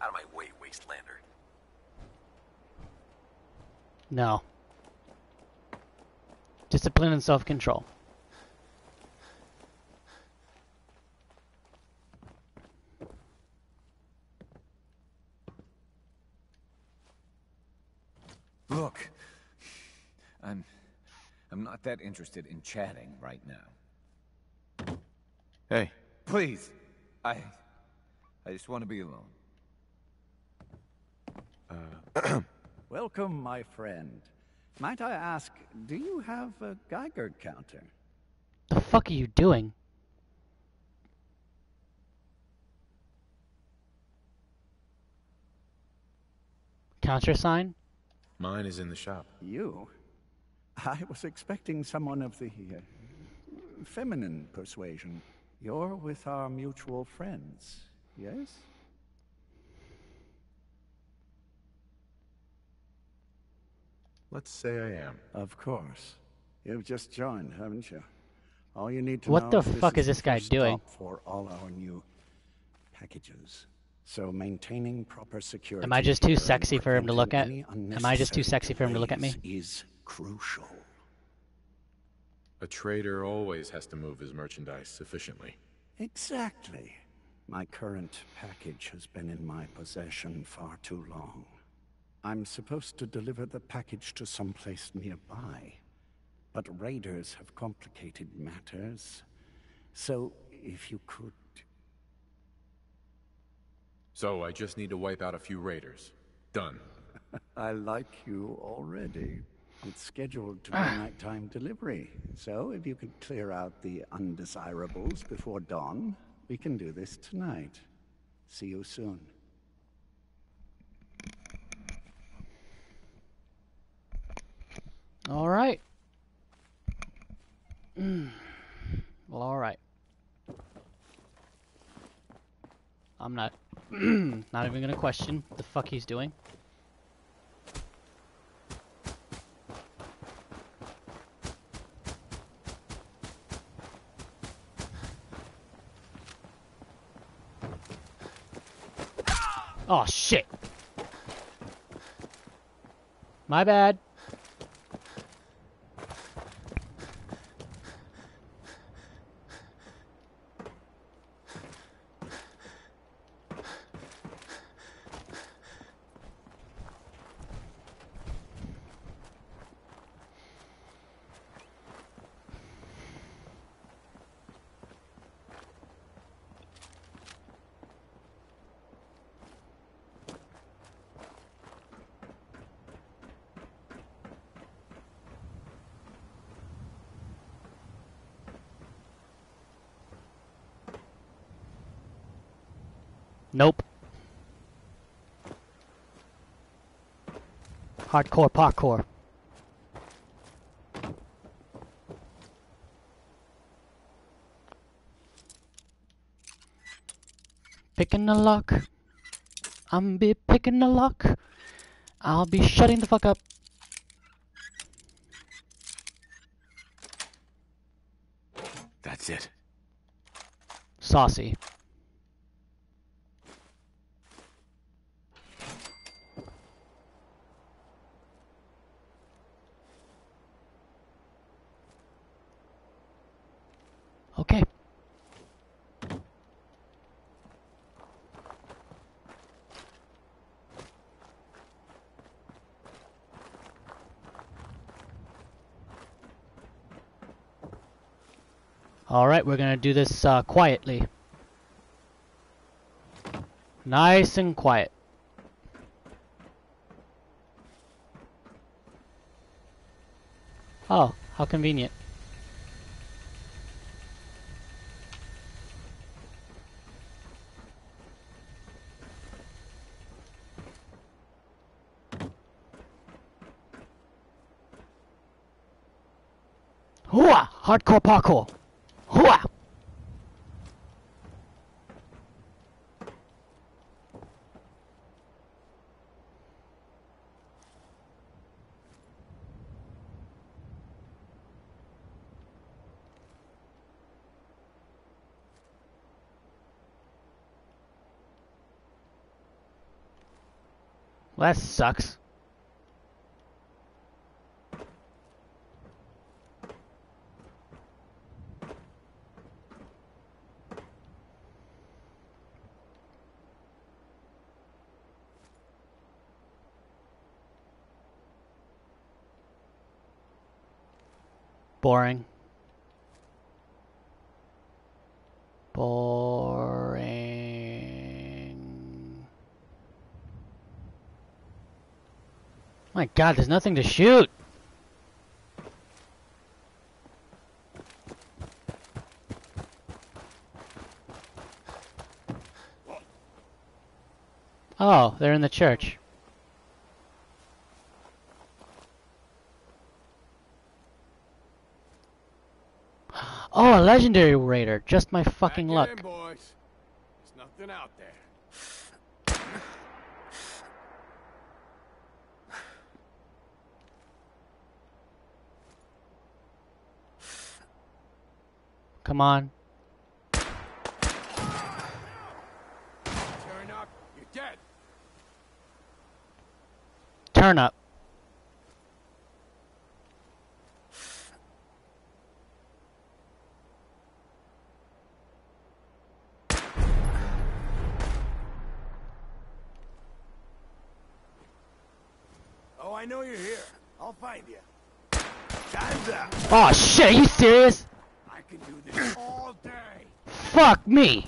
Out of my way, Wastelander. No. Discipline and self-control. Look, I'm... I'm not that interested in chatting right now. Hey. Please. I... I just want to be alone. Uh, <clears throat> Welcome, my friend. Might I ask, do you have a Geiger counter? The fuck are you doing? Countersign? Mine is in the shop. You? I was expecting someone of the uh, feminine persuasion. You're with our mutual friends, yes? Let's say I am. Of course. You've just joined, haven't you? All you need to What know the is fuck is this guy doing? For all our new packages. So maintaining proper security. Am I just too sexy for him to look at? preventing Am I just too sexy for him to look at me? delays Is crucial. A trader always has to move his merchandise sufficiently. Exactly. My current package has been in my possession far too long. I'm supposed to deliver the package to someplace nearby. But raiders have complicated matters. So, if you could... So I just need to wipe out a few raiders. Done. <laughs> I like you already. It's scheduled to be ah. nighttime delivery. So, if you could clear out the undesirables before dawn, we can do this tonight. See you soon. All right. Mm. Well, all right. I'm not <clears throat> not even gonna question the fuck he's doing. <laughs> Oh shit. My bad. Nope. Hardcore parkour. Picking the lock. I'm be picking the lock. I'll be shutting the fuck up. That's it. Saucy. Okay. We're gonna do this uh, quietly. Nice and quiet. Oh, how convenient. Hooah! Hardcore parkour! Well, that sucks. Boring. God, there's nothing to shoot. Oh, they're in the church. Oh, a legendary raider. Just my fucking luck. in, boys. There's nothing out there. Come on. Turn up. You're dead. Turn up. Oh, I know you're here. I'll find you. Time's up. Oh shit, are you serious? I can do this all day. Fuck me.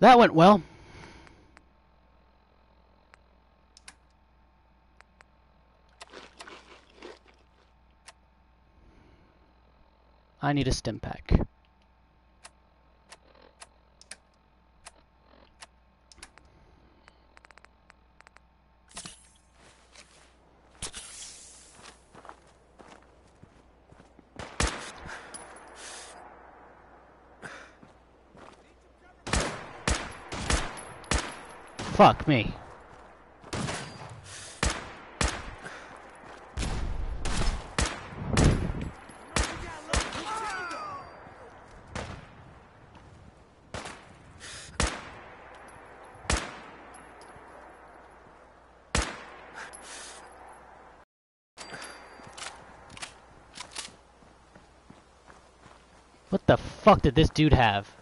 That went well. I need a Stimpak. Fuck me. What the fuck did this dude have?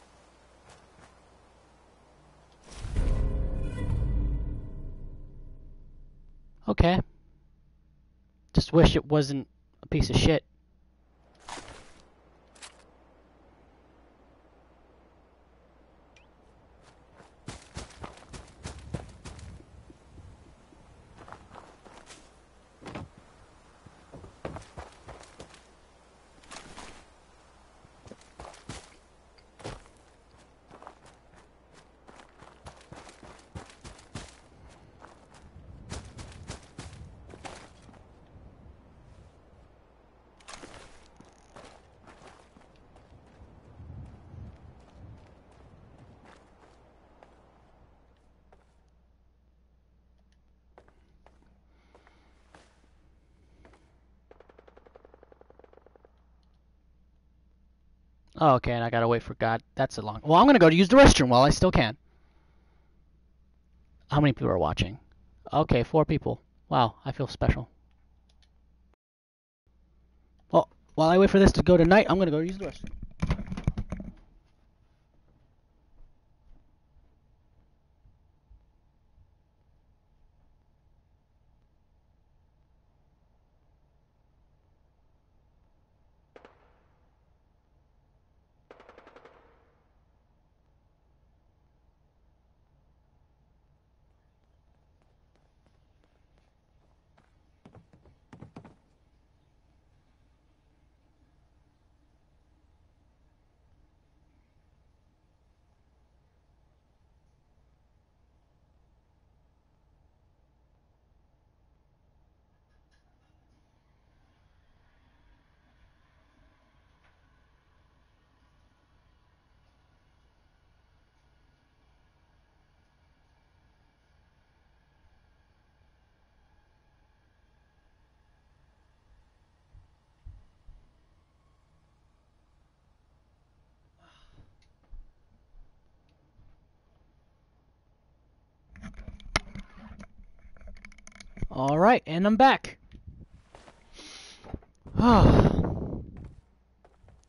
Wish it wasn't a piece of shit. Okay, and I gotta wait for God. That's a long. Well, I'm gonna go to use the restroom while I still can. How many people are watching? Okay, four people. Wow, I feel special. Well, while I wait for this to go to night, I'm gonna go use the restroom. All right, and I'm back. <sighs>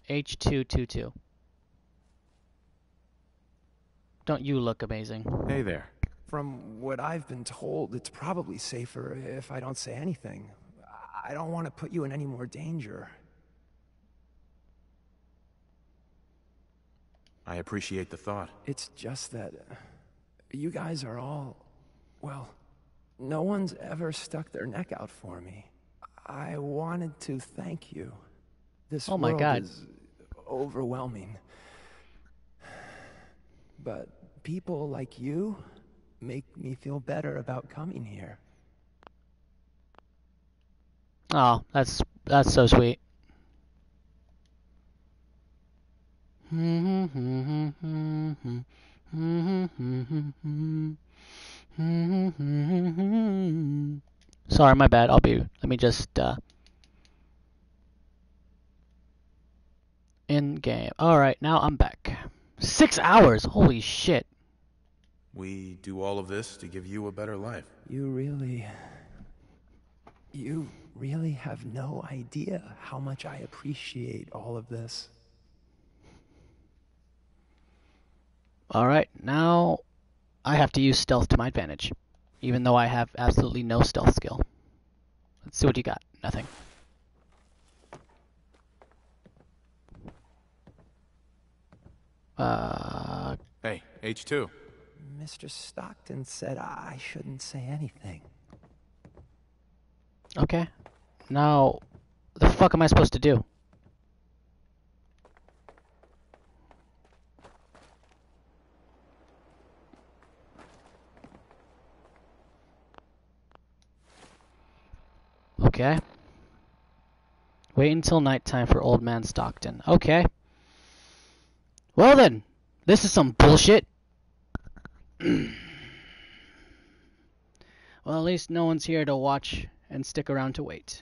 H222. Don't you look amazing? Hey there. From what I've been told, it's probably safer if I don't say anything. I don't want to put you in any more danger. I appreciate the thought. It's just that you guys are all, well, no one's ever stuck their neck out for me. I wanted to thank you. This Oh my world God. is overwhelming. But people like you make me feel better about coming here. Oh, that's that's so sweet. Sorry, my bad. I'll be. Let me just. Uh, in game. All right, now I'm back. Six hours. Holy shit. We do all of this to give you a better life. You really. You really have no idea how much I appreciate all of this. All right, now I have to use stealth to my advantage, even though I have absolutely no stealth skill. Let's see what you got. Nothing. Uh, Hey, H2. Mr. Stockton said I shouldn't say anything. okay. Now, the fuck am I supposed to do? Okay. Wait until nighttime for Old Man Stockton. Okay. Well then, this is some bullshit. <clears throat> well, at least no one's here to watch and stick around to wait.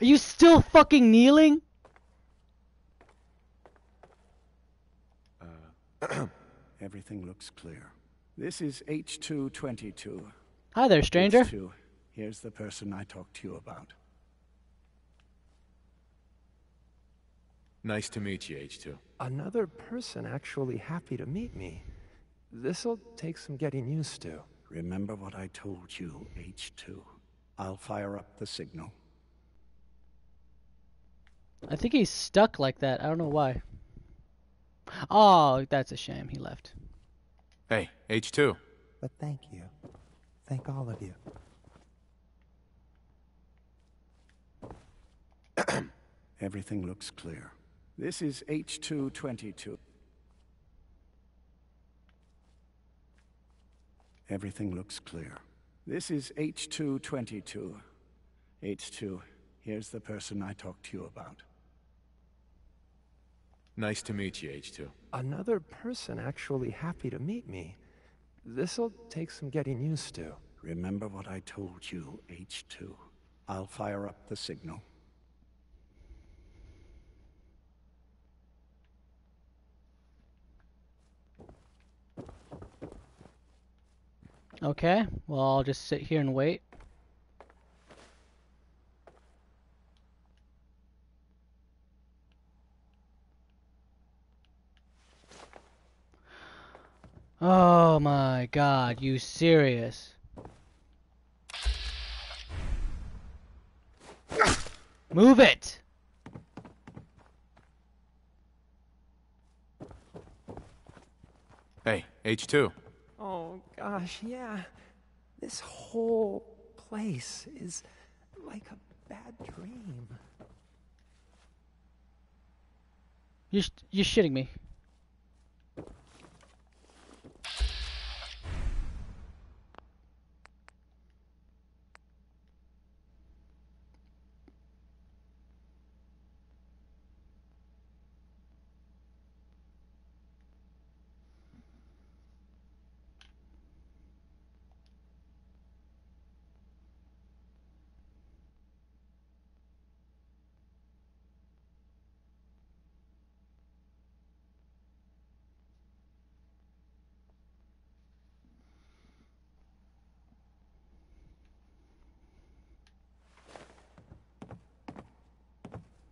Are you still fucking kneeling? Uh, <clears throat> everything looks clear. This is H222. Hi there, stranger. H2, here's the person I talked to you about. Nice to meet you, H2. Another person actually happy to meet me. This'll take some getting used to. Remember what I told you, H2. I'll fire up the signal. I think he's stuck like that. I don't know why. Oh, that's a shame. He left. Hey, H2. But thank you. Thank all of you. <clears throat> Everything looks clear. This is H222. Everything looks clear. This is H222. H2, here's the person I talked to you about. Nice to meet you, H2. Another person actually happy to meet me. This'll take some getting used to. Remember what I told you, H2. I'll fire up the signal. Okay, well, I'll just sit here and wait. Oh my god, you serious? Move it! Hey, H2. Oh gosh, yeah. This whole place is like a bad dream. You're, sh- you're shitting me.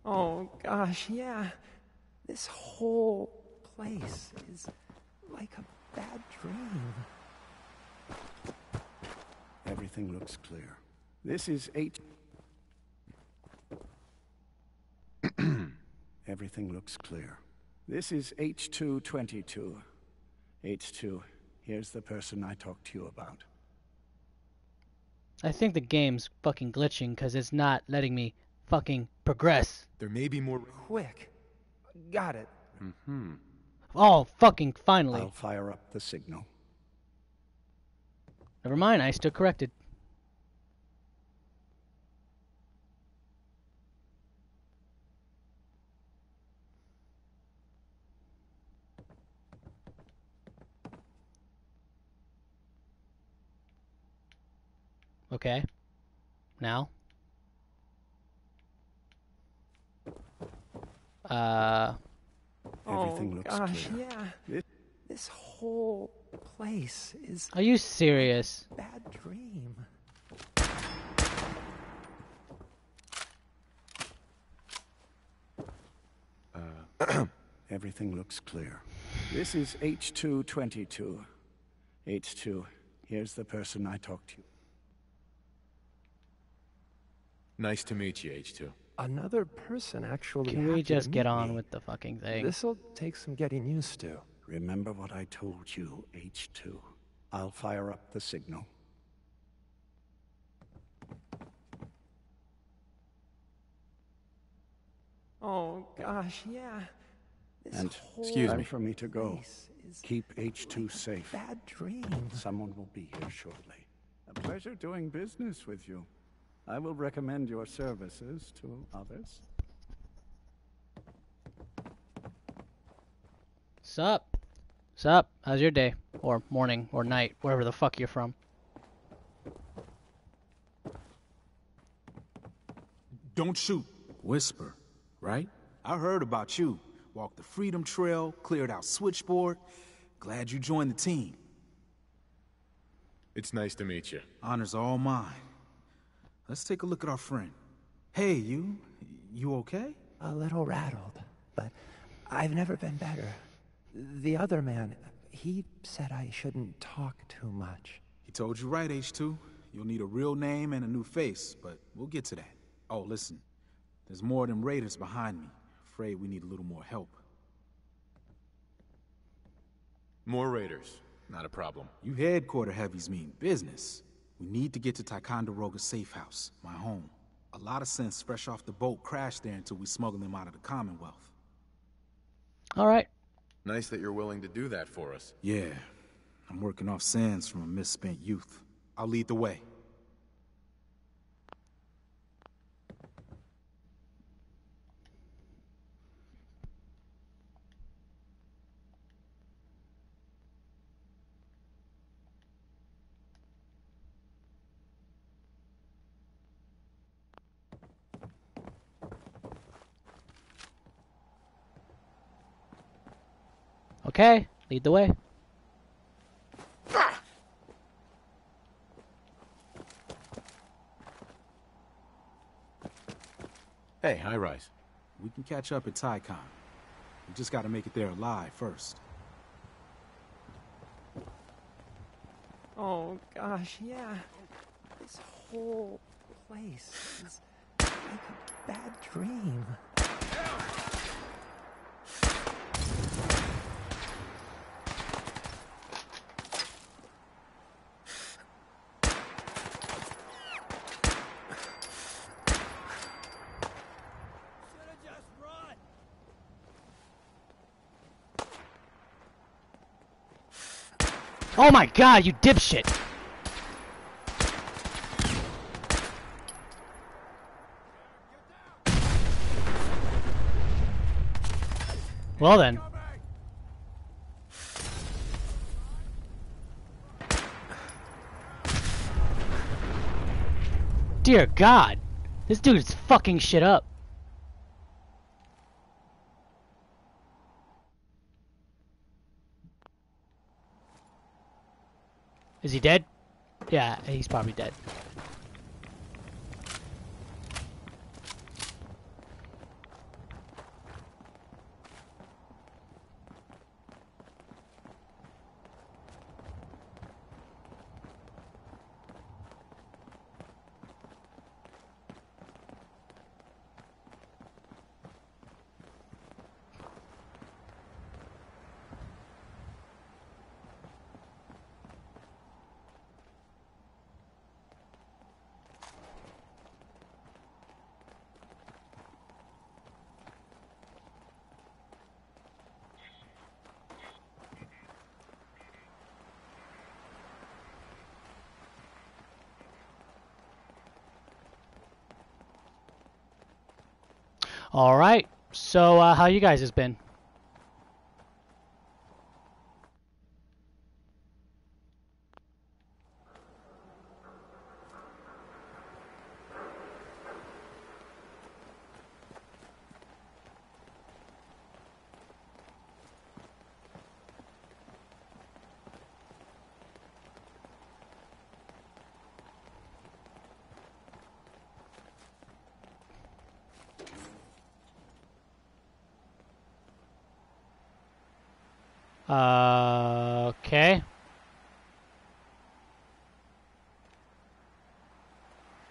Oh gosh, yeah. This whole place is like a bad dream. Everything looks clear. This is H. <clears throat> Everything looks clear. This is H222. H2, here's the person I talked to you about. I think the game's fucking glitching because it's not letting me fucking progress. There may be more. Quick. Got it. Mm-hmm. Oh, fucking finally. I'll fire up the signal. Never mind, I still corrected. Okay. Now. Uh. Everything oh looks gosh, clear. yeah. This whole place is Are you serious? a bad dream. <clears throat> Everything looks clear. This is H2-22. H2, here's the person I talked to. Nice to meet you, H2. Another person actually Can we just get on me. with the fucking thing? This'll take some getting used to. Remember what I told you, H2. I'll fire up the signal. Oh gosh, yeah. This And whole time for me to go. Keep H2 safe. bad dream. Someone will be here shortly. A pleasure doing business with you. I will recommend your services to others. Sup? Sup? How's your day? Or morning, or night, wherever the fuck you're from. Don't shoot. Whisper, right? I heard about you. Walked the Freedom Trail, cleared out Switchboard. Glad you joined the team. It's nice to meet you. Honor's all mine. Let's take a look at our friend. Hey, you. You okay? A little rattled, but I've never been better. The other man, he said I shouldn't talk too much. He told you right, H2. You'll need a real name and a new face, but we'll get to that. Oh, listen. There's more than raiders behind me. Afraid we need a little more help. More raiders. Not a problem. You headquarter heavies mean business. We need to get to Ticonderoga safe house, my home. A lot of synths fresh off the boat crashed there until we smuggled them out of the Commonwealth. Alright. Nice that you're willing to do that for us. Yeah. I'm working off sands from a misspent youth. I'll lead the way. Okay, lead the way. Hey, high rise. We can catch up at Ticon. We just gotta make it there alive first. Oh gosh, yeah. This whole place is like a bad dream. Oh my god, you dipshit! Well then. Dear God, this dude is fucking shit up. Is he dead? Yeah, he's probably dead. All right. So, uh, how you guys has been? Uh, okay.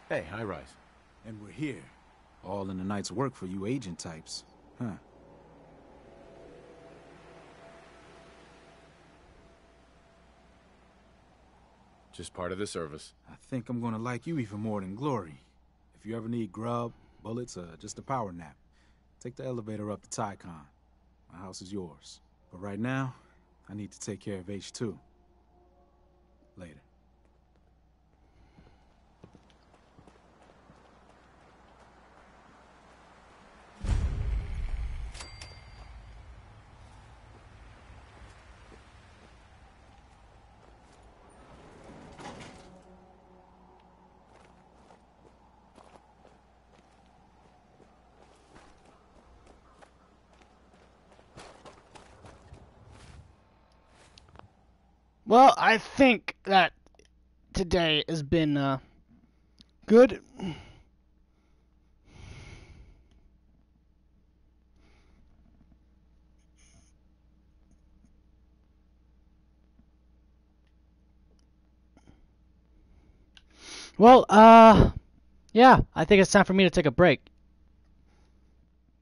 Hey, high rise. And we're here. All in the night's work for you agent types. Huh. Just part of the service. I think I'm gonna like you even more than Glory. If you ever need grub, bullets, or just a power nap, take the elevator up to Ticon. My house is yours. But right now, I need to take care of H2. Later. Well, I think that today has been uh, good. Well, uh, yeah, I think it's time for me to take a break.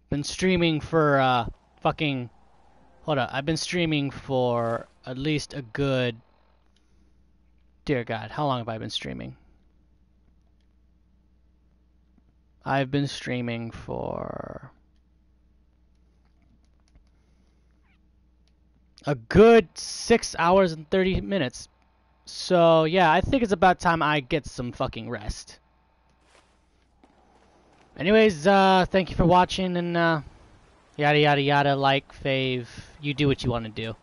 Been streaming for, uh, fucking, hold on, I've been streaming for at least a good, dear God, how long have I been streaming? I've been streaming for a good six hours and 30 minutes. So, yeah, I think it's about time I get some fucking rest. Anyways, uh, thank you for watching and, uh, yada yada yada, like, fave, you do what you want to do.